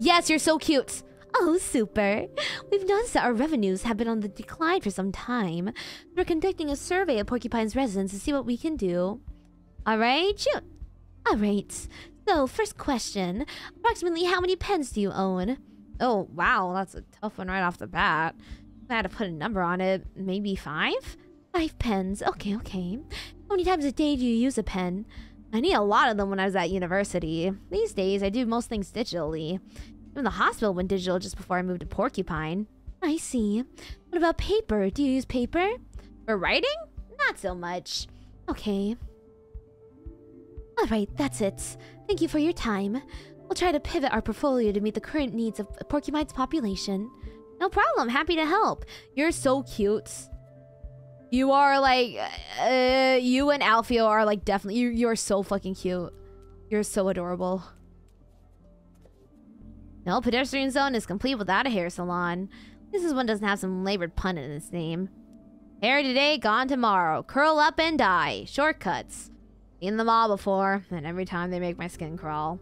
Yes, you're so cute. Oh, super. We've noticed that our revenues have been on the decline for some time. We're conducting a survey of Porcupine's residents to see what we can do. All right, shoot. All right. So, first question. Approximately how many pens do you own? Oh, wow. That's a tough one right off the bat. I had to put a number on it. Maybe five? Five pens. Okay, okay. How many times a day do you use a pen? I need a lot of them when I was at university. These days, I do most things digitally. Even the hospital went digital just before I moved to Porcupine. I see. What about paper? Do you use paper? For writing? Not so much. Okay. Alright, that's it. Thank you for your time. We'll try to pivot our portfolio to meet the current needs of Porcupine's population. No problem. Happy to help. You're so cute. You are like, uh, you and Alfio are like definitely, you, you're so fucking cute. You're so adorable. No pedestrian zone is complete without a hair salon. This is one doesn't have some labored pun in its name. Hair today, gone tomorrow. Curl up and die. Shortcuts. Seen them all before, and every time they make my skin crawl.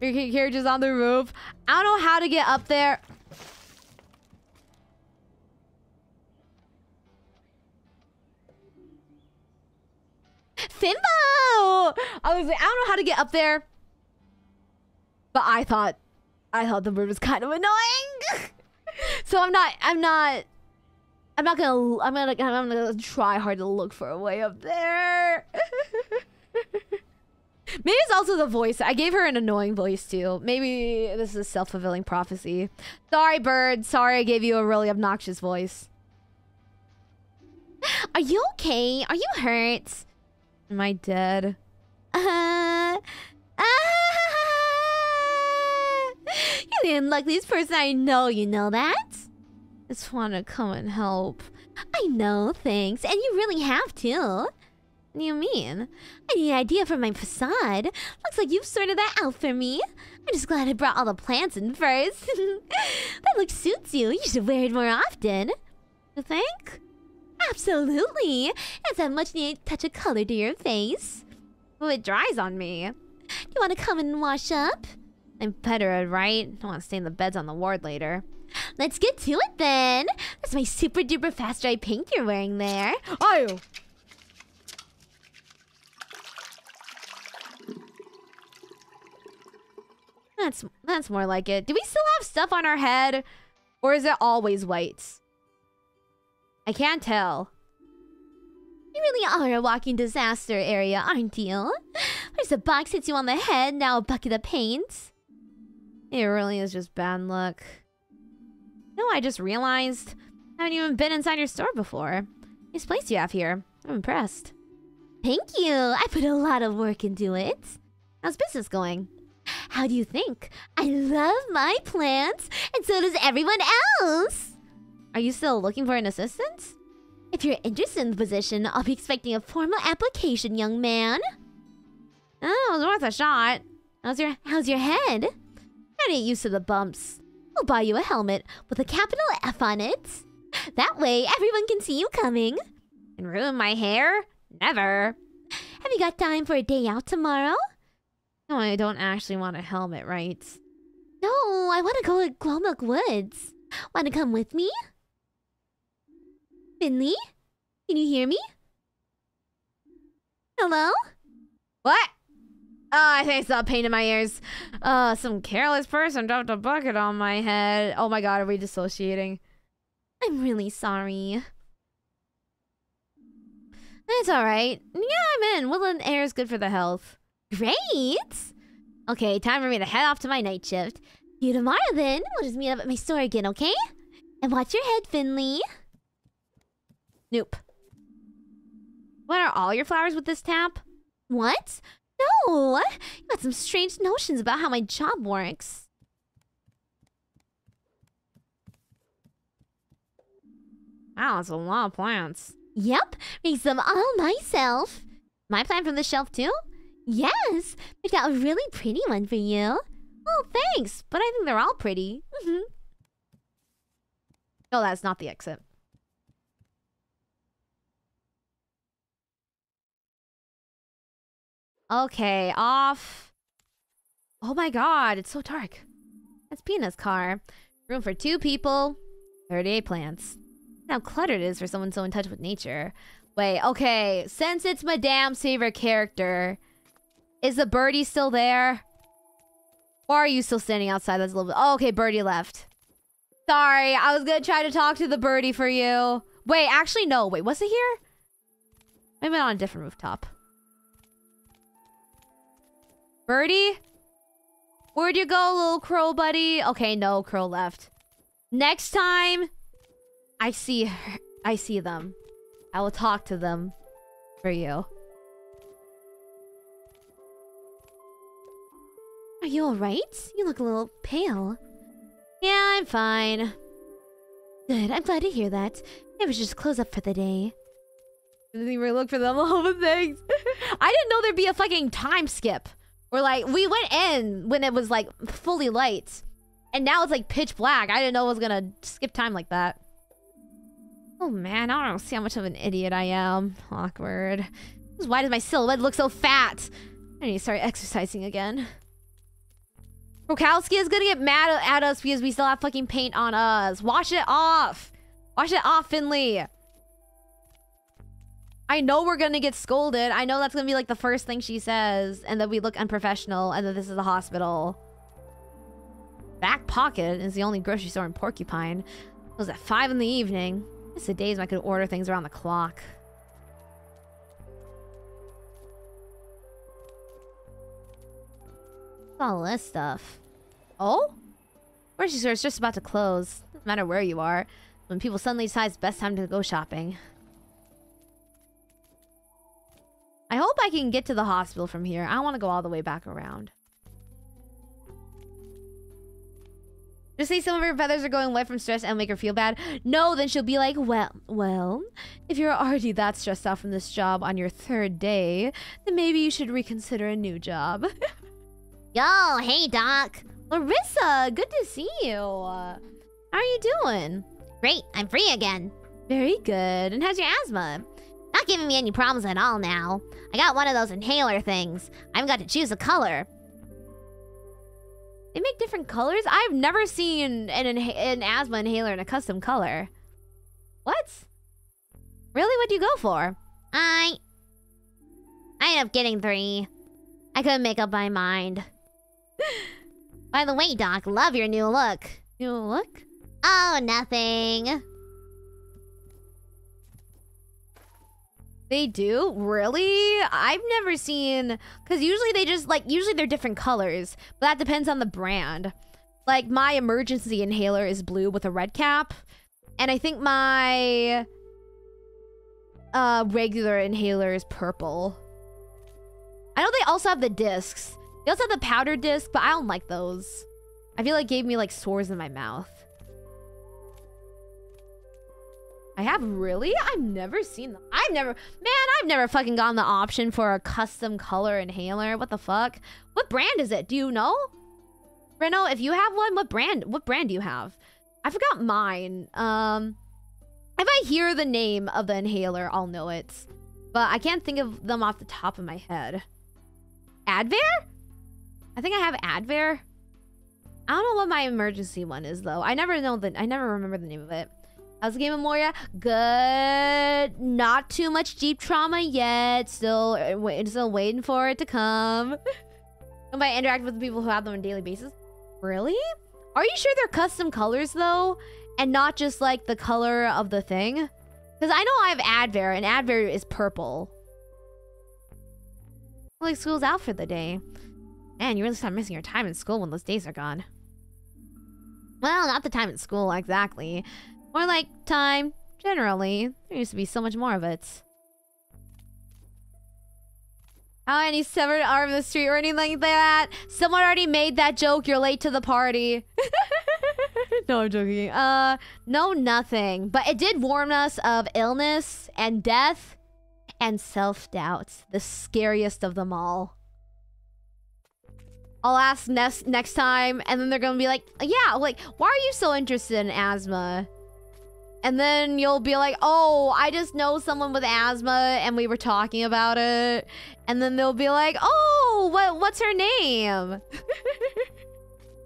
Carriages on the roof. I don't know how to get up there. Finbo! I was like, I don't know how to get up there. But I thought I thought the bird was kind of annoying. so I'm not I'm not I'm not gonna I'm gonna I'm gonna try hard to look for a way up there. Maybe it's also the voice. I gave her an annoying voice too. Maybe this is a self-fulfilling prophecy. Sorry, bird. Sorry I gave you a really obnoxious voice. Are you okay? Are you hurt? Am I dead? Uh, uh, you're the unluckiest person I know, you know that? Just want to come and help. I know, thanks. And you really have to. What do you mean? I need an idea for my facade. Looks like you've sorted that out for me. I'm just glad I brought all the plants in first. that look suits you. You should wear it more often. You think? Absolutely. Adds that much needed touch of color to your face. Oh, it dries on me. You want to come and wash up? I'm better, right? I don't want to stain the beds on the ward later. Let's get to it then. That's my super duper fast dry paint you're wearing there. Oh! That's that's more like it. Do we still have stuff on our head? Or is it always white? I can't tell. You really are a walking disaster area, aren't you? First a box hits you on the head, now a bucket of paint. It really is just bad luck. No, I just realized I haven't even been inside your store before. Nice place you have here. I'm impressed. Thank you. I put a lot of work into it. How's business going? How do you think? I love my plants, and so does everyone else. Are you still looking for an assistant? If you're interested in the position, I'll be expecting a formal application, young man. Oh, it was worth a shot. How's your How's your head? Gotta get used to the bumps. I'll buy you a helmet with a capital F on it. That way, everyone can see you coming. And ruin my hair? Never. Have you got time for a day out tomorrow? No, I don't actually want a helmet, right? No, I want to go to Glowmilk Woods. Want to come with me? Finley? Can you hear me? Hello? What? Oh, I think I saw pain in my ears. Uh, some careless person dropped a bucket on my head. Oh my god, are we dissociating? I'm really sorry. It's alright. Yeah, I'm in. Woodland air is good for the health. Great! Okay, time for me to head off to my night shift. See you tomorrow then. We'll just meet up at my store again, okay? And watch your head, Finley. Nope. What are all your flowers with this tap? What? No! You got some strange notions about how my job works. Wow, that's a lot of plants. Yep, raised them all myself. My plant from the shelf too? Yes, picked out a really pretty one for you. Oh, thanks. But I think they're all pretty. Mm-hmm. Oh, that's not the exit. Okay, off. Oh my god, it's so dark. That's Pina's car. Room for two people, 38 plants. How cluttered it is for someone so in touch with nature. Wait, okay. Since it's Madame's favorite character, is the birdie still there? Or are you still standing outside? That's a little bit... Oh, okay, birdie left. Sorry, I was gonna try to talk to the birdie for you. Wait, actually, no. Wait, was it here? Maybe on a different rooftop. Birdie? Where'd you go, little crow buddy? Okay, no, crow left. Next time I see her, I see them, I will talk to them for you. Are you alright? You look a little pale. Yeah, I'm fine. Good, I'm glad to hear that. We should just close up for the day. Didn't even look for them. All the things. I didn't know there'd be a fucking time skip. Or like we went in when it was like fully light, and now it's like pitch black. I didn't know it was gonna skip time like that. Oh man, I don't see how much of an idiot I am. Awkward. Why does my silhouette look so fat? I need to start exercising again. Krokowski is gonna get mad at us because we still have fucking paint on us. Wash it off. Wash it off, Finley. I know we're gonna get scolded. I know that's gonna be like the first thing she says, and that we look unprofessional, and that this is a hospital. Back Pocket is the only grocery store in Porcupine. It was at 5 in the evening. It's the days when I could order things around the clock. All this stuff? Oh? Grocery store is just about to close. Doesn't matter where you are. When people suddenly decide it's best time to go shopping. I hope I can get to the hospital from here. I want to go all the way back around. Just say some of her feathers are going wet from stress and make her feel bad. No, then she'll be like, well, well, if you're already that stressed out from this job on your third day, then maybe you should reconsider a new job. Yo, hey, Doc. Larissa, good to see you. How are you doing? Great, I'm free again. Very good. And how's your asthma? Giving me any problems at all now. I got one of those inhaler things. I haven't got to choose a color. They make different colors? I've never seen an, an, asthma inhaler in a custom color. What? Really? What do you go for? I... I ended up getting three. I couldn't make up my mind. By the way, Doc, love your new look. New look? Oh, nothing. They do? Really? I've never seen... Because usually they just, like, usually they're different colors. But that depends on the brand. Like, my emergency inhaler is blue with a red cap. And I think my... Uh, regular inhaler is purple. I know they also have the discs. They also have the powder disc, but I don't like those. I feel like it gave me, like, sores in my mouth. I have really? I've never seen them. I've never, man, I've never fucking gotten the option for a custom color inhaler. What the fuck? What brand is it? Do you know? Reno, if you have one, what brand? What brand do you have? I forgot mine. Um, if I hear the name of the inhaler, I'll know it. But I can't think of them off the top of my head. Advair? I think I have Advair. I don't know what my emergency one is though. I never know the I never remember the name of it. How's the game of Moria? Good. Not too much deep trauma yet. Still, uh, still waiting for it to come. If I interact with the people who have them on a daily basis. Really? Are you sure they're custom colors though, and not just like the color of the thing? Because I know I have Advair, and Advair is purple. Like school's out for the day. Man, you really start missing your time in school when those days are gone. Well, not the time in school exactly. More like time, generally. There used to be so much more of it. How any severed arm in the street or anything like that? Someone already made that joke. You're late to the party. no, I'm joking. Uh, no, nothing. But it did warn us of illness and death and self-doubt. The scariest of them all. I'll ask next next time, and then they're gonna be like, "Yeah, like, why are you so interested in asthma?" And then you'll be like, "Oh, I just know someone with asthma, and we were talking about it." And then they'll be like, "Oh, what what's her name?"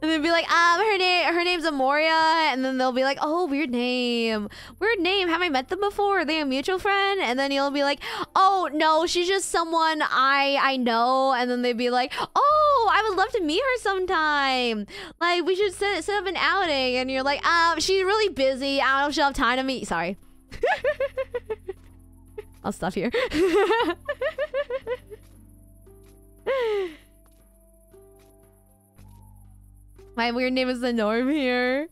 And they'd be like, um, her name, her name's Amoria, and then they'll be like, oh, weird name, weird name. Have I met them before? Are they a mutual friend? And then you'll be like, oh no, she's just someone I I know. And then they'd be like, oh, I would love to meet her sometime. Like we should set set up an outing. And you're like, um, she's really busy. I don't know if she'll have time to meet. Sorry. I'll stop here. My weird name is the norm here.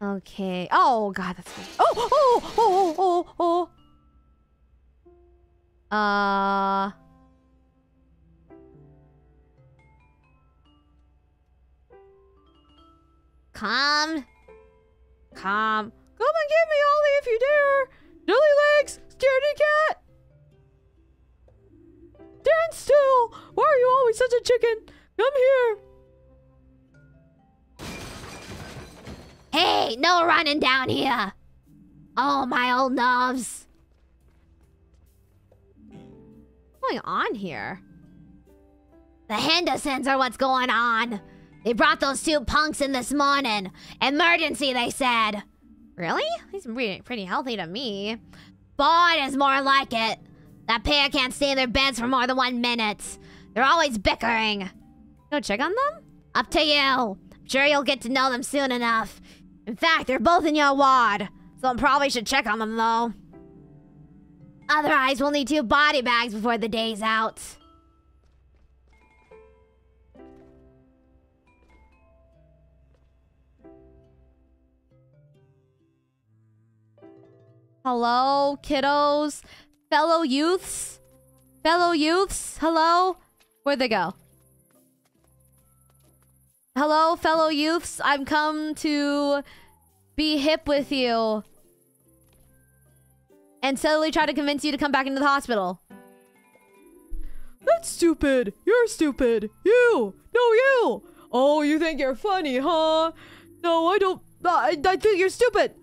okay. Oh god, that's good. Oh, oh, oh, oh, oh, oh. Uh. Calm. Calm. Come and get me, Ollie, if you dare. Jelly legs, scaredy cat. Stand still. Why are you always such a chicken? Come here. Hey, no running down here. Oh, my old nerves. What's going on here? The Hendersons are what's going on. They brought those two punks in this morning. Emergency, they said. Really? He's pretty healthy to me. Bored is more like it. That pair can't stay in their beds for more than one minute. They're always bickering. Go check on them? Up to you. I'm sure you'll get to know them soon enough. In fact, they're both in your ward, so I probably should check on them though. Otherwise, we'll need two body bags before the day's out. Hello, kiddos? Fellow youths? Fellow youths? Hello? Where'd they go? Hello, fellow youths. I'm come to be hip with you. And subtly try to convince you to come back into the hospital. That's stupid. You're stupid. You. No, you. Oh, you think you're funny, huh? No, I don't. I, I think you're stupid.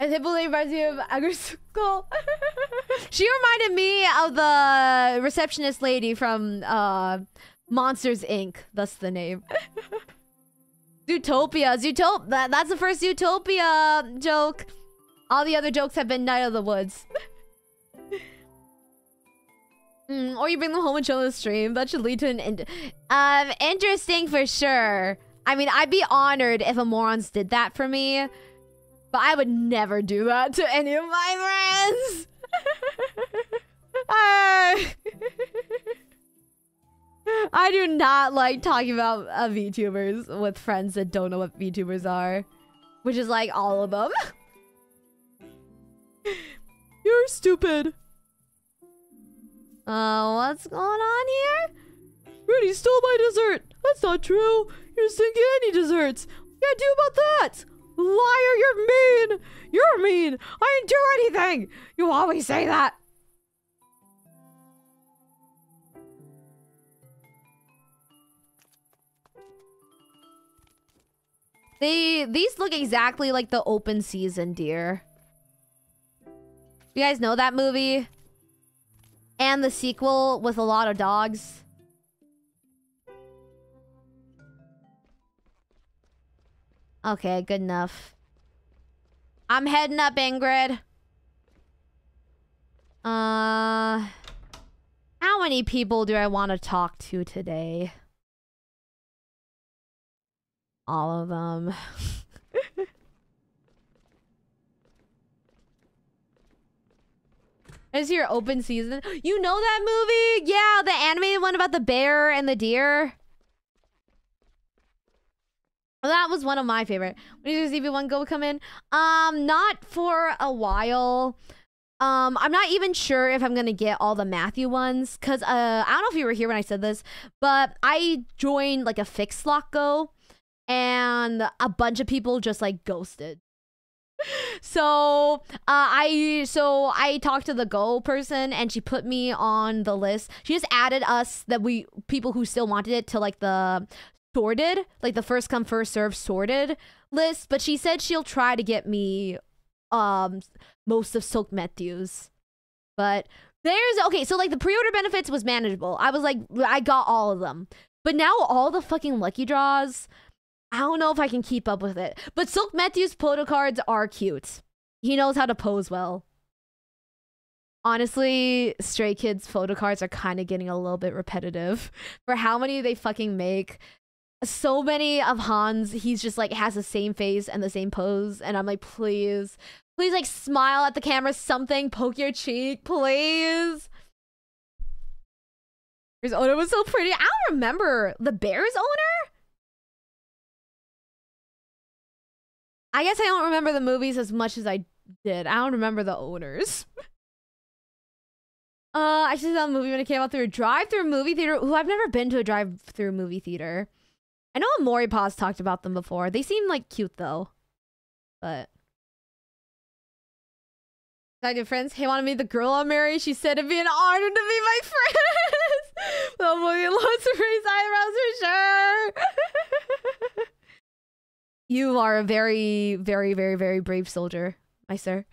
And Hippolyte reminds me of Agricola. she reminded me of the receptionist lady from uh, Monsters Inc. That's the name. Zootopia. Zootopia. That, that's the first Utopia joke. All the other jokes have been Night of the Woods. Mm, or you bring them home and show them the stream. That should lead to an... In um, interesting for sure. I mean, I'd be honored if Amorons did that for me. But I would never do that to any of my friends. I, I do not like talking about uh, VTubers with friends that don't know what VTubers are. Which is like all of them. You're stupid. Uh, what's going on here? Rudy stole my dessert. That's not true. You're stinking any desserts. What can I do about that? Liar, you're mean. You're mean. I didn't do anything. You always say that. They these look exactly like the open season deer. You guys know that movie? And the sequel with a lot of dogs. Okay, good enough. I'm heading up, Ingrid. Uh... How many people do I want to talk to today? All of them. Is your open season? You know that movie? Yeah, the animated one about the bear and the deer. That was one of my favorite. When does ZB1 Go come in? Um, not for a while. Um, I'm not even sure if I'm gonna get all the Matthew ones because uh, I don't know if you were here when I said this, but I joined like a fixed lock go, and a bunch of people just like ghosted. so uh, I so I talked to the Go person and she put me on the list. She just added us that we people who still wanted it to like the sorted, like the first come first serve sorted list. But she said she'll try to get me um most of Seok Matthew's. But there's okay, so like the pre-order benefits was manageable. I was like I got all of them. But now all the fucking lucky draws, I don't know if I can keep up with it. But Seok Matthew's photo cards are cute. He knows how to pose well. Honestly, Stray Kids photo cards are kind of getting a little bit repetitive for how many they fucking make. So many of Hans, he's just like has the same face and the same pose, and I'm like, please, please, like smile at the camera, something, poke your cheek, please. His owner was so pretty. I don't remember the Bears owner. I guess I don't remember the movies as much as I did. I don't remember the owners. uh, I just saw the movie when it came out through a drive-through movie theater. Who I've never been to a drive-through movie theater. I know Mori Paws talked about them before. They seem like cute though, but. I did friends. Hey, want to meet the girl I'm married? She said it'd be an honor to be my friend. the million lots of raised eyebrows for sure. You are a very, very, very, very brave soldier, my sir.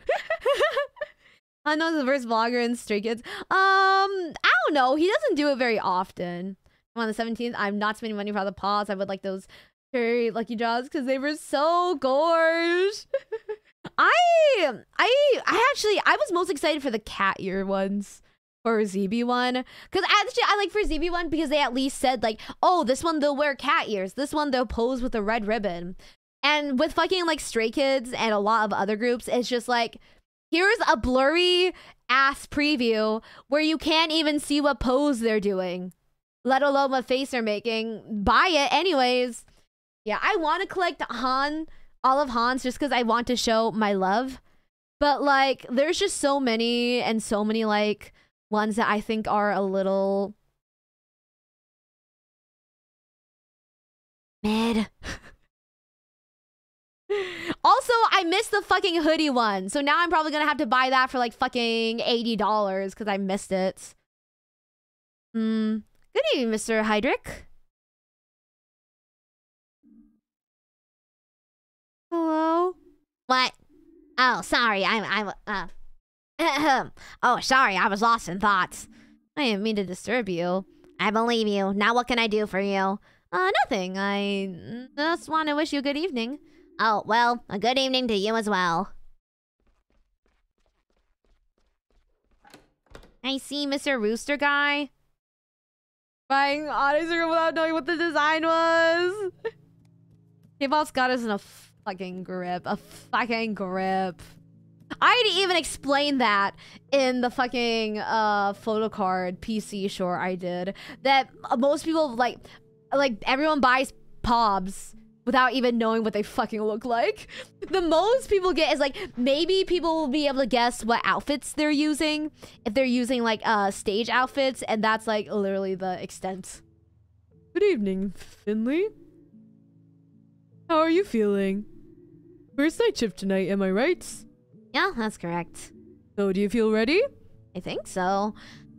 I know the first vlogger in Stray Kids. Um, I don't know. He doesn't do it very often. On the 17th, I'm not spending money for all the paws. I would like those cherry lucky draws because they were so gorge. I I I actually I was most excited for the cat ear ones for ZB one because actually I like for ZB one because they at least said like oh this one they'll wear cat ears this one they'll pose with a red ribbon and with fucking like stray kids and a lot of other groups it's just like here's a blurry ass preview where you can't even see what pose they're doing let alone what face they're making buy it anyways yeah I want to collect Han all of Hans just because I want to show my love. But like, there's just so many and so many like ones that I think are a little mid. also, I missed the fucking hoodie one, so now I'm probably gonna have to buy that for like fucking eighty dollars because I missed it. Hmm. Good evening, Mr. Heidrich. Hello? What? Oh, sorry. I'm. I'm. Uh. oh, sorry. I was lost in thoughts. I didn't mean to disturb you. I believe you. Now, what can I do for you? Uh, nothing. I just want to wish you a good evening. Oh, well, a good evening to you as well. I see Mr. Rooster Guy. Buying Honest without knowing what the design was. K-Pop's got us in a fucking grip. A fucking grip. I didn't even explain that in the fucking uh photo card PC sure I did. That most people like like everyone buys pobs without even knowing what they fucking look like. The most people get is like maybe people will be able to guess what outfits they're using if they're using like uh stage outfits and that's like literally the extent. Good evening, Finley. How are you feeling? First night shift tonight, am I right? Yeah, that's correct. So, do you feel ready? I think so.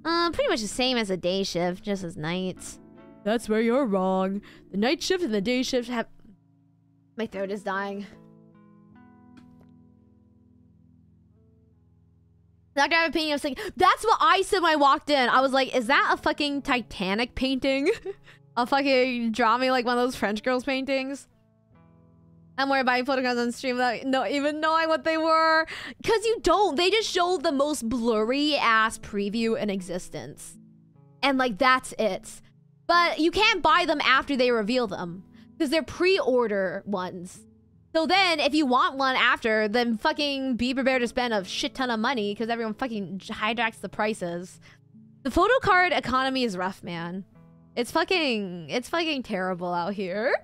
Uh, pretty much the same as a day shift, just as nights. That's where you're wrong. The night shift and the day shift have... My throat is dying. Dr. Abbott painting, I was like, that's what I said when I walked in. I was like, is that a fucking Titanic painting? a fucking draw me like one of those French girls paintings? I'm worried buying photographs on stream without not even knowing what they were. Because you don't. They just show the most blurry ass preview in existence. And like, that's it. But you can't buy them after they reveal them. Because they're pre-order ones. So then, if you want one after, then fucking be prepared to spend a shit ton of money because everyone fucking hijacks the prices. The photo card economy is rough, man. It's fucking, it's fucking terrible out here.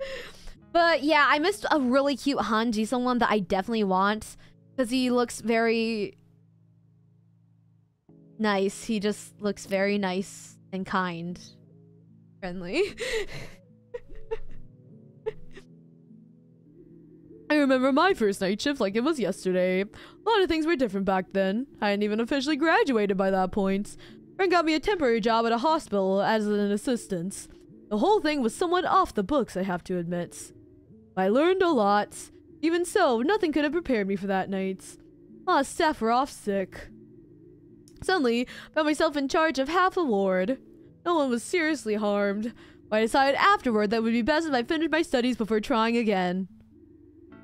But yeah, I missed a really cute Han Jisung one that I definitely want. Because he looks very... Nice. He just looks very nice and kind. Friendly. I remember my first night shift like it was yesterday. A lot of things were different back then. I hadn't even officially graduated by that point. Friend got me a temporary job at a hospital as an assistant. The whole thing was somewhat off the books, I have to admit. I learned a lot. Even so, nothing could have prepared me for that night. A lot of staff were off sick. Suddenly, I found myself in charge of half a ward. No one was seriously harmed, but I decided afterward that it would be best if I finished my studies before trying again.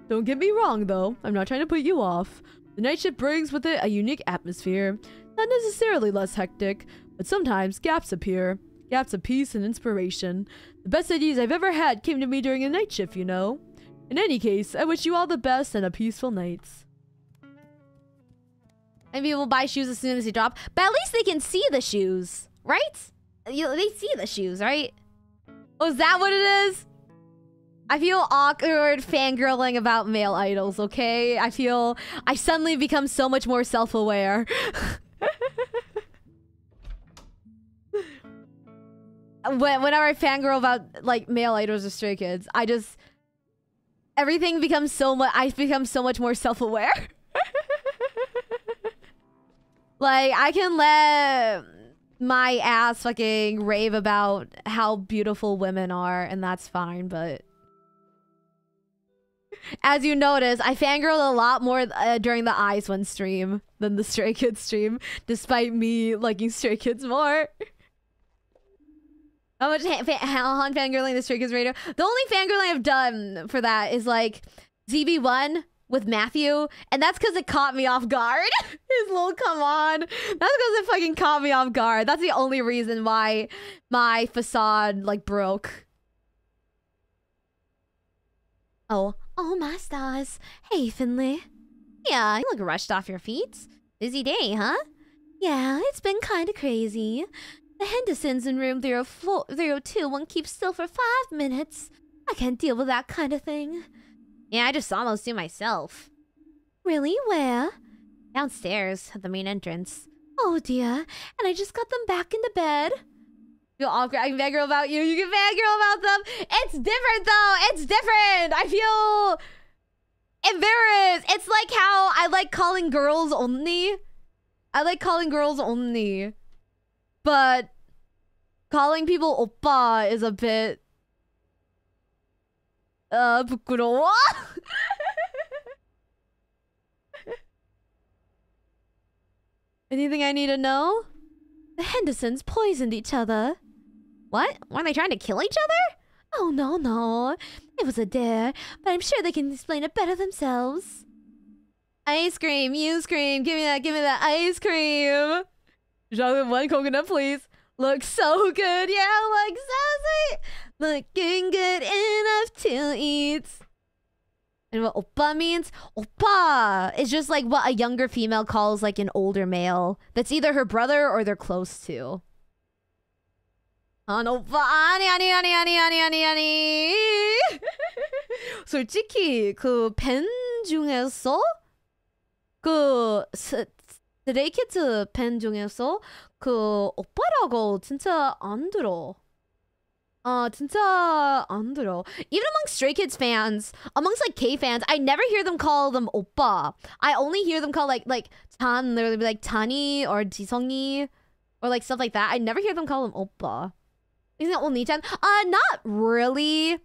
Don't get me wrong, though. I'm not trying to put you off. The night shift brings with it a unique atmosphere. Not necessarily less hectic, but sometimes gaps appear. Gaps of peace and inspiration. The best ideas I've ever had came to me during a night shift, you know. In any case, I wish you all the best and a peaceful night. Maybe we'll buy shoes as soon as they drop, but at least they can see the shoes, right? You, they see the shoes, right? Oh, is that what it is? I feel awkward fangirling about male idols, okay? I feel I suddenly become so much more self-aware. whenever I fangirl about like male idols or stray kids, I just everything becomes so much. I become so much more self-aware. like I can let my ass fucking rave about how beautiful women are, and that's fine. But as you notice, I fangirl a lot more uh, during the Eyes One stream than the Stray Kids stream, despite me liking Stray Kids more. How much ha- fa- Han fangirling the Stray Kids radio? The only fangirling I've done for that is like ZB1 with Matthew, and that's because it caught me off guard. His little come on. That's because it fucking caught me off guard. That's the only reason why my facade like broke. Oh, oh my stars. Hey, Finley. Yeah, you look rushed off your feet. Busy day, huh? Yeah, it's been kinda crazy. The Hendersons in room 304 302 won't keep still for five minutes. I can't deal with that kind of thing. Yeah, I just saw those two myself. Really? Where? Downstairs at the main entrance. Oh dear. And I just got them back into bed Feel awkward. I can fangirl about you. You can fangirl about them. It's different though. It's different. I feel embarrassed. It's like how I like calling girls only. I like calling girls only. But calling people oppa is a bit uh 부끄러워. Anything I need to know? The Hendersons poisoned each other. What? Were they trying to kill each other? Oh, no, no. It was a dare, but I'm sure they can explain it better themselves. Ice cream, you scream. Give me that, give me that ice cream. Chocolate one coconut, please. Looks so good. Yeah, looks so sweet. Looking good enough to eat. And what oppa means? Oppa is just like what a younger female calls like an older male that's either her brother or they're close to. 안 오빠 아니 아니 아니 아니 아니 아니 아니 솔직히 그 밴 중에서 그 스, 스트레이키즈 밴 중에서 그 오빠라고 진짜 안 들어. 아 진짜 안 들어. Even among Stray Kids fans, amongst like K fans, I never hear them call them oppa. I only hear them call like like Tan, they'll be like Tani or Jisongi or like stuff like that. I never hear them call them oppa. Isn't it Oni-chan? Uh, not really.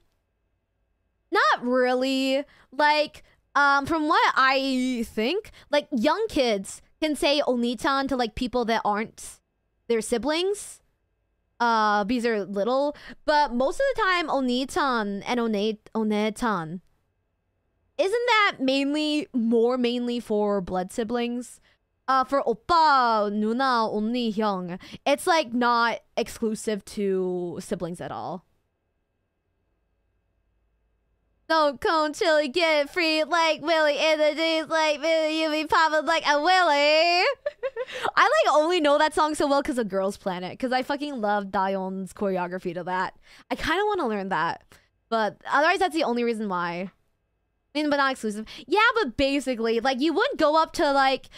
Not really. Like, um, from what I think, like young kids can say Oni-chan to like people that aren't their siblings. Uh, because they're little. But most of the time, Oni-chan and One One-chan. Isn't that mainly more mainly for blood siblings? Uh, for oppa, nuna, only hyung, it's like not exclusive to siblings at all. So cone chili get free like Willy in the days like Willy you be popping like a Willy. I like only know that song so well because of Girls Planet because I fucking love Dion's choreography to that. I kind of want to learn that, but otherwise that's the only reason why. I mean, but not exclusive. Yeah, but basically, like you wouldn't go up to like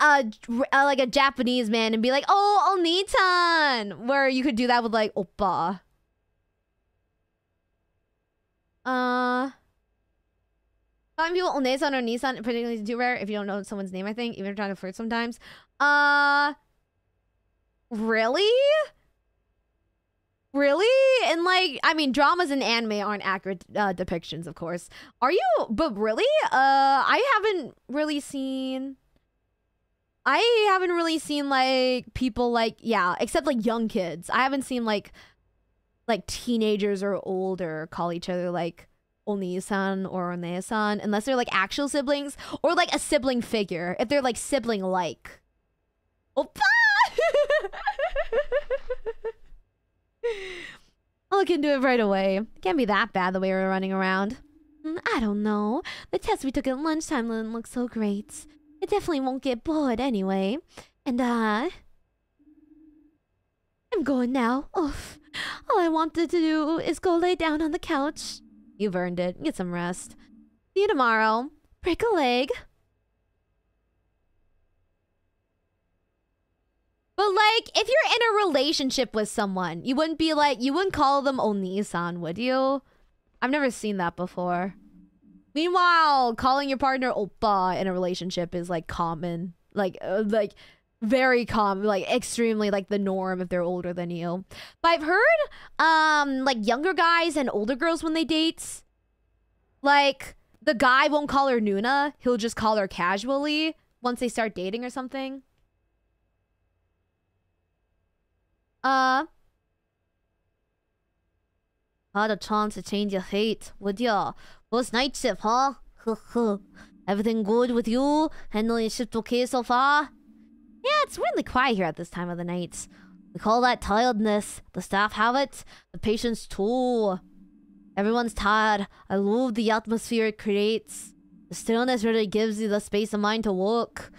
a, a like a Japanese man and be like, "Oh, Oni-chan," where you could do that with like oppa. Uh, some people Onesan or Nissan, particularly too rare if you don't know someone's name. I think even trying to flirt sometimes. Uh, really? Really? And like, I mean, dramas and anime aren't accurate uh, depictions, of course. Are you? But really? Uh, I haven't really seen. I haven't really seen like people like yeah, except like young kids. I haven't seen like like teenagers or older call each other like Oni-san or One-san unless they're like actual siblings or like a sibling figure. If they're like sibling like. Oppa! I'll look into it right away. It can't be that bad the way we're running around. Mm, I don't know. The test we took at lunchtime didn't look so great. It definitely won't get bored anyway. And, uh... I'm going now. Oof. All I wanted to do is go lay down on the couch. You've earned it. Get some rest. See you tomorrow. Break a leg. But like, if you're in a relationship with someone, you wouldn't be like, you wouldn't call them Oni-san, would you? I've never seen that before. Meanwhile, calling your partner oppa in a relationship is like common, like uh, like very common, like extremely like the norm if they're older than you. But I've heard um like younger guys and older girls when they date, like the guy won't call her Nuna, he'll just call her casually once they start dating or something. Uh Had a chance to change your fate, would ya? First night shift, huh? Everything good with you? Handling your shift okay so far? Yeah, it's really quiet here at this time of the night. We call that tiredness. The staff have it. The patients too. Everyone's tired. I love the atmosphere it creates. The stillness really gives you the space of mind to work.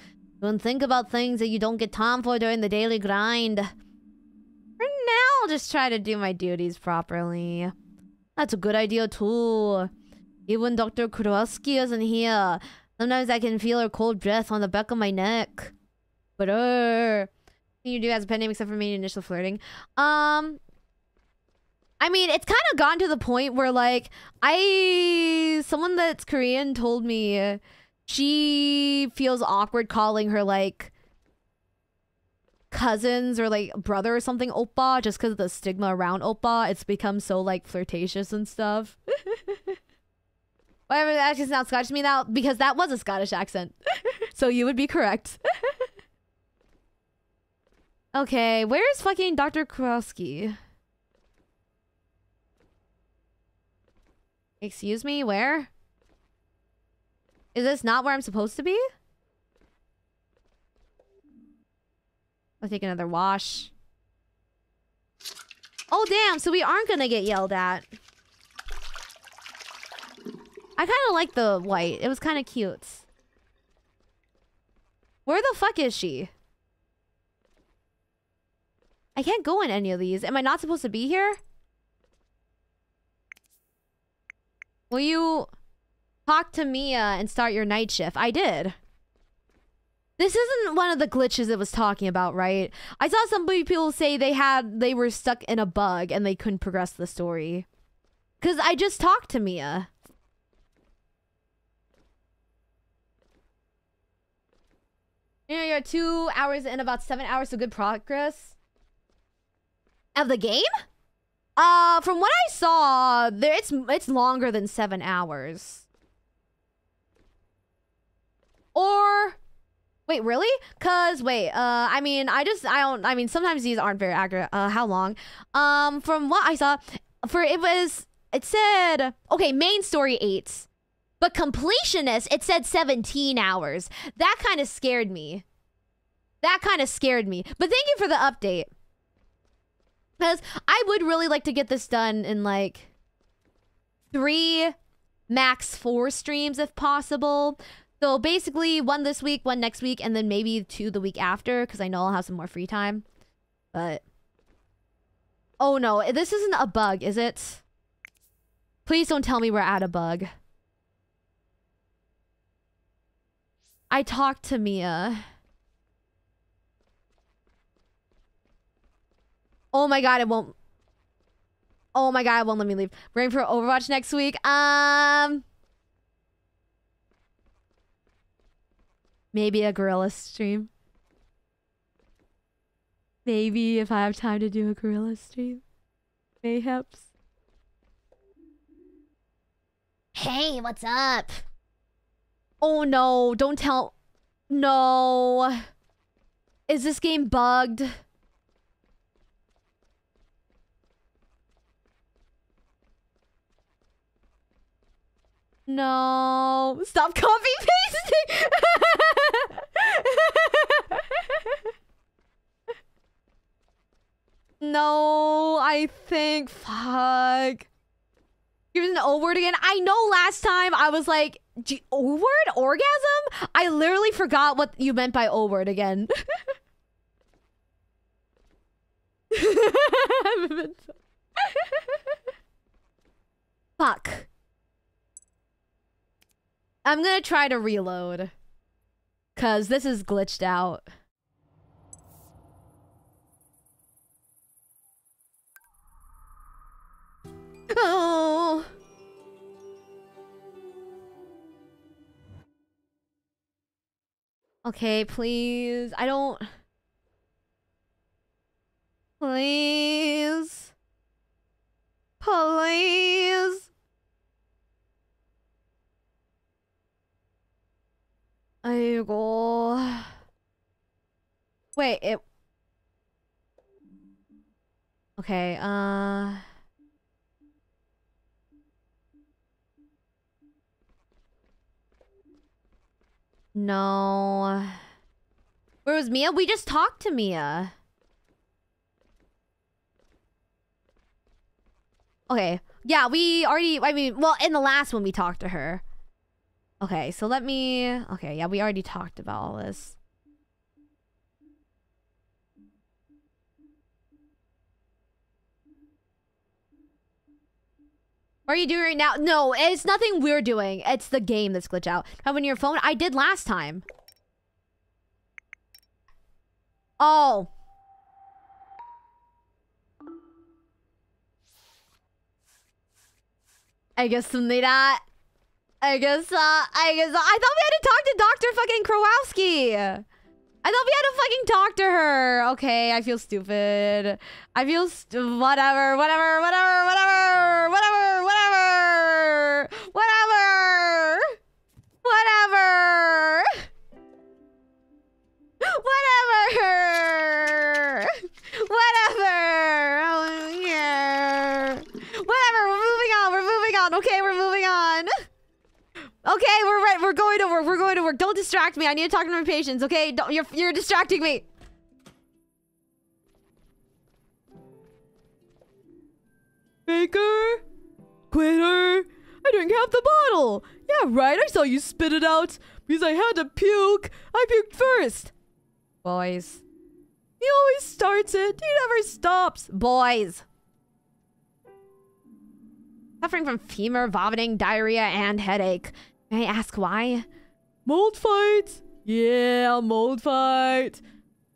You think about things that you don't get time for during the daily grind. For now, I'll just try to do my duties properly. That's a good idea too. Even Dr. Krokowski isn't here. Sometimes I can feel her cold breath on the back of my neck. But uh, you do as a pen name except for me initial flirting. Um, I mean, it's kind of gone to the point where like I someone that's Korean told me she feels awkward calling her like cousins or like brother or something oppa just because of the stigma around oppa. It's become so like flirtatious and stuff. Whatever, that just sounds Scottish to me now because that was a Scottish accent. so you would be correct. okay, where's fucking Dr. Krokowski? Excuse me, where? Is this not where I'm supposed to be? I'll take another wash. Oh, damn. So we aren't going to get yelled at. I kind of like the white. It was kind of cute. Where the fuck is she? I can't go in any of these. Am I not supposed to be here? Will you talk to Mia and start your night shift? I did. This isn't one of the glitches it was talking about, right? I saw some people say they had they were stuck in a bug and they couldn't progress the story. Cause I just talked to Mia. Know, you're two hours in about seven hours of good progress. Of the game? Uh, from what I saw, there it's it's longer than seven hours. Or Wait, really? Cause wait, uh, I mean, I just, I don't, I mean, sometimes these aren't very accurate. Uh, how long? Um, from what I saw, for it was, it said, okay, main story eight, but completionist, it said 17 hours. That kind of scared me. That kind of scared me. But thank you for the update. Because I would really like to get this done in like three, max four streams if possible. So basically, one this week, one next week, and then maybe two the week after, because I know I'll have some more free time. But... Oh no, this isn't a bug, is it? Please don't tell me we're at a bug. I talked to Mia. Oh my god, it won't... Oh my god, it won't let me leave. Going for Overwatch next week. Um... Maybe a gorilla stream. Maybe if I have time to do a gorilla stream. Mayhaps. Hey, what's up? Oh no, don't tell. No. Is this game bugged? No. Stop copy pasting. no, I think fuck. Here's an O word again. I know last time I was like, O word? Orgasm? I literally forgot what you meant by O word again. Fuck. I'm gonna try to reload. Cause this is glitched out. Oh. Okay, please. I don't... Please. Please. 아이고. Wait, it... Okay, uh... No. Where was Mia? We just talked to Mia. Okay. Yeah, we already... I mean, well, in the last one we talked to her. Okay, so let me, okay, yeah, we already talked about all this. What are you doing right now? No, it's nothing we're doing. It's the game that's glitched out. Having your phone? I did last time. Oh. I guess that. I guess, uh, I guess, uh, I thought we had to talk to Dr. fucking Krokowski. I thought we had to fucking talk to her. Okay, I feel stupid. I feel st whatever, whatever, whatever, whatever, whatever, whatever, Okay, we're right. We're going to work. We're going to work. Don't distract me. I need to talk to my patients. Okay, don't. You're you're distracting me. Baker? Quitter? I drank half the bottle. Yeah, right. I saw you spit it out because I had to puke. I puked first. Boys. He always starts it. He never stops. Boys. Suffering from femur, vomiting, diarrhea, and headache. May I ask why? Mold fight. Yeah, mold fight.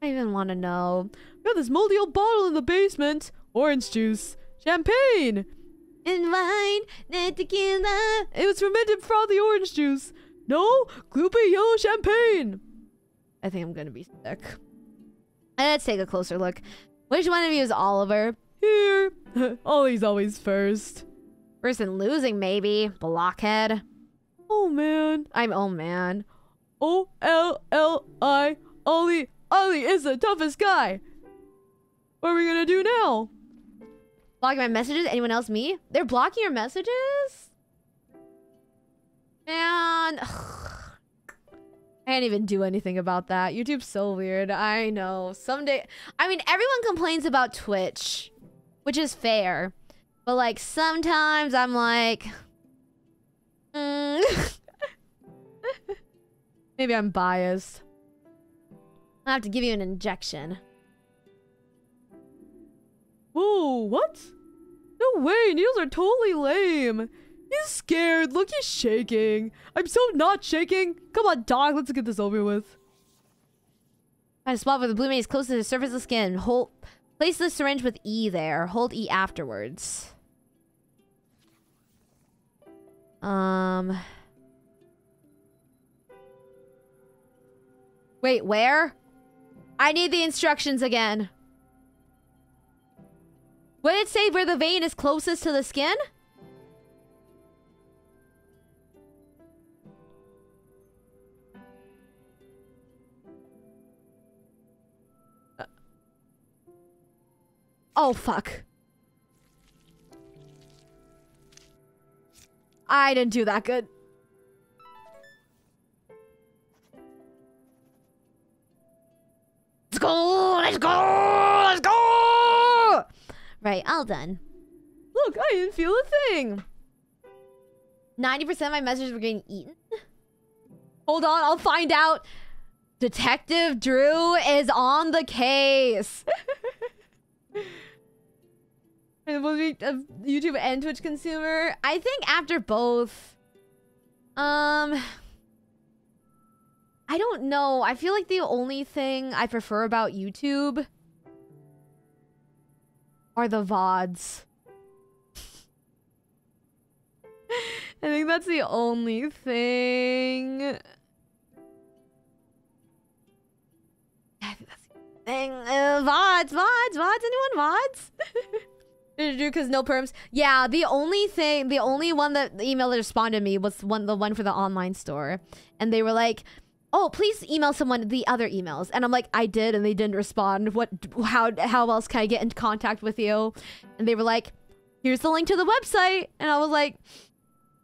I even want to know. We Got this moldy old bottle in the basement. Orange juice. Champagne. And wine, and tequila. It was fermented for all the orange juice. No, gloopy yellow champagne. I think I'm gonna be sick. Let's take a closer look. Which one of you is Oliver? Here. Ollie's always first. Person losing, maybe. Blockhead. Oh man. I'm oh man. O L L I. Ollie. Ollie is the toughest guy. What are we gonna do now? Blocking my messages? Anyone else? Me? They're blocking your messages? Man. I can't even do anything about that. YouTube's so weird. I know. Someday. I mean, everyone complains about Twitch, which is fair. But, like, sometimes I'm like. Mm. Maybe I'm biased. I have to give you an injection. Whoa, what? No way, needles are totally lame. He's scared. Look, he's shaking. I'm so not shaking. Come on, dog, let's get this over with. Find a spot where the blue is close to the surface of the skin. Hold, place the syringe with E there. Hold E afterwards. Um. Wait, where? I need the instructions again. Would it say where the vein is closest to the skin? Uh. Oh, fuck. I didn't do that good. Let's go! Let's go! Let's go! Right, all done. Look, I didn't feel a thing. 90% of my messages were getting eaten. Hold on, I'll find out. Detective Drew is on the case. will be a YouTube and Twitch consumer? I think after both. Um I don't know. I feel like the only thing I prefer about YouTube are the VODs. I think that's the only thing. I think that's the thing. Uh, VODs, VODs, VODs. Anyone VODs? Because no perms. Yeah, the only thing, the only one that the email that responded to me was one, the one for the online store, and they were like, "Oh, please email someone the other emails." And I'm like, "I did," and they didn't respond. What? How? How else can I get in contact with you? And they were like, "Here's the link to the website," and I was like,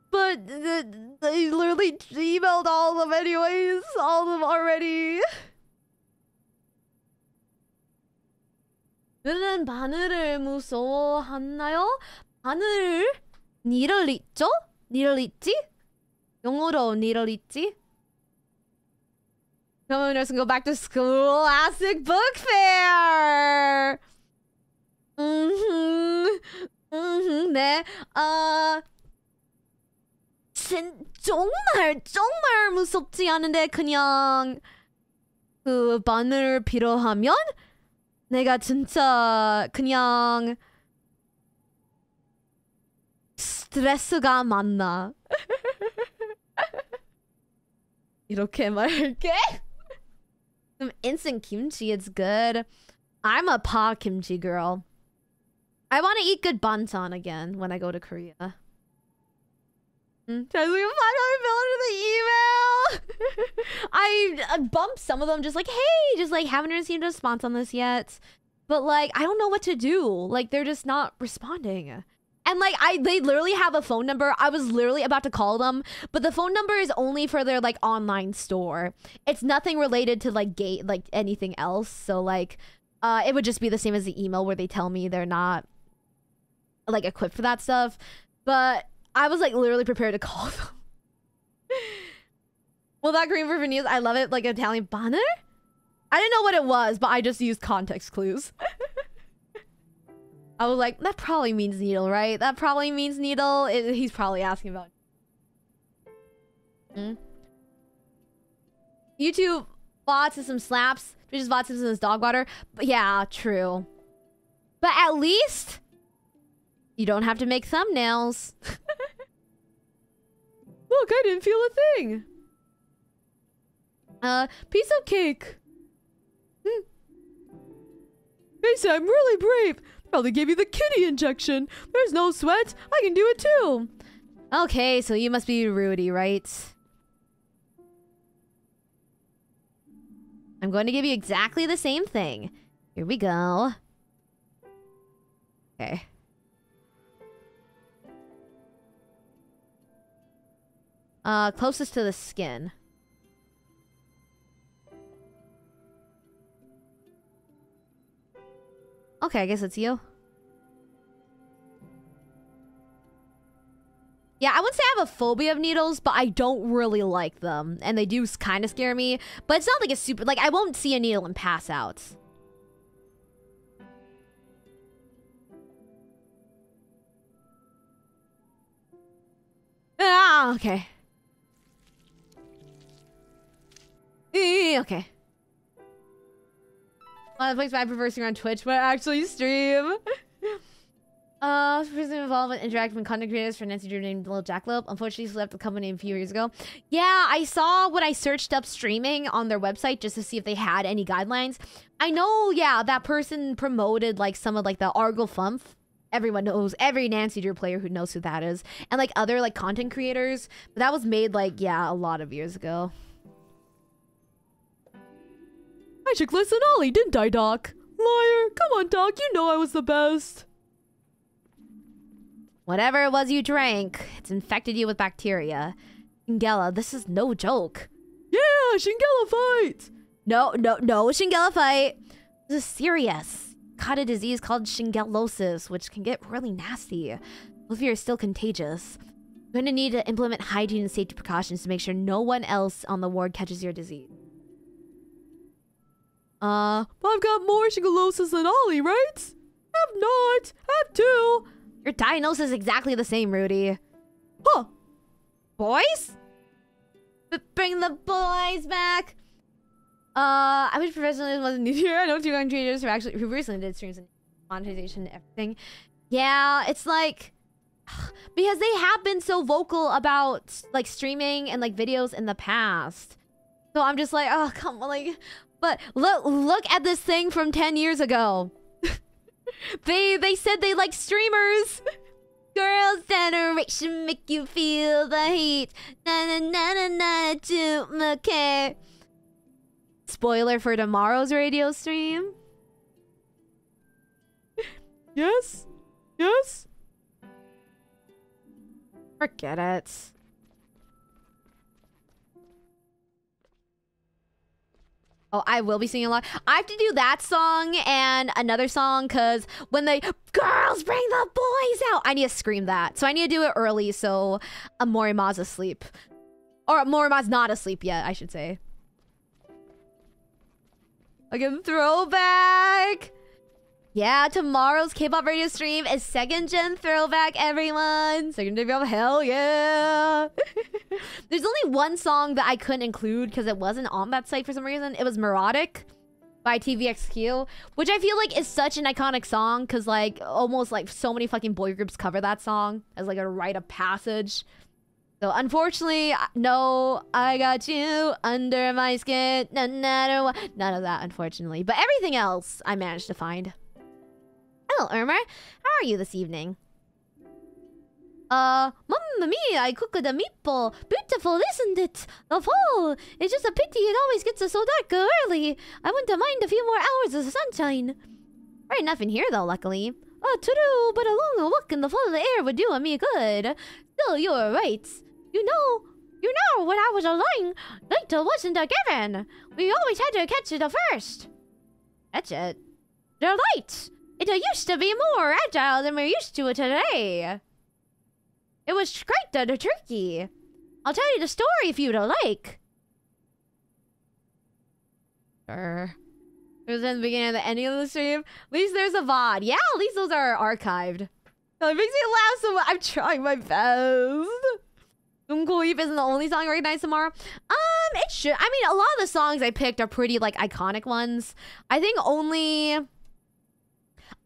But th- they literally emailed all of them anyways. All of them already. 그는 바늘을 무서워하나요? 바늘 니를 잊죠? 니를 잊지? 영어로 니를 잊지? Commoners can go back to Scholastic Book Fair. 네. 아, 진, 정말 정말 무섭지 않은데 그냥 그 바늘 필요하면 내가 진짜 그냥 스트레스가 많나 이렇게 말할게 Some instant kimchi, it's good. I'm a pa kimchi girl. I want to eat good banchan again when I go to Korea. Mm, Try to leave a $5 bill into the email. I, I bumped some of them just like, hey, just like haven't received a response on this yet. But like, I don't know what to do. Like, they're just not responding. And like I they literally have a phone number. I was literally about to call them, but the phone number is only for their like online store. It's nothing related to like gate like anything else. So like uh it would just be the same as the email where they tell me they're not like equipped for that stuff. But I was like literally prepared to call them. well that green river news, I love it like Italian banner. I didn't know what it was, but I just used context clues. I was like, that probably means needle, right? That probably means needle. It, he's probably asking about. Hmm? YouTube bots and some slaps. Twitch is bots and some dog water. But yeah, true. But at least you don't have to make thumbnails. Look, I didn't feel a thing. Uh, piece of cake. Hmm. I'm really brave. Probably gave you the kitty injection. There's no sweat. I can do it too. Okay, so you must be Rudy, right? I'm going to give you exactly the same thing. Here we go. Okay. Uh, closest to the skin. Okay, I guess it's you. Yeah, I wouldn't say I have a phobia of needles, but I don't really like them. And they do kind of scare me. But it's not like a super... Like, I won't see a needle and pass out. Ah, okay. Okay. Uh, place by reversing on Twitch, but actually stream. Uh, person involved in interacting with content creators for Nancy Drew named Little Jackalope. Unfortunately, she left the company a few years ago. Yeah, I saw when I searched up streaming on their website just to see if they had any guidelines. I know, yeah, that person promoted like some of like the Argle Fumf. Everyone knows every Nancy Drew player who knows who that is, and like other like content creators. But that was made like yeah a lot of years ago. I should listen Ollie, didn't I, Doc? Liar! Come on, Doc. You know I was the best. Whatever it was you drank, it's infected you with bacteria. Shigella, this is no joke. Yeah, Shigella fight! No, no, no Shigella fight. This is serious. Caught a disease called Shigellosis, which can get really nasty. Olivia is still contagious. You're going to need to implement hygiene and safety precautions to make sure no one else on the ward catches your disease. Uh, but I've got more Shigellosis than Ollie, right? Have not. Have two. Your diagnosis is exactly the same, Rudy. Huh. Boys? B- Bring the boys back. Uh, I wish professionalism wasn't new here. I know two young creators who actually who recently did streams and monetization and everything. Yeah, it's like because they have been so vocal about like streaming and like videos in the past. So I'm just like, oh come on, like, but look look at this thing from ten years ago. they they said they like streamers. Girls' generation make you feel the heat. Na na na na na to McKay. Spoiler for tomorrow's radio stream. yes? Yes? Forget it. Oh, I will be singing a lot. I have to do that song and another song because when they girls bring the boys out, I need to scream that. So I need to do it early so uh, a Morima's asleep. Or Morima's not asleep yet, I should say. Again, throwback. Yeah, tomorrow's K-pop radio stream is second gen throwback, everyone. Second gen throwback, hell yeah. There's only one song that I couldn't include because it wasn't on that site for some reason. It was Mirotic by TVXQ, which I feel like is such an iconic song because like almost like so many fucking boy groups cover that song as like a rite of passage. So unfortunately, no, I got you under my skin. No, no, no, none of that, unfortunately. But everything else I managed to find. Hello. How are you this evening? Uh, Mamma mia, I cooked a meatball. Beautiful, isn't it? The fall. It's just a pity it always gets so dark early. I wouldn't mind a few more hours of sunshine. Right enough in here, though, luckily. Uh, to but a long walk in the fall of the air would do me good. Still, you're right. You know, you know, when I was alive, light wasn't a given. We always had to catch it first. Catch it? They're light! It used to be more agile than we're used to it today. It was quite the tricky. I'll tell you the story if you'd like. Sure. It was in the beginning of the ending of the stream. At least there's a VOD. Yeah, at least those are archived. It makes me laugh so much. I'm trying my best. Unkoip isn't the only song I recognize tomorrow. Um, it should. I mean, a lot of the songs I picked are pretty, like, iconic ones. I think only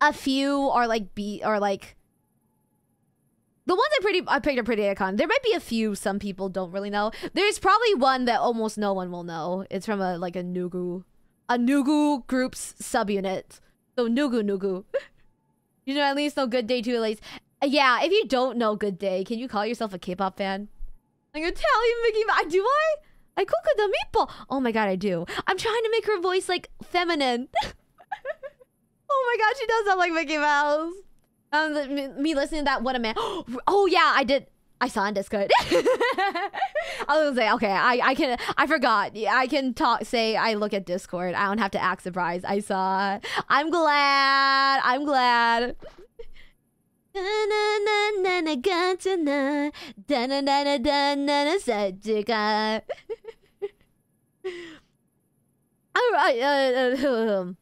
a few are, like, be or like... The ones I pretty I picked are pretty iconic. There might be a few some people don't really know. There's probably one that almost no one will know. It's from a, like, a Nugu... A Nugu group's subunit. So, Nugu Nugu. you know, at least know Good Day too, at least. Yeah, if you don't know Good Day, can you call yourself a K-pop fan? Like Italian Mickey Mouse. Do I? I cook the meatball. Oh my god, I do. I'm trying to make her voice like feminine. Oh my god, she does sound like Mickey Mouse. Um, me, me listening to that, what a man. Oh yeah, I did. I saw on Discord. I was like, okay, I, I can, I forgot. I can talk, say I look at Discord. I don't have to act surprised. I saw. I'm glad. I'm glad. All right. Uh, uh, um,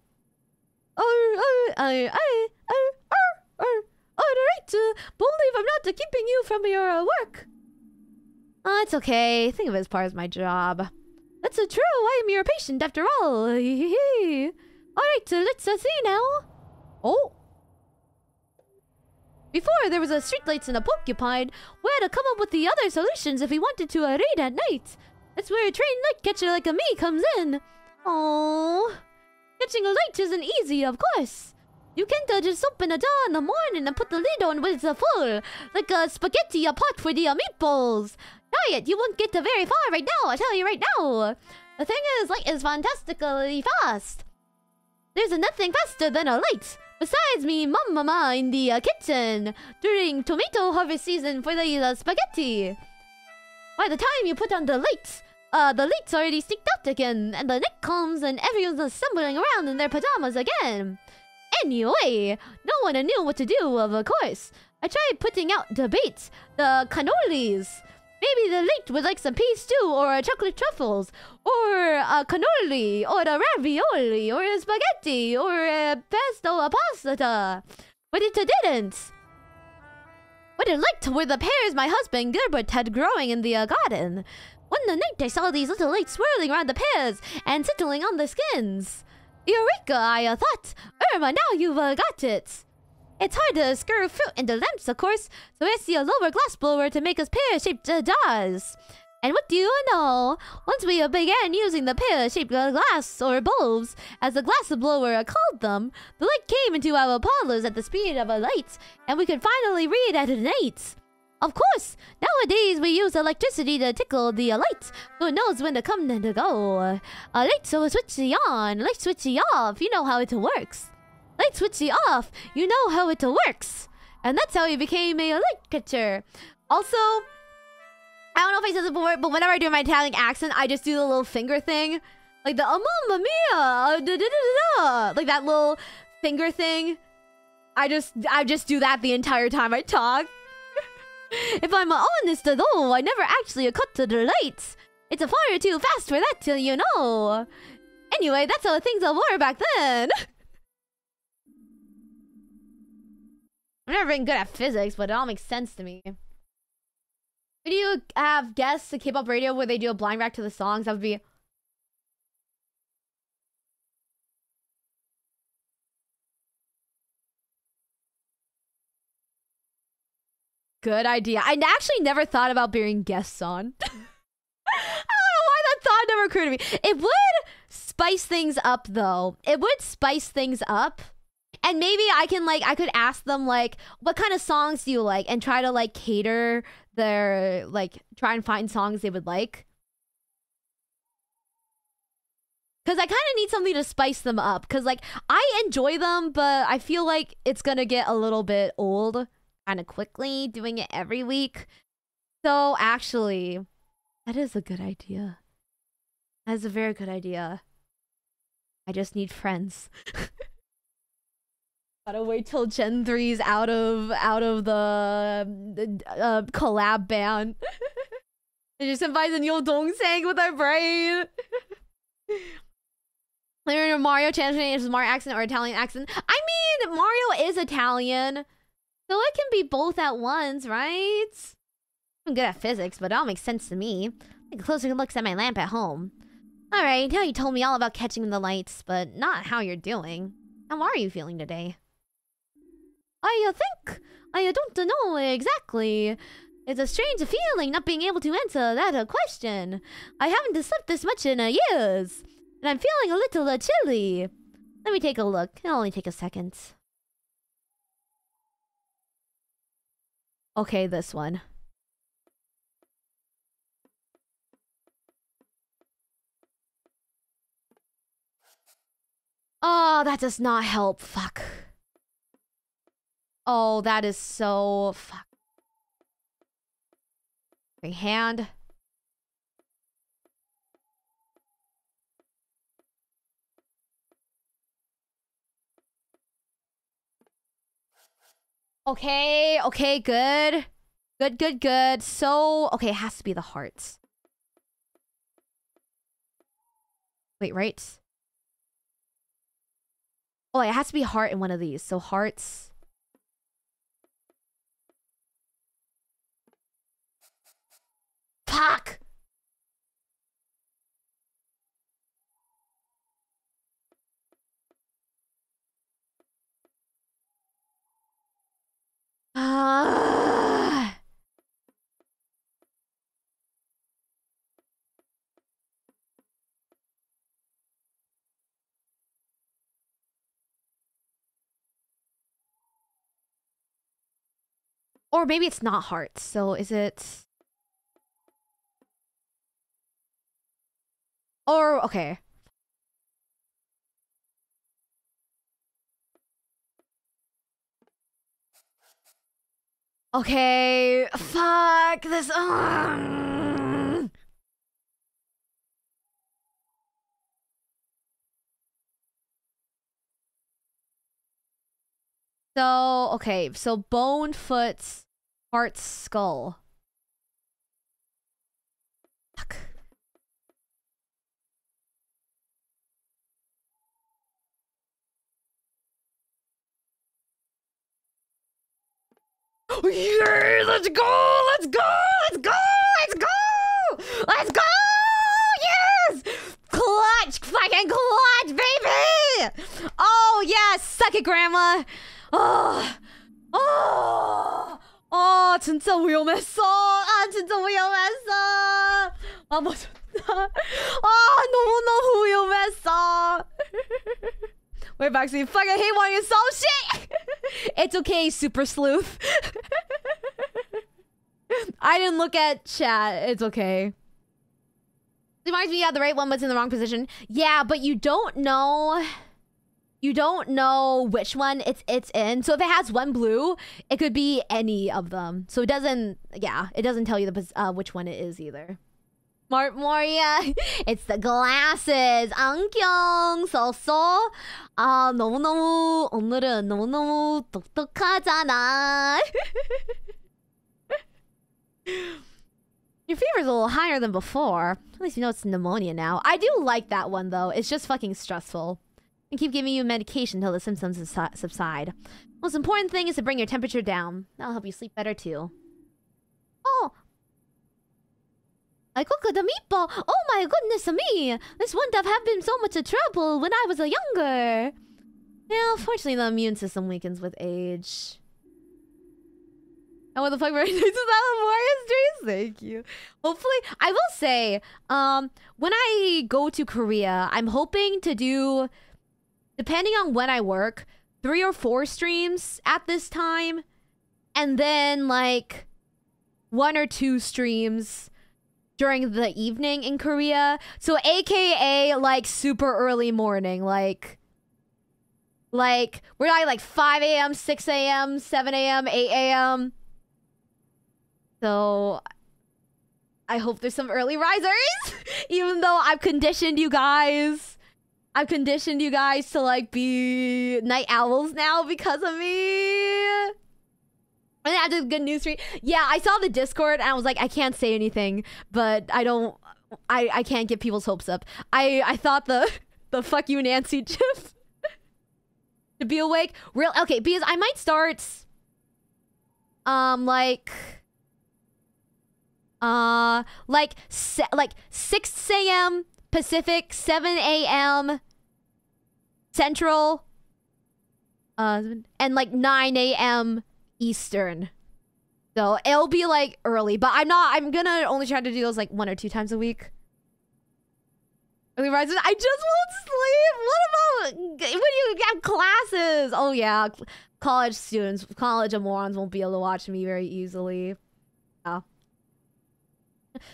oh, oh, I, I, oh, oh, oh, alright, uh, only I'm not uh, keeping you from your uh, work. Oh, it's okay. Think of it as part of my job. That's uh, true. I am your patient after all. alright, uh, let's uh, see now. Oh. Before, there was a streetlights and a porcupine. We had to come up with the other solutions if we wanted to uh, raid at night. That's where a trained night catcher like a me comes in. Oh catching a light isn't easy, of course. You can't uh, just open a door in the morning and put the lid on when it's uh, full, like a spaghetti a pot for the uh, meatballs. It, you won't get uh, very far right now, I tell you right now. The thing is, light is fantastically fast. There's nothing faster than a light. Besides me, mama in the uh, kitchen during tomato harvest season for the uh, spaghetti. By the time you put on the lights, uh, the lights already sneaked out again, and the night comes and everyone's assembling around in their pajamas again. Anyway, no one knew what to do, of course. I tried putting out the bait, the cannolis. Maybe the late would like some peas stew or chocolate truffles or a cannoli or a ravioli or a spaghetti or a pesto a pasta. But it didn't. What it liked were the pears my husband Gilbert had growing in the uh, garden. One night I saw these little lights swirling around the pears and settling on the skins. Eureka, I uh, thought. Irma, now you've uh, got it. It's hard to screw fruit into lamps, of course, so I see a lower glass blower to make us pear-shaped uh, jars. And what do you know? Once we began using the pear-shaped glass or bulbs, as the glass blower called them, the light came into our parlors at the speed of a light, and we could finally read at night. Of course, nowadays we use electricity to tickle the light, so it knows when to come and to go. A light so switchy on, light switchy off, you know how it works. Light switchy off, you know how it works. And that's how he became a light catcher. Also, I don't know if I said this before, but whenever I do my Italian accent, I just do the little finger thing. Like the oh mamma mia, uh, da, da, da. like that little finger thing. I just I just do that the entire time I talk. If I'm honest though, I never actually cut to the lights. It's a far too fast for that, till you know. Anyway, that's how things were back then. I've never been good at physics, but it all makes sense to me. Would you have guests to K-pop radio where they do a blind react to the songs? That would be good idea. I actually never thought about being guests on. I don't know why that thought never occurred to me. It would spice things up though. It would spice things up. And maybe I can like I could ask them like what kind of songs do you like and try to like cater their like try and find songs they would like. Cause I kind of need something to spice them up. Cause like I enjoy them, but I feel like it's gonna get a little bit old kind of quickly doing it every week. So actually, that is a good idea. That is a very good idea. I just need friends. Gotta wait till Gen 3's out of out of the, uh, collab ban. I just invite the Neil Dongsang with our brain. Learn Mario translating is Mario accent or Italian accent. I mean, Mario is Italian, so it can be both at once, right? I'm good at physics, but it all makes sense to me. Take a closer look at my lamp at home. Alright, now you told me all about catching the lights, but not how you're doing. How are you feeling today? I uh, think I uh, don't know exactly. It's a strange feeling not being able to answer that uh, question. I haven't slept this much in uh, years, and I'm feeling a little uh, chilly. Let me take a look. It'll only take a second. Okay, this one. Oh, that does not help. Fuck. Oh, that is so fuck. Hand. Okay, okay, good. Good, good, good. So, okay, it has to be the hearts. Wait, right? Oh, it has to be heart in one of these. So hearts. Fuck! Ah. Or maybe it's not hearts. So is it... Or, okay. Okay, fuck this. Ugh. So, okay, so bone, foot, heart, skull. Yay, let's go! Let's go! Let's go! Let's go! Let's go! Yes! Clutch! Fucking clutch, baby! Oh, yes! Suck it, grandma! Oh! Oh! 아 진짜 위험했어. 아 진짜 위험했어. 아 멋졌다. 아 너무 너무 위험했어. Wait, Baxi, fucking hate wanting to solve shit. it's okay, super sleuth. I didn't look at chat. It's okay. Reminds me, yeah, the right one was in the wrong position. Yeah, but you don't know. you don't know which one it's it's in. So if it has one blue, it could be any of them. So it doesn't yeah, it doesn't tell you the uh, which one it is either. Smart Moria, it's the glasses. 안경 썼어? 아 너무너무 오늘은 너무너무 똑똑하잖아. Your fever's a little higher than before. At least you know it's pneumonia now. I do like that one though. It's just fucking stressful. And keep giving you medication until the symptoms subsi- subside. Most important thing is to bring your temperature down. That'll help you sleep better too. Oh. I cooked the meatball. Oh my goodness me. This wouldn't have been so much a trouble when I was a younger. Yeah, unfortunately the immune system weakens with age. And what the fuck you doing to that Warriors? Thank you. Hopefully, I will say, um, when I go to Korea, I'm hoping to do, depending on when I work, three or four streams at this time, and then like one or two streams during the evening in Korea. So, AKA like super early morning, like. Like, we're like 5 a.m., 6 a.m., 7 a.m., 8 a.m. So I hope there's some early risers. Even though I've conditioned you guys. I've conditioned you guys to like be night owls now because of me. And I did a good news stream. Yeah, I saw the Discord and I was like, I can't say anything, but I don't I, I can't get people's hopes up. I, I thought the the fuck you Nancy gif to be awake. Real okay, because I might start um like uh, like se- like 6 a.m. Pacific, 7 a.m. Central, uh, and like 9 a.m. Eastern. So it'll be like early, but I'm not. I'm gonna only try to do those like one or two times a week. Early rises. I just won't sleep. What about when you have classes? Oh yeah, college students, college of morons won't be able to watch me very easily. Oh.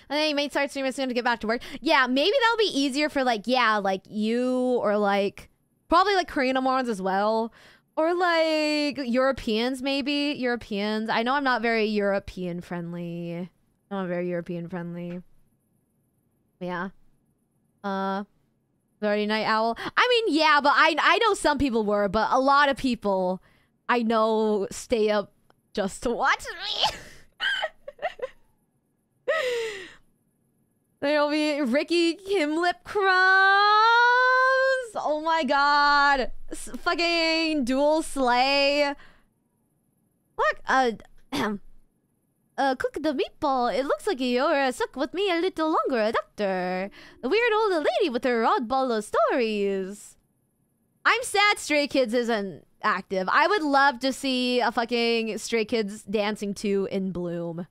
And then you may start streaming soon to get back to work. Yeah, maybe that'll be easier for like, yeah, like you or like probably like Korean Amorons as well. Or like Europeans, maybe. Europeans. I know I'm not very European friendly. I'm not very European friendly. Yeah. Uh Very Night Owl. I mean, yeah, but I I know some people were, but a lot of people I know stay up just to watch me. There'll be Ricky Kim lip crumbs. Oh my god. S- fucking dual slay. Look, uh, uh, cook the meatball. It looks like you're uh, stuck with me a little longer, doctor. The weird old lady with her oddball of stories. I'm sad Stray Kids isn't active. I would love to see a fucking Stray Kids dancing to in Bloom.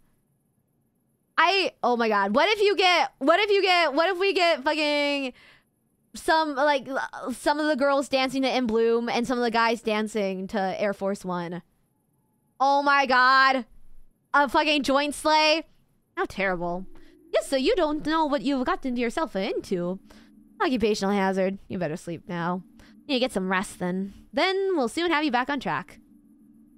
I oh my god. What if you get what if you get what if we get fucking some like some of the girls dancing to In Bloom and some of the guys dancing to Air Force 1. Oh my god. A fucking joint slay. How terrible. Yes, so you don't know what you've gotten yourself into. Occupational hazard. You better sleep now. You get some rest then. Then we'll soon have you back on track.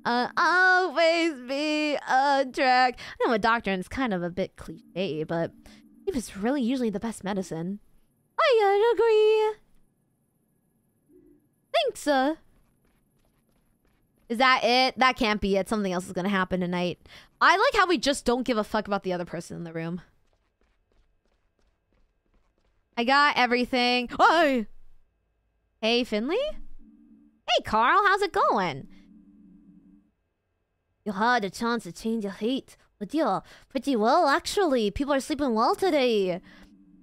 Uh, always be on track. I know a it's kind of a bit cliche, but it was really usually the best medicine. I agree. Thanks, uh. Is that it? That can't be it. Something else is gonna happen tonight. I like how we just don't give a fuck about the other person in the room. I got everything. Hey! Hey, Finley? Hey, Carl, how's it going? You had a chance to change your height. But yeah, pretty well, actually. People are sleeping well today.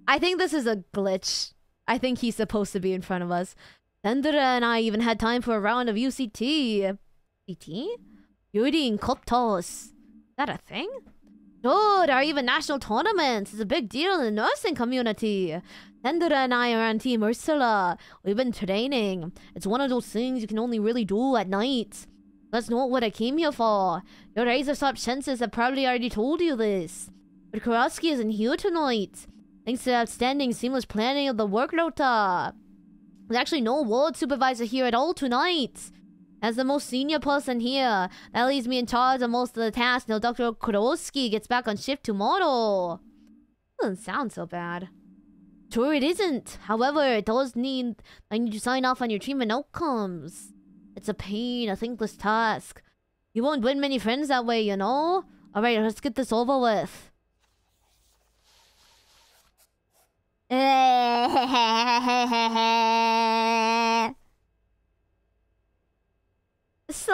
I think this is a glitch. I think he's supposed to be in front of us. Sandra and I even had time for a round of UCT. CT? Yuri and Koptos. Is that a thing? Dude, are even national tournaments. It's a big deal in the nursing community. Sandra and I are on Team Ursula. We've been training. It's one of those things you can only really do at night. That's not what I came here for. Your razor sharp senses have probably already told you this. But Krokowski isn't here tonight. Thanks to outstanding seamless planning of the work rota. There's actually no ward supervisor here at all tonight. As the most senior person here, that leaves me in charge of most of the tasks until Dr. Krokowski gets back on shift tomorrow. Doesn't sound so bad. Sure, it isn't. However, it does mean I need to sign off on your treatment outcomes. It's a pain, a thankless task. You won't win many friends that way, you know? Alright, let's get this over with. So,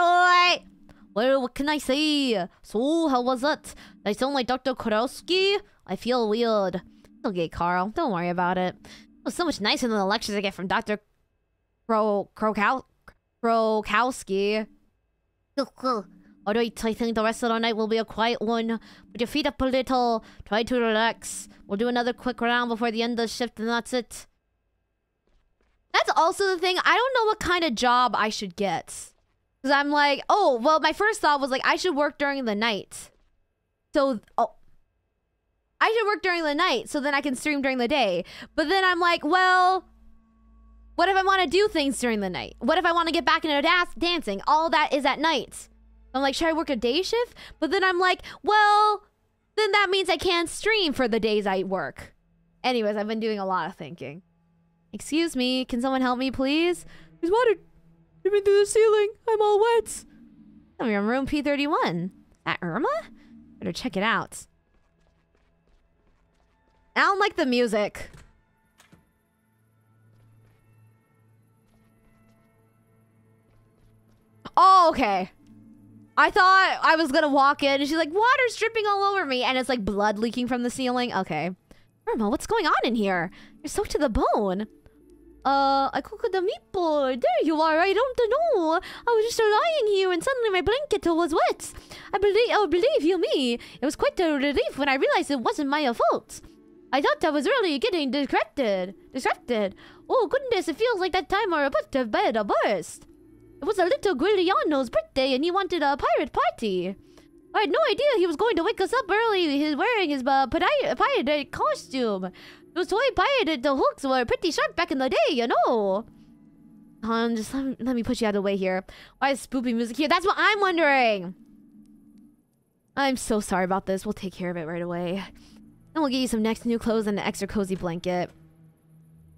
well, what can I say? So, how was it? I sound like Dr. Krokowski? I feel weird. Okay, Carl. Don't worry about it. It was so much nicer than the lectures I get from Dr. Kro... Krokow... Krokowski. Alright, I think the rest of the night will be a quiet one. Put your feet up a little. Try to relax. We'll do another quick round before the end of the shift, and that's it. That's also the thing. I don't know what kind of job I should get. Because I'm like, oh, well, my first thought was like, I should work during the night. So, oh. I should work during the night so then I can stream during the day. But then I'm like, well, what if I want to do things during the night? What if I want to get back into da- dancing? All that is at night. I'm like, should I work a day shift? But then I'm like, well, then that means I can't stream for the days I work. Anyways, I've been doing a lot of thinking. Excuse me, can someone help me, please? There's water dripping through the ceiling. I'm all wet. I'm in room P31. At Irma? Better check it out. I don't like the music. Oh, okay. I thought I was gonna walk in and she's like, water's dripping all over me. And it's like blood leaking from the ceiling. Okay. Irma, what's going on in here? You're soaked to the bone. Uh, I cooked the meatball. There you are. I don't know. I was just lying here and suddenly my blanket was wet. I believe, oh, believe you me, it was quite a relief when I realized it wasn't my fault. I thought I was really getting distracted. Distracted. Oh goodness, it feels like that time our about to bed a burst. It was a little Giuliano's birthday and he wanted a pirate party. I had no idea he was going to wake us up early. He's wearing his uh, pirate, costume. Those toy pirate the hooks were pretty sharp back in the day, you know. Um, just let, let me put you out of the way here. Why is spoopy music here? That's what I'm wondering. I'm so sorry about this. We'll take care of it right away. And we'll get you some next new clothes and an extra cozy blanket.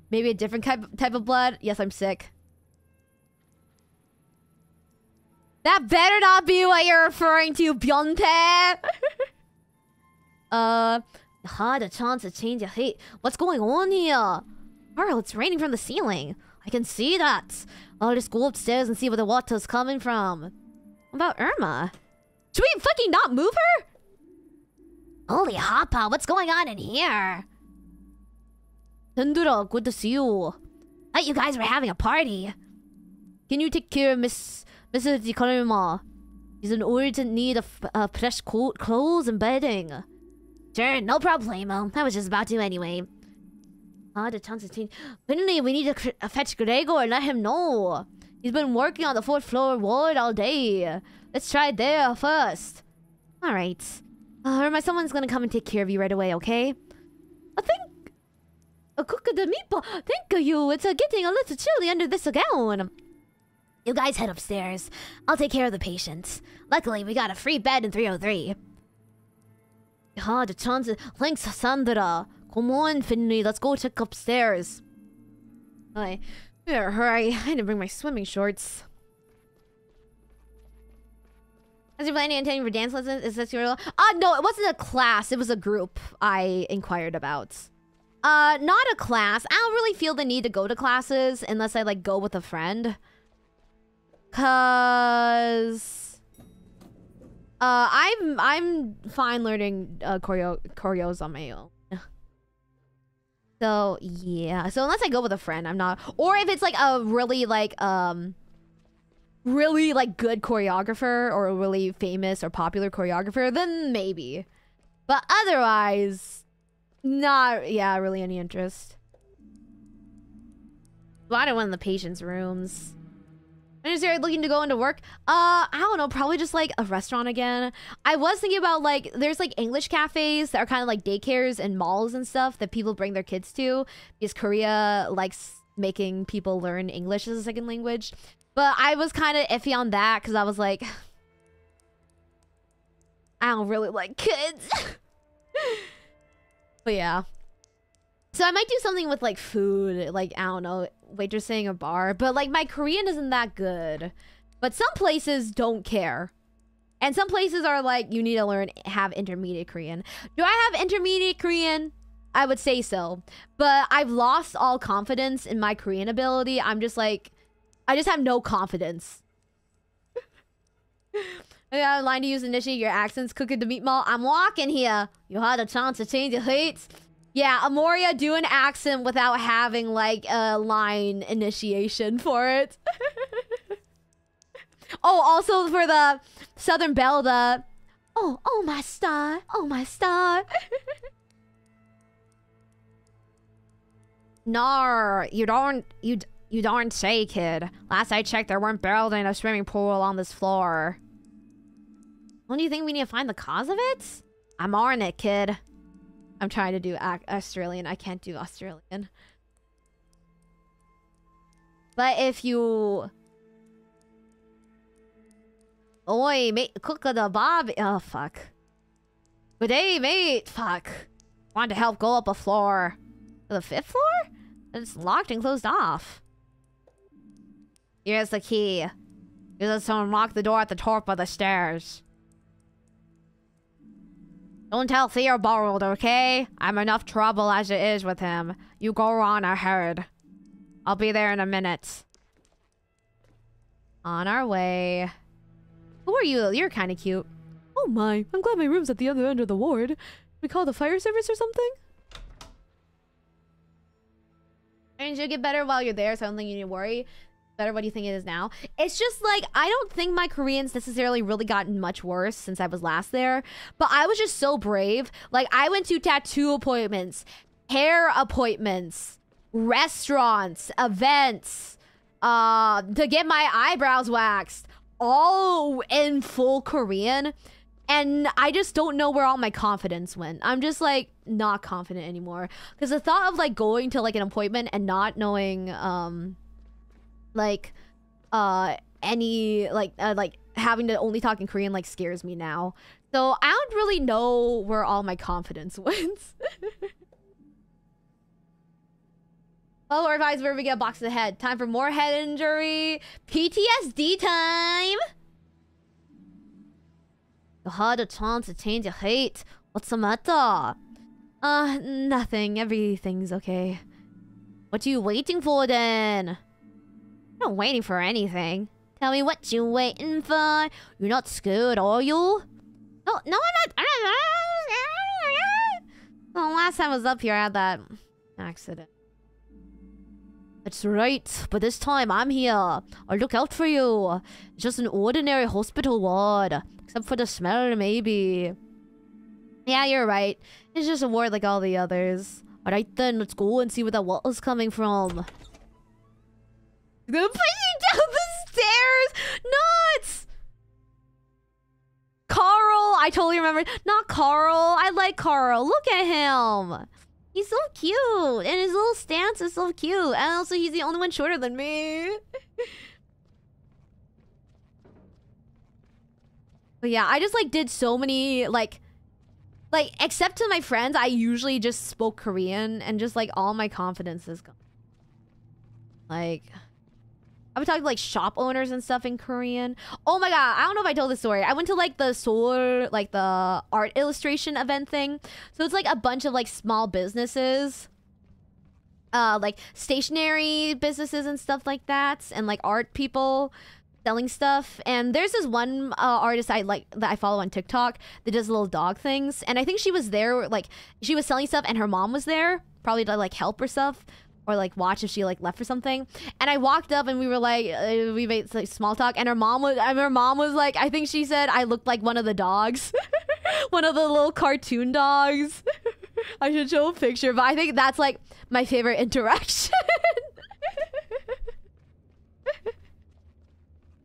Maybe a different type, type of blood? Yes, I'm sick. That better not be what you're referring to, Bionte! uh, had a chance to change your hate. What's going on here? Carl, it's raining from the ceiling. I can see that. I'll just go upstairs and see where the water's coming from. What about Irma? Should we fucking not move her? Holy hoppa, what's going on in here? Tendura, good to see you. I you guys were having a party. Can you take care of Miss Mrs. Dikarima? She's in urgent need of uh, fresh clothes and bedding. Sure, no problemo. I was just about to anyway. Ah, the chance to change. Finally, we need to uh, fetch Gregor and let him know. He's been working on the fourth floor ward all day. Let's try there first. All right. Uh, my someone's gonna come and take care of you right away, okay? I think... A cook of the meatball. Thank you. It's uh, getting a little chilly under this gown. You guys head upstairs. I'll take care of the patients. Luckily, we got a free bed in 303. Ah. Thanks, Sandra. Come on, Finley. Let's go check upstairs. I better hurry. I didn't bring my swimming shorts. Is you planning intending for dance lessons? Is this your... Uh, no, it wasn't a class. It was a group I inquired about. Uh, not a class. I don't really feel the need to go to classes unless I, like, go with a friend. Cause... Uh, I'm I'm fine learning uh, choreo choreos on my own. So yeah. So unless I go with a friend, I'm not. Or if it's like a really like um, really like good choreographer or a really famous or popular choreographer, then maybe. But otherwise, not yeah, really any interest. A lot of one in the patient's rooms. When is looking to go into work? Uh, I don't know. Probably just like a restaurant again. I was thinking about like there's like English cafes that are kind of like daycares and malls and stuff that people bring their kids to because Korea likes making people learn English as a second language. But I was kind of iffy on that because I was like, I don't really like kids. but yeah. So I might do something with like food, like I don't know, waitressing a bar. But like my Korean isn't that good. But some places don't care. And some places are like, you need to learn, have intermediate Korean. Do I have intermediate Korean? I would say so. But I've lost all confidence in my Korean ability. I'm just like, I just have no confidence. I got a line to use initiate your accents. Cooking the meat mall. I'm walking here. You had a chance to change your hates. Yeah, Amoria, do an accent without having like a line initiation for it. oh, also for the Southern Belle, the oh, oh my star, oh my star. Nar, you don't, you, you don't say, kid. Last I checked, there weren't in a swimming pool on this floor. When do you think we need to find the cause of it? I'm on it, kid. I'm trying to do Australian. I can't do Australian. But if you... Oi, mate, cook of the bob. Oh, fuck. Good day, mate. Fuck. Want to help go up a floor. The fifth floor? It's locked and closed off. Here's the key. It to unlock the door at the top of the stairs. Don't tell Theobald, okay? I'm enough trouble as it is with him. You go on ahead. I'll be there in a minute. On our way. Who are you? You're kind of cute. Oh my, I'm glad my room's at the other end of the ward. We call the fire service or something? And should get better while you're there, so I don't think you need to worry. Better what do you think it is now? It's just like I don't think my Korean's necessarily really gotten much worse since I was last there. But I was just so brave. Like I went to tattoo appointments, hair appointments, restaurants, events, uh, to get my eyebrows waxed, all in full Korean. And I just don't know where all my confidence went. I'm just like not confident anymore. Because the thought of like going to like an appointment and not knowing um like uh any like uh, like having to only talk in Korean like scares me now. So I don't really know where all my confidence went. Oh, or advise where we get a box of the head. Time for more head injury. PTSD time. You had a chance to change your hate. What's the matter? Uh, nothing. Everything's okay. What are you waiting for then? I'm not waiting for anything. Tell me what you waiting for. You're not scared, are you? Oh, no, no, I'm not. Well, last time I was up here, I had that accident. That's right, but this time I'm here. I'll look out for you. It's just an ordinary hospital ward. Except for the smell, maybe. Yeah, you're right. It's just a ward like all the others. Alright then, let's go and see where that water's coming from. They're pushing down the stairs! Nuts! Carl! I totally remember. Not Carl. I like Carl. Look at him. He's so cute. And his little stance is so cute. And also, he's the only one shorter than me. but yeah, I just like did so many like like except to my friends, I usually just spoke Korean and just like all my confidence is gone. Like I would talking to like shop owners and stuff in Korean. Oh my god, I don't know if I told this story. I went to like the Seoul, like the art illustration event thing. So it's like a bunch of like small businesses. Uh like stationary businesses and stuff like that and like art people selling stuff. And there's this one uh, artist I like that I follow on TikTok that does little dog things. And I think she was there like she was selling stuff and her mom was there probably to like help her stuff or like watch if she like left for something. And I walked up and we were like, uh, we made like small talk. And her mom was, and her mom was like, I think she said I looked like one of the dogs, one of the little cartoon dogs. I should show a picture, but I think that's like my favorite interaction.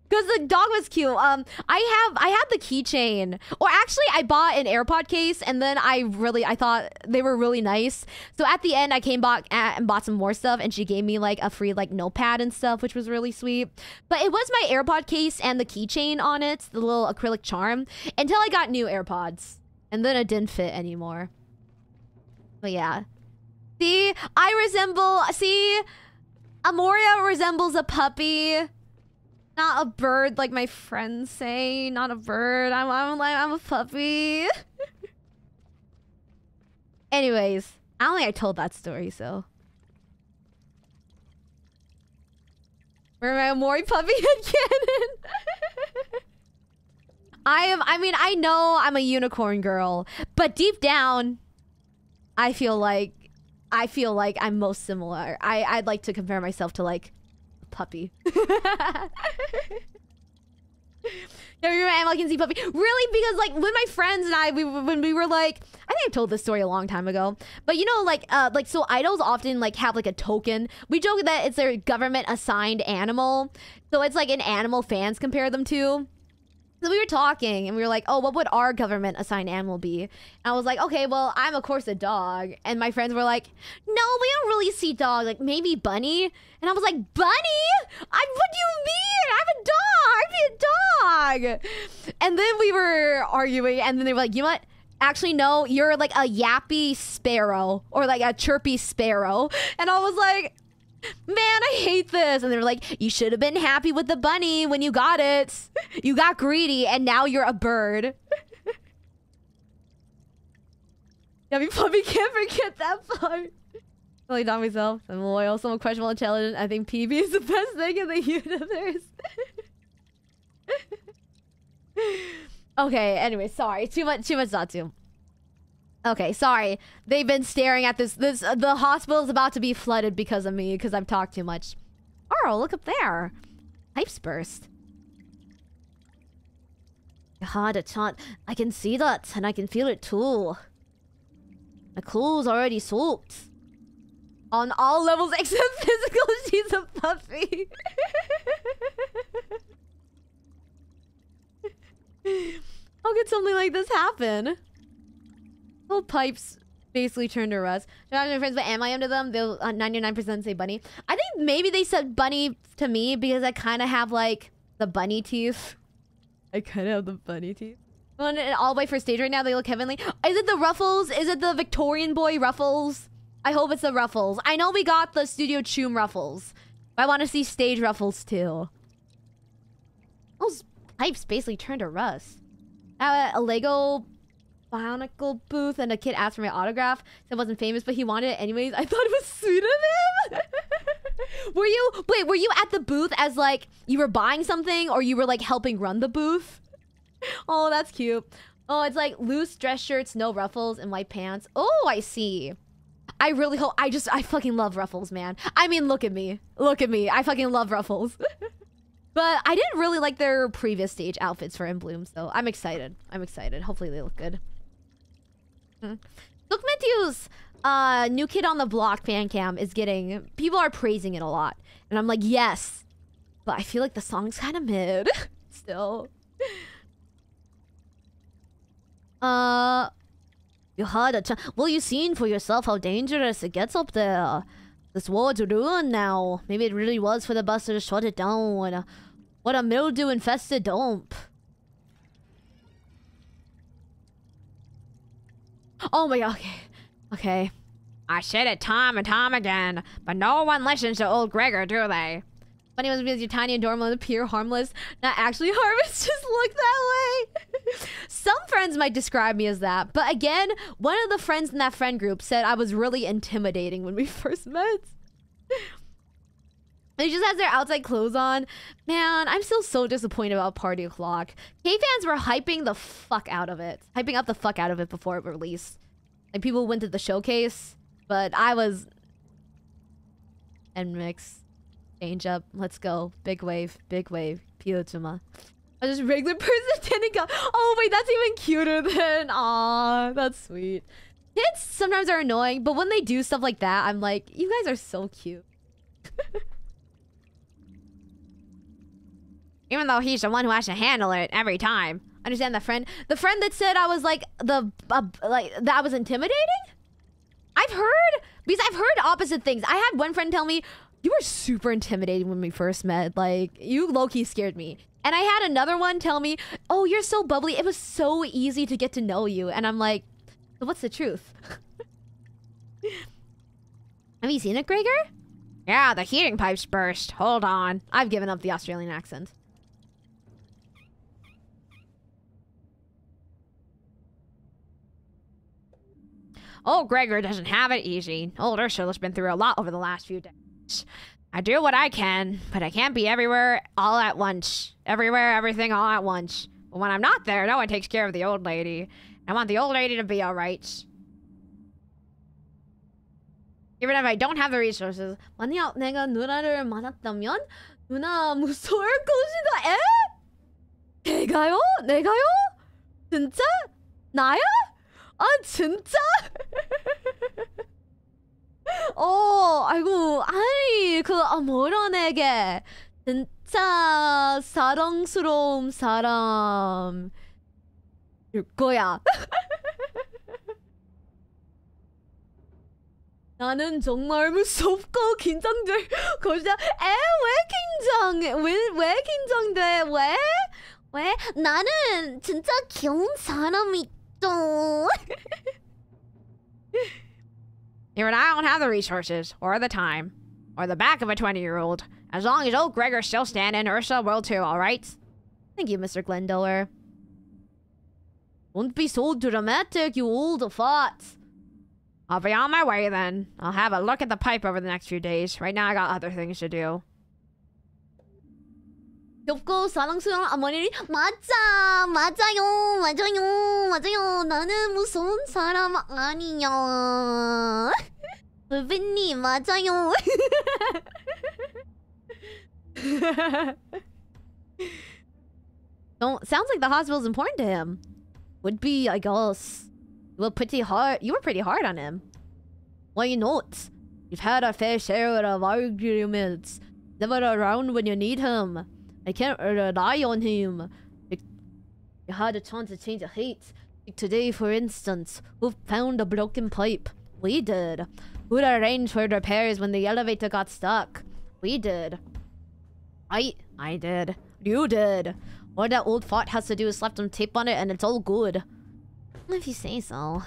Because the dog was cute. Um, I have I had the keychain, or actually, I bought an AirPod case, and then I really I thought they were really nice. So at the end, I came back and bought some more stuff, and she gave me like a free like notepad and stuff, which was really sweet. But it was my AirPod case and the keychain on it, the little acrylic charm, until I got new AirPods, and then it didn't fit anymore. But yeah, see, I resemble see. Amoria resembles a puppy. Not a bird like my friends say. Not a bird. I'm, I'm I'm a puppy. Anyways, I don't think I told that story, so. Where my Amori puppy head cannon? I am, I mean, I know I'm a unicorn girl, but deep down, I feel like, I feel like I'm most similar. I, I'd like to compare myself to like puppy. Yeah, remember Animal Can See Puppy? Really? Because like when my friends and I, we when we were like, I think I've told this story a long time ago. But you know, like, uh, like so idols often like have like a token. We joke that it's their government assigned animal, so it's like an animal fans compare them to. So we were talking and we were like, oh, what would our government assigned animal be? And I was like, okay, well, I'm of course a dog. And my friends were like, no, we don't really see dog. Like maybe bunny. And I was like, bunny? I, what do you mean? I'm a dog. I'm a dog. And then we were arguing and then they were like, you know what? Actually, no, you're like a yappy sparrow or like a chirpy sparrow. And I was like, man, I hate this. And they're like, you should have been happy with the bunny when you got it. You got greedy and now you're a bird. yeah, we probably can't forget that part. Really not myself. I'm loyal, somewhat questionable intelligent. I think PB is the best thing in the universe. okay, anyway, sorry. Too much too much Zatsu. Okay, sorry. They've been staring at this. This uh, the hospital's about to be flooded because of me because I've talked too much. Oh, look up there. Pipes burst. God, it's hot. I can see that, and I can feel it too. My clothes already soaked. On all levels except physical, she's a puppy. How could something like this happen? Little pipes basically turned to rust. Should I have my friends, but am I into them? They'll 99% say bunny. I think maybe they said bunny to me because I kind of have like the bunny teeth. I kind of have the bunny teeth. Going all the way for stage right now. They look heavenly. Is it the Ruffles? Is it the Victorian boy Ruffles? I hope it's the Ruffles. I know we got the Studio Choom Ruffles. I want to see stage Ruffles too. Those pipes basically turned to rust. Uh, a Lego Bionicle booth and a kid asked for my autograph. Said wasn't famous, but he wanted it anyways. I thought it was sweet of him. were you wait? Were you at the booth as like you were buying something, or you were like helping run the booth? Oh, that's cute. Oh, it's like loose dress shirts, no ruffles, and white pants. Oh, I see. I really hope. I just I fucking love ruffles, man. I mean, look at me. Look at me. I fucking love ruffles. but I didn't really like their previous stage outfits for In Bloom, so I'm excited. I'm excited. Hopefully they look good. Mm. Look, Matthew's uh, new kid on the block fan cam is getting people are praising it a lot, and I'm like, yes, but I feel like the song's kind of mid still. Uh, you had a chance. Well, you seen for yourself how dangerous it gets up there. This world's ruined now. Maybe it really was for the bus to shut it down. What a mildew infested dump. Oh my god, okay. Okay. I said it time and time again, but no one listens to old Gregor, do they? Funny was because you're tiny and adorable and appear harmless. Not actually harmless, just look that way. Some friends might describe me as that. But again, one of the friends in that friend group said I was really intimidating when we first met. They just has their outside clothes on. Man, I'm still so disappointed about Party O'Clock. K-fans were hyping the fuck out of it. Hyping up the fuck out of it before it released. Like, people went to the showcase, but I was... And mix. Change up. Let's go. Big wave. Big wave. Piotuma. I just regular person didn't go. Oh, wait, that's even cuter than... Aw, that's sweet. Kids sometimes are annoying, but when they do stuff like that, I'm like, you guys are so cute. Even though he's the one who has to handle it every time. Understand the friend? The friend that said I was like the uh, like that I was intimidating? I've heard because I've heard opposite things. I had one friend tell me you were super intimidating when we first met. Like you low key scared me. And I had another one tell me, "Oh, you're so bubbly. It was so easy to get to know you." And I'm like, "What's the truth?" Have you seen it, Gregor? Yeah, the heating pipes burst. Hold on. I've given up the Australian accent. Old Gregor doesn't have it easy. Old Ursula's been through a lot over the last few days. I do what I can, but I can't be everywhere all at once. Everywhere, everything all at once. But when I'm not there, no one takes care of the old lady. I want the old lady to be alright. Even if I don't have the resources. 만약 내가 누나를 만났다면 누나 무서울 것이다. 에? 내가요? 내가요? 진짜? 나야? 아 진짜? 어, 아이고, 아니 그 아, 뭐라 내게 진짜 사랑스러운 사람 일 거야. 나는 정말 무섭고 긴장될 것이다. 에왜 긴장해? 왜 왜 긴장돼? 왜? 왜? 나는 진짜 귀여운 사람이 또. and I don't have the resources, or the time, or the back of a 20 year old. As long as old Gregor's still standing, Ursula will too, alright? Thank you, Mr. Glendower. Won't be so dramatic, you old fart. I'll be on my way then. I'll have a look at the pipe over the next few days. Right now, I got other things to do. 귀엽고 사랑스러운 어머니 맞아, 맞아요, 맞아요, 맞아요. 나는 무서운 사람 아니야. 선배님, 맞아요. Don't sounds like the hospital's important to him. Would be, I guess. You were pretty hard. You were pretty hard on him. Why not? You've had a fair share of arguments. Never around when you need him. I can't rely on him. You had a chance to change hate. Like today, for instance, who found a broken pipe? We did. Who'd arrange for repairs when the elevator got stuck? We did. I I did. You did. All that old fart has to do is slap some tape on it and it's all good. If you say so.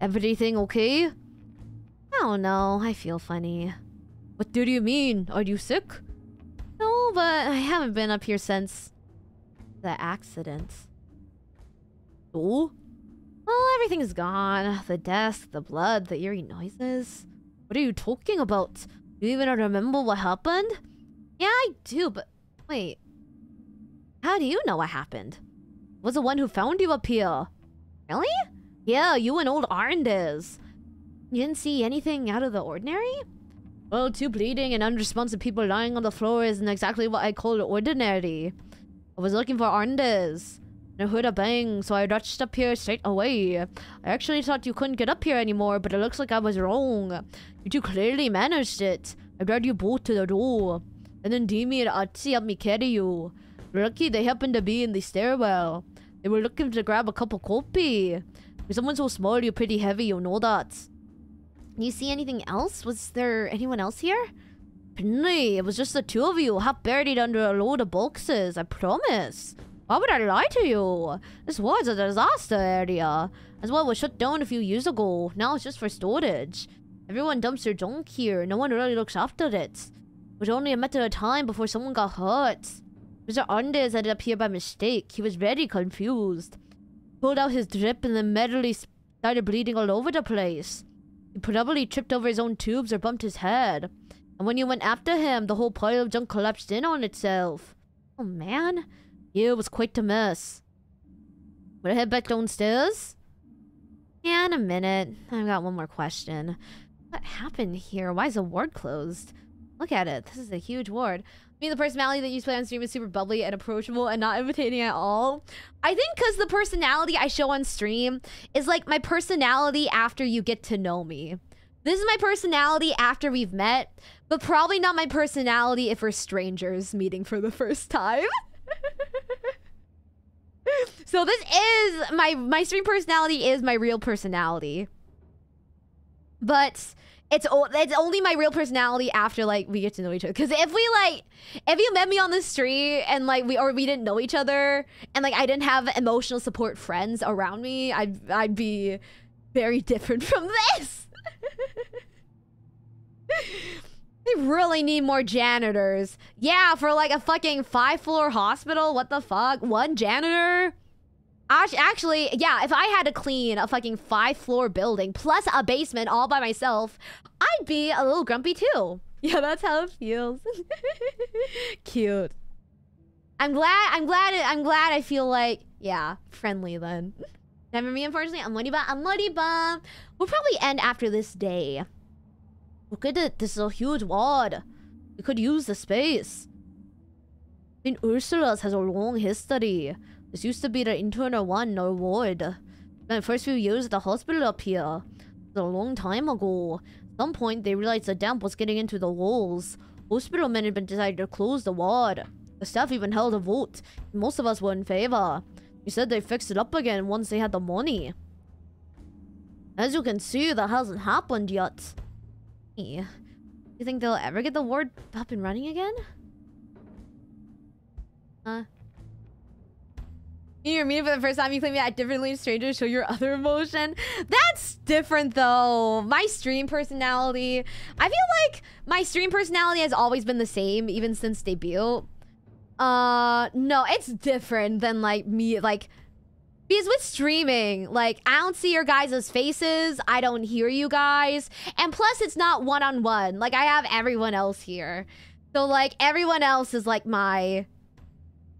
Everything okay? I don't know. I feel funny. What do you mean? Are you sick? No, but I haven't been up here since the accident. Oh? Well, everything's gone. The desk, the blood, the eerie noises. What are you talking about? Do you even remember what happened? Yeah, I do, but wait. How do you know what happened? Was the one who found you up here? Really? Yeah, you and old Arndes. You didn't see anything out of the ordinary? Well, two bleeding and unresponsive people lying on the floor isn't exactly what I call ordinary. I was looking for Arndes. And I heard a bang, so I rushed up here straight away. I actually thought you couldn't get up here anymore, but it looks like I was wrong. You two clearly managed it. I dragged you both to the door. And then Demi and Atsi helped me carry you. Lucky they happened to be in the stairwell. They were looking to grab a cup of coffee. With someone so small, you're pretty heavy, you know that. You see anything else? Was there anyone else here? Penny, it was just the two of you, half buried under a load of boxes, I promise. Why would I lie to you? This was a disaster area. As well was shut down a few years ago. Now it's just for storage. Everyone dumps their junk here. No one really looks after it. It was only a matter of time before someone got hurt. Mr. Andes ended up here by mistake. He was very confused. Pulled out his drip and then medley started bleeding all over the place. He probably tripped over his own tubes or bumped his head. And when you went after him, the whole pile of junk collapsed in on itself. Oh man. Yeah, it was quite a mess. Would I head back downstairs? Yeah, in a minute. I've got one more question. What happened here? Why is the ward closed? Look at it. This is a huge ward. Mean, the personality that you play on stream is super bubbly and approachable and not imitating at all. I think because the personality I show on stream is like my personality after you get to know me. This is my personality after we've met, but probably not my personality if we're strangers meeting for the first time. so this is my my stream personality is my real personality. But it's it's only my real personality after like we get to know each other. Because if we like, if you met me on the street and like we or we didn't know each other and like I didn't have emotional support friends around me, I'd I'd be very different from this. they really need more janitors. Yeah, for like a fucking five floor hospital. What the fuck? One janitor. Act- Actually, yeah, if I had to clean a fucking five floor building plus a basement all by myself, I'd be a little grumpy too. Yeah, that's how it feels. Cute. I'm glad. I'm glad. I'm glad. I feel like yeah, friendly then. Never me, unfortunately. I'm Moriha. I'm Moriha. We'll probably end after this day. Look at it. This is a huge ward. We could use the space. St. Ursula's has a long history. This used to be the internal one or ward. The first few years of the hospital up here. A long time ago. At some point, they realized the damp was getting into the walls. Hospital management decided to close the ward. The staff even held a vote. Most of us were in favor. They said they fixed it up again once they had the money. As you can see, that hasn't happened yet. You think they'll ever get the ward up and running again? Huh? You're meeting for the first time, you claim you act differently to strangers, show your other emotion. That's different though. My stream personality, I feel like my stream personality has always been the same, even since debut. Uh, no, it's different than like me, like, because with streaming, like, I don't see your guys' faces, I don't hear you guys, and plus it's not one on one. Like, I have everyone else here. So, like, everyone else is like my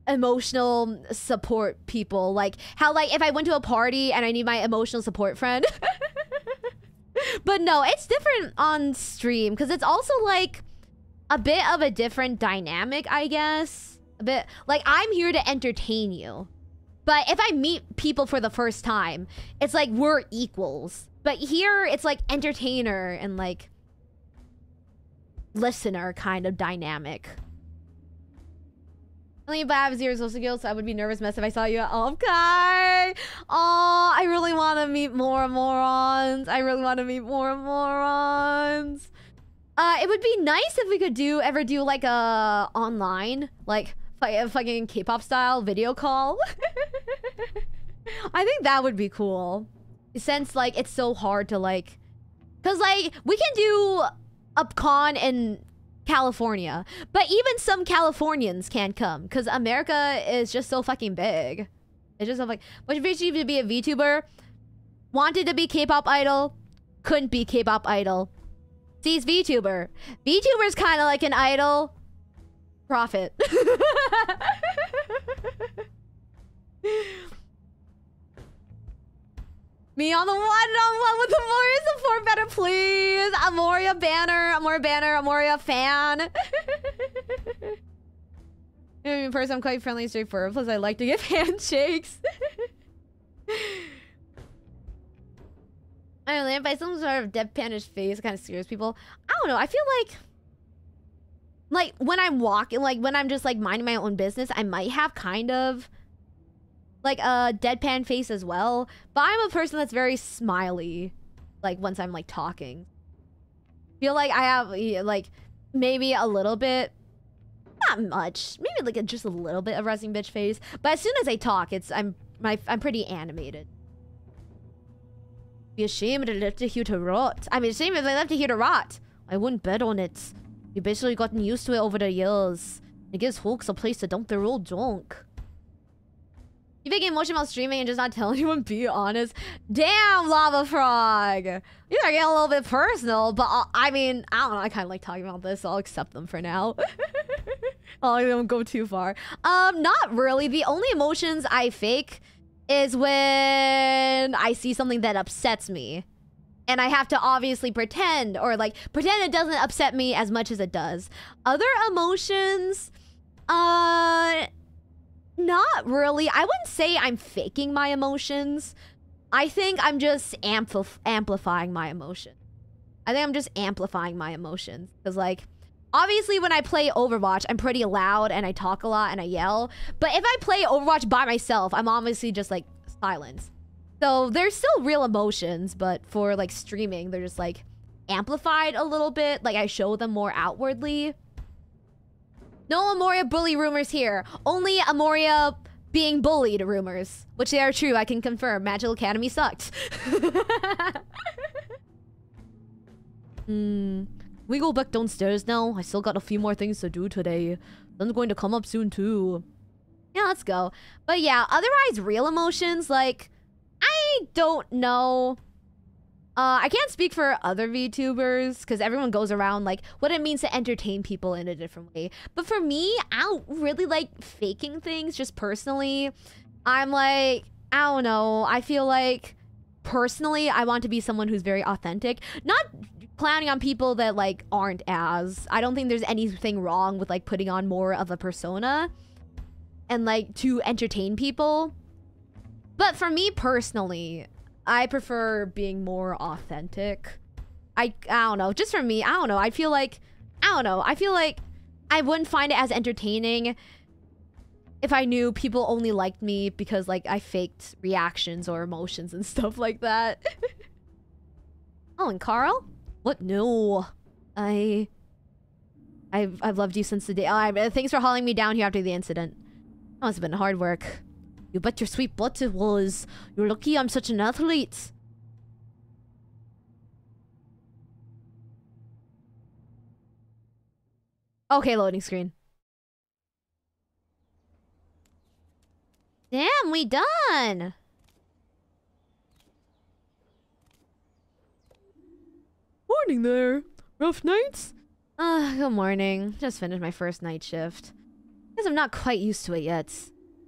emotional support people. Like how like if I went to a party and I need my emotional support friend. but no, it's different on stream because it's also like a bit of a different dynamic, I guess. A bit like I'm here to entertain you. But if I meet people for the first time, it's like we're equals. But here it's like entertainer and like listener kind of dynamic. Only if I have zero social skills, so I would be nervous mess if I saw you at Okay. Oh, I really want to meet more Amorons. I really want to meet more Amorons. Uh, it would be nice if we could do ever do like a online like a fucking K-pop style video call. I think that would be cool. Since like it's so hard to like, cause like we can do a con in California. But even some Californians can't come because America is just so fucking big. It's just so like, which bitch you to be a VTuber? Wanted to be K-pop idol, couldn't be K-pop idol. Sees VTuber. VTuber's kind of like an idol. Profit. Me on the one-on-one with Amoria support better, please. Amoria banner, Amoria banner, Amoria fan. In person, I'm quite friendly and straightforward. Plus, I like to give handshakes. I don't know, by some sort of deadpanish face kind of scares people. I don't know. I feel like, like when I'm walking, like when I'm just like minding my own business, I might have kind of like a deadpan face as well. But I'm a person that's very smiley, like once I'm like talking. Feel like I have like maybe a little bit, not much, maybe like a, just a little bit of resting bitch face. But as soon as I talk, it's I'm my I'm pretty animated. Be ashamed to left it here to rot. I'm ashamed if I left it here to rot. I wouldn't bet on it. You've basically gotten used to it over the years. It gives folks a place to dump their old junk. You making emotion while streaming and just not telling anyone, be honest. Damn, Lava Frog! You are getting a little bit personal, but uh, I mean, I don't know, I kind of like talking about this, so I'll accept them for now. I don't go too far. Um, not really. The only emotions I fake is when I see something that upsets me. And I have to obviously pretend, or like, pretend it doesn't upset me as much as it does. Other emotions, uh, not really. I wouldn't say I'm faking my emotions. I think I'm just ampli- amplifying my emotion. I think I'm just amplifying my emotions because like obviously when I play Overwatch, I'm pretty loud and I talk a lot and I yell. But if I play Overwatch by myself, I'm obviously just like silent. So there's still real emotions, but for like streaming, they're just like amplified a little bit. Like I show them more outwardly. No Amoria bully rumors here. Only Amoria being bullied rumors, which they are true. I can confirm. Magical Academy sucked. Hmm. We go back downstairs now. I still got a few more things to do today. Sun's going to come up soon too. Yeah, let's go. But yeah, otherwise, real emotions, like, I don't know. Uh, I can't speak for other VTubers because everyone goes around like what it means to entertain people in a different way. But for me, I don't really like faking things just personally. I'm like, I don't know. I feel like personally, I want to be someone who's very authentic. Not clowning on people that like aren't as. I don't think there's anything wrong with like putting on more of a persona and like to entertain people. But for me personally, I prefer being more authentic. I I don't know, just for me, I don't know. I feel like I don't know. I feel like I wouldn't find it as entertaining if I knew people only liked me because like I faked reactions or emotions and stuff like that. oh, and Carl? What? No. I... I've, I've loved you since the day... Uh, thanks for hauling me down here after the incident. That must have been hard work. You bet your sweet butt it was. You're lucky I'm such an athlete. Okay, loading screen. Damn, we done! Morning there. Rough nights? Uh, good morning. Just finished my first night shift. Guess I'm not quite used to it yet.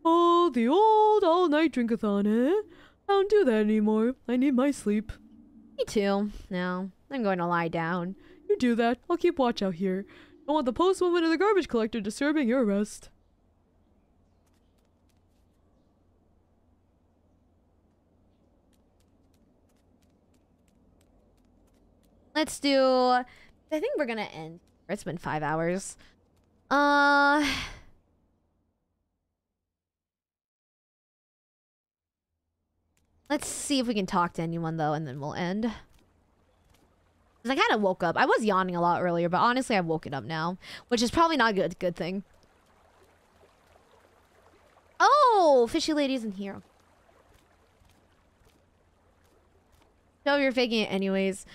Oh, the old all-night drinkathon, eh? I don't do that anymore. I need my sleep. Me too. No, I'm going to lie down. You do that. I'll keep watch out here. Don't want the postwoman or the garbage collector disturbing your rest. Let's do... I think we're gonna end. It's been five hours. Uh... Let's see if we can talk to anyone, though, and then we'll end. I kind of woke up. I was yawning a lot earlier, but honestly, I've woken up now. Which is probably not a good, good thing. Oh! Fishy lady isn't here. So you're faking it anyways.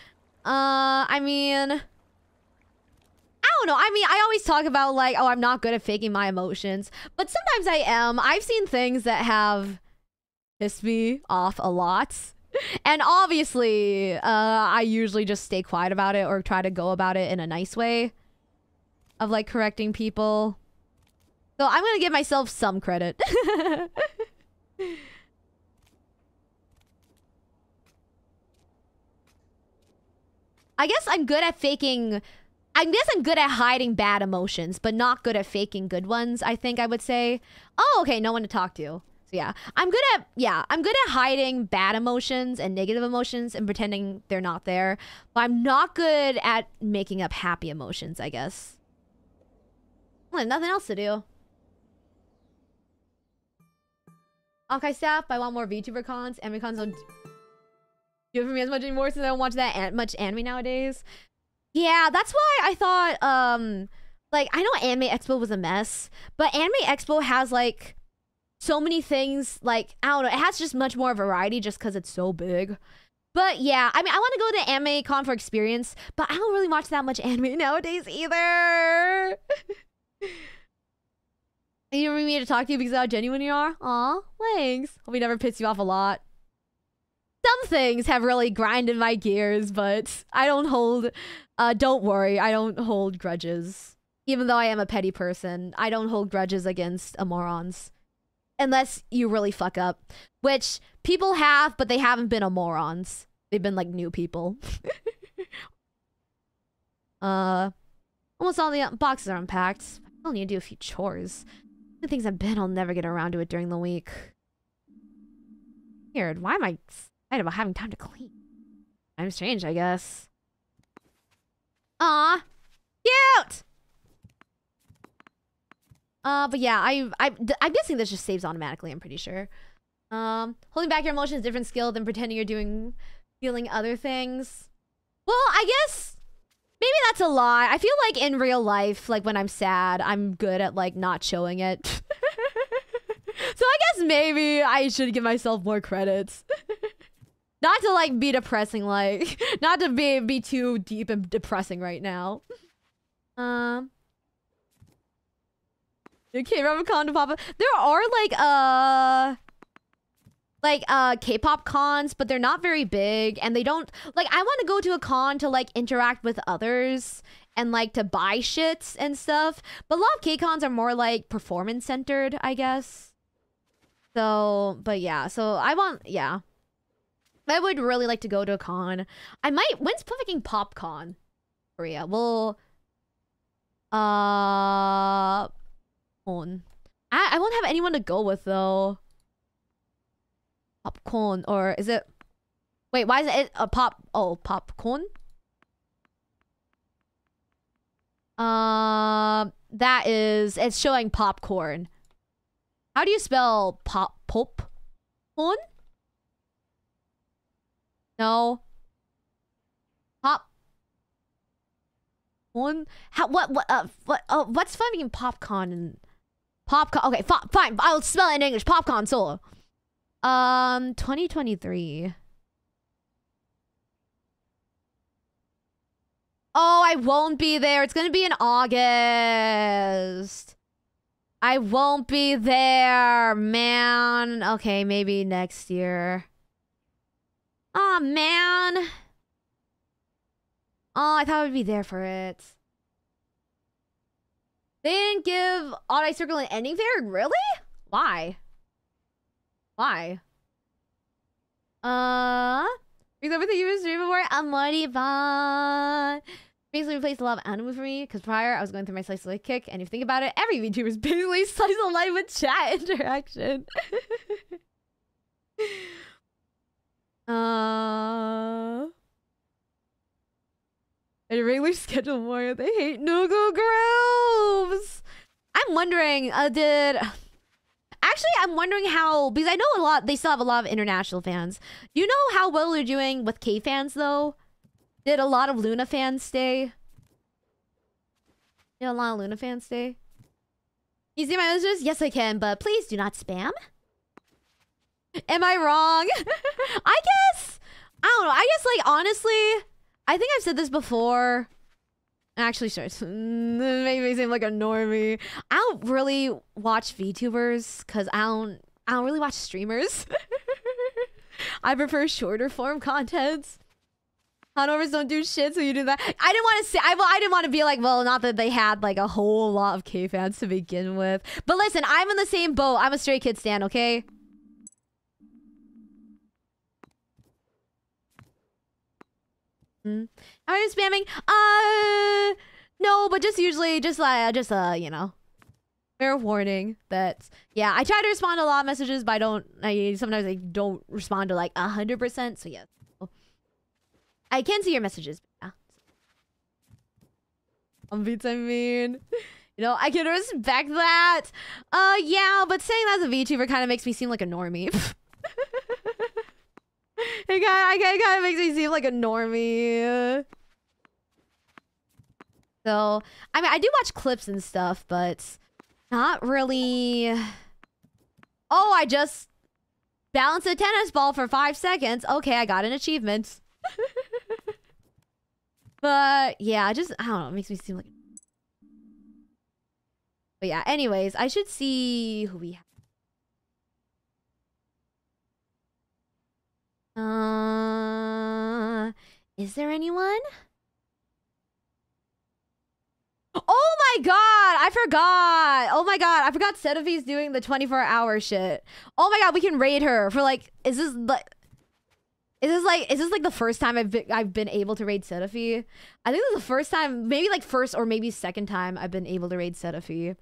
Uh, I mean... I don't know. I mean, I always talk about like, oh, I'm not good at faking my emotions. But sometimes I am. I've seen things that have pissed me off a lot. And obviously, uh, I usually just stay quiet about it or try to go about it in a nice way of like correcting people. So I'm gonna give myself some credit. I guess I'm good at faking. I guess I'm good at hiding bad emotions, but not good at faking good ones, I think I would say. Oh, okay, no one to talk to. So yeah, I'm good at yeah, I'm good at hiding bad emotions and negative emotions and pretending they're not there. But I'm not good at making up happy emotions, I guess. Well, nothing else to do. Okay, staff, I want more VTuber cons. Anime cons don't do it for me as much anymore since I don't watch that much anime nowadays. Yeah, that's why I thought, um, like, I know Anime Expo was a mess, but Anime Expo has, like, so many things, like, I don't know, it has just much more variety just because it's so big. But yeah, I mean, I want to go to Anime Con for experience, but I don't really watch that much anime nowadays either. you don't need me to talk to you because of how genuine you are? Aw, thanks. Hope we never piss you off a lot some things have really grinded my gears, but I don't hold, uh, don't worry, I don't hold grudges. Even though I am a petty person, I don't hold grudges against Amorons. Unless you really fuck up. Which people have, but they haven't been Amorons. They've been like new people. uh, almost all the boxes are unpacked. I still need to do a few chores. The things I've been, I'll never get around to it during the week. Weird. Why am I about having time to clean. I'm strange, I guess. Aw. Cute! Uh, but yeah, I, I, I'm guessing this just saves automatically, I'm pretty sure. Um, holding back your emotions is a different skill than pretending you're doing, feeling other things. Well, I guess maybe that's a lie. I feel like in real life, like when I'm sad, I'm good at like not showing it. so I guess maybe I should give myself more credits. not to like be depressing, like not to be be too deep and depressing right now. Um. Okay, Con to pop up. There are like uh like uh K-pop cons, but they're not very big and they don't like I want to go to a con to like interact with others and like to buy shits and stuff. But a lot of K-cons are more like performance centered, I guess. So, but yeah, so I want yeah. I would really like to go to a con. I might when's fucking PopCon? Korea. Well uh I, I won't have anyone to go with though. Popcorn or is it? Wait, why is it a pop? Oh, popcorn. Um, uh, that is it's showing popcorn. How do you spell pop pop? Corn? No. Pop. One. How? What? What? Uh. What? Uh. What's fucking popcorn and Popcorn. Okay, fine. I'll spell it in English. Popcorn solo. Um, 2023. Oh, I won't be there. It's gonna be in August. I won't be there, man. Okay, maybe next year. Oh, man. Oh, I thought I would be there for it. They didn't give Odd Eye Circle an ending there? Really? Why? Why? Uh, because everything you was streaming before, I'm Marty Bond. Basically replaced a lot of anime for me because prior I was going through my slice of life kick, and if you think about it, every VTuber is basically slice of life with chat interaction. uh. And regular schedule more. They hate Nugu Groves. I'm wondering, uh, did actually I'm wondering how because I know a lot. They still have a lot of international fans. Do you know how well they're doing with K fans though? Did a lot of Loona fans stay? Did a lot of Loona fans stay? You see my messages? Yes, I can, but please do not spam. Am I wrong? I guess. I don't know. I guess like honestly. I think I've said this before. Actually, sure. Maybe me seem like a normie. I don't really watch VTubers because I don't. I don't really watch streamers. I prefer shorter form contents. Hanovers don't do shit, so you do that. I didn't want to say. I, well, I didn't want to be like, well, not that they had like a whole lot of K fans to begin with. But listen, I'm in the same boat. I'm a Stray Kid stan, okay? Mm. Are you spamming? Uh, no, but just usually, just like, uh, just uh, you know, fair warning that yeah, I try to respond to a lot of messages, but I don't. I sometimes I don't respond to like a hundred percent. So yeah, I can see your messages. Yeah. On beats, I mean. You know, I can respect that. Uh, yeah, but saying that's a VTuber kind of makes me seem like a normie. it kind of, it kind of makes me seem like a normie. So, I mean, I do watch clips and stuff, but not really. Oh, I just balanced a tennis ball for five seconds. Okay, I got an achievement. but yeah, I just I don't know. It makes me seem like. But yeah, anyways, I should see who we have. Uh, is there anyone? Oh my god, I forgot. Oh my god, I forgot Setophy's doing the 24 hour shit. Oh my god, we can raid her for like, is this like, is this like, is this like the first time I've been, I've been able to raid Setophy? I think this is the first time, maybe like first or maybe second time I've been able to raid Setophy.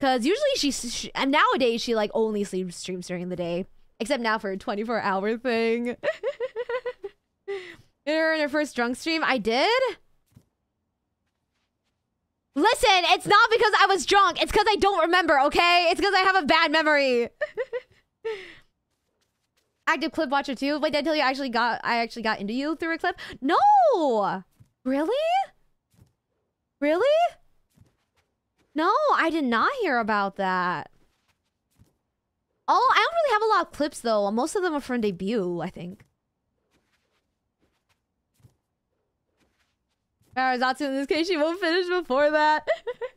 Cause usually she's, she, and nowadays she like only sleeps streams during the day. Except now for a 24 hour thing. You're in her first drunk stream? I did? Listen, it's not because I was drunk. It's because I don't remember, okay? It's because I have a bad memory. Active clip watcher too. Wait, did I tell you I actually got I actually got into you through a clip? No! Really? Really? No, I did not hear about that. Oh, I don't really have a lot of clips though. Most of them are from debut, I think. Arizatsu in this case, she won't finish before that.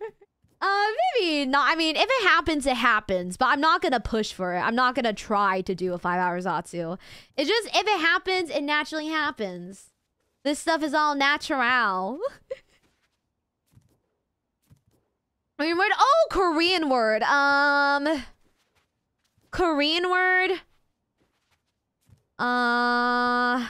uh, maybe not. I mean, if it happens, it happens. But I'm not gonna push for it. I'm not gonna try to do a five hour Zatsu. It's just if it happens, it naturally happens. This stuff is all natural. Korean word? Oh, Korean word. Um, Korean word. Uh,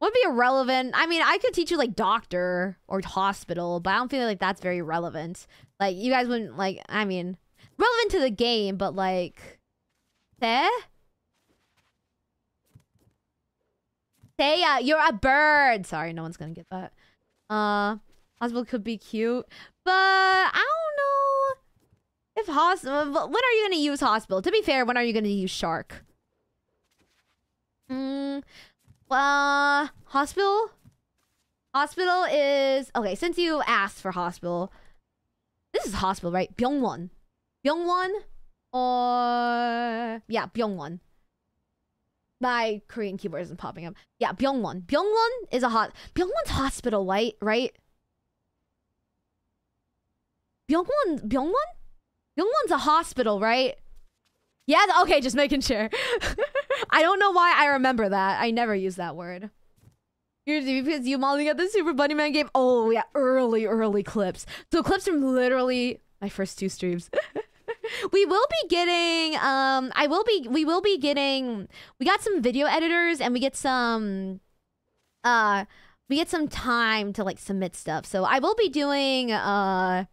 would be irrelevant. I mean, I could teach you like doctor or hospital, but I don't feel like that's very relevant. Like you guys wouldn't like. I mean, relevant to the game, but like? Say, uh, you're a bird. Sorry, no one's gonna get that. Uh, hospital could be cute, but I don't if hospital. When are you gonna use hospital? To be fair, when are you gonna use shark? Hmm. Uh, hospital. Hospital is okay. Since you asked for hospital, this is hospital, right? Byungwon, Byungwon, or yeah, Byungwon. My Korean keyboard isn't popping up. Yeah, Byungwon. Byungwon is a hot. Byungwon's hospital, right? Right. Byungwon. Byungwon. Byungwon's a hospital, right? Yeah. Okay, just making sure. I don't know why I remember that. I never use that word. Here's because you modeling at the Super Bunny Man game. Oh yeah, early, early clips. So clips from literally my first two streams. we will be getting um I will be we will be getting we got some video editors and we get some uh we get some time to like submit stuff. So I will be doing uh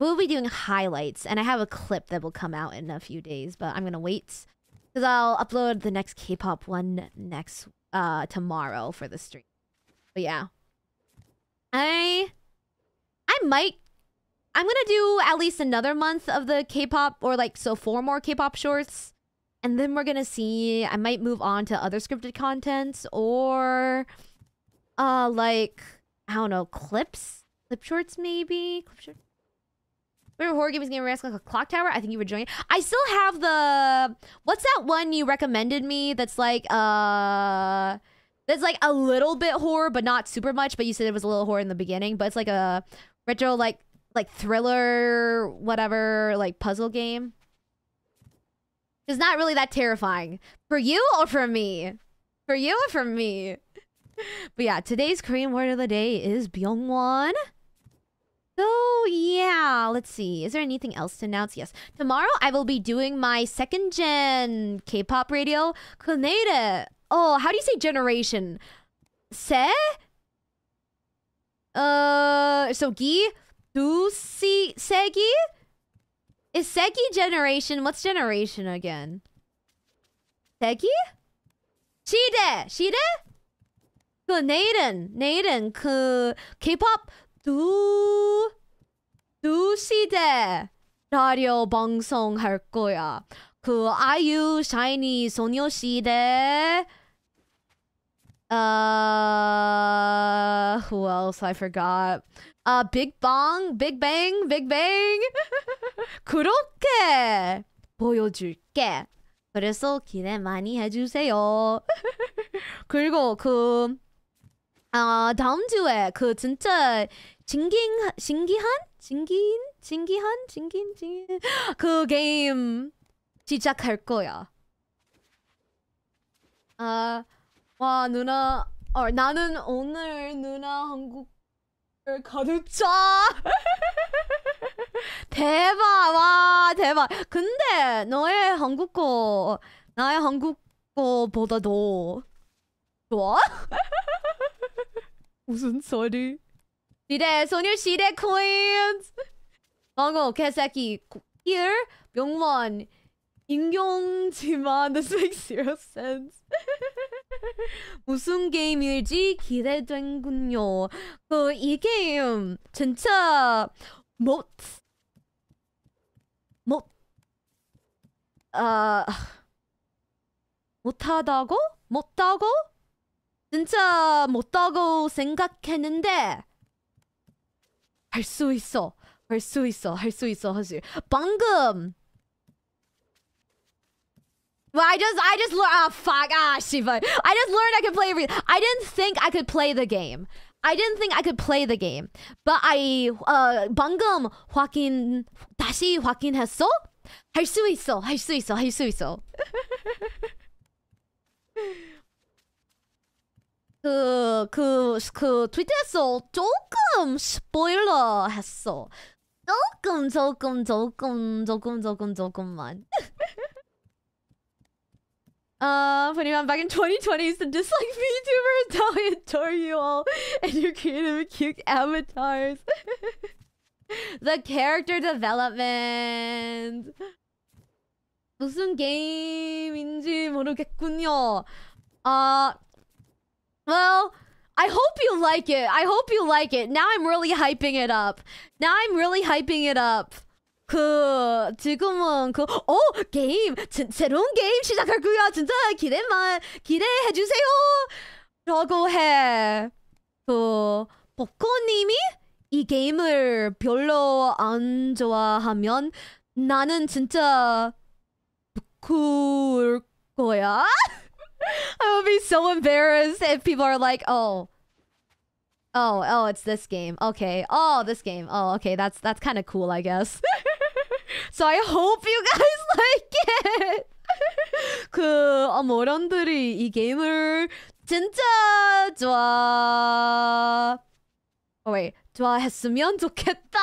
we'll be doing highlights and I have a clip that will come out in a few days, but I'm gonna wait because I'll upload the next K-pop one next uh tomorrow for the stream. But yeah. I I might I'm gonna do at least another month of the K-pop or like so four more K-pop shorts. And then we're gonna see I might move on to other scripted content or uh like I don't know, clips? Clip shorts maybe? Clip shorts. Remember horror games game like a clock tower? I think you were joining. I still have the what's that one you recommended me that's like uh that's like a little bit horror but not super much, but you said it was a little horror in the beginning, but it's like a retro like like thriller whatever like puzzle game. It's not really that terrifying. For you or for me? For you or for me? But yeah, today's Korean word of the day is Byungwon. So yeah, let's see. Is there anything else to announce? Yes. Tomorrow I will be doing my second gen K-pop radio. Konede. Oh, how do you say generation? Se? Uh, so gi? Du si segi? Is segi generation? What's generation again? Segi? 시대! 시대? 그 내일은 내일은 그 K-pop 두, 두 시대 라디오 방송 할 거야. 그 아이유, 샤이니, 소녀시대. Uh, who else? I forgot. Uh, Big Bang. 그렇게 보여줄게. 그래서 기대 많이 해주세요. 그리고 그 아, 다음 주에 그 진짜 신긴 신기한 신긴 신기한 신긴 신긴 그 게임 시작할 거야. 아, 와 누나, 어 나는 오늘 누나 한국을 가르쳐. 대박, 와 대박. 근데 너의 한국어 나의 한국어보다 더 좋아? 무슨 소리? 시대 소녀시대 코인스 방어 개새끼 here 명원 인용지만 this makes zero sense. 무슨 게임일지 기대된군요. 그 이 게임 진짜 못 못, 아, 못하다고? 못하고? 진짜 못하고 생각했는데 할 수 있어. 할 수 있어. 할 수 있어. 사실 방금 Well, I just, I just learned. Ah, fuck. Ah, Shiva. I just learned I could play. I didn't think I could play the game. I didn't think I could play the game. But I, uh, 방금 확인, 다시 확인했어? 할 수 있어. 할 수 있어. 할 수 있어. 그, 그, 그, 트위터에서 조금 스포일러 했어. 조금, 조금, 조금, 조금, 조금, 조금만. Uh, on back in 2020 used to dislike VTubers. Now I adore you all and your creative, cute avatars. the character development. 무슨 게임인지 모르겠군요. Uh, well, I hope you like it. I hope you like it. Now I'm really hyping it up. Now I'm really hyping it up. 그 지금은 그 어 게임 진, 새로운 게임 시작할거야 진짜 기대만 기대해 주세요 라고 해 그 복고님이 이 게임을 별로 안 좋아하면 나는 진짜 부끄울 거야 I would be so embarrassed if people are like oh Oh, oh, it's this game. Okay. Oh, this game. Oh, okay. That's that's kind of cool, I guess. so I hope you guys like it. 그 어머런들이 이 게임을 진짜 좋아. Oh wait, 좋아했으면 좋겠다.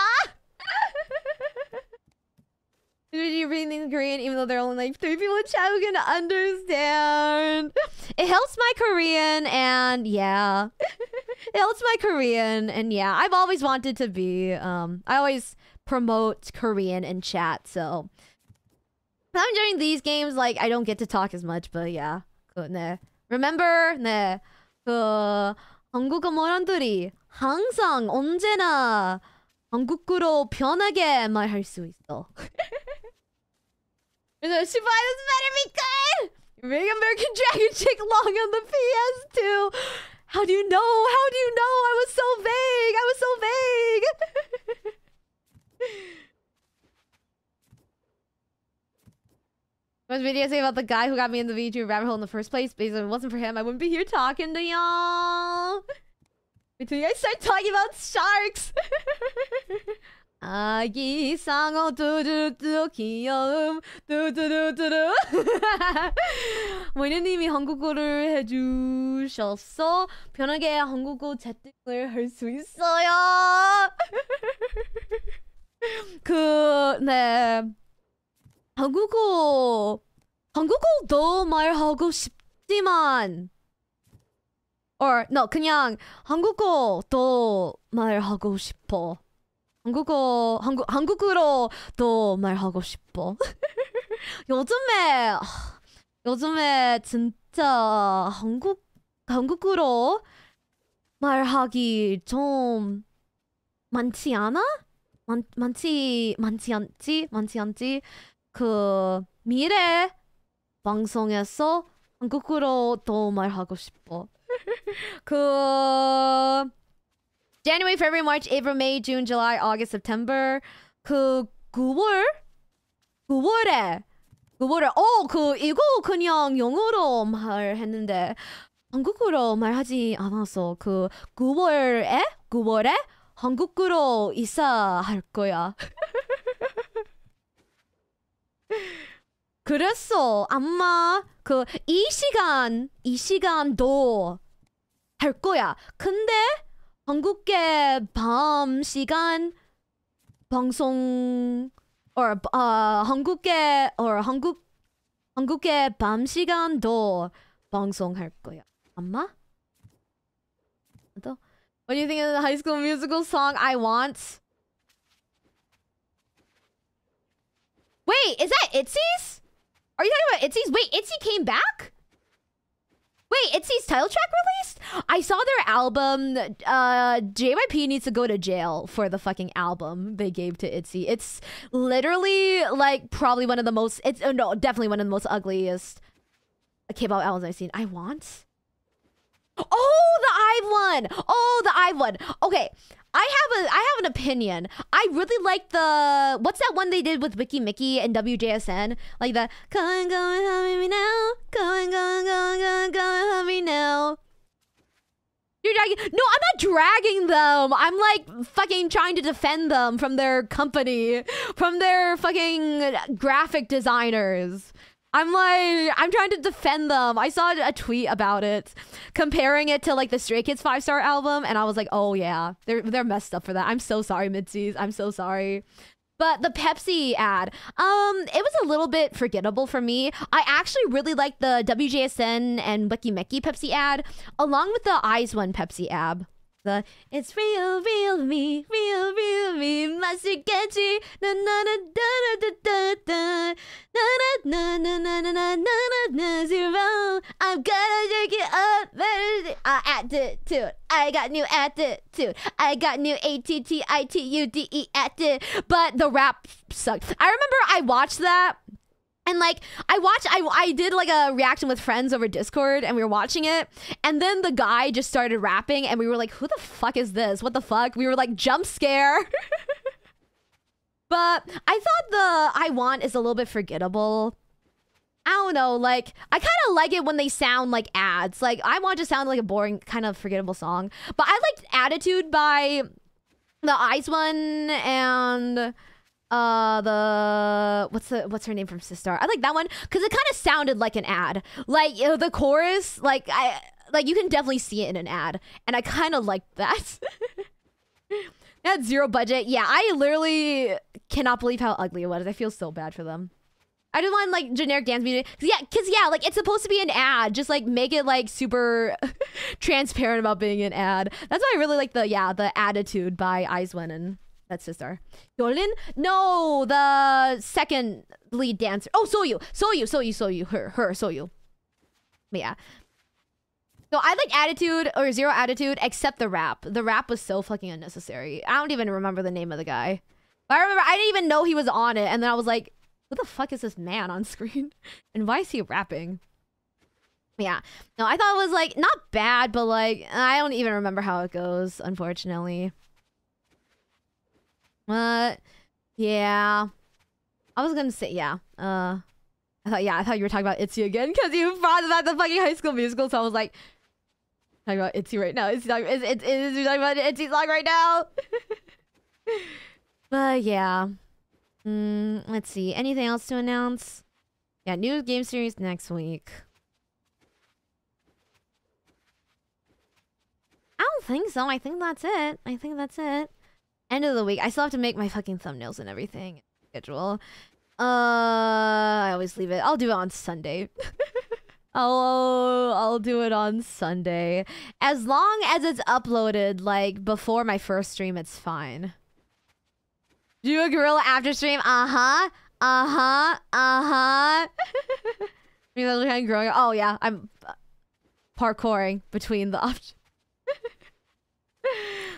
Did you read in Korean even though there are only like three people in chat who can understand? It helps my Korean and yeah. it helps my Korean and yeah. I've always wanted to be um I always promote Korean in chat, so I'm doing these games like I don't get to talk as much, but yeah. 그, 네. Remember? 네. 그 한국어 모란들이 항상 언제나 한국어로 편하게 말할 수 있어. Shivana's better be good! Big American Dragon Jake Long on the PS2! How do you know? How do you know? I was so vague! I was so vague! What video say about the guy who got me in the VTuber rabbit hole in the first place? Because if it wasn't for him, I wouldn't be here talking to y'all! Until you guys start talking about sharks! 아기 상어 뚜두뚜 귀여움 뚜두두두두 모녀님이 한국어를 해주셔서 편하게 한국어 채팅을 할 수 있어요. 그, 네. 한국어, 한국어도 말하고 싶지만, or, no, 그냥 한국어도 말하고 싶어. 한국어, 한국, 한국어로도 말하고 싶어. 요즘에, 하, 요즘에 진짜 한국, 한국어로 말하기 좀 많지 않아? 많, 많지, 많지 않지? 많지 않지? 그, 미래 방송에서 한국어로 더 말하고 싶어. 그, January, February, March, April, May, June, July, August, September. 그 9월? 9월에 9월에 어, 그 이거 그냥 영어로 말했는데 한국어로 말하지 않아서 그 9월에 9월에 한국어로 이사할 거야. 그랬어. 아마 그 이 시간 이 시간도 할 거야. 근데 한국의 밤 시간 방송 or 아 한국의 or 한국 한국의 밤 시간도 방송할 거야. 아마? 또 What do you think of the High School Musical song I Want? Wait, is that Itzy's? Are you talking about Itzy's? Wait, Itzy came back? Wait, Itzy's title track released? I saw their album. Uh, JYP needs to go to jail for the fucking album they gave to Itzy. It's literally like probably one of the most. It's oh, no, definitely one of the most ugliest K-pop albums I've seen. I want. Oh, the IVE one. Oh, the IVE one. Okay, I have a I have an opinion. I really like the what's that one they did with Weki Meki and WJSN? Like the come and go and help me now, come and go and go and go and go and help me now. You're dragging. No, I'm not dragging them. I'm like fucking trying to defend them from their company, from their fucking graphic designers. I'm like, I'm trying to defend them. I saw a tweet about it, comparing it to like the Stray Kids five star album, and I was like, oh yeah, they're they're messed up for that. I'm so sorry, MIDZYs. I'm so sorry. But the Pepsi ad, um, it was a little bit forgettable for me. I actually really liked the WJSN and Weki Meki Pepsi ad, along with the IZ*ONE Pepsi ad the It's real, real me, real, real me, Masukachi, na na na da da da da da na na na na na na na na zero. I'm gonna take it up, uh, attitude. I got new attitude. I got new A T T I T U D E attitude. But the rap sucked. I remember I watched that and like I watched I I did like a reaction with friends over Discord and we were watching it and then the guy just started rapping and we were like who the fuck is this? What the fuck? We were like jump scare. but I thought the I want is a little bit forgettable. I don't know, like I kind of like it when they sound like ads. Like I want to sound like a boring kind of forgettable song. But I liked Attitude by the IZ*ONE and uh the what's the what's her name from Sistar? I like that one because it kind of sounded like an ad. Like you know, the chorus, like I like you can definitely see it in an ad, and I kind of like that. had zero budget. Yeah, I literally cannot believe how ugly it was. I feel so bad for them. I just want like generic dance music. Cause yeah, cause yeah, like it's supposed to be an ad. Just like make it like super transparent about being an ad. That's why I really like the yeah the attitude by IZ*ONE and that's Sistar. Hyolyn? No, the second lead dancer. Oh, Soyou. Soyou, Soyou, Soyou. Her, her, Soyou. But yeah. So I like attitude or zero attitude except the rap. The rap was so fucking unnecessary. I don't even remember the name of the guy. I remember I didn't even know he was on it. And then I was like, what the fuck is this man on screen? And why is he rapping? Yeah. No, I thought it was like not bad, but like I don't even remember how it goes, unfortunately. Uh, yeah. I was gonna say yeah. Uh, I thought yeah. I thought you were talking about Itzy again because you brought about the fucking High School Musical. So I was like, talking about Itzy right now. Talking, is, is, is talking about Itzy song right now? but yeah. Mm, let's see. Anything else to announce? Yeah, new game series next week. I don't think so. I think that's it. I think that's it end of the week. I still have to make my fucking thumbnails and everything. Schedule. Uh, I always leave it. I'll do it on Sunday. I'll I'll do it on Sunday. As long as it's uploaded like before my first stream, it's fine. Do a gorilla after stream? Uh-huh. Uh-huh. Uh-huh. growing. Oh yeah, I'm parkouring between the options.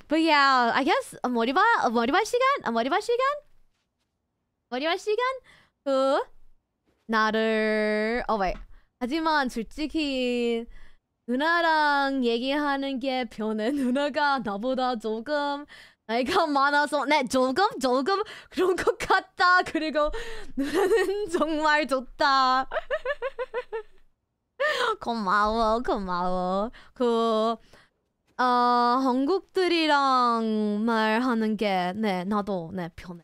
But yeah, I guess a 머리바 a 머리바 시간? a 머리바 시간? 머리바 시간? 후 나를 oh wait. 하지만 솔직히 누나랑 얘기하는 게 변해. 누나가 나보다 조금 나이가 많아서 네 조금 조금 그런 것 같다. 그리고 누나는 정말 좋다. 고마워 고마워. 그 어, 한국들이랑 말하는 게, 네, 나도, 네, 편해.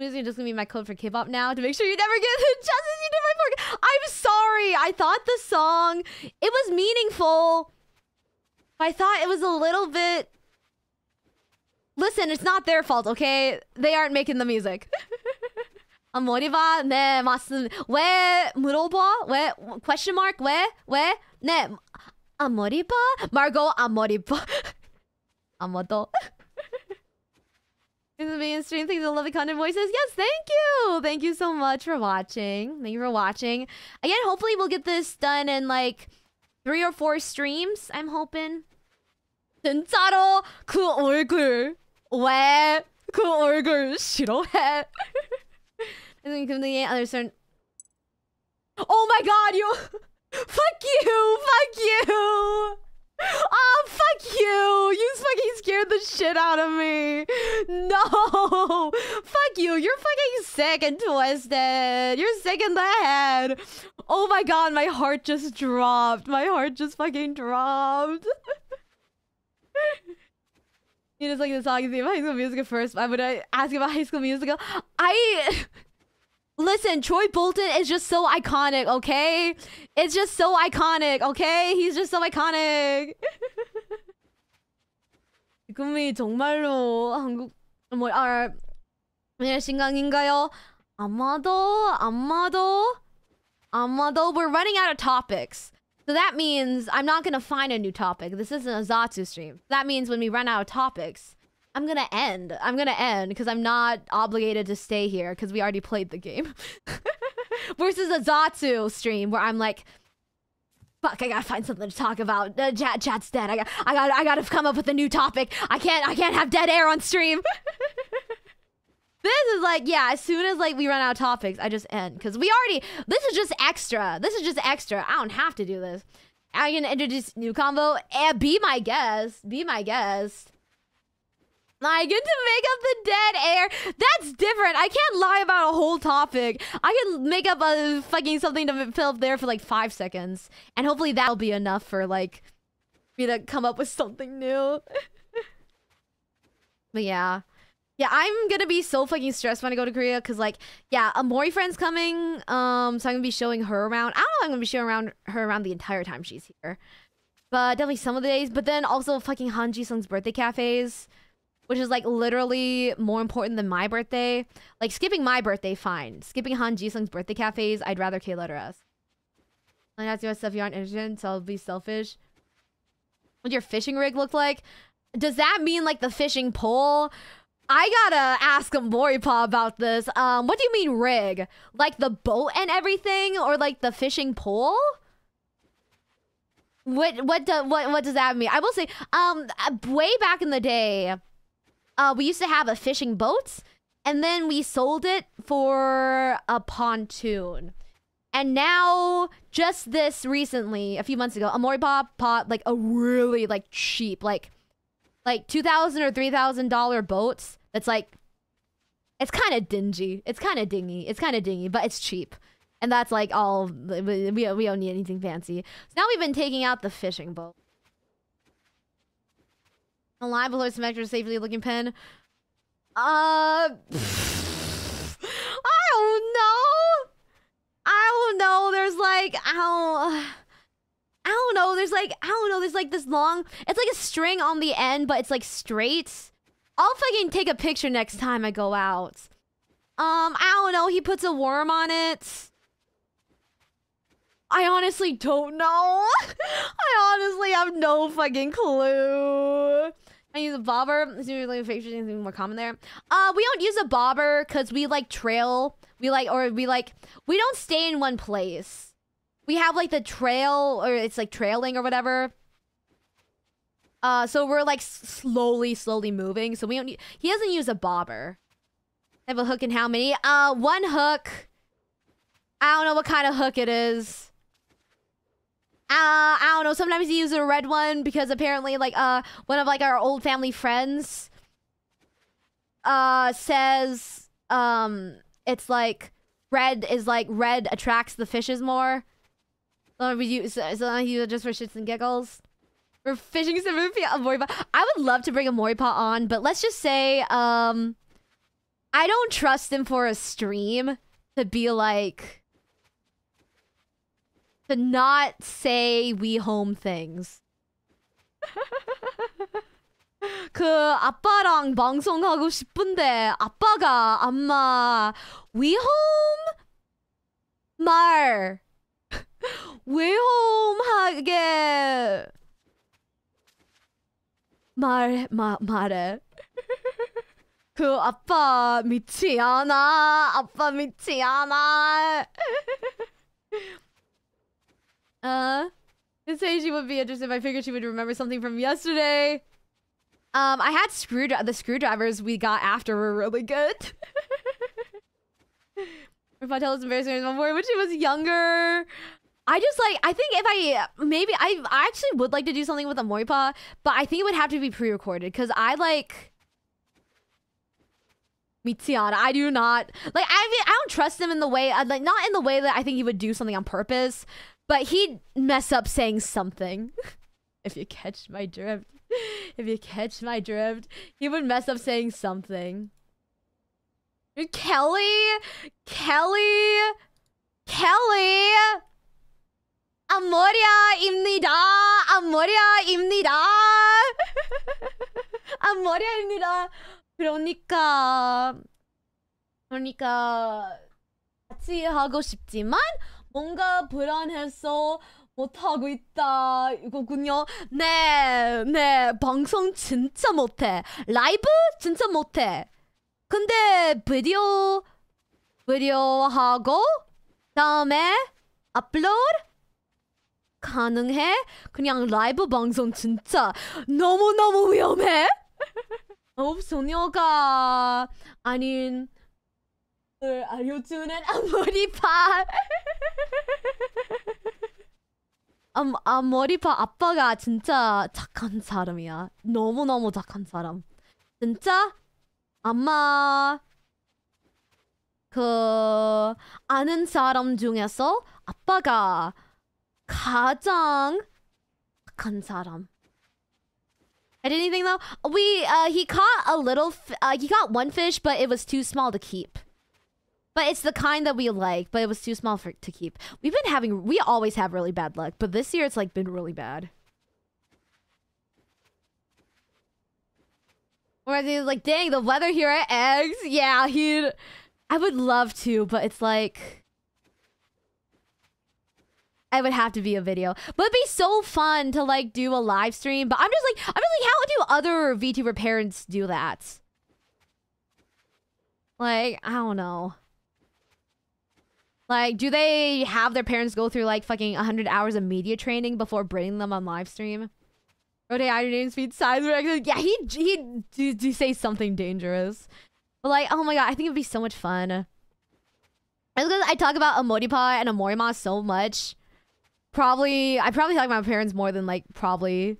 Is just gonna be my code for K-pop now to make sure you never get the chances you did my pork. I'm sorry. I thought the song it was meaningful. I thought it was a little bit. Listen, it's not their fault, okay? They aren't making the music. 아 머리봐 네 맞습니다. 왜 물어봐? 왜 question mark? 왜 왜? 네 앞머리봐? 말고 앞머리봐. 아무도. Thanks for being in stream. Thanks for the lovely content voices. Yes, thank you. Thank you so much for watching. Thank you for watching. Again, hopefully we'll get this done in like three or four streams. I'm hoping. 진짜로 그 얼굴 왜 그 얼굴 싫어해? And then the other certain. Oh my god, you! fuck you! Fuck you! Oh, fuck you! You fucking scared the shit out of me! No! Fuck you! You're fucking sick and twisted! You're sick in the head! Oh my god, my heart just dropped! My heart just fucking dropped! you just like the song theme High School Musical first. Why would I ask about High School Musical? I. Listen, Troy Bolton is just so iconic, okay? It's just so iconic, okay? He's just so iconic. 꿈이 정말로 한국 뭐 아, 그냥 신강인가요? 아마도 아마도 아마도 we're running out of topics. So that means I'm not gonna find a new topic. This isn't a Zatsu stream. That means when we run out of topics, I'm gonna end. I'm gonna end because I'm not obligated to stay here because we already played the game. Versus a Zatsu stream where I'm like, fuck, I gotta find something to talk about. Uh, chat, chat's dead. I got, I got, I gotta come up with a new topic. I can't, I can't have dead air on stream. this is like, yeah. As soon as like we run out of topics, I just end because we already. This is just extra. This is just extra. I don't have to do this. I can introduce new combo and be my guest. Be my guest. I get to make up the dead air. That's different. I can't lie about a whole topic. I can make up a fucking something to fill up there for like five seconds, and hopefully that'll be enough for like me to come up with something new. but yeah. Yeah, I'm gonna be so fucking stressed when I go to Korea because, like, yeah, a Mori friend's coming. Um, so I'm gonna be showing her around. I don't know. I'm gonna be showing around her around the entire time she's here, but definitely some of the days. But then also fucking Han Sung's birthday cafes which is like literally more important than my birthday. Like skipping my birthday, fine. Skipping Han Ji-sung's birthday cafes, I'd rather K letter S. And that's your stuff you aren't interested in, so I'll be selfish. What your fishing rig look like? Does that mean like the fishing pole? I gotta ask Moripa about this. Um, what do you mean rig? Like the boat and everything, or like the fishing pole? What what do, what what does that mean? I will say, um, way back in the day, uh, we used to have a fishing boat, and then we sold it for a pontoon. And now, just this recently, a few months ago, Amori Pop bought like a really like cheap, like like two thousand or three thousand dollar boats. That's like, it's kind of dingy. It's kind of dingy. It's kind of dingy, but it's cheap. And that's like all we we don't need anything fancy. So now we've been taking out the fishing boat. Alive alert some extra safely looking pen. Uh, I don't know. I don't know. There's like I don't. I don't know. There's like I don't know. There's like this long. It's like a string on the end, but it's like straight. I'll fucking take a picture next time I go out. Um, I don't know. He puts a worm on it. I honestly don't know. I honestly have no fucking clue. I use a bobber. Is really anything more common there? Uh, we don't use a bobber because we like trail. We like, or we like, we don't stay in one place. We have like the trail, or it's like trailing or whatever. Uh, so we're like slowly, slowly moving. So we don't. Need, he doesn't use a bobber. I have a hook and how many? Uh, one hook. I don't know what kind of hook it is. Uh, I don't know. Sometimes he uses a red one because apparently, like, uh, one of like our old family friends, uh, says, um, it's like red is like red attracts the fishes more. So use so he just for shits and giggles. For fishing some a. I would love to bring a Moripa on, but let's just say, um, I don't trust him for a stream to be like to not say we home things. 그 아빠랑 방송하고 싶은데 아빠가 아마 위홈 말 위홈하게 말, 마, 말해 그 아빠 믿지 않아. 아빠 믿지 않아. uh, it says she would be interested. I figured she would remember something from yesterday. Um, I had screw the screwdrivers we got after were really good. us embarrassing before when she was younger. I just like I think if I maybe I I actually would like to do something with a Moripa, but I think it would have to be pre-recorded because I like Mitsuana. I do not like I mean I don't trust him in the way uh, like not in the way that I think he would do something on purpose, but he'd mess up saying something. if you catch my drift. If you catch my drift, he would mess up saying something. Kelly, Kelly, Kelly. 아모리아입니다. 아모리아입니다. 아모리아입니다. 그러니까 그러니까 같이 하고 싶지만 뭔가 불안해서 못하고 있다 이거군요. 네, 네 방송 진짜 못해. 라이브 진짜 못해. 근데 비디오 비디오 하고 다음에 업로드 가능해? 그냥 라이브 방송 진짜 너무너무 위험해? 어, 소녀가 아닌 을 알려주는 앞머리파 아, 앞머리파 아빠가 진짜 착한 사람이야 너무너무 착한 사람 진짜 아마 그 아는 사람 중에서 아빠가 가장 착한 사람. At anything though, we uh he caught a little uh he caught one fish, but it was too small to keep. But it's the kind that we like, but it was too small for to keep. We've been having we always have really bad luck, but this year it's like been really bad. Whereas he's like, dang, the weather here at eggs, yeah, he'd I would love to, but it's like I would have to be a video. But it'd be so fun to like do a live stream. But I'm just like, I'm just like, how do other VTuber parents do that? Like, I don't know. Like, do they have their parents go through like fucking 100 hours of media training before bringing them on live stream? Okay, I didn't speed size. Yeah, he he do, do say something dangerous. But like, oh my god, I think it'd be so much fun. It's because I talk about Amoripa and Amorima so much. Probably, I probably talk about my parents more than like probably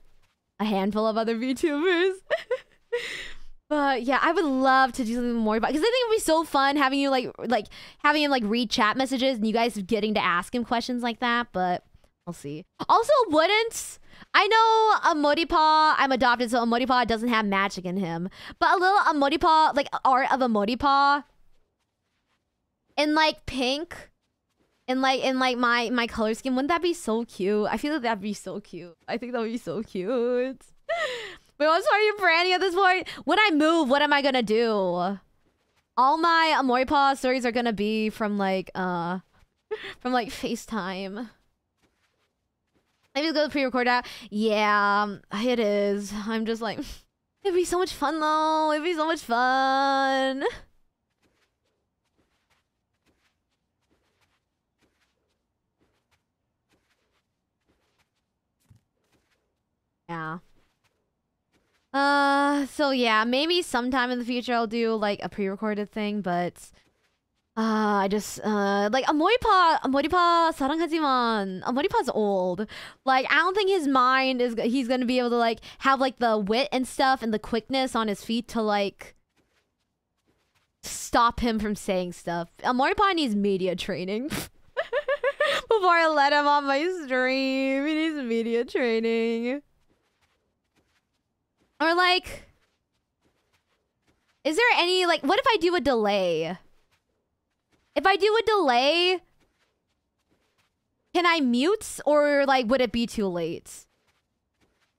a handful of other VTubers. But yeah, I would love to do something more about because I think it'd be so fun having you like like having him like read chat messages and you guys getting to ask him questions like that. But we'll see. Also, wouldn't I know Amoripa? I'm adopted, so Amoripa doesn't have magic in him. But a little Amoripa, like art of Amoripa, in like pink, in like in like my my color scheme. Wouldn't that be so cute? I feel like that'd be so cute. I think that would be so cute. Wait, I'm you're branding at this point. When I move, what am I gonna do? All my Amoripa stories are gonna be from like uh from like FaceTime. Maybe go pre-record that. Yeah, it is. I'm just like, it'd be so much fun though. It'd be so much fun. Yeah. Uh, so yeah, maybe sometime in the future I'll do like a pre-recorded thing, but uh, I just uh like Amoripa, Amoripa 사랑하지만 Amoripa's old. Like I don't think his mind is he's gonna be able to like have like the wit and stuff and the quickness on his feet to like stop him from saying stuff. Amoripa needs media training. Before I let him on my stream, he needs media training. Or like, is there any like? What if I do a delay? If I do a delay, can I mute or like would it be too late?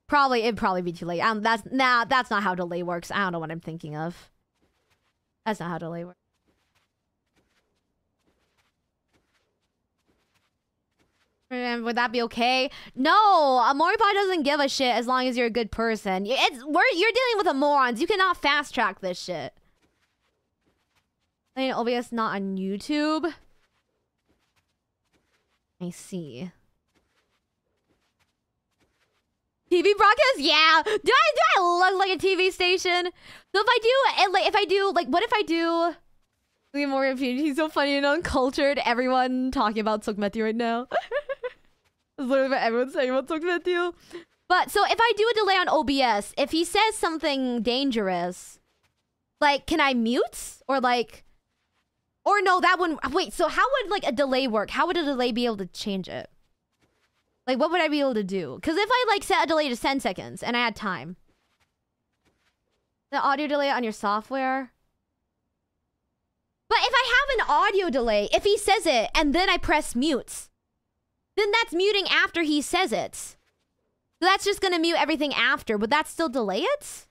Probably it'd probably be too late. Um, that's nah, that's not how delay works. I don't know what I'm thinking of. That's not how delay works. Would that be okay? No, a doesn't give a shit as long as you're a good person. It's we're you're dealing with a morons. You cannot fast track this shit. Playing OBS not on YouTube. I see. TV broadcast? Yeah. Do I do I look like a TV station? So if I do, and like if I do, like what if I do? At Morgan He's so funny and uncultured. Everyone talking about Seok Matthew right now. That's literally what everyone's saying about Seok Matthew. But so if I do a delay on OBS, if he says something dangerous, like can I mute or like, or no, that one. Wait, so how would like a delay work? How would a delay be able to change it? Like, what would I be able to do? Because if I like set a delay to 10 seconds and I had time, the audio delay on your software. But if I have an audio delay, if he says it and then I press mute, then that's muting after he says it. So that's just gonna mute everything after. Would that still delay it?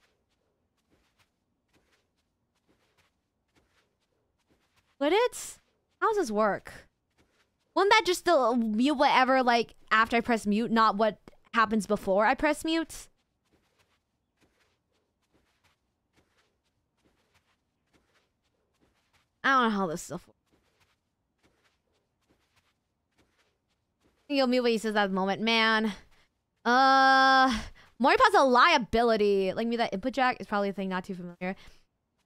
Would it? How does this work? Wouldn't that just still mute whatever, like, after I press mute, not what happens before I press mute? I don't know how this stuff works. You'll mute what he says at the moment. Man. Uh... Moripa's a liability. Like, me, that input jack is probably a thing not too familiar.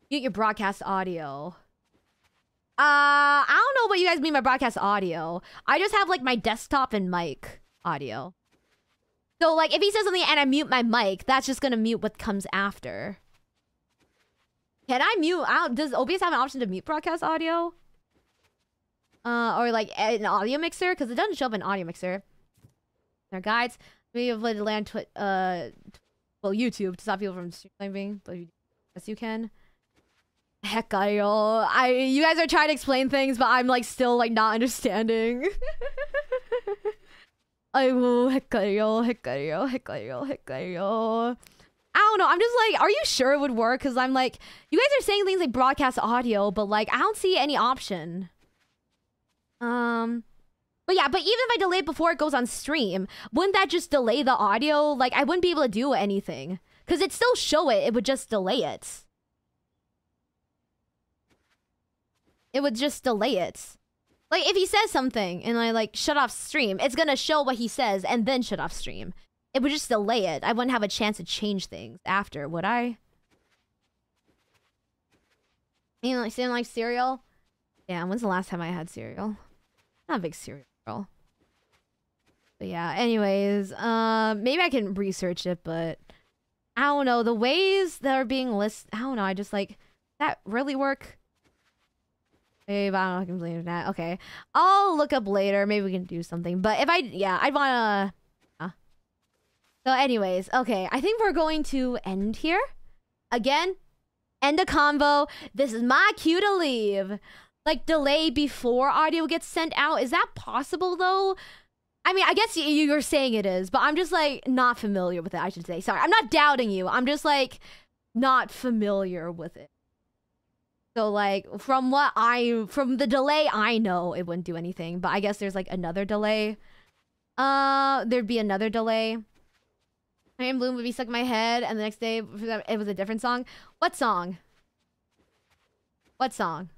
Mute your broadcast audio. Uh, I don't know what you guys mean by broadcast audio. I just have like my desktop and mic audio. So like if he says something and I mute my mic, that's just gonna mute what comes after. Can I mute? I does OBS have an option to mute broadcast audio? Uh, or like an audio mixer? Because it doesn't show up in audio mixer. Their guides. We have let land twi- uh, well YouTube to stop people from streaming, but yes you can. Heckayo. I you guys are trying to explain things, but I'm like still like not understanding. I will heckayo, heckayo, heckayo, heckayo. I don't know. I'm just like, are you sure it would work? Because I'm like, you guys are saying things like broadcast audio, but like, I don't see any option. Um, but yeah, but even if I delay it before it goes on stream, wouldn't that just delay the audio? Like, I wouldn't be able to do anything because it'd still show it. It would just delay it. It would just delay it. Like if he says something and I like shut off stream, it's gonna show what he says and then shut off stream. It would just delay it. I wouldn't have a chance to change things after, would I? You know, like saying like cereal. Yeah, when's the last time I had cereal? Not a big cereal girl. But yeah, anyways, uh, maybe I can research it, but I don't know. The ways that are being listed, I don't know. I just like that really work. Maybe I don't know. I can believe that. Okay, I'll look up later. Maybe we can do something. But if I, yeah, I'd wanna. Uh. So, anyways, okay. I think we're going to end here. Again, end a convo. This is my cue to leave. Like delay before audio gets sent out. Is that possible though? I mean, I guess you're saying it is, but I'm just like not familiar with it. I should say. Sorry, I'm not doubting you. I'm just like not familiar with it. So like from what I from the delay I know it wouldn't do anything, but I guess there's like another delay. Uh there'd be another delay. I am Bloom would be stuck in my head and the next day it was a different song. What song? What song?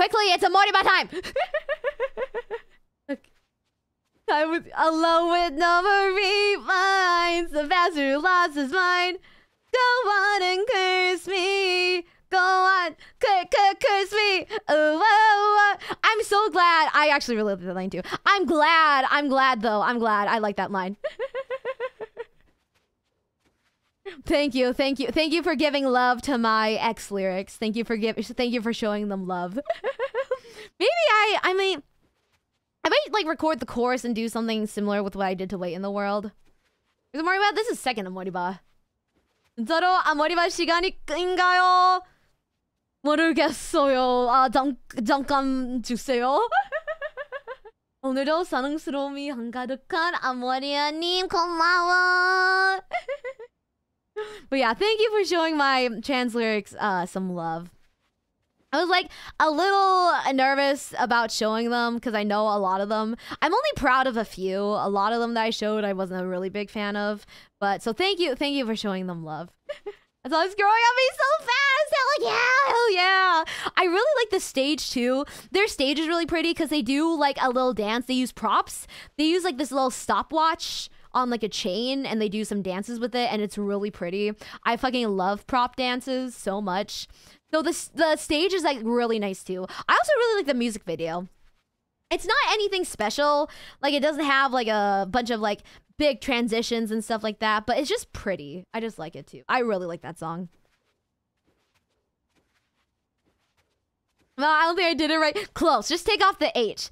Quickly, it's a Moriba time! okay. I was alone with no reminds. The who lost his mind. Go on and curse me. Go on, cur- cur- curse me. Oh, oh, oh. I'm so glad. I actually really love that line too. I'm glad. I'm glad though. I'm glad. I like that line. Thank you, thank you, thank you for giving love to my ex lyrics. Thank you for giving, thank you for showing them love. Maybe I, I mean, I might like record the chorus and do something similar with what I did to Wait in the World. Is Moriba? This is second Moriba. 진짜로 아 머리바 시간인가요? 모르겠어요. 아 잠, 잠깐 주세요. 오늘도 사랑스러움이 한가득한 아모리아님 고마워. But yeah, thank you for showing my trans lyrics uh, some love. I was like a little nervous about showing them because I know a lot of them. I'm only proud of a few. A lot of them that I showed, I wasn't a really big fan of. But so thank you, thank you for showing them love. That's all it's growing on me so fast. Hell yeah, hell yeah. I really like the stage too. Their stage is really pretty because they do like a little dance. They use props. They use like this little stopwatch on like a chain and they do some dances with it and it's really pretty. I fucking love prop dances so much. So the the stage is like really nice too. I also really like the music video. It's not anything special. Like it doesn't have like a bunch of like big transitions and stuff like that, but it's just pretty. I just like it too. I really like that song. Well, I don't think I did it right. Close. Just take off the H.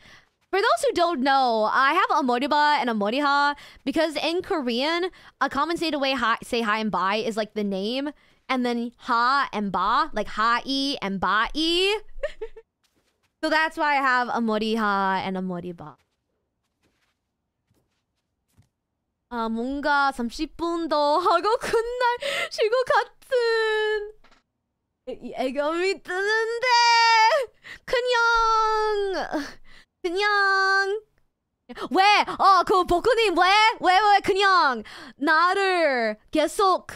For those who don't know, I have a moriba and a moriha because in Korean, a common say to way hi, say hi and bye is like the name, and then ha and ba, like ha-i and ba-i. so that's why I have a moriha and a moriba. 아, 뭔가 30분 더 하고 끝날 것 같은 예감이 뜨는데 그냥 그냥 왜? 어, 그 복근님 왜? 왜, 왜 그냥 나를 계속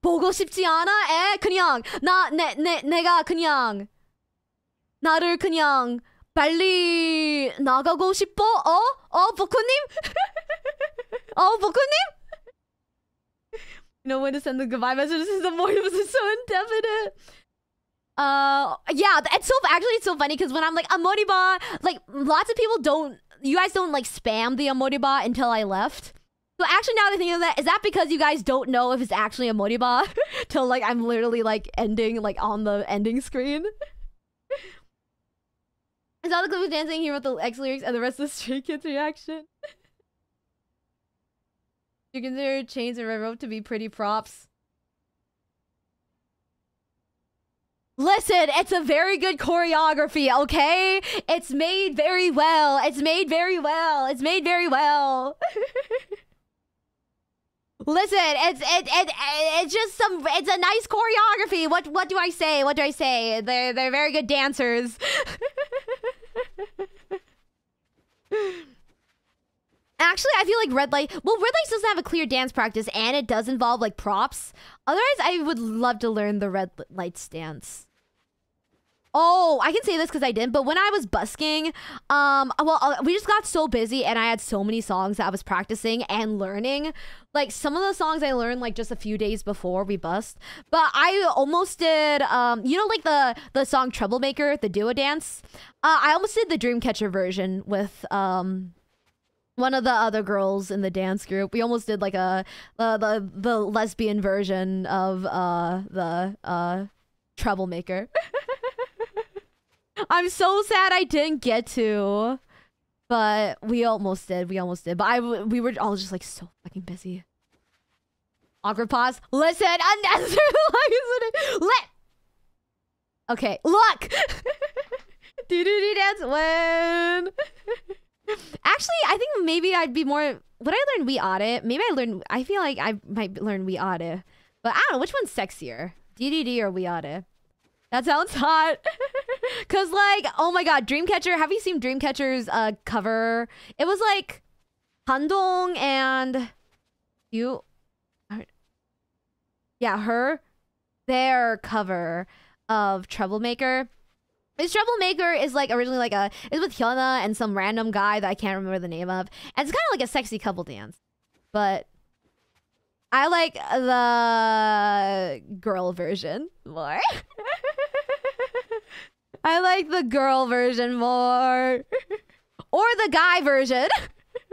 보고 싶지 않아? 에? 그냥 나, 내, 내, 내가 그냥 나를 그냥 빨리 나가고 싶어? 어? 어, 복근님? 어, 복근님? You know when to send the goodbye messages in the morning was so indefinite. Uh, yeah, it's so actually it's so funny because when I'm like Amoriba, like lots of people don't, you guys don't like spam the Amoriba until I left. So actually, now that I think of that, is that because you guys don't know if it's actually a Moriba till like I'm literally like ending like on the ending screen? is that the clip of dancing here with the X lyrics and the rest of the Stray Kids reaction? you consider Chains and Red Rope to be pretty props? Listen, it's a very good choreography, okay? It's made very well. It's made very well. It's made very well. Listen, it's it, it it's just some it's a nice choreography. What what do I say? What do I say? They're they're very good dancers. Actually, I feel like Red Light. Well, Red Light doesn't have a clear dance practice, and it does involve like props. Otherwise, I would love to learn the Red Lights dance. Oh, I can say this because I didn't. But when I was busking, um, well, uh, we just got so busy, and I had so many songs that I was practicing and learning. Like some of the songs I learned like just a few days before we bust. But I almost did, um, you know, like the the song "Troublemaker," the duo dance. Uh, I almost did the Dreamcatcher version with um one of the other girls in the dance group. We almost did like a uh, the the lesbian version of uh the uh troublemaker. I'm so sad I didn't get to. But we almost did. We almost did. But I we were all just like so fucking busy. Awkward pause. Listen, unnecessary Let. Okay, look. Do do do dance when. Actually, I think maybe I'd be more. Would I learn we audit? Maybe I learn. I feel like I might learn we audit. But I don't know which one's sexier, DDD or we audit. That sounds hot. Cause like, oh my god, Dreamcatcher. Have you seen Dreamcatcher's uh cover? It was like Handong and you. Yeah, her. Their cover of Troublemaker. This Troublemaker is like originally like a it's with Hyuna and some random guy that I can't remember the name of. And it's kind of like a sexy couple dance. But I like the girl version more. I like the girl version more. or the guy version.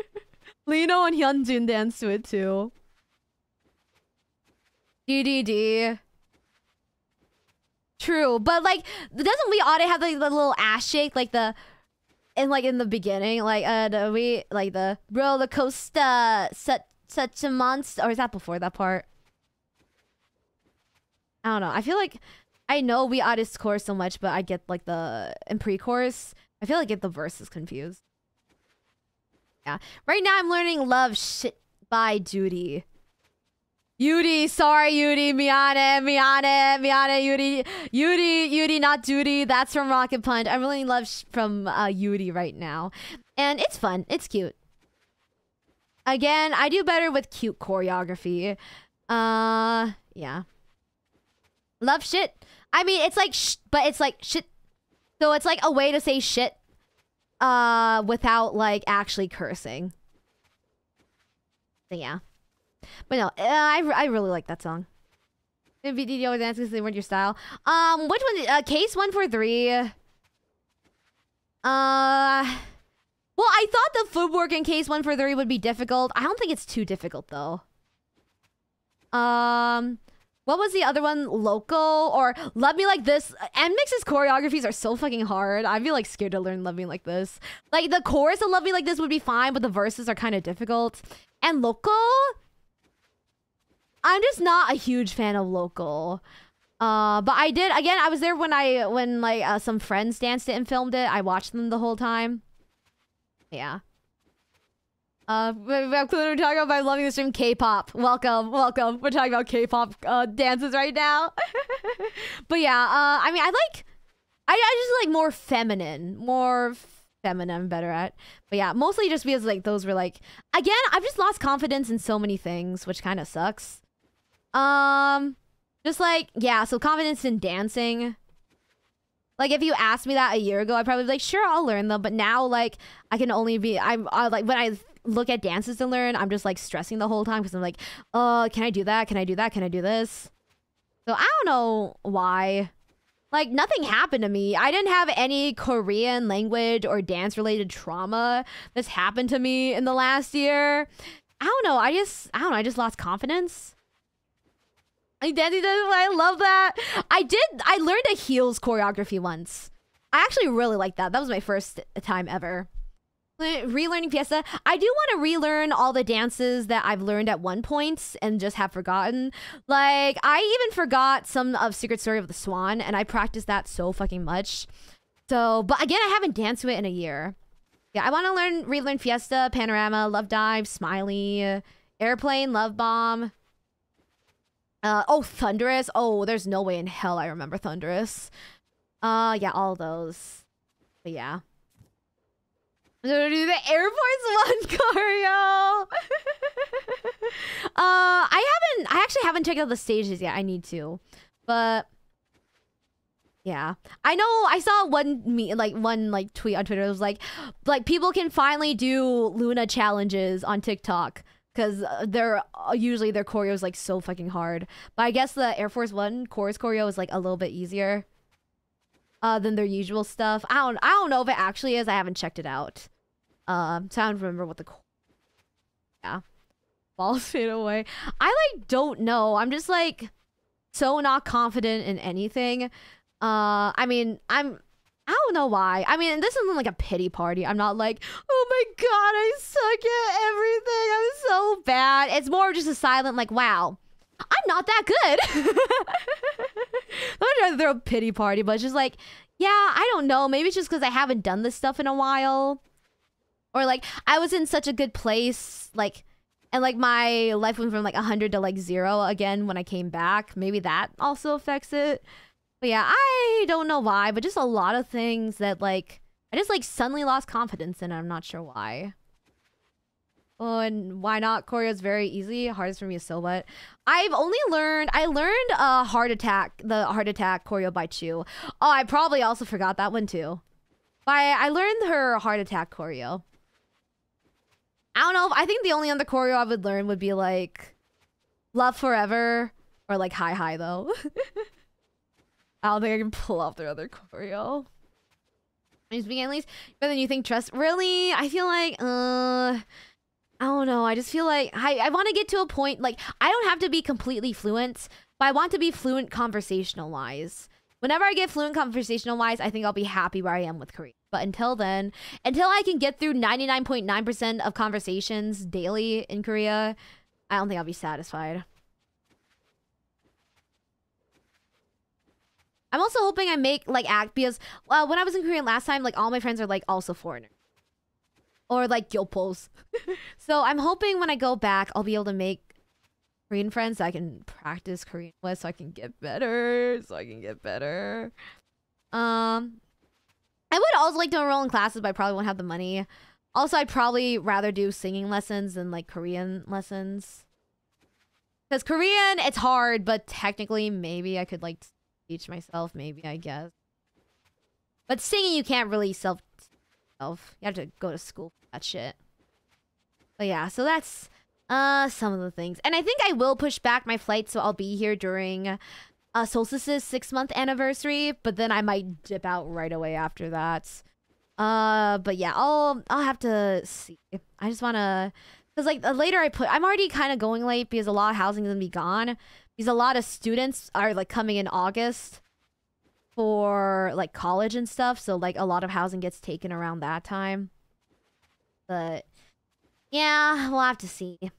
Lee Know and Hyunjin dance to it too. DDD. True, but like, doesn't we audit have like the little ass shake, like the, in like in the beginning, like uh, the, we like the roller coaster, such such a monster, or is that before that part? I don't know. I feel like I know we audit score so much, but I get like the in pre-chorus. I feel like get the verses confused. Yeah. Right now I'm learning love shit by Juri. Yuri, sorry, Yuri, miane, miane, miane, Yuri, Yuri, Yuri, not Juri. That's from Rocket Punch. I'm really in love from uh, Yuri right now, and it's fun. It's cute. Again, I do better with cute choreography. Uh, yeah. Love shit. I mean, it's like sh- but it's like shit. So it's like a way to say shit uh without like actually cursing. So yeah. But no, uh, I, I really like that song. video dance because they weren't your style. Um, which one? Uh, case one four three. Uh, well, I thought the footwork in case one four three would be difficult. I don't think it's too difficult though. Um, what was the other one? Local or Love Me Like This? NMIXX's choreographies are so fucking hard. I'd be like scared to learn Love Me Like This. Like the chorus of Love Me Like This would be fine, but the verses are kind of difficult. And Local, I'm just not a huge fan of Local. Uh, but I did again. I was there when I when like uh, some friends danced it and filmed it. I watched them the whole time. Yeah. Uh, we're talking about loving the stream K-pop. Welcome, welcome. We're talking about K-pop uh, dances right now. but yeah, uh, I mean, I like, I, I just like more feminine, more feminine. I'm better at. But yeah, mostly just because like those were like, again, I've just lost confidence in so many things, which kind of sucks. Um, just like yeah, so confidence in dancing. Like if you asked me that a year ago, I'd probably be like, sure, I'll learn them. But now, like, I can only be I'm I, like when I look at dances to learn, I'm just like stressing the whole time because I'm like, uh, can I do that? Can I do that? Can I do this? So I don't know why. Like nothing happened to me. I didn't have any Korean language or dance related trauma that's happened to me in the last year. I don't know. I just I don't know. I just lost confidence. I dancing I love that. I did I learned a heels choreography once. I actually really like that. That was my first time ever relearning Fiesta. I do want to relearn all the dances that I've learned at one point and just have forgotten. Like I even forgot some of Secret Story of the Swan, and I practiced that so fucking much. So, but again, I haven't danced to it in a year. Yeah, I want to learn relearn Fiesta, Panorama, Love Dive, Smiley, Airplane, Love Bomb. Uh oh, Thunderous. Oh, there's no way in hell I remember Thunderous. Uh yeah, all those. But yeah. I'm gonna do the Air Force One choreo. uh, I haven't. I actually haven't checked out the stages yet. I need to, but yeah, I know. I saw one me like one like tweet on Twitter. It was like, like people can finally do Loona challenges on TikTok because uh, they're uh, usually their choreo is like so fucking hard. But I guess the Air Force One chorus choreo is like a little bit easier uh, than their usual stuff. I don't I don't know if it actually is. I haven't checked it out. Um, so I don't remember what the yeah balls fade away. I like don't know. I'm just like so not confident in anything. Uh, I mean, I'm. I don't know why. I mean, this isn't like a pity party. I'm not like, oh my god, I suck at everything. I'm so bad. It's more just a silent, like, wow, I'm not that good. I'm not trying to throw a pity party, but it's just like, yeah, I don't know. Maybe it's just because I haven't done this stuff in a while. Or like I was in such a good place, like and like my life went from like 100 to like 0 again when I came back. Maybe that also affects it. But yeah, I don't know why, but just a lot of things that like I just like suddenly lost confidence in. I'm not sure why. Oh, and why not? Choreo is very easy. Hardest for me is Silhouette. I've only learned, I learned uh, Heart Attack, the Heart Attack choreo by Chuu. Oh, I probably also forgot that one too. By I learned her Heart Attack choreo. I don't know. If, I think the only other choreo I would learn would be like Love Forever or like Hi High though. I don't think I can pull off their other choreo. I'm speaking at least better than you think. Trust really? I feel like uh. I don't know. I just feel like I, I want to get to a point like I don't have to be completely fluent, but I want to be fluent conversational wise. Whenever I get fluent conversational wise, I think I'll be happy where I am with Korean. But until then, until I can get through 99.9% of conversations daily in Korea, I don't think I'll be satisfied. I'm also hoping I make like act because when I was in Korea last time, like all my friends are like also foreigners. Or like gyopos. so I'm hoping when I go back, I'll be able to make Korean friends so I can practice Korean with so I can get better. So I can get better. Um I would also like to enroll in classes, but I probably won't have the money. Also, I'd probably rather do singing lessons than like Korean lessons. Because Korean, it's hard, but technically, maybe I could like teach myself. Maybe I guess. But singing, you can't really self. self. You have to go to school for that shit. But yeah, so that's uh some of the things, and I think I will push back my flight, so I'll be here during uh Solstice's six month anniversary. But then I might dip out right away after that. Uh, but yeah, I'll I'll have to see. I just wanna, cause like uh, later I put I'm already kind of going late because a lot of housing is gonna be gone because a lot of students are like coming in August for like college and stuff. So like a lot of housing gets taken around that time. But yeah, we'll have to see. I'll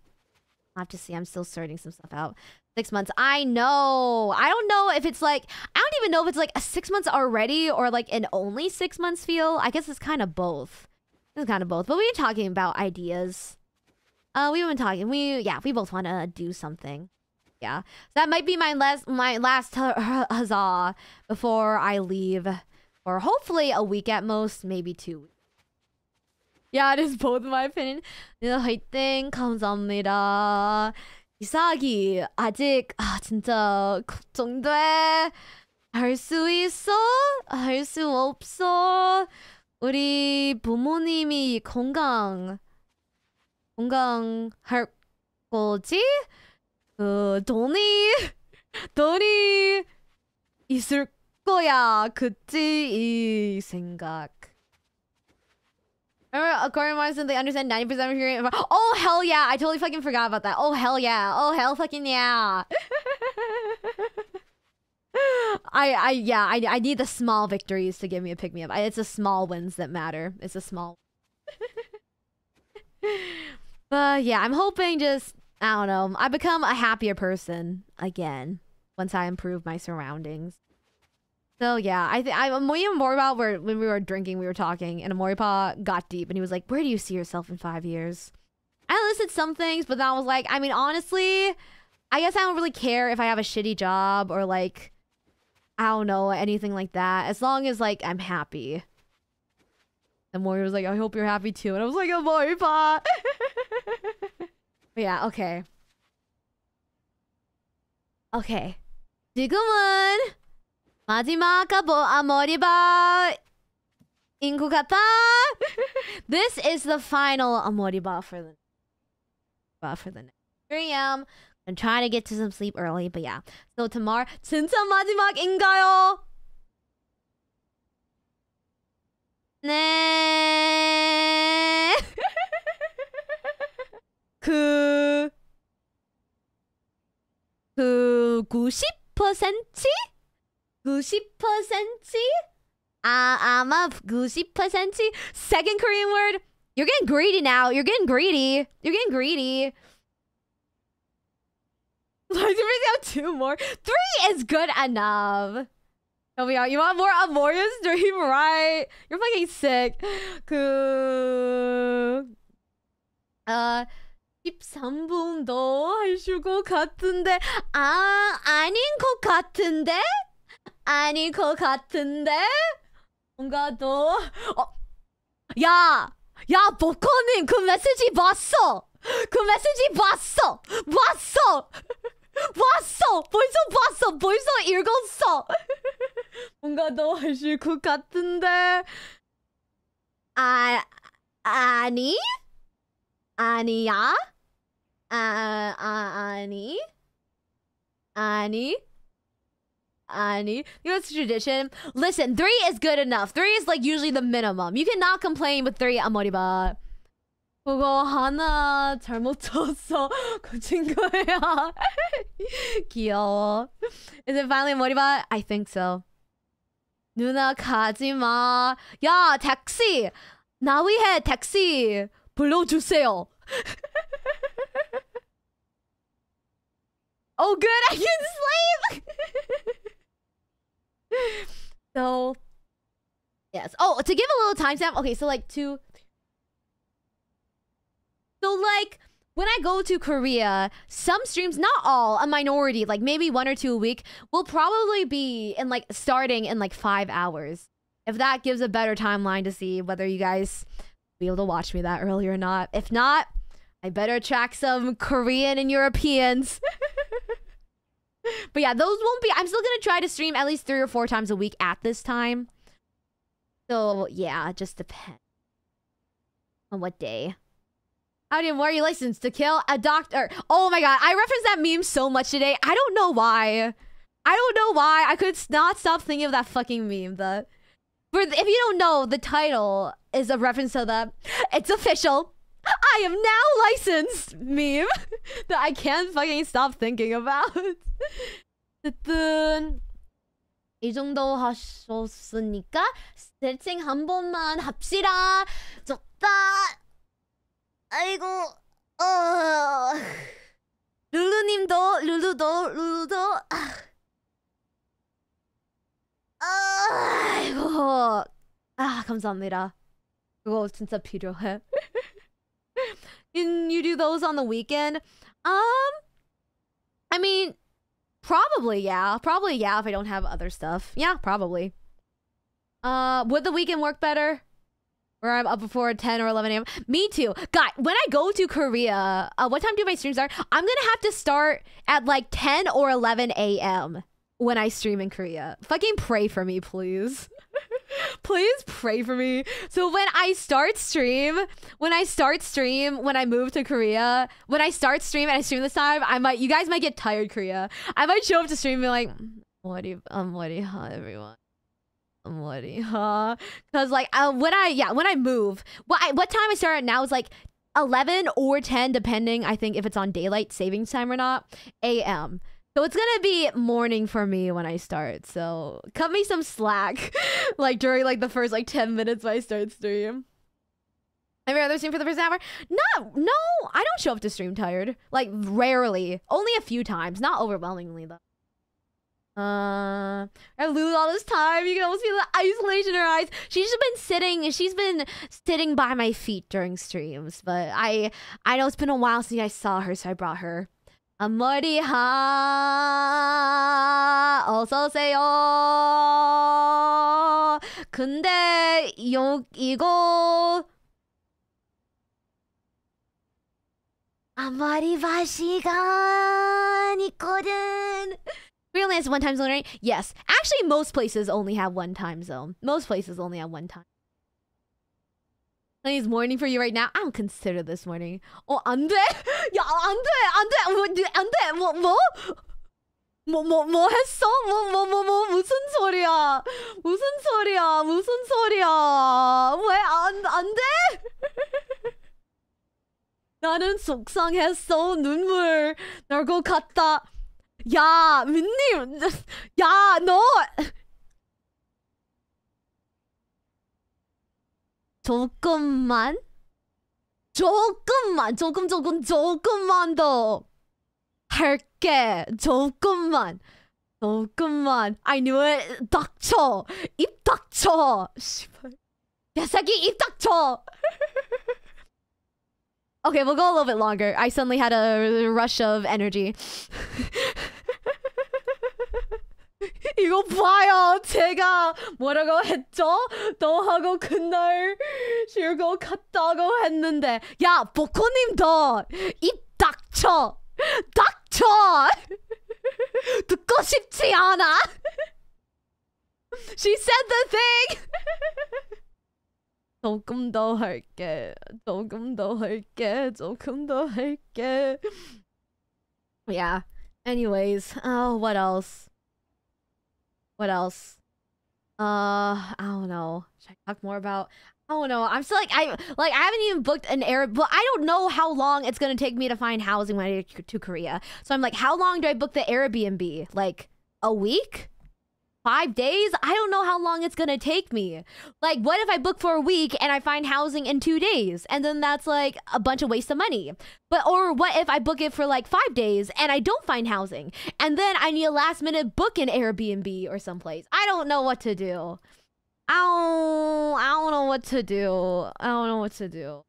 have to see. I'm still sorting some stuff out. Six months. I know. I don't know if it's like I don't even know if it's like a six months already or like an only six months feel. I guess it's kind of both. It's kind of both. But we've been talking about ideas. Uh, we've been talking. We yeah, we both want to do something. Yeah, that might be my last my last hu- huzzah before I leave, or hopefully a week at most, maybe two. Yeah, it is both my opinion. 네, 화이팅 감사합니다. 이삭이 아직 아 진짜 걱정돼. 할 수 있어? 할 수 없어? 우리 부모님이 건강 건강할 거지? 그 돈이 돈이 있을 거야. 그치 이 생각. Remember, according to Morrison, they understand 90% of hearing. Oh, hell yeah. I totally fucking forgot about that. Oh, hell yeah. Oh, hell fucking yeah. I, I, yeah, I, I need the small victories to give me a pick me up. I, it's the small wins that matter. It's a small. but yeah, I'm hoping just, I don't know, I become a happier person again once I improve my surroundings. So yeah, I think I'm even more about where when we were drinking, we were talking, and Amoripa got deep, and he was like, "Where do you see yourself in five years?" I listed some things, but then I was like, I mean, honestly, I guess I don't really care if I have a shitty job or like, I don't know, anything like that. As long as like I'm happy. And Mori was like, I hope you're happy too, and I was like, Amoripa. but yeah, okay. Okay. 지금은 마지막 가보 아모리바 인구 같아. This is the final 아모리바 for the uh, for the next 3 a.m. I'm trying to get to some sleep early, but yeah. So tomorrow 진짜 마지막인가요? 네. 그... 그... 90%? 90%? Uh, I'm a 90%? Second Korean word? You're getting greedy now. You're getting greedy. You're getting greedy. Why did bring out two more? Three is good enough. Oh my god, you want more Amoria's dream, right? You're fucking sick. Cool. Uh... 13분 더 하실 것 같은데 아, 아닌 것 같은데? 아닌 것 같은데? 뭔가 더... 어, 야! 야, 보코님 그 메시지 봤어! 그 메시지 봤어! 봤어! 봤어! 벌써 봤어! 벌써 읽었어! 뭔가 더 하실 것 같은데. 아, 아니? 아니야? 아, 아, 아니? 아니? 아니? You know what's tradition? Listen, three is good enough. Three is like usually the minimum. You cannot complain with three 아머리바. 그거 하나 잘못 쳤어. 고친 거야. 귀여워. Is it finally 머리바? I think so. 누나 가지 마. 야, 택시. 나 위해 택시 불러주세요. oh, good. I can sleep. so, yes. Oh, to give a little timestamp. Okay, so like two. So like when I go to Korea, some streams, not all, a minority, like maybe one or two a week, will probably be in like starting in like five hours. If that gives a better timeline to see whether you guys be able to watch me that early or not. If not, I better attract some Korean and Europeans. but yeah, those won't be. I'm still gonna try to stream at least three or four times a week at this time. So yeah, just depends on what day. How do you, are you licensed to kill a doctor? Oh my god, I referenced that meme so much today. I don't know why. I don't know why. I could not stop thinking of that fucking meme. But for if you don't know, the title is a reference to the it's official. I am now licensed meme that I can't fucking stop thinking about. 어쨌든 이 정도 하셨으니까 스트레칭 한 번만 합시다. 좋다. 아이고. 어. 룰루님도 룰루도 룰루도. 아. 아이고. 아 감사합니다. Well, since a Pedro. Can you do those on the weekend? Um, I mean, probably yeah, probably yeah. If I don't have other stuff, yeah, probably. Uh, would the weekend work better? Where I'm up before 10 or 11 a.m. Me too. God, when I go to Korea, uh, what time do my streams start? I'm gonna have to start at like 10 or 11 a.m. when I stream in Korea. Fucking pray for me, please. please pray for me. So when I start stream, when I start stream, when I move to Korea, when I start stream and I stream this time, I might, you guys might get tired, Korea. I might show up to stream and be like, what do you, I'm you, huh, everyone. I'm what do you, huh? Cause like, uh, when I, yeah, when I move, what, I, what time I start now is like 11 or 10, depending, I think if it's on daylight savings time or not, a.m. So it's gonna be morning for me when I start. So cut me some slack, like during like the first like ten minutes when I start stream. Every other stream for the first hour? No, no, I don't show up to stream tired. Like rarely, only a few times, not overwhelmingly though. Uh, I lose all this time. You can almost feel the isolation in her eyes. She's just been sitting. She's been sitting by my feet during streams. But I, I know it's been a while since I saw her, so I brought her. 앞머리하 어서 오세요. 근데 요 이거 앞머리 봐 시간 있거든. We only has one time zone, right? Yes. Actually, most places only have one time zone. Most places only have one time. It's morning for you right now. I don't consider this morning. 어, 안 돼? 야, 안 돼, 안 돼, 뭐, 안 돼, 뭐, 뭐? 뭐, 뭐, 뭐 했어? 뭐, 뭐, 뭐, 뭐, 무슨 소리야? 무슨 소리야? 무슨 소리야? 왜 안, 안 돼? 나는 속상했어. 눈물 날 것 같다. 야, 민님. 야, 너. 조금만? 조금만, 조금, 조금, 조금만 더 할게. 조금만. 조금만. I knew it. 닥쳐. 입 닥쳐. 씨발. 개새끼 입 닥쳐. okay, we'll go a little bit longer. I suddenly had a rush of energy. 이거 봐요. 제가 뭐라고 했죠? 너하고 그날 쉬고 갔다고 했는데 야, 보코님 더입 닥쳐. 닥쳐. 듣고 싶지 않아. She said the thing. 조금 더 할게. 조금 더 할게. 조금 더 할게. Yeah. Anyways, oh, what else? what else? Uh, I don't know. Should I talk more about? I don't know. I'm still like I like I haven't even booked an Airbnb. But I don't know how long it's gonna take me to find housing when I get to Korea. So I'm like, how long do I book the Airbnb? Like a week? Five days? I don't know how long it's gonna take me. Like, what if I book for a week and I find housing in two days? And then that's like a bunch of waste of money. But, or what if I book it for like five days and I don't find housing? And then I need a last minute book in Airbnb or someplace. I don't know what to do. I don't, I don't know what to do. I don't know what to do.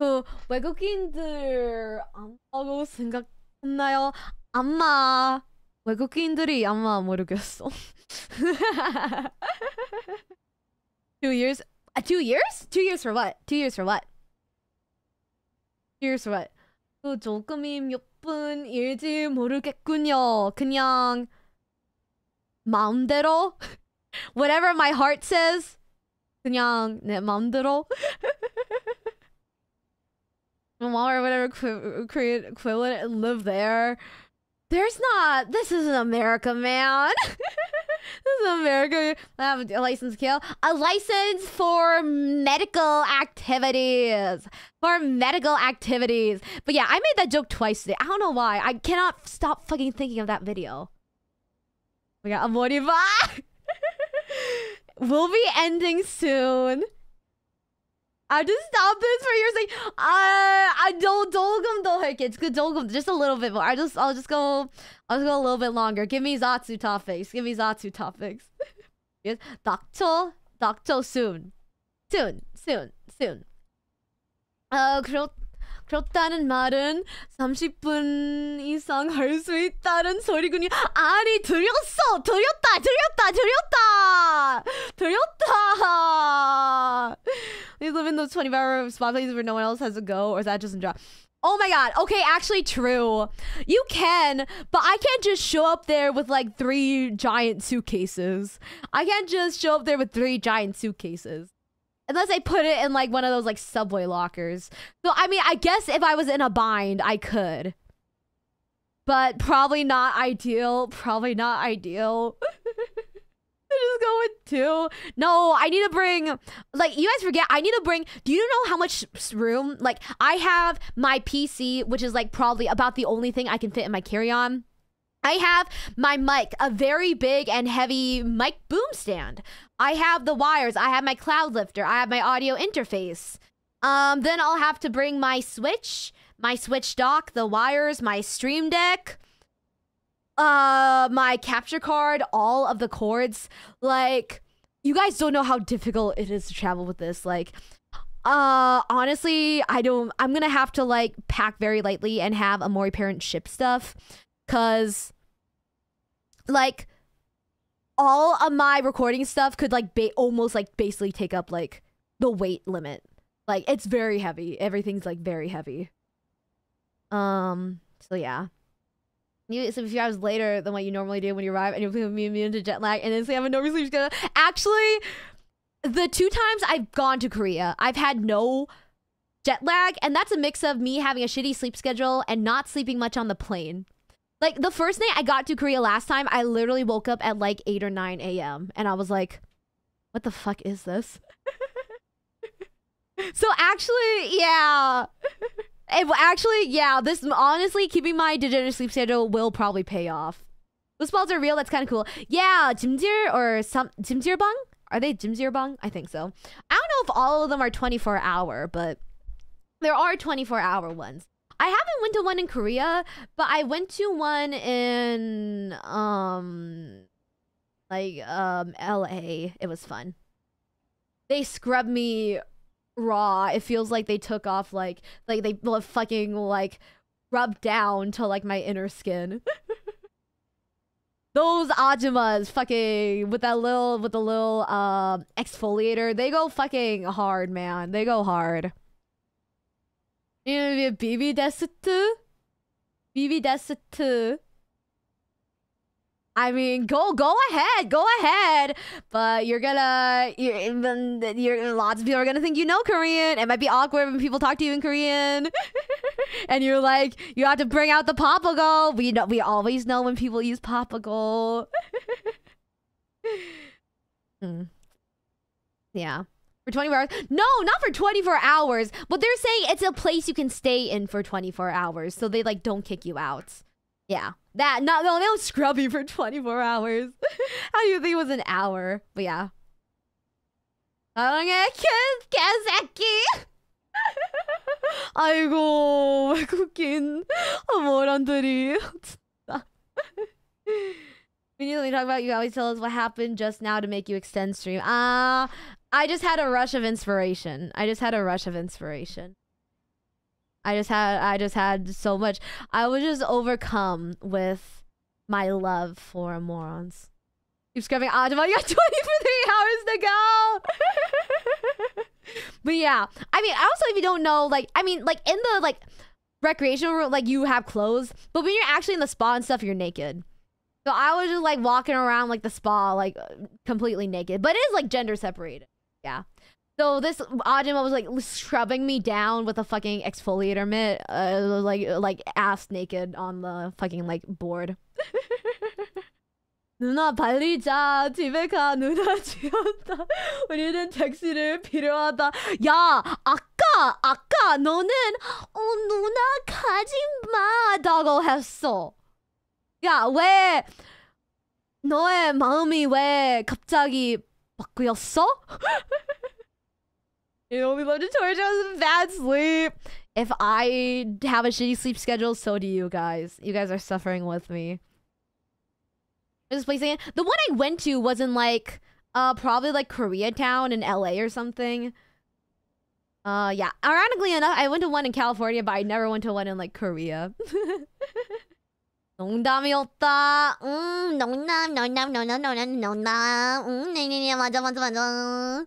그 외국인들 안 하고 생각했나요? 아마 외국인들이 아마 모르겠어. two years? Uh, two years? Two years for what? Two years for what? Two years for what? 그 조금임 옆 뿐일지 모르겠군요. 그냥 마음대로 whatever my heart says 그냥 내 마음대로 or whatever equi- create equivalent and live there. there's not. This isn't America, man. this is America. I have a license, kill. A license for medical activities. For medical activities. But yeah, I made that joke twice today. I don't know why. I cannot stop fucking thinking of that video. We got a Moriba. we'll be ending soon. I just stopped this for years. Like, I I don't dolgum her kids. Good dolgum just a little bit more. I just, I'll just go, I'll just go a little bit longer. Give me Zatsu topics. Give me Zatsu topics. yes, doctor, doctor soon, soon, soon, soon. Uh, 그렇다는 말은 30분 이상 할 수 있다는 소리군요. 아니 들렸어. 들렸다. 들렸다. 들렸다. 들렸다. These live in those 24 hour spot places where no one else has to go, or is that just in job? Oh my god. Okay, actually true. You can, but I can't just show up there with like three giant suitcases. I can't just show up there with three giant suitcases. Unless I put it in like one of those like subway lockers. So I mean, I guess if I was in a bind, I could. But probably not ideal. Probably not ideal. just go with two. No, I need to bring like you guys forget. I need to bring. Do you know how much room? Like I have my PC, which is like probably about the only thing I can fit in my carry on. I have my mic, a very big and heavy mic boom stand. I have the wires. I have my cloud lifter. I have my audio interface. Um, then I'll have to bring my switch, my switch dock, the wires, my stream deck, uh, my capture card, all of the cords. Like, you guys don't know how difficult it is to travel with this. Like, uh, honestly, I don't. I'm gonna have to like pack very lightly and have a more parent ship stuff, cause like all of my recording stuff could like ba- almost like basically take up like the weight limit. Like it's very heavy. Everything's like very heavy. Um. So yeah. You so if you hours later than what you normally do when you arrive, and you're immune to jet lag, and then say I'm a no sleep schedule. Actually, the two times I've gone to Korea, I've had no jet lag, and that's a mix of me having a shitty sleep schedule and not sleeping much on the plane. Like the first night I got to Korea last time, I literally woke up at like 8 or 9 a.m. and I was like, what the fuck is this? so actually, yeah. It, actually, yeah, this honestly keeping my degenerate sleep schedule will probably pay off. Those balls are real. That's kind of cool. Yeah, Jjimjil or some Jjimjilbang? Are they Jjimjilbang? I think so. I don't know if all of them are 24 hour, but there are 24 hour ones. I haven't went to one in Korea, but I went to one in um like um LA. It was fun. They scrubbed me raw. It feels like they took off like like they fucking like rubbed down to like my inner skin. Those ajumas fucking with that little with the little um exfoliator, they go fucking hard, man. They go hard. You wanna be a baby desitu? Baby desitu. I mean, go go ahead, go ahead. But you're gonna, you're, you're lots of people are gonna think you know Korean. It might be awkward when people talk to you in Korean, and you're like, you have to bring out the papago. We know, we always know when people use papago. Hmm. Yeah. For 24 hours? No, not for 24 hours. But they're saying it's a place you can stay in for 24 hours. So they like don't kick you out. Yeah. That no no they don't scrub you for 24 hours. How do you think it was an hour? But yeah. 사랑해 개- 개새끼. 아이고 외국인 어머란들이 진짜. We usually talk about you always tell us what happened just now to make you extend stream. Ah, I just had a rush of inspiration. I just had a rush of inspiration. I just had I just had so much. I was just overcome with my love for morons. Keep scrubbing ah, Adama. You got 23 hours to go. but yeah, I mean, I also if you don't know, like, I mean, like in the like recreational room, like you have clothes, but when you're actually in the spa and stuff, you're naked. So I was just like walking around like the spa, like completely naked, but it is like gender separated Yeah. So this Ajima was like scrubbing me down with a fucking exfoliator mitt, uh, like like ass naked on the fucking like board. 누나 빨리 자 집에 가 누나 지었다 우리는 택시를 필요하다 야 아까 아까 너는 어 누나 가지마라고 했어 야 왜 너의 마음이 왜 갑자기 바뀌었어? You know, we love to torture us in bad sleep. If I have a shitty sleep schedule, so do you guys. You guys are suffering with me. This place again. The one I went to was in like uh probably like Koreatown in LA or something. Uh yeah. Ironically enough, I went to one in California, but I never went to one in like Korea. 농담이었다. 음, 농담, 농담, 농담, 농담, 농담. 음, 네네네, 맞아, 맞아, 맞아.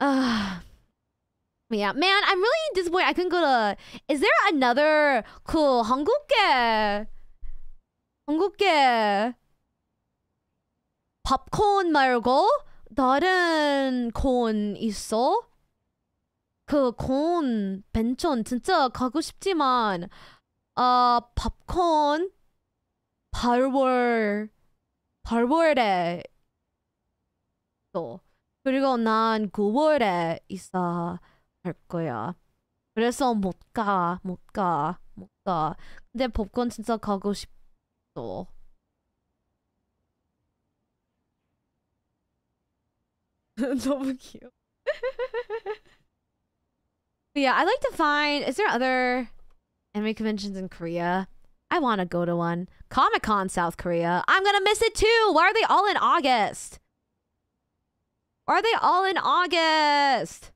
Uh, yeah, man, I'm really disappointed. I couldn't go to. Is there another 그 한국계 한국계 팝콘 말고 다른 콘 있어? 그콘 벤천 진짜 가고 싶지만 아 팝콘 8월 8월에 또 그리고 난 9월에 이사 할 거야. 그래서 못 가, 못 가, 못 가. 근데 popcorn 진짜 가고 싶어. 너무 귀여워. yeah, I like to find. Is there other anime conventions in Korea? I want to go to one. Comic Con South Korea. I'm gonna miss it too. Why are they all in August? Why are they all in August?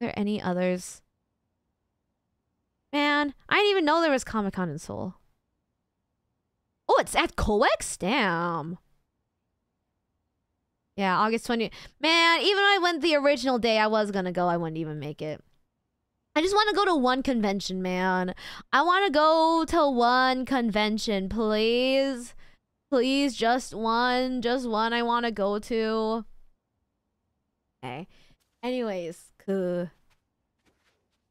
Are there any others? Man, I didn't even know there was Comic Con in Seoul. Oh, it's at COEX? Damn. Yeah, August 20. Man, even when I went the original day I was gonna go, I wouldn't even make it. I just want to go to one convention, man. I want to go to one convention, please. Please, just one. Just one I want to go to. Okay. Anyways, 그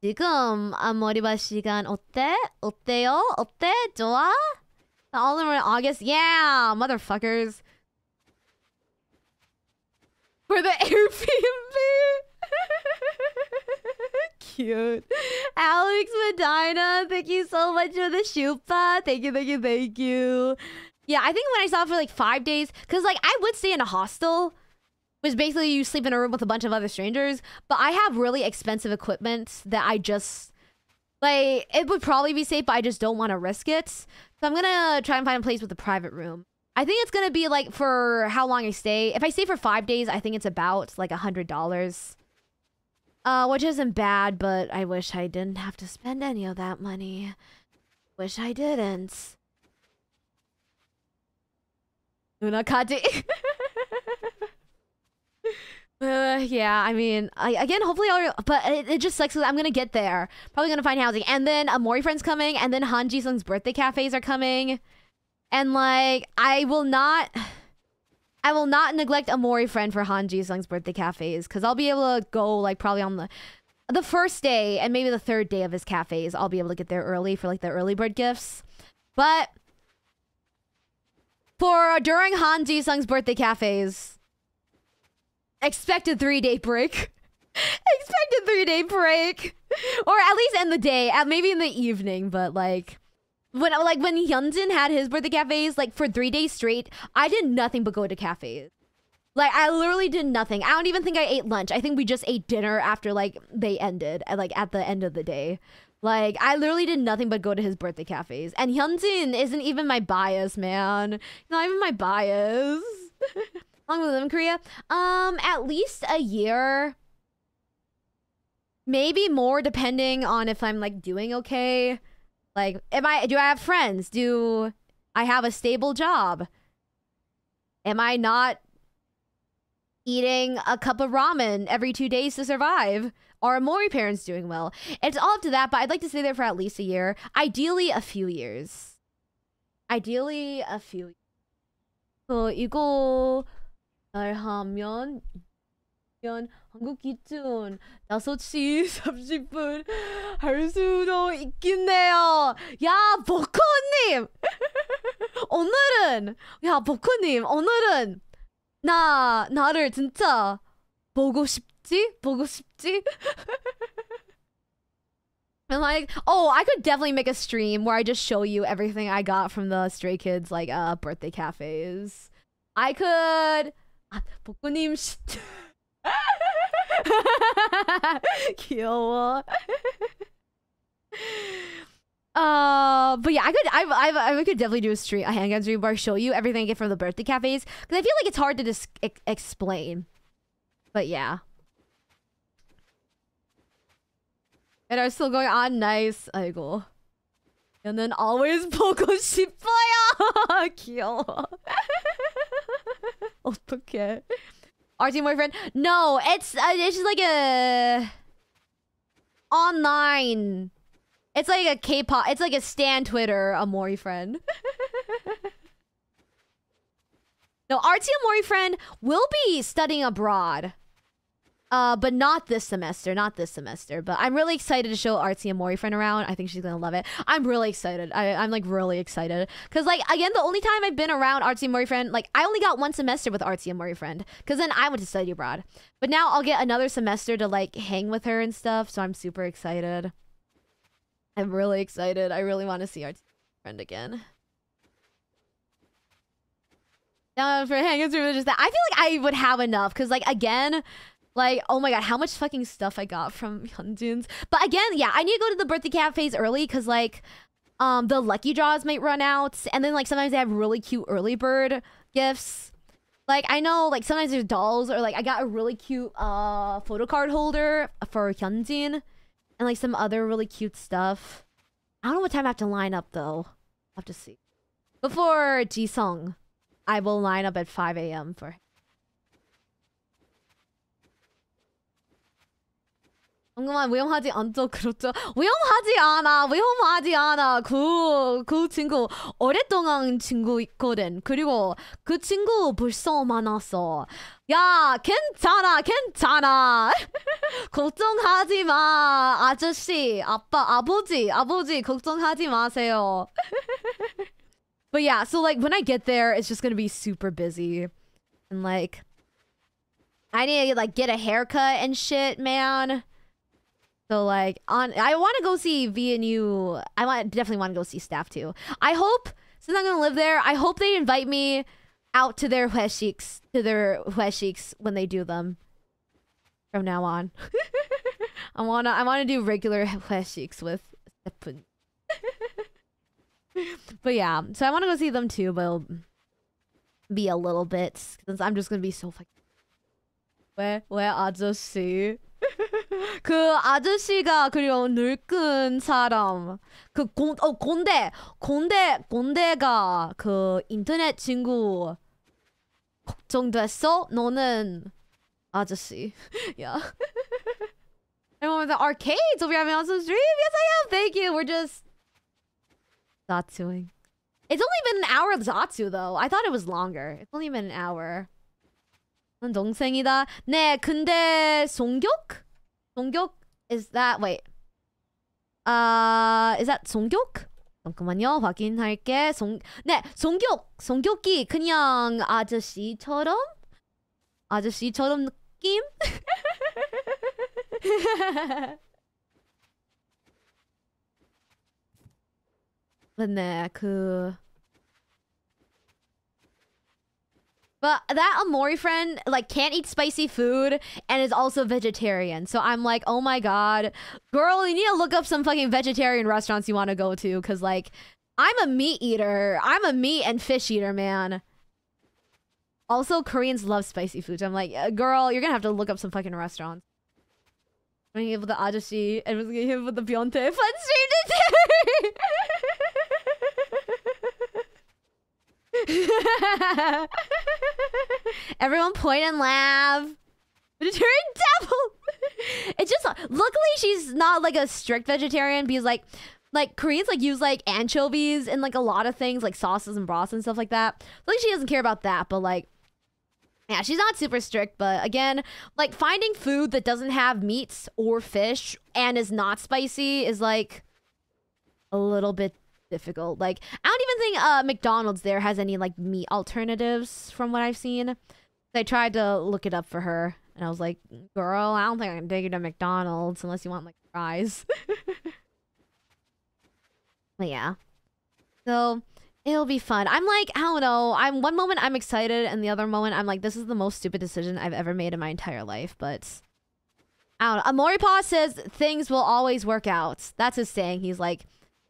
지금 앞머리밭 시간 어때? 어때요? 어때? 좋아? All in August? Yeah, motherfuckers. For the Airbnb. Cute. Alex Medina, thank you so much for the shupa. Thank you, thank you, thank you. Yeah, I think when I saw it for like five days, because like I would stay in a hostel, which basically you sleep in a room with a bunch of other strangers, but I have really expensive equipment that I just like it would probably be safe, but I just don't want to risk it. So I'm gonna try and find a place with a private room. I think it's gonna be like for how long I stay. If I stay for five days, I think it's about like a hundred dollars. Uh, which isn't bad, but I wish I didn't have to spend any of that money. Wish I didn't. Unakati. Uh, yeah, I mean, I, again, hopefully I'll, but it, it just sucks 'cause I'm gonna get there. Probably gonna find housing. And then a Mori friend's coming, and then Han Ji Sung's birthday cafes are coming. And like, I will not, I will not neglect a Mori friend for Han Ji Sung's birthday cafes, because I'll be able to go like probably on the, the first day and maybe the third day of his cafes. I'll be able to get there early for like the early bird gifts. But for uh, during Han Ji Sung's birthday cafes, expect a three day break. expect a three day break, or at least end the day, at maybe in the evening. But like when like when Hyunjin had his birthday cafes, like for three days straight, I did nothing but go to cafes. Like I literally did nothing. I don't even think I ate lunch. I think we just ate dinner after like they ended, like at the end of the day. Like I literally did nothing but go to his birthday cafes. And Hyunjin isn't even my bias, man. Not even my bias. Long lived in Korea? Um, at least a year. Maybe more depending on if I'm like doing okay. Like, am I do I have friends? Do I have a stable job? Am I not eating a cup of ramen every two days to survive. Are Mori parents doing well? It's all up to that, but I'd like to stay there for at least a year. Ideally, a few years. Ideally, a few. 그 이거 잘 하면 면 한국 기준 5시 30분 할 수도 있겠네요. 야, 버커님! 오늘은, 야, 버커님, 오늘은 나, 나를 진짜 보고 싶지? 보고 싶지? And like, oh, I could definitely make a stream where I just show you everything I got from the Stray Kids like uh birthday cafes. I could 아, 복구님 씨. 귀여워. Uh, but yeah, I could, I, I, I could definitely do a stream, a handgun stream where I show you everything I get from the birthday cafes because I feel like it's hard to just ex- explain. But yeah. And are still going on. Nice. 아이고. And then always 보고 싶어요. 귀여워. 어떡해. RT boyfriend? No, it's uh, it's just like a online. It's like a K-pop. It's like a stan Twitter Amori friend. no, RT Amori friend will be studying abroad. Uh, but not this semester, not this semester. But I'm really excited to show Artsy and Mori friend around. I think she's gonna love it. I'm really excited. I, I'm like really excited because like again, the only time I've been around Artsy and Mori friend, like I only got one semester with Artsy and Mori friend because then I went to study abroad. But now I'll get another semester to like hang with her and stuff. So I'm super excited. I'm really excited. I really want to see Artsy friend again. Now for hanging through just that, I feel like I would have enough because like again. Like, oh my god, how much fucking stuff I got from Hyunjin's. But again, yeah, I need to go to the birthday cafes early because like um the lucky draws might run out. And then like sometimes they have really cute early bird gifts. Like I know like sometimes there's dolls or like I got a really cute uh photo card holder for Hyunjin and like some other really cute stuff. I don't know what time I have to line up though. I'll have to see. Before Jisung, I will line up at 5 a.m. for 잠깐만 위험하지 않죠 그렇죠 위험하지 않아 위험하지 않아 그, 그 친구 오랫동안 친구 있거든 그리고 그 친구 벌써 만났어 야 괜찮아 괜찮아 걱정하지 마 아저씨 아빠 아버지 아버지 걱정하지 마세요 but yeah so like when I get there it's just gonna be super busy and like I need to like get a haircut and shit man So like on, I want to go see VNU. I want definitely want to go see staff too. I hope since I'm gonna live there, I hope they invite me out to their hueshiks to their hueshiks when they do them from now on. I wanna I wanna do regular hueshiks with but yeah, so I want to go see them too, but it'll be a little bit since I'm just gonna be so like, where where are the sea? 그 아저씨가 그리고 늙은 사람 그 곤, 어, 곤대 곤대 곤대가 그 인터넷 친구 걱정됐어? 너는 아저씨 yeah Everyone with the arcades will be having on some stream. Yes, I am. Thank you. We're just Zatsuing. It's only been an hour of Zatsu though. I thought it was longer. It's only been an hour. 넌 동생이다. 네, 근데 송격? 송격 is that wait. 아, uh, is that 송격? 잠깐만요. 확인할게. 송 네, 송격. 송격이 그냥 아저씨처럼 아저씨처럼 느낌? 네, 그 But that Amori friend like can't eat spicy food and is also vegetarian. So I'm like, oh my god, girl, you need to look up some fucking vegetarian restaurants you want to go to, cause like I'm a meat eater. I'm a meat and fish eater, man. Also, Koreans love spicy foods. I'm like, uh, girl, you're gonna have to look up some fucking restaurants. I'm gonna give the ajashi and was gonna give the Beyonce fun stream today. Everyone point and laugh. Vegetarian devil. it's just luckily she's not like a strict vegetarian because like like Koreans like use like anchovies in like a lot of things like sauces and broths and stuff like that. Like she doesn't care about that, but like yeah, she's not super strict, but again, like finding food that doesn't have meats or fish and is not spicy is like a little bit difficult. Like I don't even think uh McDonald's there has any like meat alternatives from what I've seen. I tried to look it up for her and I was like, "Girl, I don't think I can take you to McDonald's unless you want like fries." but yeah. So, it'll be fun. I'm like, I don't know. I'm one moment I'm excited and the other moment I'm like, this is the most stupid decision I've ever made in my entire life, but I don't know. Amoripa says things will always work out. That's his saying. He's like,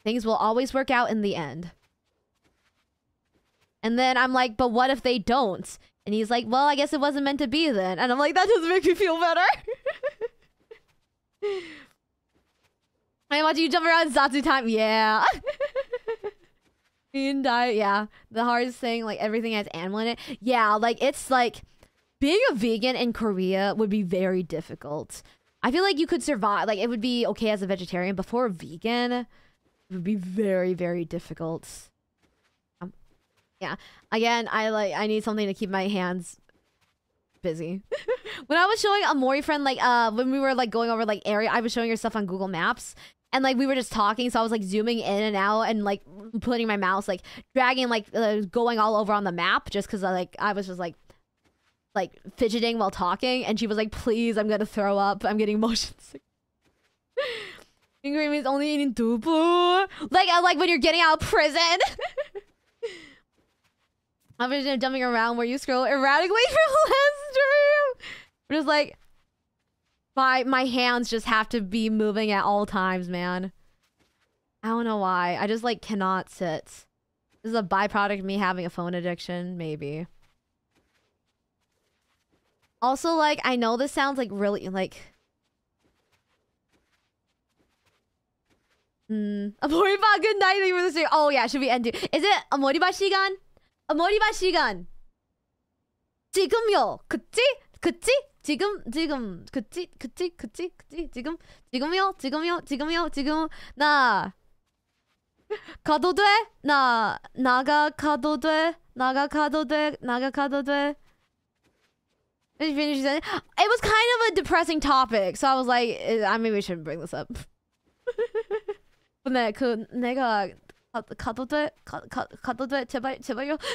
things will always work out in the end. And then I'm like, but what if they don't? And he's like, well, I guess it wasn't meant to be then. And I'm like, that doesn't make me feel better. I watch you jump around Zatsu time. Yeah. Vegan diet, yeah. The hardest thing, like everything has animal in it. Yeah, like it's like being a vegan in Korea would be very difficult. I feel like you could survive, like it would be okay as a vegetarian, but for a vegan, it would be very, very difficult. Um, yeah. Again, I like I need something to keep my hands busy. when I was showing a Mori friend, like uh when we were like going over like area, I was showing her stuff on Google Maps and like we were just talking so i was like zooming in and out and like putting my mouse like dragging like uh, going all over on the map just because like i was just like like fidgeting while talking and she was like please i'm gonna throw up i'm getting motion sick Ingrid means only eating dubu like uh, like when you're getting out of prison i'm just jumping around where you scroll erratically for last stream just like my my hands just have to be moving at all times, man. I don't know why. I just like cannot sit. This is a byproduct of me having a phone addiction, maybe. Also, like, I know this sounds like really like Hmm. Amoriba, good night. Thank you for listening. Oh yeah, should we end it? Is it Amoriba 시간? Amoriba 시간. 지금요. 그치? 그치? 지금 지금 그치 그치 그치 그치 지금 지금요 지금요 지금요 지금 나 가도 돼? 나 나가 가도 돼? 나가 가도 돼? 나가 가도 돼? It was kind of a depressing topic, so I was like, I maybe we shouldn't bring this up. 근데 그 내가 가도 돼? 가, 가, 가도 돼? 제발 제발요.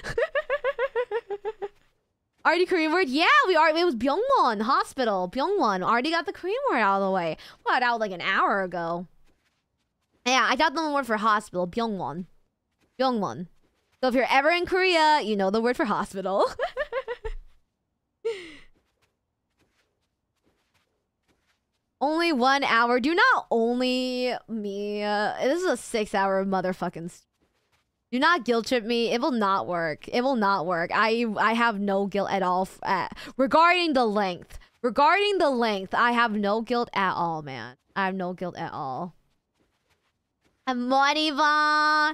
Already Korean word? Yeah, we are. It was Byungwon Hospital. Byungwon already got the Korean word out of the way. What, out like an hour ago? Yeah, I got the word for hospital. Byungwon. Byungwon. So if you're ever in Korea, you know the word for hospital. only one hour. Do not only me. Uh, this is a six hour motherfucking do not guilt trip me. It will not work. It will not work. I I have no guilt at all at, regarding the length. Regarding the length, I have no guilt at all, man. I have no guilt at all. 머리 봐.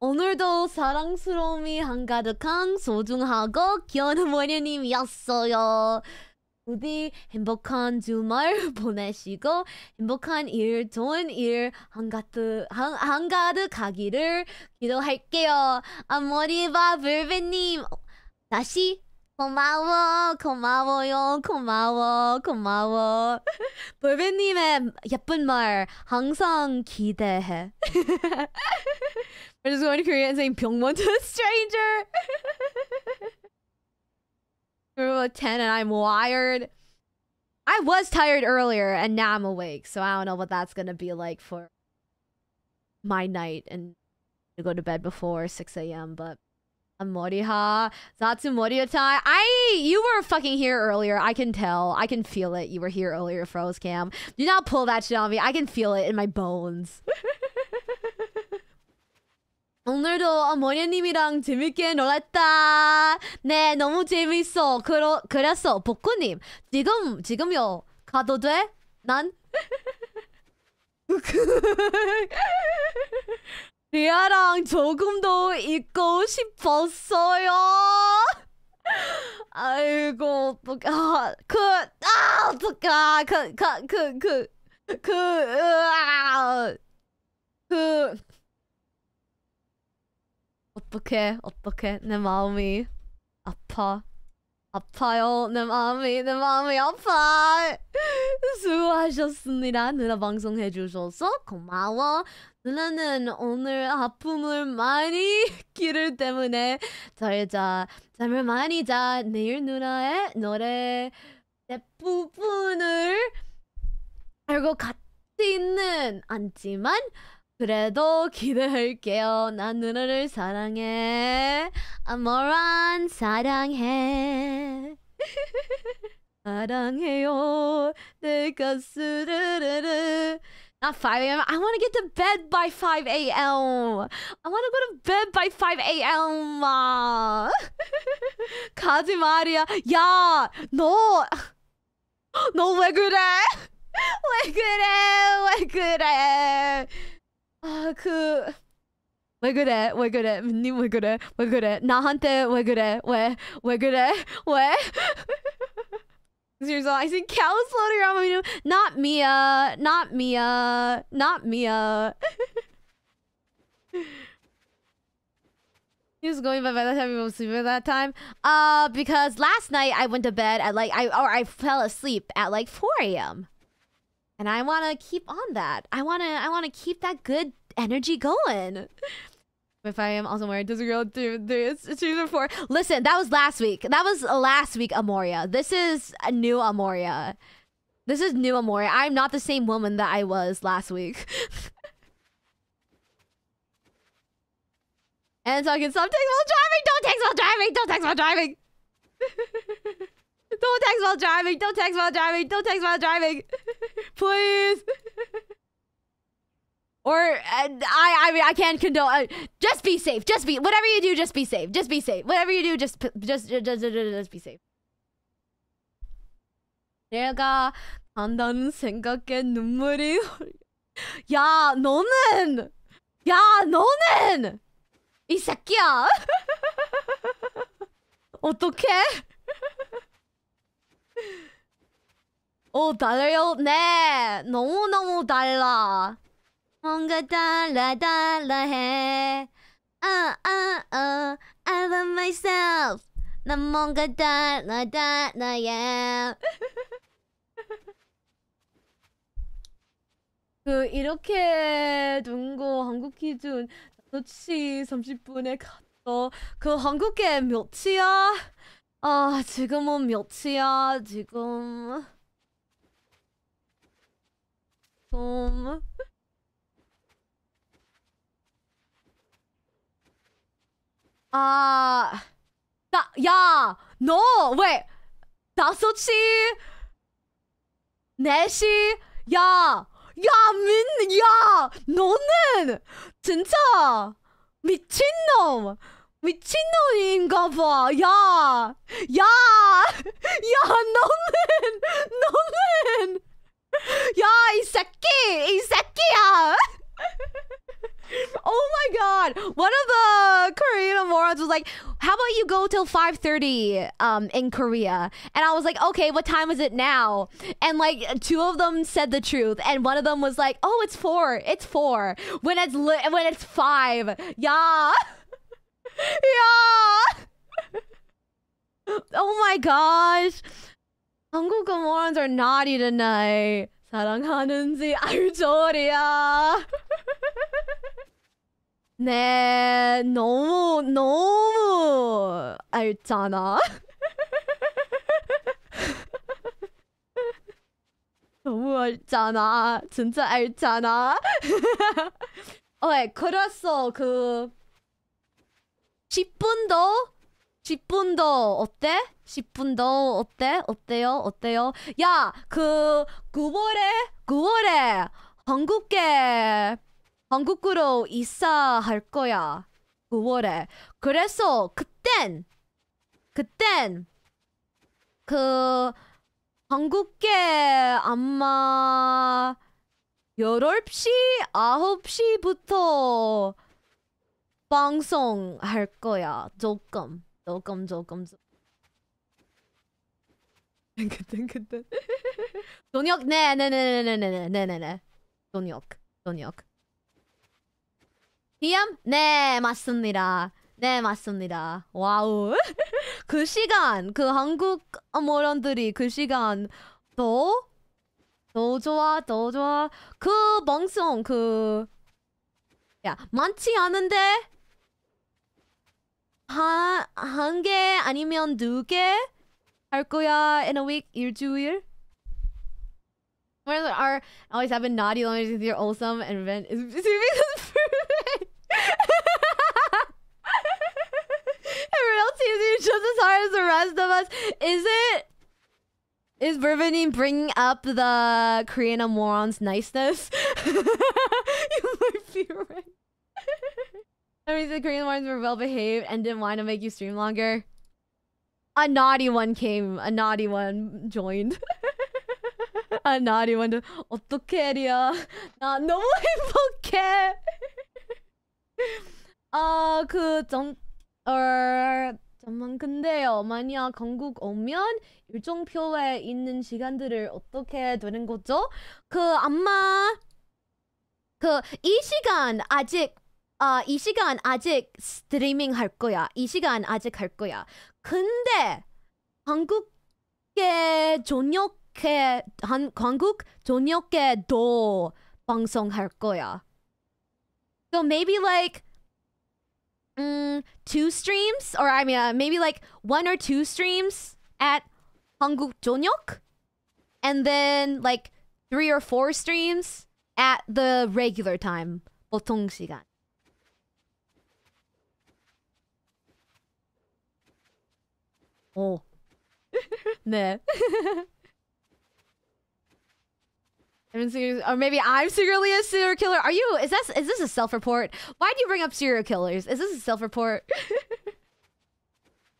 오늘도 사랑스러움이 한가득한 소중하고 귀여운 어머님이었어요. 부디 행복한 주말 보내시고 행복한 일, 좋은 일 한가득 한, 한가득하기를 기도할게요. 아머리바 불배님 다시 고마워 고마워요 고마워 고마워 불배님의 예쁜 말 항상 기대해. We're just going to Korea and saying 병원 to stranger. We're about 10 and I'm wired. I was tired earlier and now I'm awake. So I don't know what that's to be like for my night and to go to bed before 6 a.m. But Amoriha, Zatsu Moriotai. I, you were fucking here earlier. I can tell. I can feel it. You were here earlier, Froze Cam. Do not pull that shit on me. I can feel it in my bones. 오늘도 어머니님이랑 재밌게 놀았다. 네, 너무 재밌어. 그러, 그랬어. 복구님, 지금, 지금요. 가도 돼? 난? 리아랑 조금 더 있고 싶었어요. 아이고 어떡해 아 그 아 어떡해 그 그 그 그그 으아 그 어떡해 어떡해. 내 마음이 아파. 아파요. 내 마음이 내 마음이 아파. 수고하셨습니다. 누나 방송 해주셔서 고마워. 누나는 오늘 아픔을 많이 기를 때문에 잘자 잠을 많이 자. 내일 누나의 노래 대부분을 알고 같지는 않지만 그래도 기대할게요. 난 누나를 사랑해. 아모란 사랑해. 사랑해요. 내가 스르르르. Not 5 a.m. I want to get to bed by 5 a.m. I want to go to bed by 5 a.m. 가지 말이야. 야, 너, 너 왜 그래? 왜 그래? 왜 그래? 아, 그, 왜 그래? 왜 그래? 님 왜 그래? 왜 그래? 나한테 왜 그래? 왜? 왜 그래? 왜? Seriously, I see cows floating around my window. Not Mia. Not Mia. Not Mia. he was going by by that time he was sleeping at that time. Uh, because last night I went to bed at like I or I fell asleep at like 4 a.m. And I want to keep on that. I want to I want to keep that good energy going. If I am also married, does a girl do this? Season four. Listen, that was last week. That was last week, Amoria. This is a new Amoria. This is new Amoria. I'm not the same woman that I was last week. and talking, stop text while driving. Don't text while driving. Don't text while driving. Don't text while driving. Don't text while driving. Don't text while driving. Please. Or uh, I, I mean, I can't condone. Uh, just be safe. Just be whatever you do. Just be safe. Just be safe. Whatever you do, just, p- just, just, just, just, just be safe. 내가 간다는 생각에 눈물이. 야, 너는, 야, 너는 이 새끼야. 어떡해? 오, 달라요? 네, 너무 너무 달라. 뭔가 달라 달라해 아아아 I love myself 난 뭔가 달라 달라해 그 이렇게 둔거 한국 기준 5시 30분에 갔어 그 한국에 몇 시야? 아 지금은 몇 시야? 지금 좀 아, 나, 야, 너, 왜, 다섯 시, 네 시, 야, 야, 민, 야, 너는 진짜 미친놈, 미친놈인가 봐, 야, 야, 야, 너는, 너는, 야, 이 새끼, 이 새끼야. oh my god one of the korean morons was like how about you go till 5.30 um in korea and i was like okay what time is it now and like two of them said the truth and one of them was like oh it's four it's four when it's li- when it's five yeah yeah oh my gosh 한국어 morons are naughty tonight 사랑하는지 알죠리야 네, 너무 너무 알잖아. 너무 알잖아. 진짜 알잖아. 어, 네, 그랬어. 그 10분 더 10분 더 어때? 10분 더 어때? 어때요? 어때요? 야, 그 9월에 9월에 한국에 한국으로 이사할 거야. 9월에. 그래서 그땐 그땐 그 한국에 아마 8시, 9시부터 방송 할 거야. 조금, 조금, 조금. 조금. 그땐 돈역 네네네네네네네네네. 돈역 돈역 DM 네 맞습니다. 네 맞습니다. 와우. 그 시간 그 한국 어머런들이 그 시간 더 더 좋아 더 좋아. 그 방송 그 야 많지 않은데 한 한 개 아니면 두 개 할 거야 in a week 일주일. Where are always have been naughty lunches with your awesome and event is Everyone else seems to be just as hard as the rest of us. Is it? Is Burbanine bringing up the Korean morons' niceness? you might be right. That means the Korean ones were well behaved and didn't want to make you stream longer. A naughty one came. A naughty one joined. a naughty one. 어떡해, 리야. 나 너무 행복해. 아, 그, 정, 어, 잠만, 근데요. 만약 한국 오면 일정표에 있는 시간들을 어떻게 되는 거죠? 그, 아마, 그, 이 시간 아직, 아, 이 시간 아직 스트리밍 할 거야. 이 시간 아직 할 거야. 근데 한국에 저녁에 한 한국 저녁에도 방송할 거야. So maybe like mm, two streams or I mean uh, maybe like one or two streams at 한국 저녁 and then like three or four streams at the regular time 보통 시간. 어. 네. or uh, maybe I'm secretly a serial killer. Are you? Is that? Is this a self-report? Why do you bring up serial killers? Is this a self-report?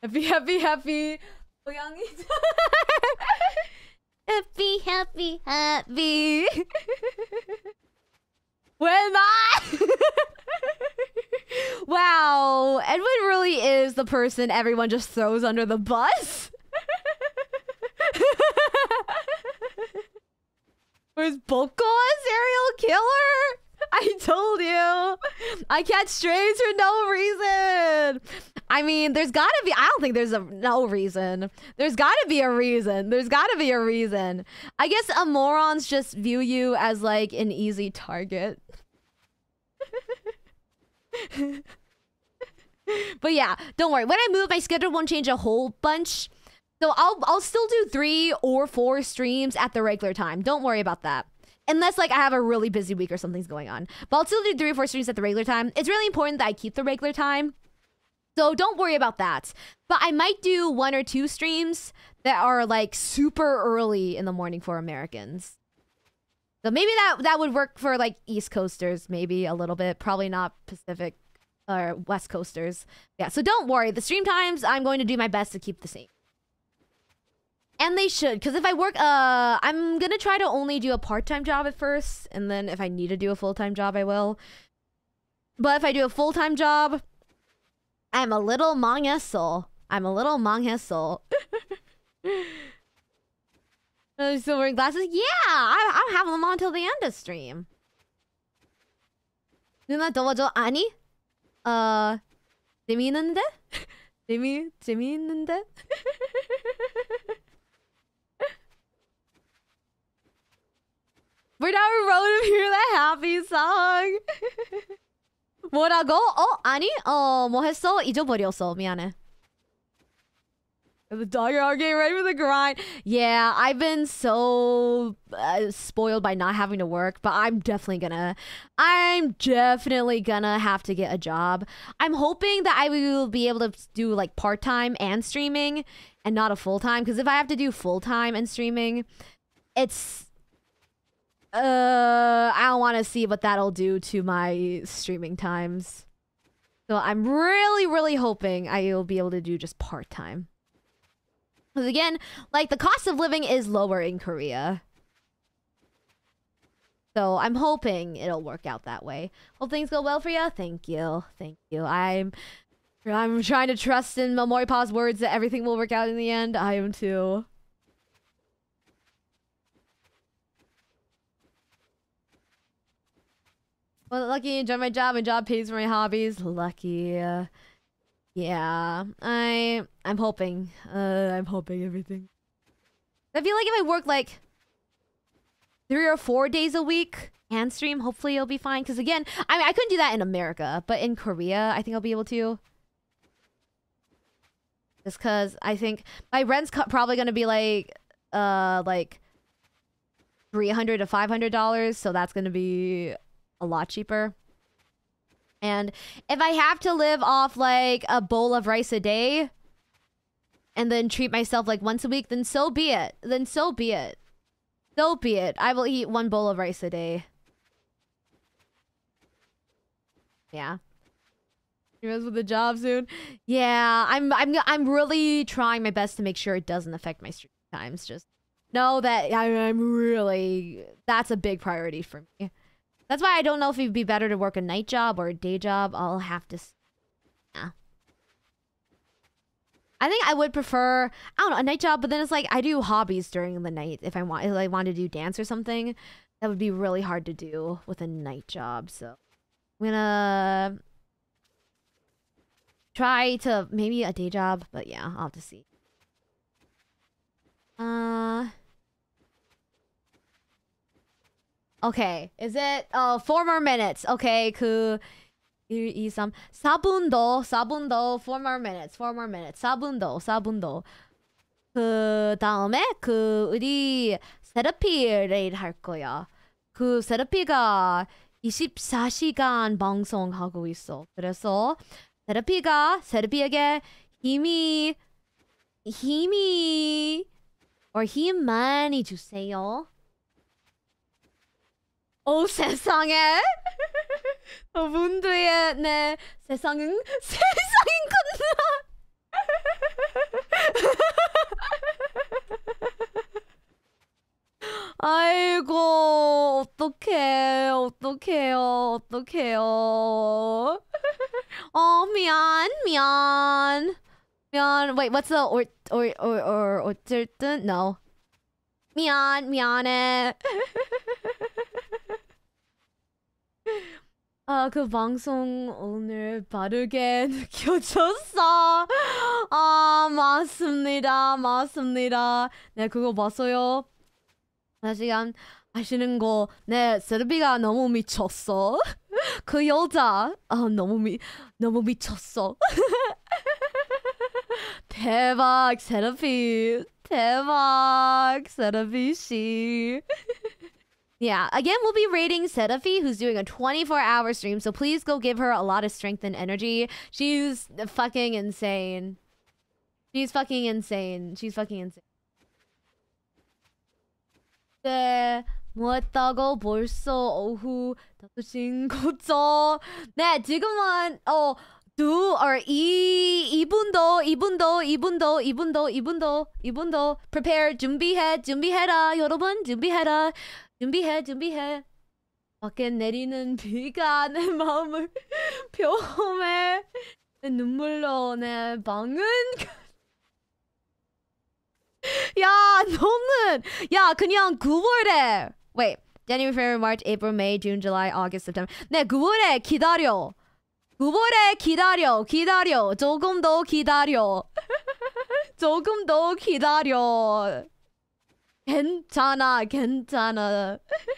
happy, happy, happy. Oh, happy, happy, happy. when I. wow, Edwin really is the person everyone just throws under the bus. Was Boko a serial killer? I told you. I catch strays for no reason. I mean, there's gotta be. I don't think there's a no reason. There's gotta be a reason. There's gotta be a reason. I guess a morons just view you as like an easy target. but yeah, don't worry. When I move, my schedule won't change a whole bunch. So I'll I'll still do three or four streams at the regular time. Don't worry about that. Unless like I have a really busy week or something's going on. But I'll still do three or four streams at the regular time. It's really important that I keep the regular time. So don't worry about that. But I might do one or two streams that are like super early in the morning for Americans. So maybe that that would work for like East Coasters, maybe a little bit. Probably not Pacific or West Coasters. Yeah, so don't worry. The stream times, I'm going to do my best to keep the same. And they should, because if I work, uh, I'm going to try to only do a part-time job at first, and then if I need to do a full-time job, I will. But if I do a full-time job, I'm a little mong I'm a little mong 했어. Uh, Still wearing glasses? Yeah, I, I'm having them on till the end of stream. 누나 도와줘? 아니? 어, 재미있는데? 재미, 재미있는데? We're not wrote him hear the happy song. 뭐라고? 어? 아니? 어, 뭐 했어? 잊어버렸어. 미안해. The dog are getting ready for the grind. Yeah, I've been so uh, spoiled by not having to work, but I'm definitely gonna, I'm definitely gonna have to get a job. I'm hoping that I will be able to do like part time and streaming, and not a full time. Because if I have to do full time and streaming, it's uh, I don't want to see what that'll do to my streaming times. So I'm really, really hoping I will be able to do just part time. Because again, like the cost of living is lower in Korea. So I'm hoping it'll work out that way. Hope things go well for you. Thank you. Thank you. I'm I'm trying to trust in Mamoripa's words that everything will work out in the end. I am too. Well, lucky, enjoy my job. My job pays for my hobbies. Lucky. Yeah, I I'm hoping. Uh, I'm hoping everything. I feel like if I work like three or four days a week and stream, hopefully it'll be fine. Because again, I mean, I couldn't do that in America, but in Korea, I think I'll be able to. Just because I think my rent's probably gonna be like, uh, like three hundred to five hundred dollars, so that's gonna be a lot cheaper. And if I have to live off like a bowl of rice a day and then treat myself like once a week, then so be it. Then so be it. So be it. I will eat one bowl of rice a day. Yeah. You guys with a job soon? Yeah, I'm I'm I'm really trying my best to make sure it doesn't affect my stream times. Just know that I, I'm really that's a big priority for me. That's why I don't know if it'd be better to work a night job or a day job. I'll have to. Yeah. I think I would prefer I don't know a night job, but then it's like I do hobbies during the night if I want if I want to do dance or something. That would be really hard to do with a night job. So I'm gonna try to maybe a day job, but yeah, I'll have to see. Uh. Okay, is it uh four more minutes? Okay, 그 1, 2, 3, 4분 더, 4분 더, 4 more minutes, 4 more minutes, 4분 더, 4분 더. 그 다음에 그 우리 세라피를 할 거야. 그 세라피가 24시간 방송하고 있어. 그래서 세라피가 세라피에게 힘이 힘이 or 힘 많이 주세요. 오 세상에. 분들의 네 세상은 세상인 건가? 아이고 어떡해 어떡해요 어떡해요. 어 미안 미안. 미안 wait what's the or or or or 어쨌든 no. 미안 미안해 아, 그 방송 오늘 바르게 느껴졌어. 아, 맞습니다. 맞습니다. 네, 그거 봤어요. 나 지금 하시는 거, 네, 세르비가 너무 미쳤어. 그 여자, 아, 너무 미, 너무 미쳤어. 대박, 세르비. 대박, 세르비 씨. Yeah, again, we'll be rating Serafi, who's doing a 24 hour stream, so please go give her a lot of strength and energy. She's fucking insane. She's fucking insane. She's fucking insane. 네, 뭐 했다고 벌써 오후 5시인 거죠? 네, 지금은, 어, 두, or 이, 이분도, 이분도, 이분도, 이분도, 이분도, 이분도, prepare, 준비해, 준비해라, 여러분, 준비해라. 준비해 준비해. 밖에 내리는 비가 내 마음을 표험해. 내 눈물로 내 방은 야 너는 야 그냥 9월에 wait January, February, March, April, May, June, July, August, September. 네 9월에 기다려. 9월에 기다려 기다려. 조금 더 기다려. 조금 더 기다려 괜찮아, 괜찮아.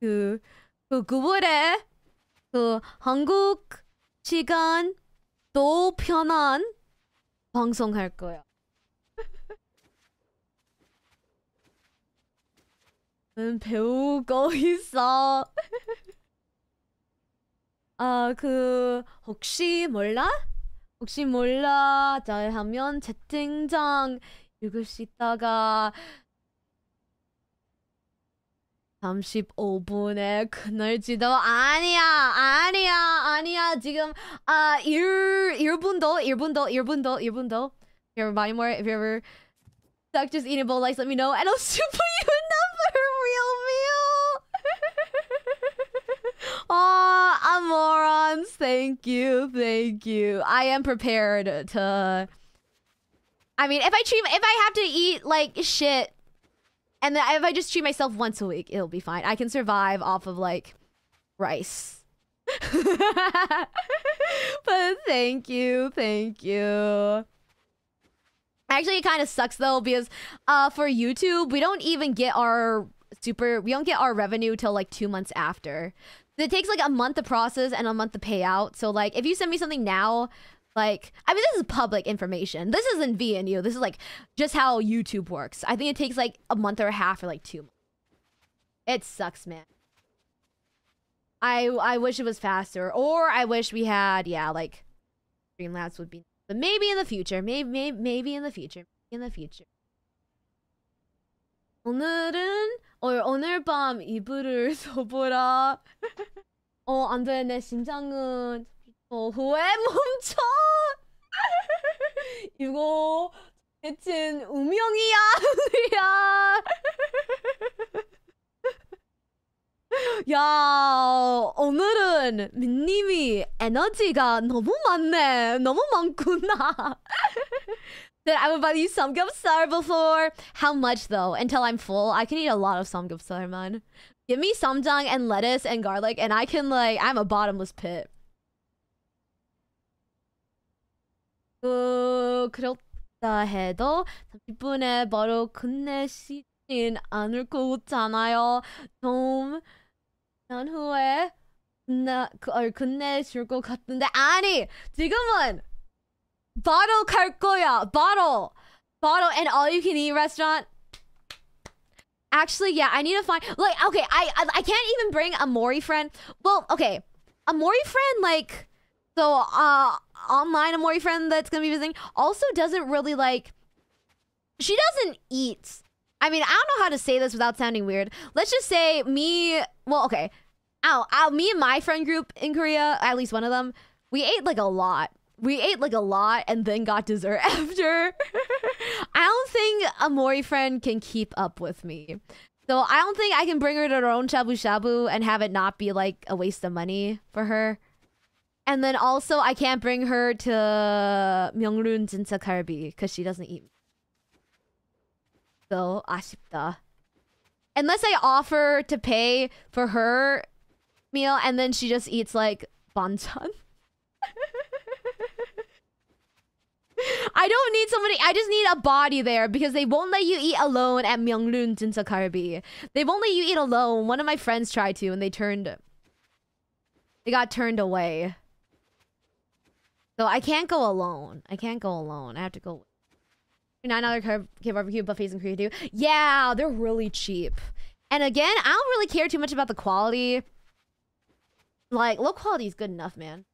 그, 그 9월에 그 한국 시간 또 편한 방송할 거야. 는 배우고 있어. 아, 그 혹시 몰라? 혹시 몰라 잘하면 채팅창 읽을 수 있다가 35분에 그늘지도 아니야 아니야 아니야 지금 아 1, 1분도 1분도 1분도 1분도 If you ever buy more, if you ever stuck just eating a bowl like let me know and I'll super you another real Aw, morons. Thank you. Thank you. I am prepared to. I mean, if I treat, if I have to eat like shit And then if I just treat myself once a week, it'll be fine. I can survive off of like rice. but thank you, thank you. Actually, it kind of sucks though because uh, for YouTube, we don't even get our super. We don't get our revenue till like two months after. It takes like a month to process and a month to pay out. So like, if you send me something now, like I mean, this is public information. This isn't V and VNU. This is like just how YouTube works. I think it takes like a month or a half or like two months. It sucks, man. I I wish it was faster, or I wish we had yeah like Streamlabs would be, but maybe in the future, maybe maybe maybe in the future, in the future. 오늘은 어 오늘 밤 이불을 써보라. 어 안 돼 내 심장은 어 후회 멈춰. 이거 대체 운명이야 야. 야, 오늘은 민님이 에너지가 너무 많네. 너무 많구나. that I would buy you samgyeopsal before. How much though? Until I'm full, I can eat a lot of samgyeopsal, man. Give me ssamjang and lettuce and garlic, and I can like I'm a bottomless pit. 어, 그렇다 해도 30분에 바로 끝내시진 않을 거잖아요. 좀, 난 후에 끝나, 끝내줄 것 같은데. 아니! 지금은! Bottle Karkoya. Bottle. Bottle and all you can eat restaurant. Actually, yeah, I need to find like okay, I I, I can't even bring a Mori friend. Well, okay. A Mori friend like so uh online a Mori friend that's gonna be visiting also doesn't really like she doesn't eat. I mean, I don't know how to say this without sounding weird. Let's just say me well, okay. Ow, ow, me and my friend group in Korea, at least one of them, we ate like a lot we ate like a lot and then got dessert after. I don't think a Mori friend can keep up with me. So I don't think I can bring her to her own shabu shabu and have it not be like a waste of money for her. And then also I can't bring her to Myeongrun Jinsa Kalbi because she doesn't eat. So 아쉽다. Unless I offer to pay for her meal and then she just eats like banchan. I don't need somebody. I just need a body there because they won't let you eat alone at Myeongrun Jinsa Kalbi. They won't let you eat alone. One of my friends tried to and they turned. They got turned away. So I can't go alone. I can't go alone. I have to go nine dollar K barbecue buffets in Korea too. Yeah, they're really cheap. And again, I don't really care too much about the quality. Like low quality is good enough, man.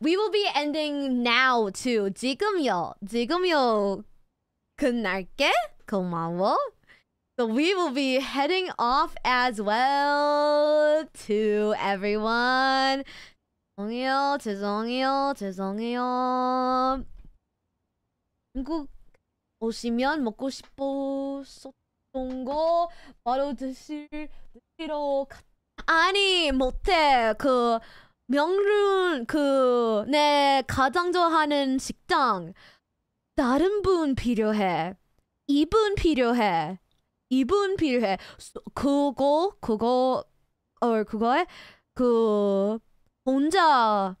We will be ending now too. 지금요, 지금요. 끝날게. 고마워. So we will be heading off as well to everyone. 죄송해요, 죄송해요, 죄송해요. 한국 오시면 먹고 싶었던 거 바로 드실 드시러 가... 아니 못해 그 명륜 그 내 가장 좋아하는 식당 다른 분 필요해 이분 필요해 이분 필요해 그거 그거 어 그거에 그 혼자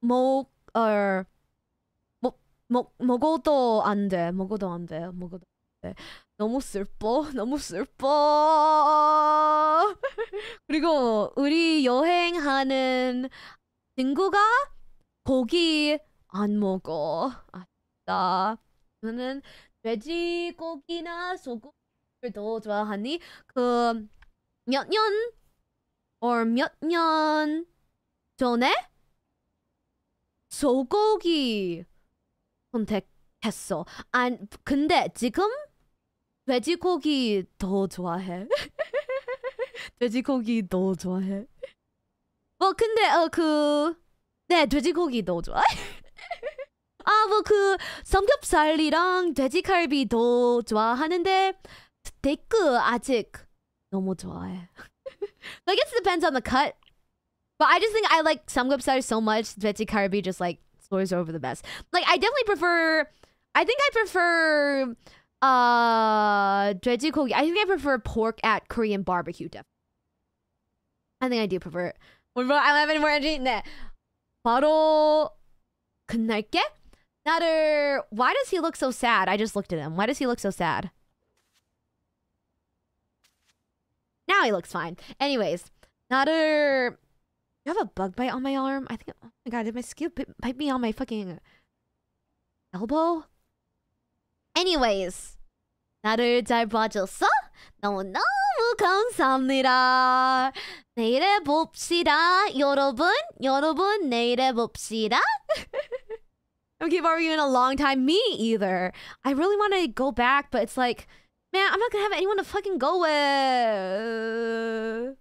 먹어 먹 먹어도 안 돼. 먹어도 안 돼. 먹어도 안 돼. 너무 슬퍼. 너무 슬퍼. 그리고 우리 여행하는 친구가 고기 안 먹어. 아쉽다. 저는 돼지고기나 소고기를 더 좋아하니 그 몇 년, or 몇 년 전에 소고기 선택했어. 안 근데 지금 돼지고기 더 좋아해. 돼지고기 더 좋아해. 뭐 근데 어그네 돼지고기 더 좋아해. 아뭐 그 삼겹살이랑 돼지갈비 더 좋아하는데 스테이크 아직 너무 좋아해. I guess it depends on the cut. But I just think I like samgyeopsal so much. Veggie Karbi just like Stories are over the best. Like I definitely prefer I think I prefer uh 돼지고기. I think I prefer pork at Korean barbecue. Definitely. I think I do prefer it. I don't have any more energy. 네. 바로 끝날게. 나를. Why does he look so sad? I just looked at him. Why does he look so sad? Now he looks fine. Anyways, 나를. You have a bug bite on my arm? I think. Oh my god! Did my skill bit, bite me on my fucking elbow? Anyways, 나를 잘 봐줘서 너무너무 감사합니다. 내일에 봅시다. 여러분, 여러분, 내일에 봅시다. I'm keep arguing a long time. Me either. I really want to go back, but it's like, man, I'm not gonna have anyone to fucking go with.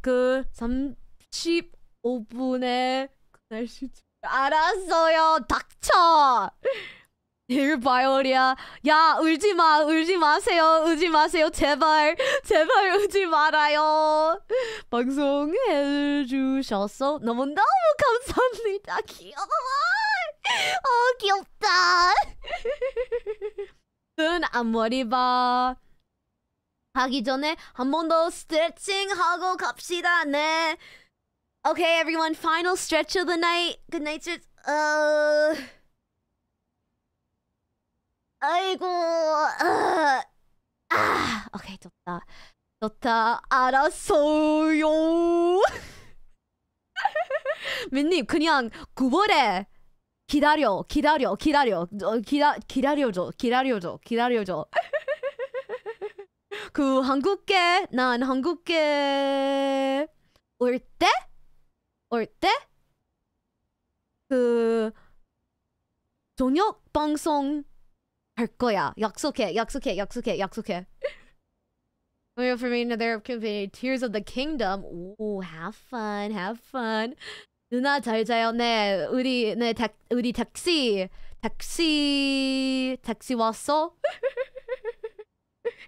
그 35분에 날씨 알았어요. 닥쳐. 리야. 야, 울지 마, 울지 마세요, 울지 마세요, 제발, 제발 울지 말아요. 방송해주셔서 너무너무 감사합니다. 귀여워. 어, 귀엽다. 눈 앞머리 봐. 하기 전에 한 번 더 스트레칭 하고 갑시다. 네. Okay, everyone. Final stretch of the night. Good night. stretch. Uh. 아이고. Uh. 아. Okay, 좋다. 좋다. 알았어요. 민님 그냥 9월에 기다려, 기다려, 기다려, 어, 기다, 기다려줘, 기다려줘, 기다려줘. 그 한국계, 난 한국계 올 때, 올 때, 그 저녁 방송 할 거야. 약속해, 약속해, 약속해, 약속해. Wait for me another company. Tears of the Kingdom. Oh, have fun, have fun. 누나 잘 자요. 네, 우리 네 다, 우리 택시 택시 택시 왔어?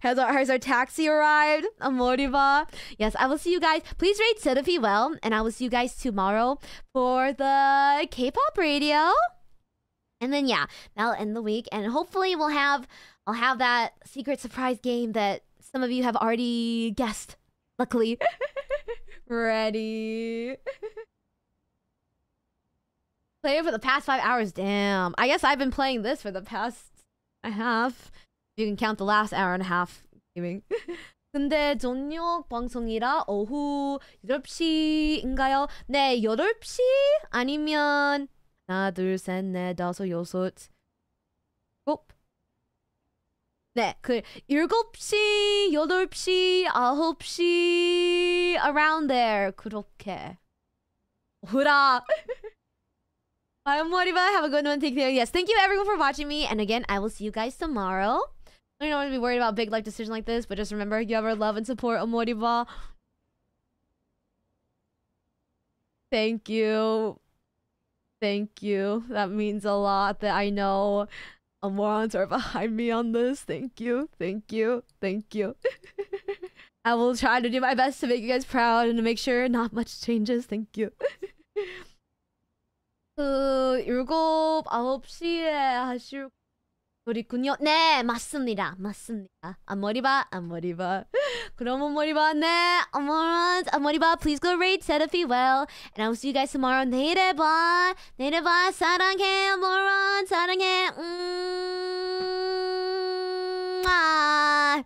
Has our, has our taxi arrived? Amoripa. Yes, I will see you guys. Please rate Cetaphil well, and I will see you guys tomorrow for the K-pop radio. And then yeah, that'll end the week, and hopefully we'll have I'll have that secret surprise game that some of you have already guessed. Luckily, ready. Playing for the past five hours. Damn. I guess I've been playing this for the past a half. You can count the last hour and a half gaming. 근데 저녁 방송이라 오후 8시인가요? 네, 8시 아니면 하나 둘셋넷 다섯 여섯 일곱 네, 그 일곱 시 여덟 시 아홉 시 around there 그렇게 Hura. I'm Moriba. Have a good one. Take care. Yes, thank you everyone for watching me. And again, I will see you guys tomorrow. I don't want to be worried about big life decisions like this, but just remember you have our love and support, Amoripa. Thank you. Thank you. That means a lot that I know Amorons are behind me on this. Thank you. Thank you. Thank you. I will try to do my best to make you guys proud and to make sure not much changes. Thank you. 그 일곱 아홉 시에 하실 소리군요. 네, 맞습니다. 맞습니다. 앞머리봐, 앞머리봐. 그럼 앞머리봐, 네, 앞머리, 앞머리봐. Please go rate Seraphie well, and I will see you guys tomorrow. 내일에 봐, 내일에 봐. 사랑해, 앞머리, 사랑해. 음, 아.